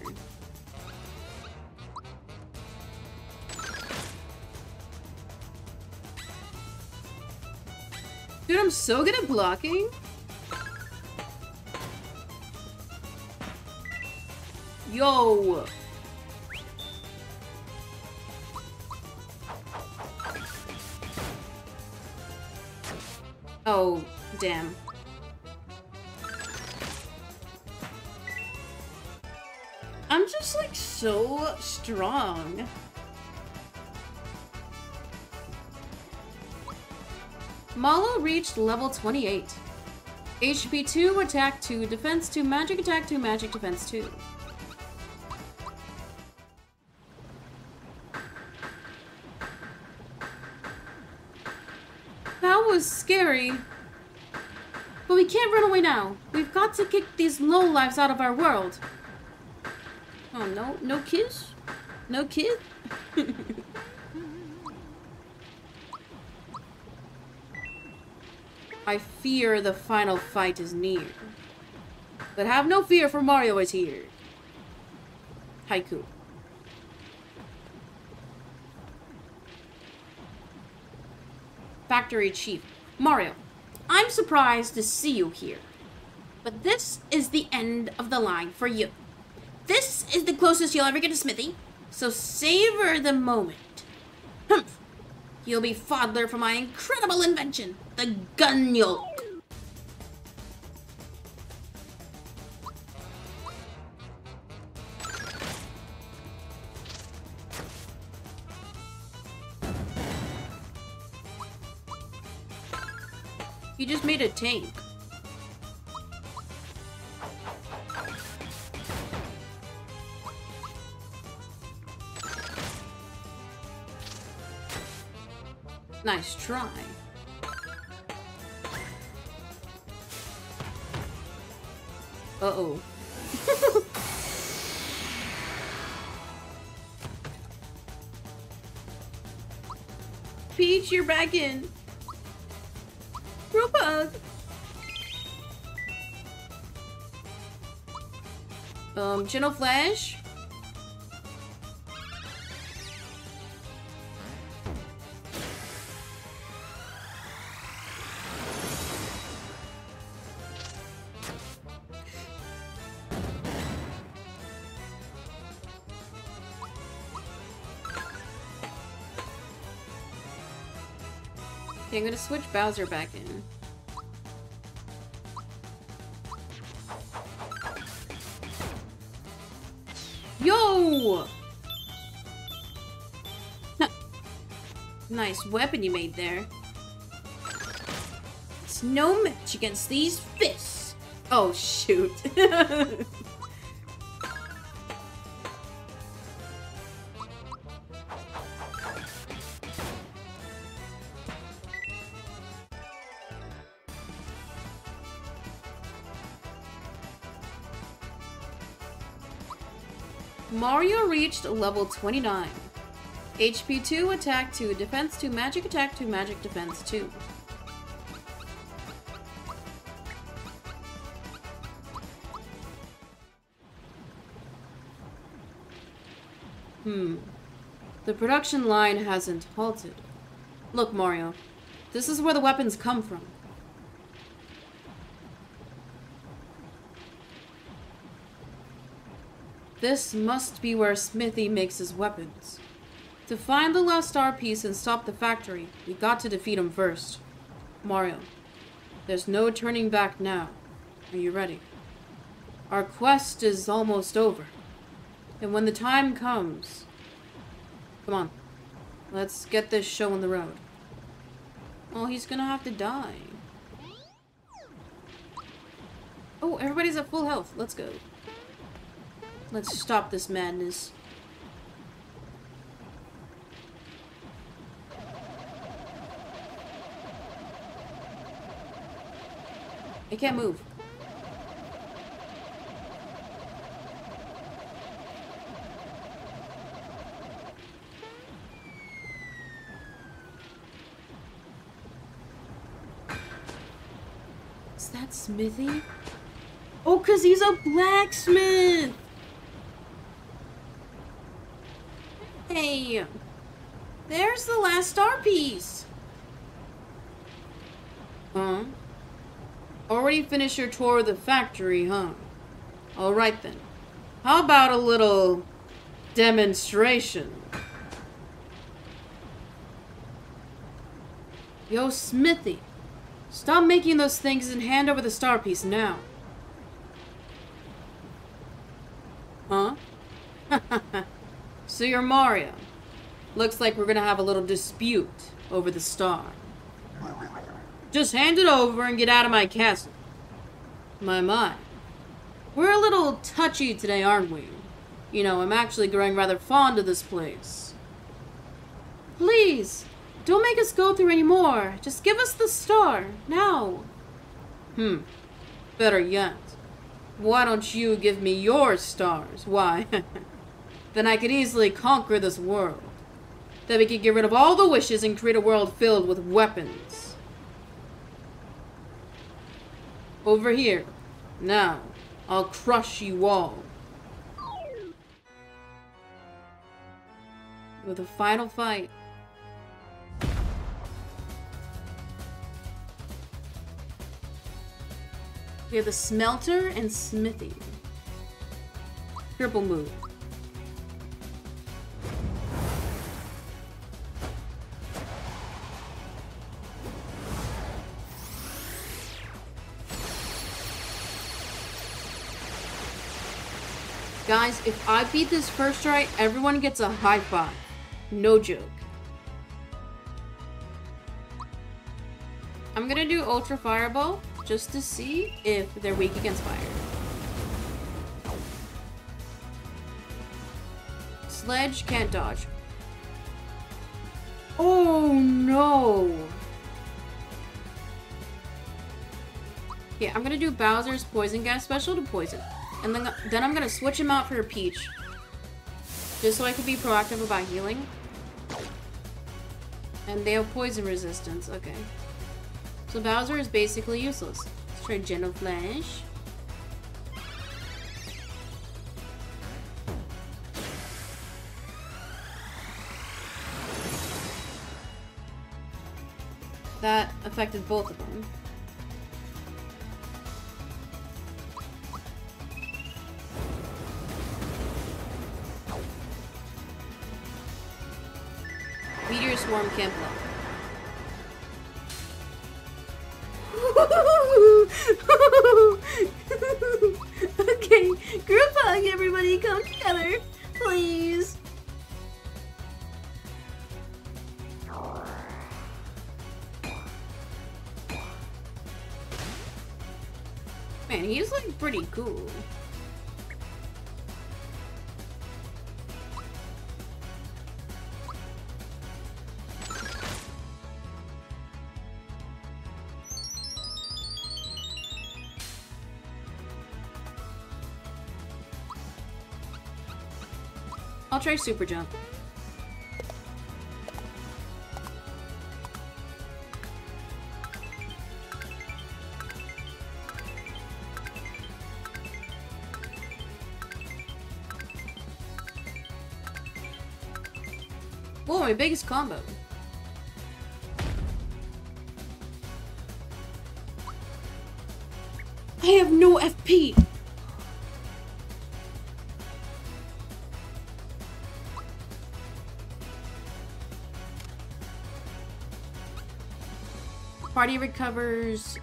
Dude, I'm so good at blocking. Yo! Oh, damn. I'm just like so strong. Mallow reached level 28. HP 2, attack 2, defense 2, magic attack 2, magic defense 2. That was scary. But we can't run away now. We've got to kick these lowlifes out of our world. Oh, no? No kiss? No kid? I fear the final fight is near. But have no fear, for Mario is here. Haiku. Factory Chief. Mario, I'm surprised to see you here. But this is the end of the line for you. This is the closest you'll ever get to Smithy, so savor the moment. Humph! You'll be fodder for my incredible invention, the Gunyolk. You just made a tank. Nice try. Uh-oh. Peach, you're back in. Group hug. Um, Geno Flash. Okay, I'm gonna switch Bowser back in. Yo! Nice weapon you made there. It's no match against these fists. Oh, shoot. reached level 29. HP 2, attack 2, defense 2, magic attack 2, magic defense 2. Hmm. The production line hasn't halted. Look, Mario. This is where the weapons come from. This must be where Smithy makes his weapons. To find the last star piece and stop the factory, we got to defeat him first. Mario, there's no turning back now. Are you ready? Our quest is almost over. And when the time comes... Come on. Let's get this show on the road. Oh, he's gonna have to die. Oh, everybody's at full health. Let's go. Let's stop this madness. I can't move. Is that Smithy? Oh, because he's a blacksmith! Hey, there's the last star piece. Huh? Already finished your tour of the factory, huh? Alright then. How about a little demonstration? Yo, Smithy. Stop making those things and hand over the star piece now. Huh? So you're Mario. Looks like we're gonna have a little dispute over the star. Just hand it over and get out of my castle. My, my. We're a little touchy today, aren't we? You know, I'm actually growing rather fond of this place. Please, don't make us go through any more. Just give us the star, now. Hmm. Better yet. Why don't you give me your stars? Why? then I could easily conquer this world. Then we could get rid of all the wishes and create a world filled with weapons. Over here. Now, I'll crush you all. With a final fight. We have the Smelter and Smithy. Triple move. Guys, if I beat this first try, everyone gets a high five. No joke. I'm gonna do Ultra Fireball just to see if they're weak against fire. Sledge can't dodge. Oh no! Yeah, I'm gonna do Bowser's Poison Gas Special to poison. And then, then I'm gonna switch him out for Peach. Just so I can be proactive about healing. And they have poison resistance, okay. So Bowser is basically useless. Let's try Geno Flash. That affected both of them. Swarm Kempla. okay, group hug, everybody, come together, please. Man, he's like pretty cool. I'll try super jump. Whoa, my biggest combo. I have no FP. Party recovers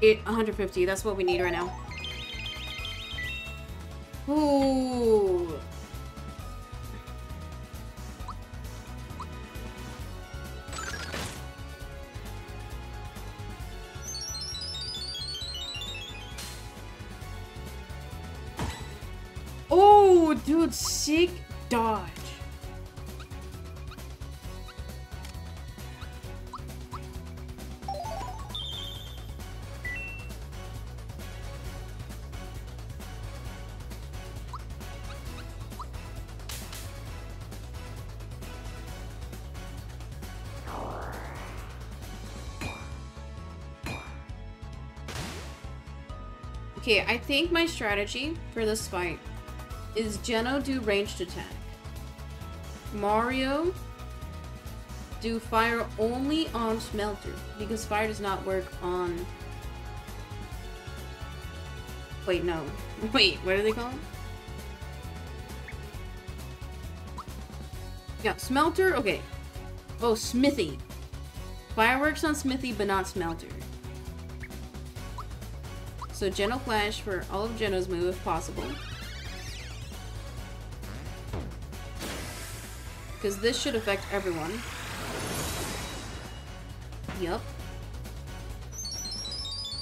it 150. That's what we need right now. Ooh. Oh, dude, sick Okay, I think my strategy for this fight is Geno do ranged attack. Mario do fire only on Smelter because fire does not work on. Wait, no. Wait, what are they called? Yeah, Smelter. Okay. Oh, Smithy. Fireworks on Smithy, but not Smelter. So Geno Flash for all of Geno's move if possible. Because this should affect everyone. Yup.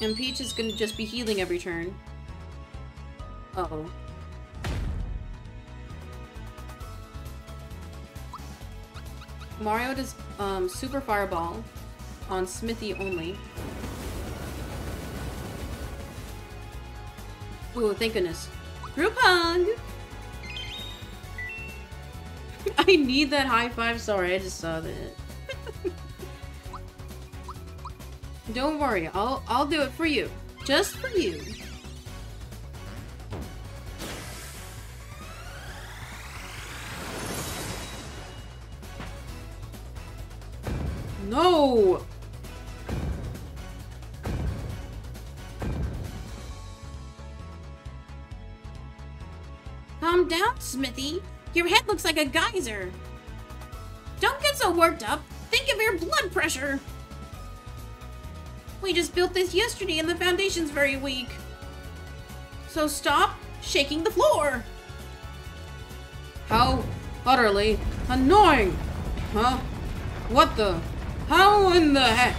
And Peach is gonna just be healing every turn. Uh oh Mario does um, Super Fireball on Smithy only. Ooh, thank goodness. Group hug! I need that high five. Sorry, I just saw that. Don't worry, I'll I'll do it for you. Just for you. Like a geyser. Don't get so worked up. Think of your blood pressure. We just built this yesterday and the foundation's very weak. So stop shaking the floor. How utterly annoying. Huh? What the? How in the heck?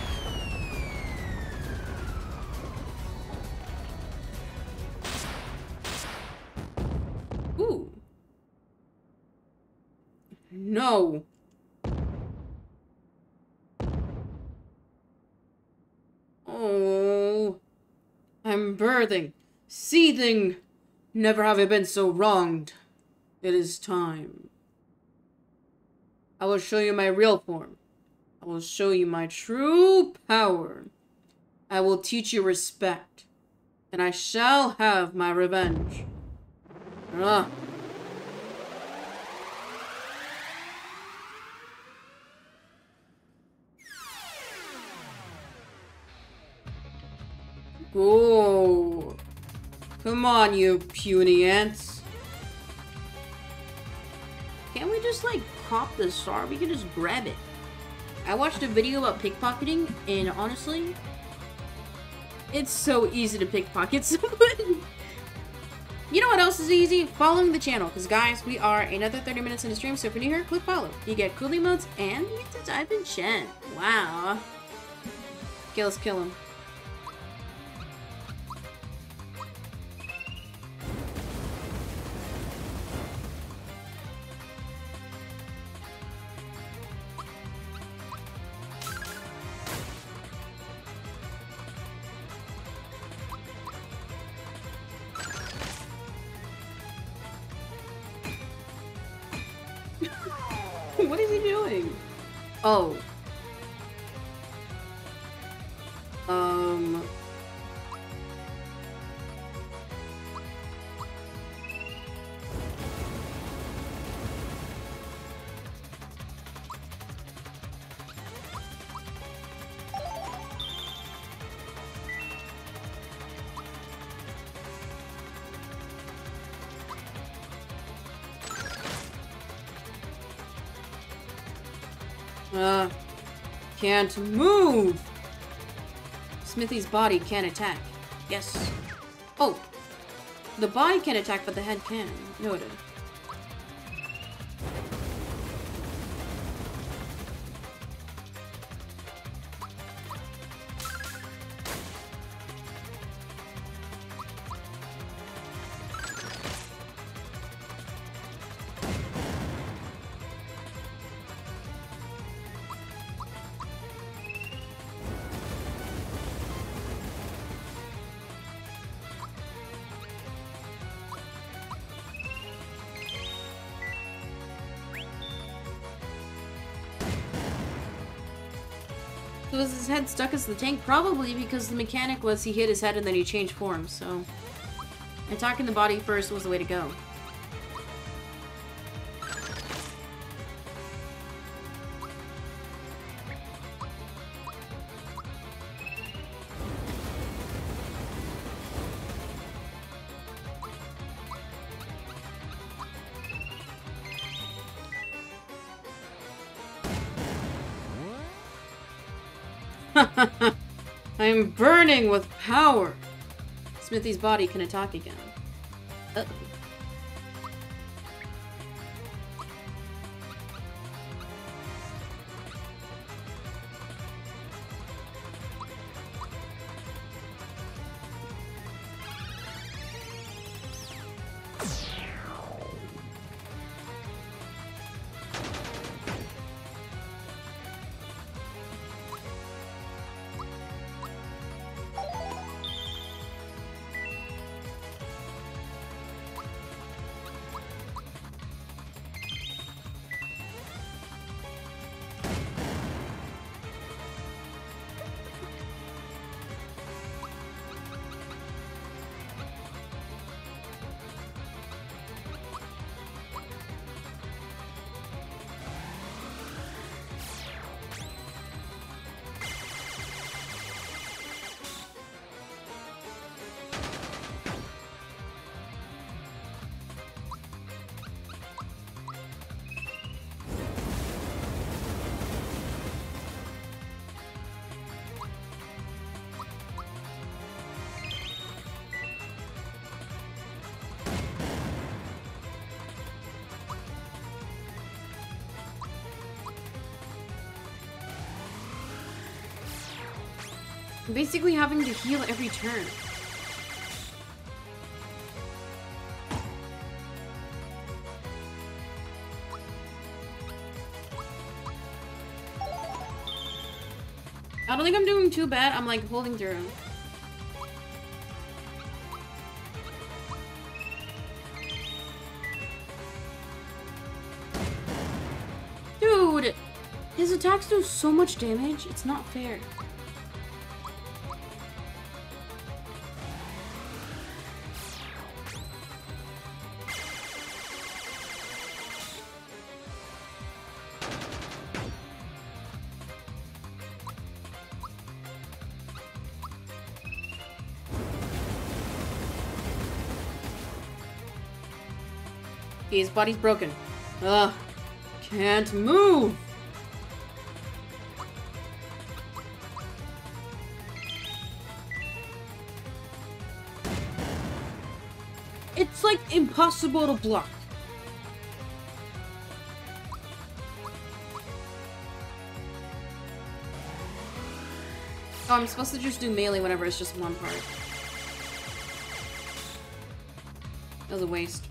I'm seething. Never have I been so wronged. It is time. I will show you my real form. I will show you my true power. I will teach you respect. And I shall have my revenge. Ah. Go. Come on, you puny ants. Can't we just, like, pop the star? We can just grab it. I watched a video about pickpocketing, and honestly, It's so easy to pickpocket someone. you know what else is easy? Following the channel. Because, guys, we are another 30 minutes into stream. So if you're new here, click follow. You get cool emotes and you get to type in chat. Wow. Okay, let's kill him. Can't move. Smithy's body can't attack. Yes. Oh. The body can attack, but the head can. Noted. His head stuck as the tank? Probably because the mechanic was he hit his head and then he changed forms, so... Attacking the body first was the way to go. Am burning with power. Smithy's body can attack again. Uh -oh. Basically having to heal every turn. I don't think I'm doing too bad. I'm like holding through. Dude! His attacks do so much damage. It's not fair. Okay, his body's broken. Ugh. Can't move! It's like impossible to block. Oh, I'm supposed to just do melee whenever it's just one part. That was a waste.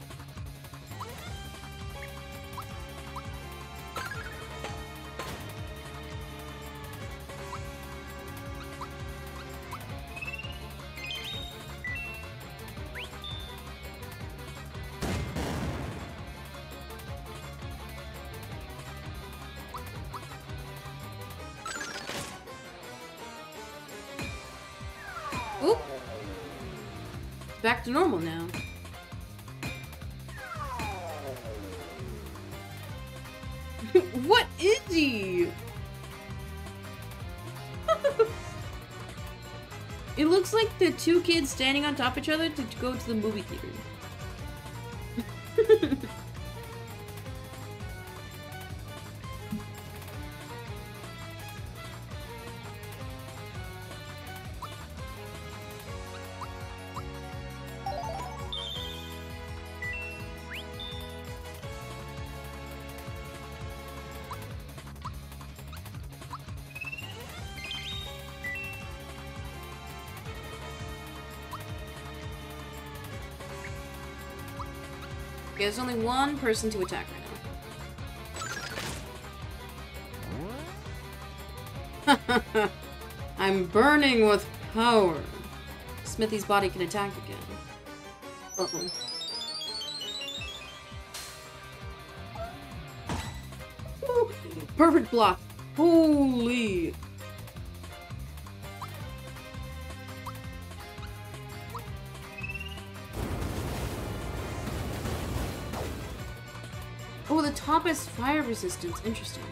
To normal now. what is he? it looks like the two kids standing on top of each other to go to the movie theater. Okay, there's only one person to attack right now. I'm burning with power. Smithy's body can attack again. Uh-oh. Ooh, Perfect block. Holy. Fire resistance. Interesting.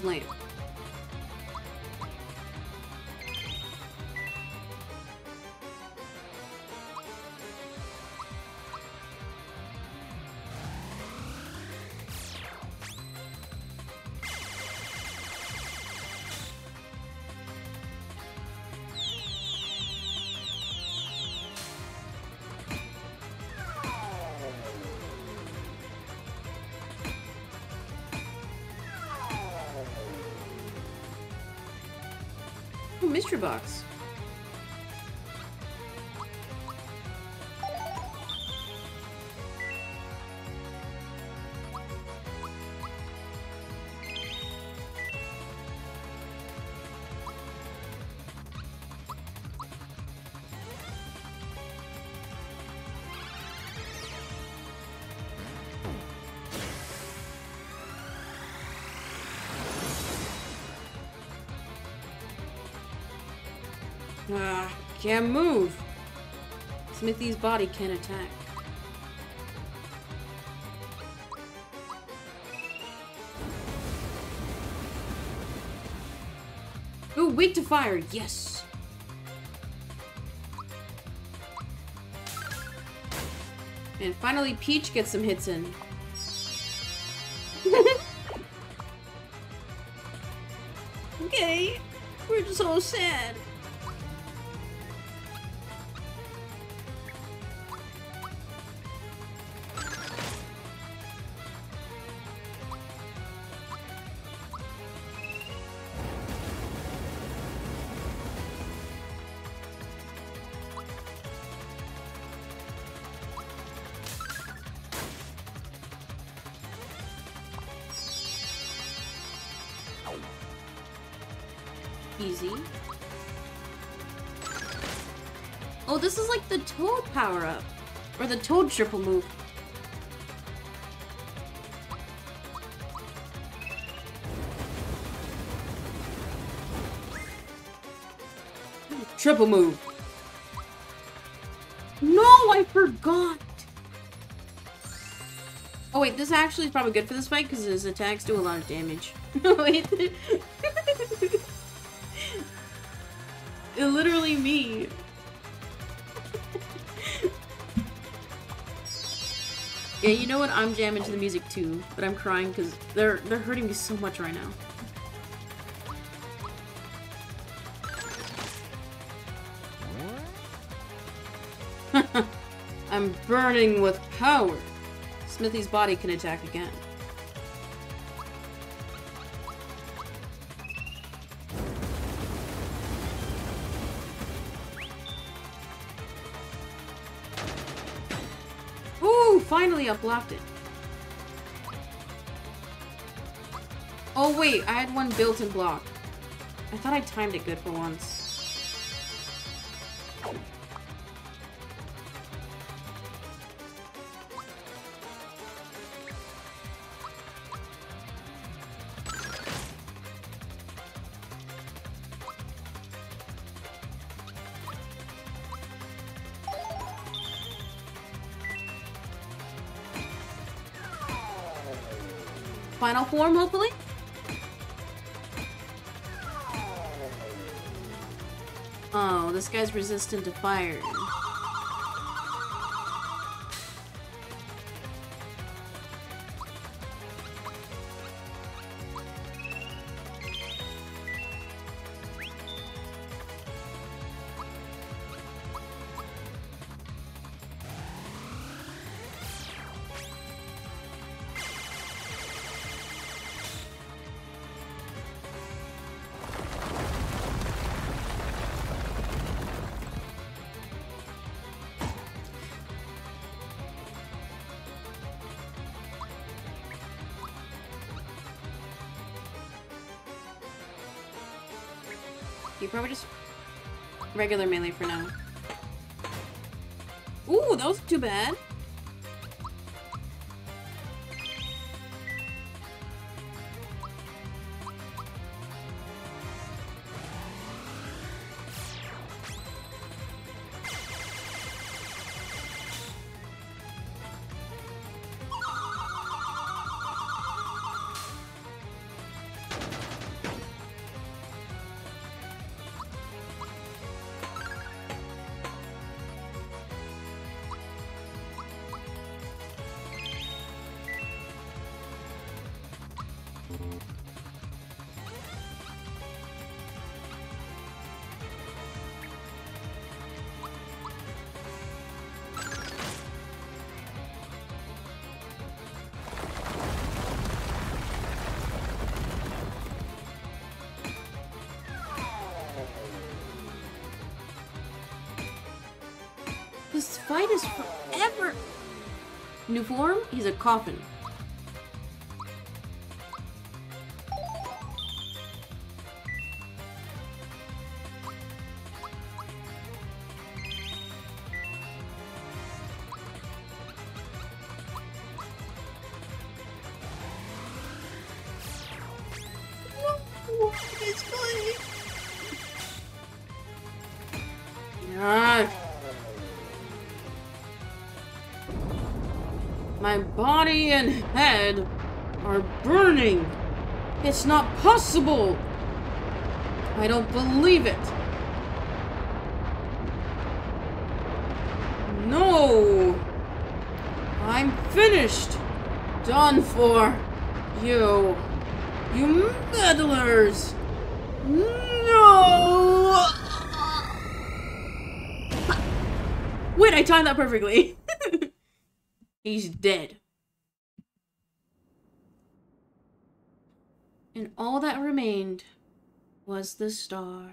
That was can't move. Smithy's body can't attack. Ooh, weak to fire. Yes. And finally, Peach gets some hits in. okay. We're just so sad. Toad power-up. Or the Toad triple move. Triple move. No, I forgot! Oh wait, this actually is probably good for this fight because his attacks do a lot of damage. wait. literally me. Yeah, you know what? I'm jamming to the music too, but I'm crying because they're they're hurting me so much right now. I'm burning with power. Smithy's body can attack again. Blocked it. Oh wait, I had one built-in block. I thought I timed it good for once. Form, hopefully? Oh, this guy's resistant to fire. Regular melee for now. Ooh, that was too bad. This fight is forever. New form? He's a coffin. Are burning. It's not possible. I don't believe it. No. I'm finished. Done for. You. You meddlers. No. Wait, I timed that perfectly. He's dead. And all that remained was the star.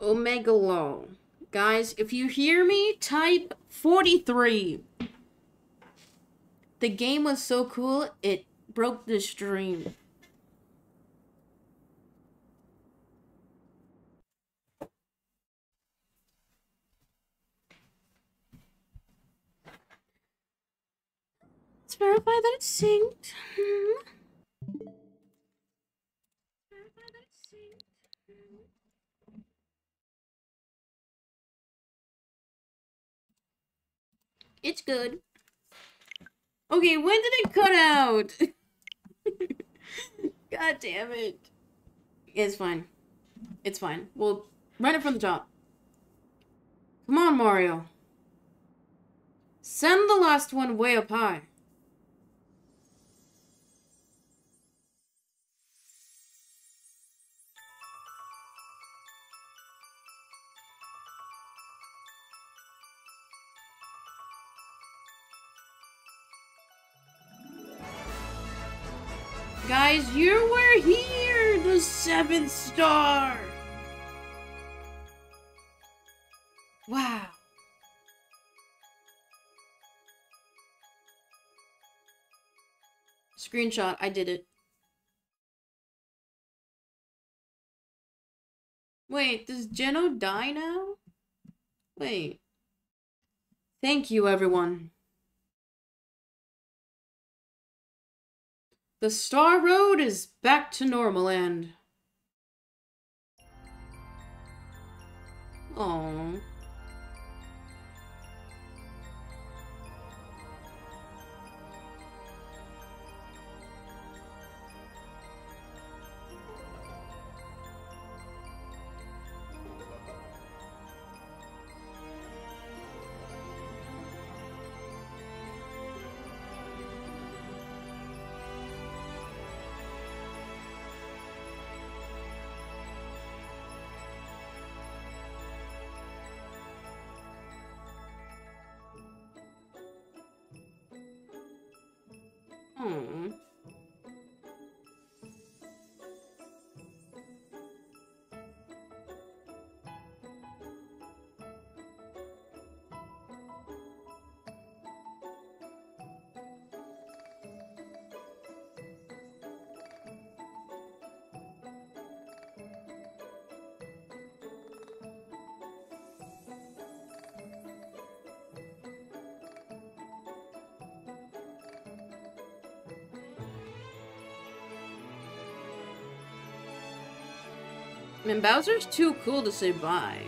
Omega Law. Guys, if you hear me, type 43. The game was so cool, it broke the stream. Let's verify that it's synced. Hmm. It's good. Okay, when did it cut out? God damn it. It's fine. It's fine. We'll run it from the top. Come on, Mario. Send the last one way up high. Here! The seventh star! Wow. Screenshot, I did it. Wait, does Geno die now? Wait. Thank you, everyone. The Star Road is back to normal and... Bowser's too cool to say bye.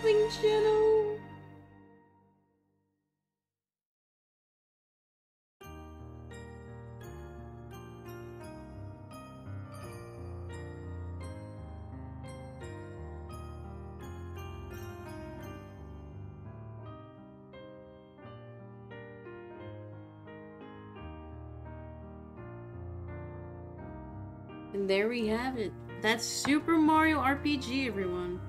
Holding Geno. And there we have it. That's Super Mario RPG, everyone.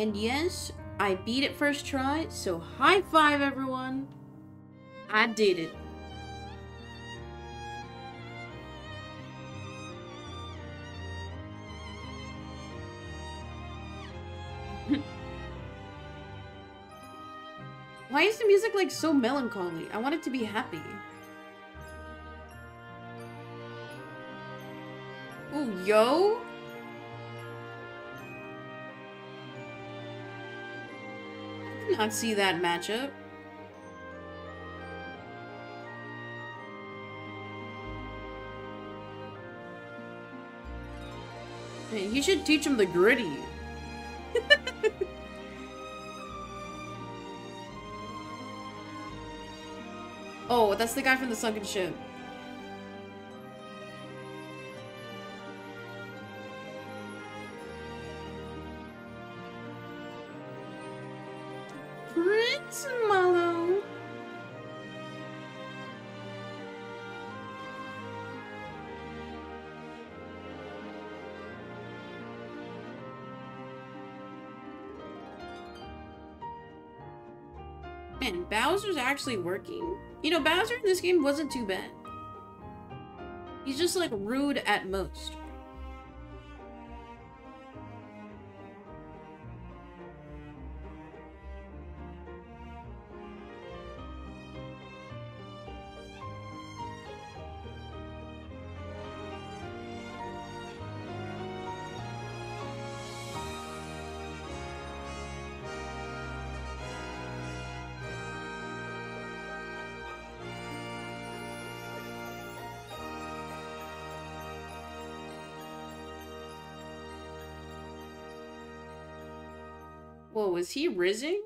And yes, I beat it first try, so high five everyone. I did it. Why is the music like so melancholy? I want it to be happy. Oh, yo! I not see that matchup. Man, you should teach him the gritty. oh, that's the guy from the sunken ship. Bowser's actually working. You know, Bowser in this game wasn't too bad. He's just like rude at most. Whoa, was he rizzing?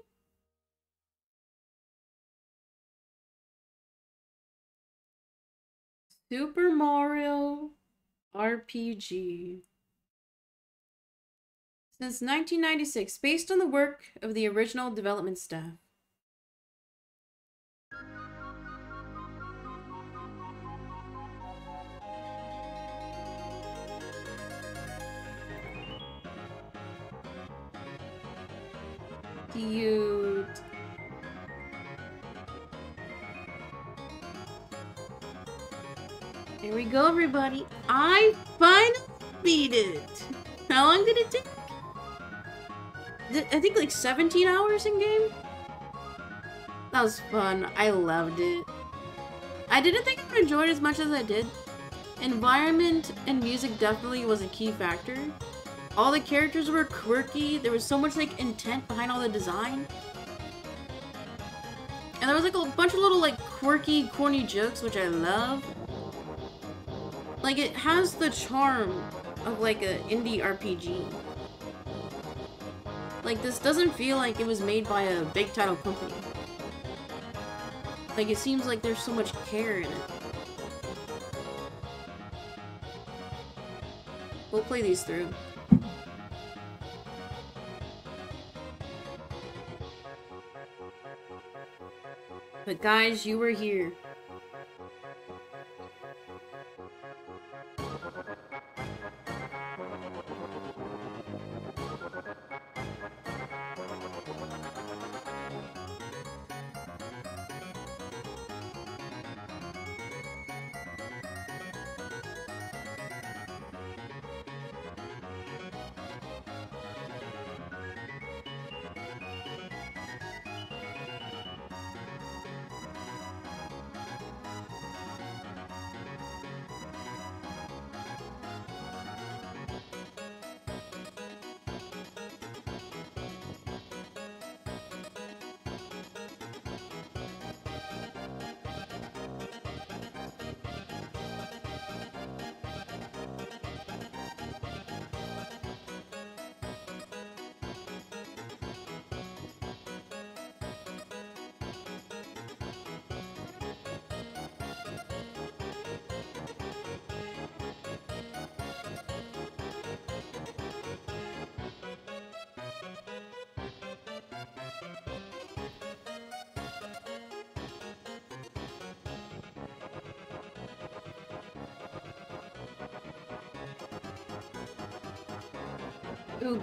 Super Mario RPG. Since 1996, based on the work of the original development staff. Cute. Here we go, everybody. I finally beat it. How long did it take? I think like 17 hours in game. That was fun. I loved it. I didn't think I would enjoy it as much as I did. Environment and music definitely was a key factor. All the characters were quirky. There was so much like intent behind all the design. And there was like a bunch of little like quirky, corny jokes, which I love. Like it has the charm of like an indie RPG. Like this doesn't feel like it was made by a big title company. Like it seems like there's so much care in it. We'll play these through. Guys, you were here.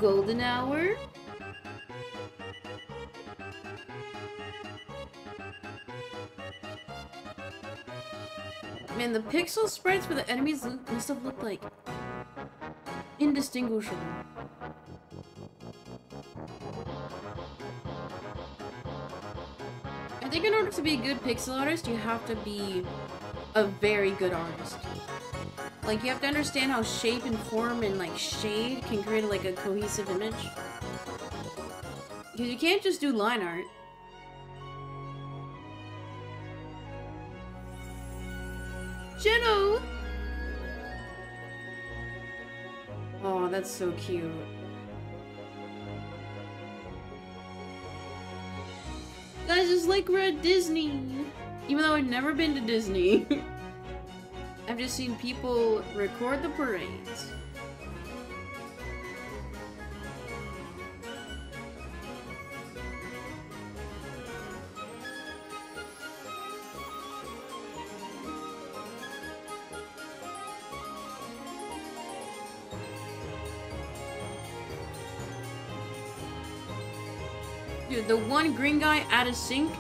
Golden hour. Man, the pixel sprites for the enemies look, must have looked like indistinguishable. I think in order to be a good pixel artist, you have to be a very good artist. Like, you have to understand how shape and form and, like, shade can create, like, a cohesive image. Because you can't just do line art. Geno! Oh, that's so cute. Guys, it's like we're at Disney. Even though I've never been to Disney, just seen people record the parades. Dude, the one green guy out of sync.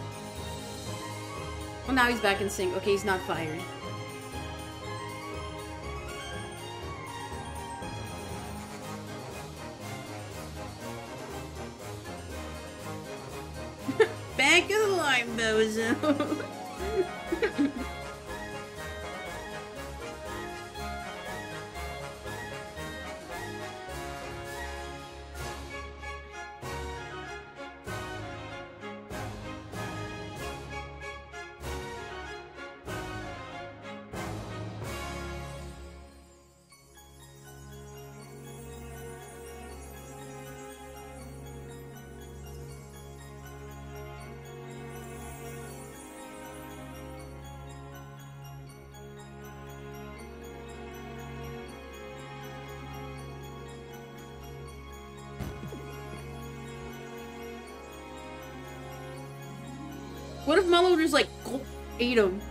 Well, now he's back in sync. Okay, he's not fired. Line, gulp, ate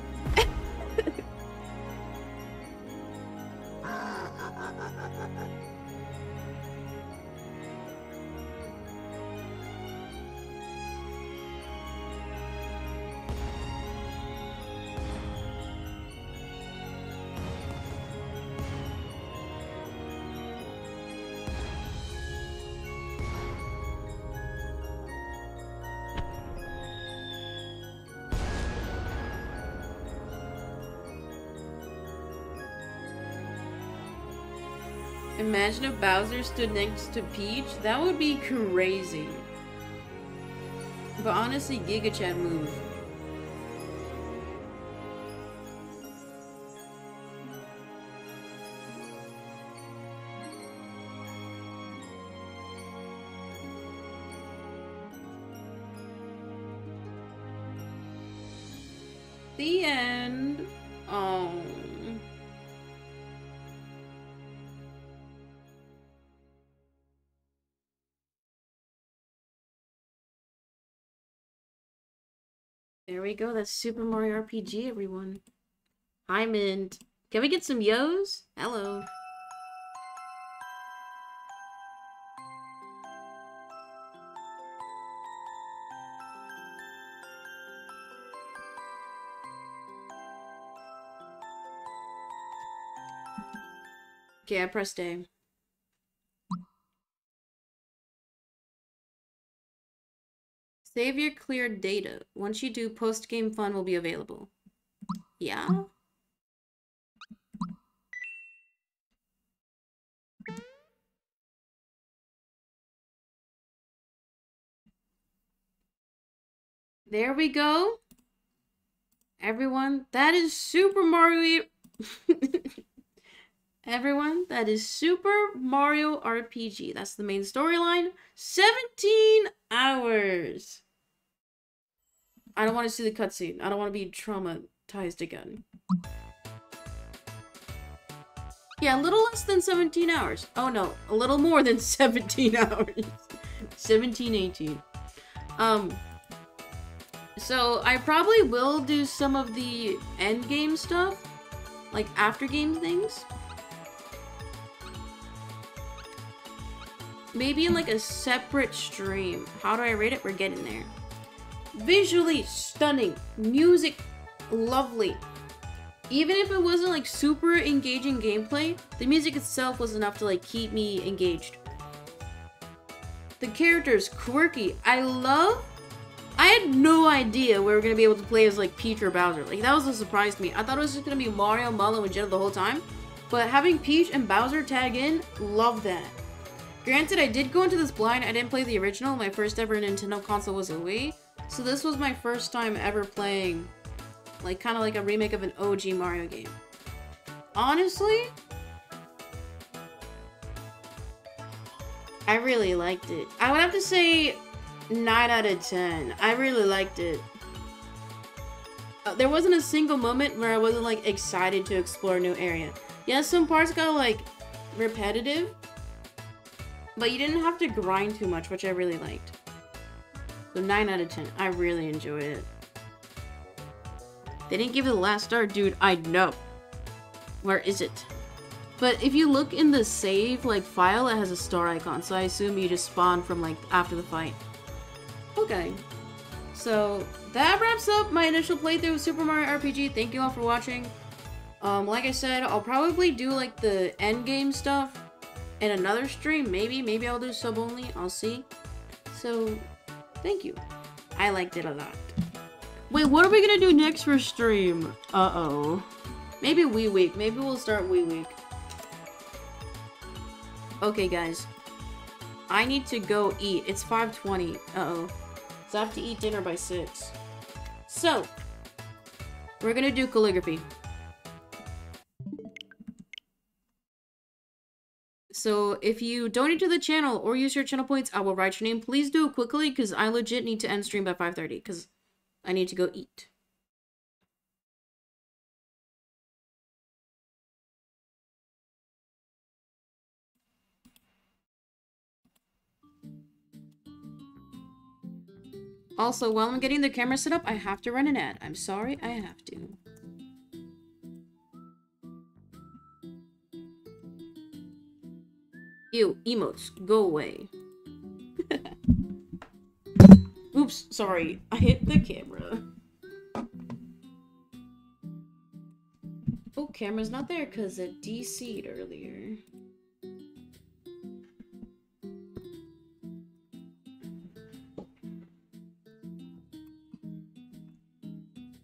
Imagine if Bowser stood next to Peach. That would be crazy. But honestly, Giga Chad move. We go. That's Super Mario RPG, everyone. Hi, Mint. Can we get some yos? Hello. Okay, I pressed A. Save your cleared data. Once you do, post-game fun will be available. Yeah? There we go. Everyone, that is Super Mario... Everyone, that is Super Mario RPG. That's the main storyline. 17 hours. I don't want to see the cutscene. I don't want to be traumatized again. Yeah, a little less than 17 hours. Oh no, a little more than 17 hours. 17, 18. Um, so I probably will do some of the end game stuff, like after game things. Maybe in like a separate stream. How do I rate it? We're getting there. Visually stunning. Music lovely. Even if it wasn't like super engaging gameplay, the music itself was enough to like keep me engaged. The characters quirky. I love I had no idea we were gonna be able to play as like Peach or Bowser. Like that was a surprise to me. I thought it was just gonna be Mario, Mallow, and Geno the whole time. But having Peach and Bowser tag in, love that. Granted, I did go into this blind. I didn't play the original. My first ever Nintendo console was a Wii. So this was my first time ever playing, like, kind of like a remake of an OG Mario game. Honestly, I really liked it. I would have to say 9 out of 10. I really liked it. Uh, there wasn't a single moment where I wasn't like excited to explore a new area. Yes, some parts got like repetitive, but you didn't have to grind too much, which I really liked. So 9 out of 10. I really enjoyed it. They didn't give it the last star, dude. I know. Where is it? But if you look in the save like file, it has a star icon, so I assume you just spawn from like after the fight. Okay. So that wraps up my initial playthrough of Super Mario RPG. Thank you all for watching. Um, like I said, I'll probably do like the end game stuff in another stream. Maybe, maybe I'll do sub only. I'll see. So, thank you. I liked it a lot. Wait, what are we gonna do next for stream? Uh-oh. Maybe Wii Week. Maybe we'll start Wii Week. Okay, guys. I need to go eat. It's 5.20. Uh-oh. So I have to eat dinner by 6. So, we're gonna do calligraphy. So if you donate to the channel or use your channel points, I will write your name. Please do it quickly because I legit need to end stream by 5.30 because I need to go eat. Also, while I'm getting the camera set up, I have to run an ad. I'm sorry, I have to. Ew, emotes, go away. Oops, sorry, I hit the camera. Oh, camera's not there because it DC'd earlier.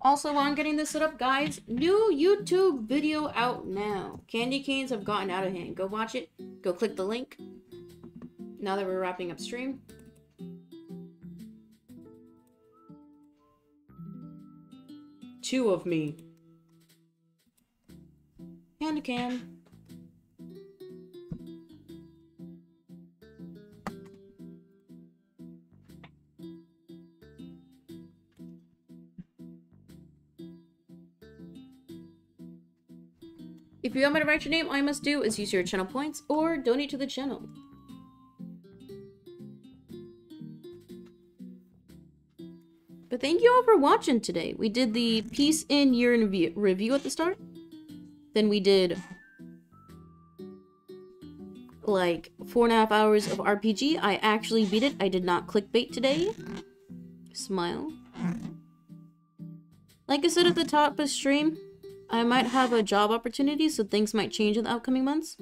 Also, while I'm getting this set up, guys, new YouTube video out now. Candy canes have gotten out of hand. Go watch it. Go click the link. Now that we're wrapping up stream. Two of me. Candy can. You want me to write your name, all you must do is use your channel points or donate to the channel. But thank you all for watching today. We did the Peacein Year in review, review at the start. Then we did like four and a half hours of RPG. I actually beat it. I did not clickbait today. Smile. Like I said at the top of stream, I might have a job opportunity, so things might change in the upcoming months.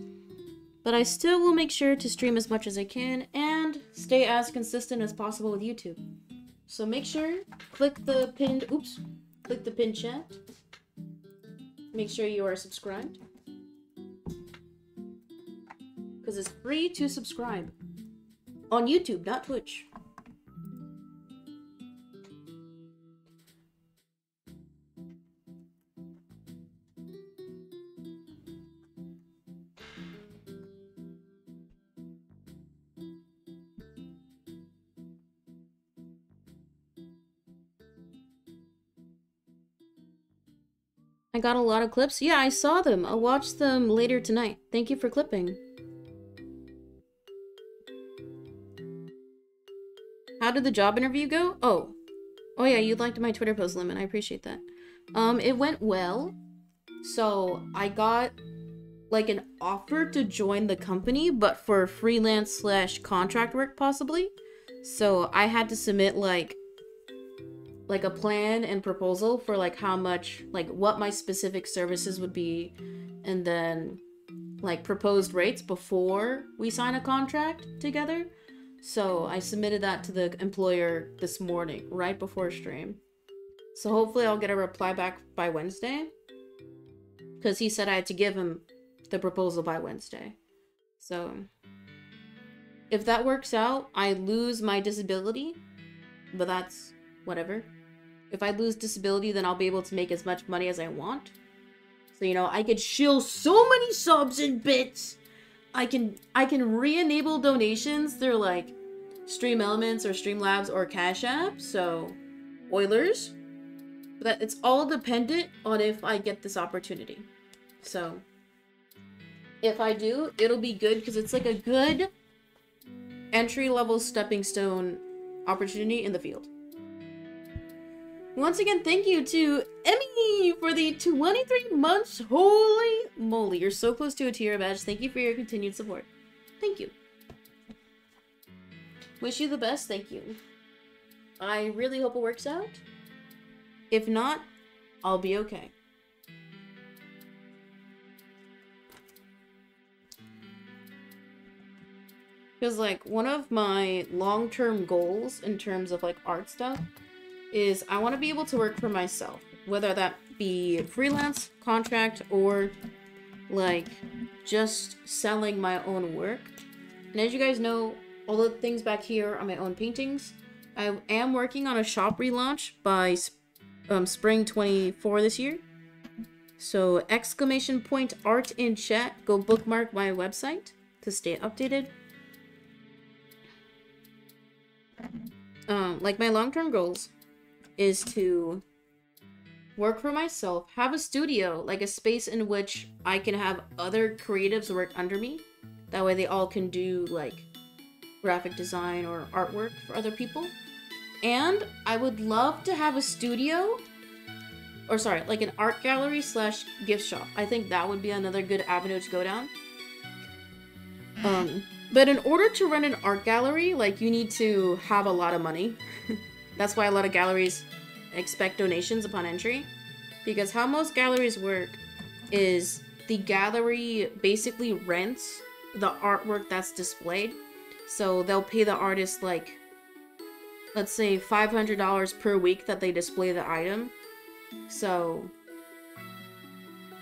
But I still will make sure to stream as much as I can and stay as consistent as possible with YouTube. So make sure, click the pinned, oops, click the pinned chat. Make sure you are subscribed. Because it's free to subscribe. On YouTube, not Twitch. I got a lot of clips. Yeah, I saw them. I'll watch them later tonight. Thank you for clipping. How did the job interview go? Oh. Oh yeah, you liked my Twitter post, Lemon. I appreciate that. Um, it went well. So, I got like an offer to join the company, but for freelance slash contract work possibly. So, I had to submit like like a plan and proposal for like how much like what my specific services would be and then like proposed rates before we sign a contract together. So i submitted that to the employer this morning right before stream. So hopefully i'll get a reply back by wednesday because he said i had to give him the proposal by wednesday. So if that works out i lose my disability but that's whatever. If I lose disability, then I'll be able to make as much money as I want. So, you know, I could shill so many subs and bits. I can I can re-enable donations through like StreamElements or Streamlabs or Cash App. So, Oilers. that it's all dependent on if I get this opportunity. So if I do, it'll be good because it's like a good entry level stepping stone opportunity in the field. Once again, thank you to Emmy for the 23 months. Holy moly, you're so close to a tier badge. Thank you for your continued support. Thank you. Wish you the best. Thank you. I really hope it works out. If not, I'll be okay. Because, like, one of my long term goals in terms of, like, art stuff is I want to be able to work for myself. Whether that be freelance, contract, or, like, just selling my own work. And as you guys know, all the things back here are my own paintings. I am working on a shop relaunch by um, spring 24 this year. So exclamation point art in chat. Go bookmark my website to stay updated. Um, like my long-term goals is to work for myself, have a studio, like a space in which I can have other creatives work under me. That way they all can do like graphic design or artwork for other people. And I would love to have a studio or sorry, like an art gallery slash gift shop. I think that would be another good avenue to go down. Um, but in order to run an art gallery, like you need to have a lot of money. That's why a lot of galleries expect donations upon entry. Because how most galleries work is the gallery basically rents the artwork that's displayed. So they'll pay the artist like, let's say $500 per week that they display the item. So,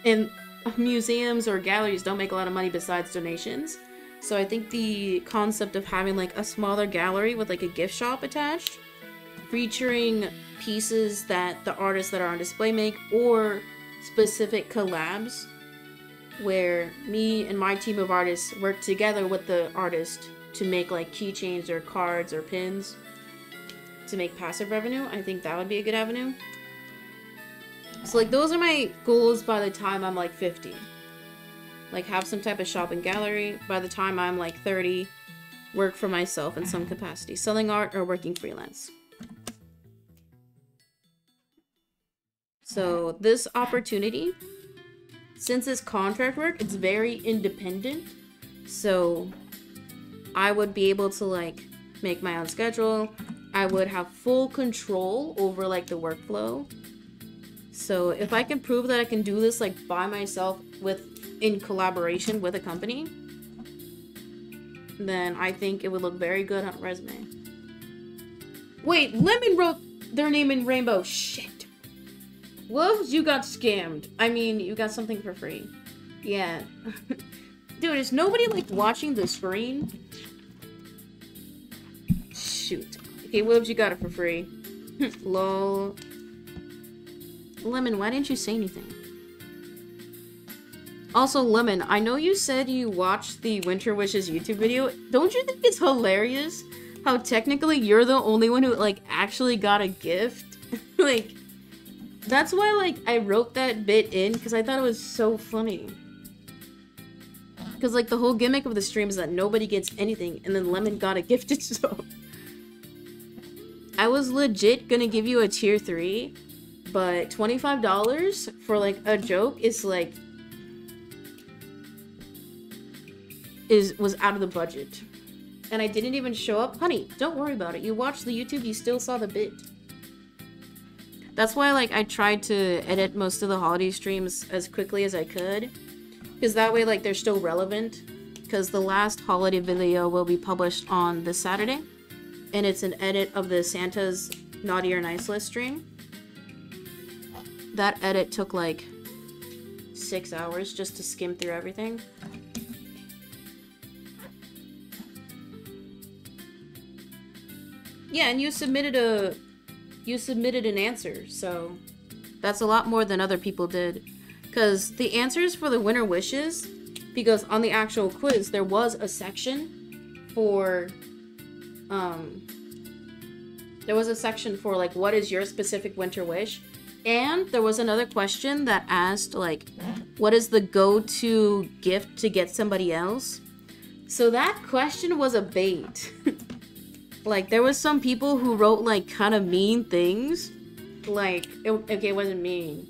in museums or galleries don't make a lot of money besides donations. So I think the concept of having like a smaller gallery with like a gift shop attached, featuring pieces that the artists that are on display make or specific collabs where me and my team of artists work together with the artist to make like keychains or cards or pins to make passive revenue. I think that would be a good avenue. So like those are my goals by the time I'm like 50. Like have some type of shopping gallery by the time I'm like 30. Work for myself in some mm-hmm. capacity, selling art or working freelance. So this opportunity, since it's contract work, it's very independent. So I would be able to like make my own schedule. I would have full control over like the workflow so if I can prove that I can do this like by myself with in collaboration with a company, then I think it would look very good on resume. Wait, Lemon wrote their name in rainbow. Shit. Wolves, you got scammed. I mean, you got something for free. Yeah. Dude, is nobody like watching the screen? Shoot. Okay, Wolves, you got it for free. Lol. Lemon, why didn't you say anything? Also, Lemon, I know you said you watched the Winter Wishes YouTube video. Don't you think it's hilarious how technically you're the only one who, like, actually got a gift? like, that's why, like, I wrote that bit in, because I thought it was so funny. Because, like, the whole gimmick of the stream is that nobody gets anything, and then Lemon got a gifted, so... I was legit gonna give you a tier 3, but $25 for like a joke is like is was out of the budget. And I didn't even show up. Honey, don't worry about it. You watched the YouTube, you still saw the bit. That's why like I tried to edit most of the holiday streams as quickly as I could. Because that way like they're still relevant. Because the last holiday video will be published on this Saturday. And it's an edit of the Santa's Naughty or Nice list stream that edit took like six hours just to skim through everything. Yeah, and you submitted a you submitted an answer, so that's a lot more than other people did. Cause the answers for the winter wishes, because on the actual quiz there was a section for um there was a section for like what is your specific winter wish And there was another question that asked, like, what is the go to gift to get somebody else? So that question was a bait. like, there was some people who wrote, like, kind of mean things. Like, it, okay, it wasn't mean.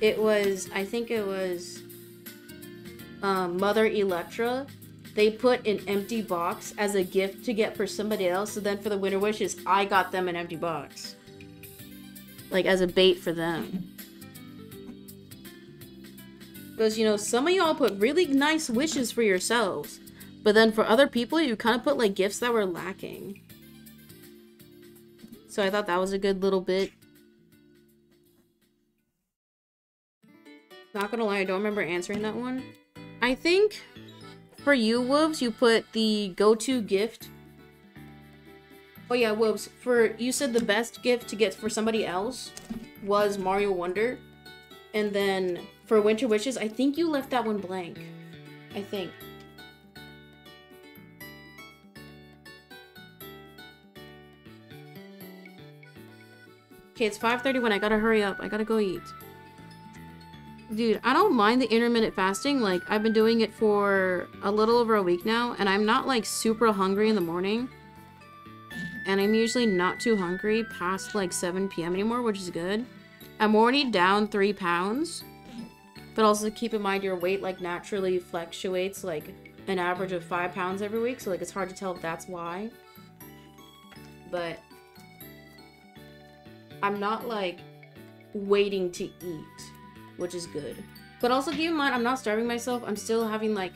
It was, I think it was um, Mother Electra. They put an empty box as a gift to get for somebody else. So then for the winter wishes, I got them an empty box like as a bait for them. Because you know, some of y'all put really nice wishes for yourselves, but then for other people, you kind of put like gifts that were lacking. So I thought that was a good little bit. Not gonna lie, I don't remember answering that one. I think for you, Wolves, you put the go-to gift Oh yeah, Whoops. For you said the best gift to get for somebody else was Mario Wonder. And then for Winter Wishes, I think you left that one blank. I think. Okay, it's 5.31. I gotta hurry up. I gotta go eat. Dude, I don't mind the intermittent fasting. Like, I've been doing it for a little over a week now, and I'm not, like, super hungry in the morning and I'm usually not too hungry past like 7 p.m. anymore, which is good. I'm already down 3 pounds, but also keep in mind your weight like naturally fluctuates like an average of 5 pounds every week, so like it's hard to tell if that's why. But I'm not like waiting to eat, which is good. But also keep in mind, I'm not starving myself. I'm still having like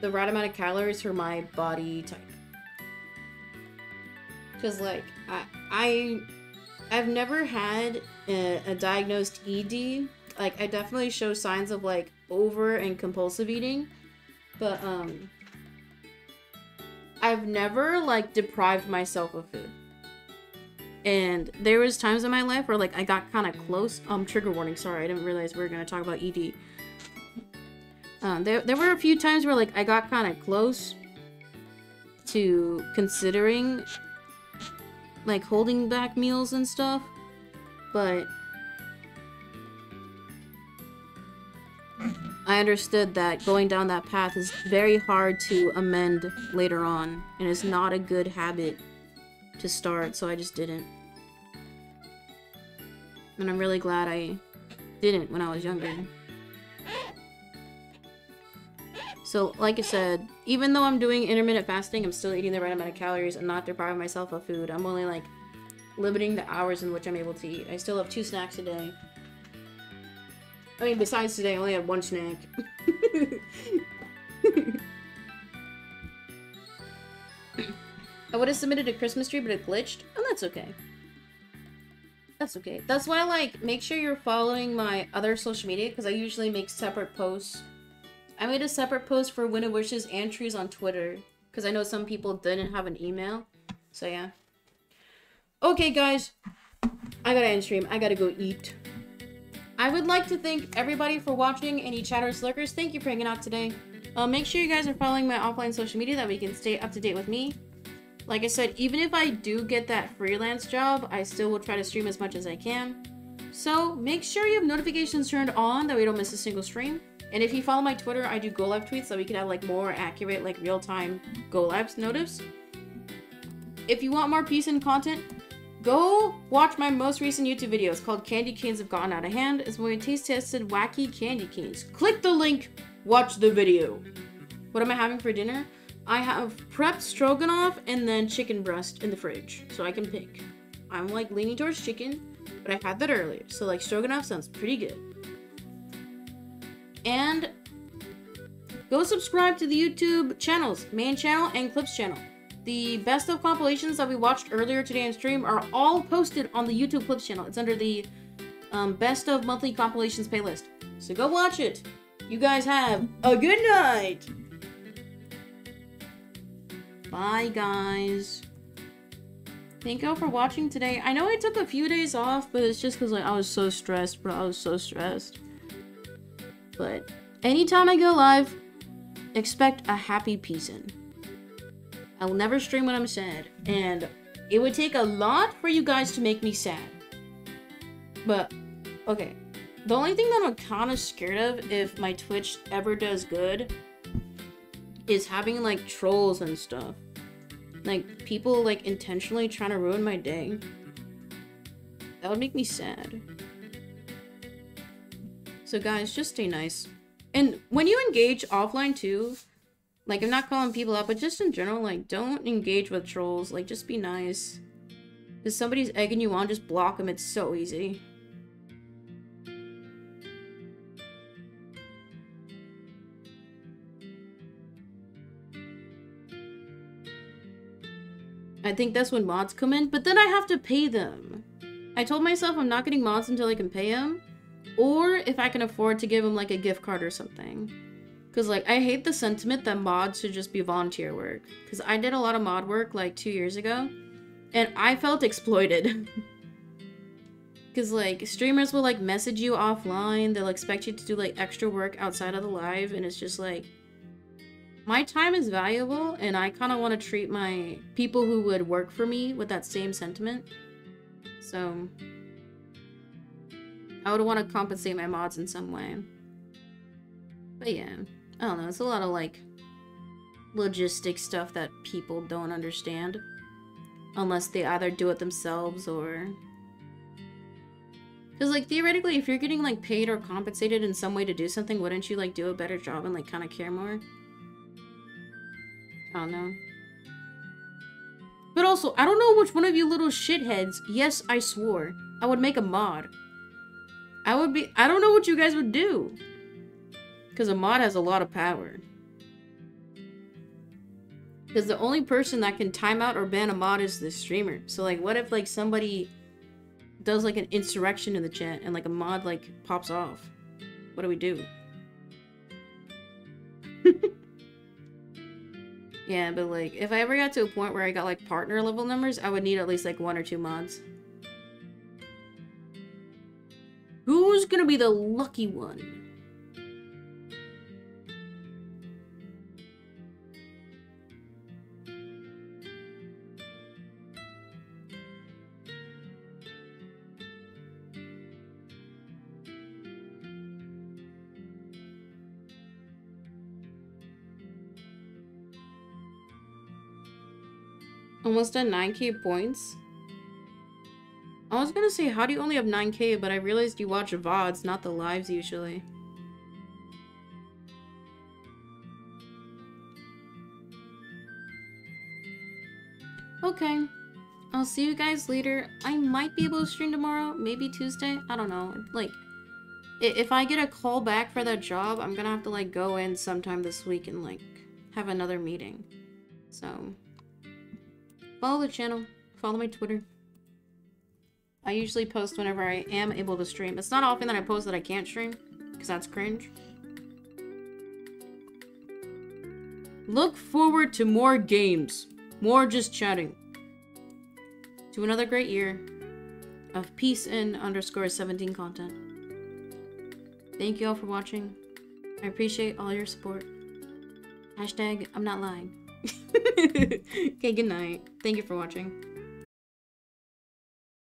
the right amount of calories for my body type. Because, like, I, I, I've never had a, a diagnosed ED. Like, I definitely show signs of, like, over and compulsive eating. But, um, I've never, like, deprived myself of food. And there was times in my life where, like, I got kind of close. Um, trigger warning, sorry, I didn't realize we were going to talk about ED. Um, there, there were a few times where, like, I got kind of close to considering like holding back meals and stuff, but I understood that going down that path is very hard to amend later on, and it's not a good habit to start, so I just didn't. And I'm really glad I didn't when I was younger. So, like I said, even though I'm doing intermittent fasting, I'm still eating the right amount of calories and not depriving myself of food. I'm only like limiting the hours in which I'm able to eat. I still have two snacks a day. I mean, besides today, I only had one snack. I would have submitted a Christmas tree, but it glitched. And that's okay. That's okay. That's why, like, make sure you're following my other social media, because I usually make separate posts I made a separate post for Winter Wishes and trees on Twitter because I know some people didn't have an email. So yeah. Okay, guys. I gotta end stream. I gotta go eat. I would like to thank everybody for watching. Any chatters, lurkers, thank you for hanging out today. Uh, make sure you guys are following my offline social media that we can stay up to date with me. Like I said, even if I do get that freelance job, I still will try to stream as much as I can. So make sure you have notifications turned on that we don't miss a single stream. And if you follow my Twitter, I do go live tweets so we can have like more accurate, like real time go lives notice. If you want more Peacein content, go watch my most recent YouTube video. It's called Candy Canes Have Gotten Out of Hand. It's when we taste tested wacky candy canes. Click the link, watch the video. What am I having for dinner? I have prepped stroganoff and then chicken breast in the fridge, so I can pick. I'm like leaning towards chicken, but I had that earlier, so like stroganoff sounds pretty good. And go subscribe to the YouTube channels, main channel and clips channel. The best of compilations that we watched earlier today on stream are all posted on the YouTube clips channel. It's under the um, best of monthly compilations playlist. So go watch it. You guys have a good night. Bye, guys. Thank you all for watching today. I know I took a few days off, but it's just because like I was so stressed, bro. I was so stressed. But anytime I go live, expect a happy in. I will never stream when I'm sad, and it would take a lot for you guys to make me sad. But Okay. The only thing that I'm kind of scared of if my Twitch ever does good is having like trolls and stuff. Like people like intentionally trying to ruin my day. That would make me sad. So guys, just stay nice. And when you engage offline too, like I'm not calling people out, but just in general, like don't engage with trolls. Like just be nice. If somebody's egging you on, just block them. It's so easy. I think that's when mods come in, but then I have to pay them. I told myself I'm not getting mods until I can pay them, or if I can afford to give them like a gift card or something. Because like I hate the sentiment that mods should just be volunteer work. Because I did a lot of mod work like two years ago, and I felt exploited. Because like streamers will like message you offline, they'll expect you to do like extra work outside of the live, and it's just like my time is valuable and I kind of want to treat my people who would work for me with that same sentiment. So I would want to compensate my mods in some way. But yeah, I don't know. It's a lot of like logistic stuff that people don't understand unless they either do it themselves or because like theoretically if you're getting like paid or compensated in some way to do something wouldn't you like do a better job and like kind of care more don't know. But also, I don't know which one of you little shitheads, yes, I swore, I would make a mod. I would be- I don't know what you guys would do. Because a mod has a lot of power. Because the only person that can time out or ban a mod is the streamer. So like, what if like somebody does like an insurrection in the chat and like a mod like pops off? What do we do? Yeah, but like, if I ever got to a point where I got like partner level numbers, I would need at least like one or two mods. Who's gonna be the lucky one? Almost at 9k points? I was gonna say, how do you only have 9k, but I realized you watch VODs, not the lives usually. Okay. I'll see you guys later. I might be able to stream tomorrow, maybe Tuesday. I don't know. Like, if I get a call back for that job, I'm gonna have to, like, go in sometime this week and, like, have another meeting. So, Follow the channel. Follow my Twitter. I usually post whenever I am able to stream. It's not often that I post that I can't stream, because that's cringe. Look forward to more games. More just chatting. To another great year of peacein underscore 17 content. Thank you all for watching. I appreciate all your support. Hashtag I'm not lying. okay, good night. Thank you for watching.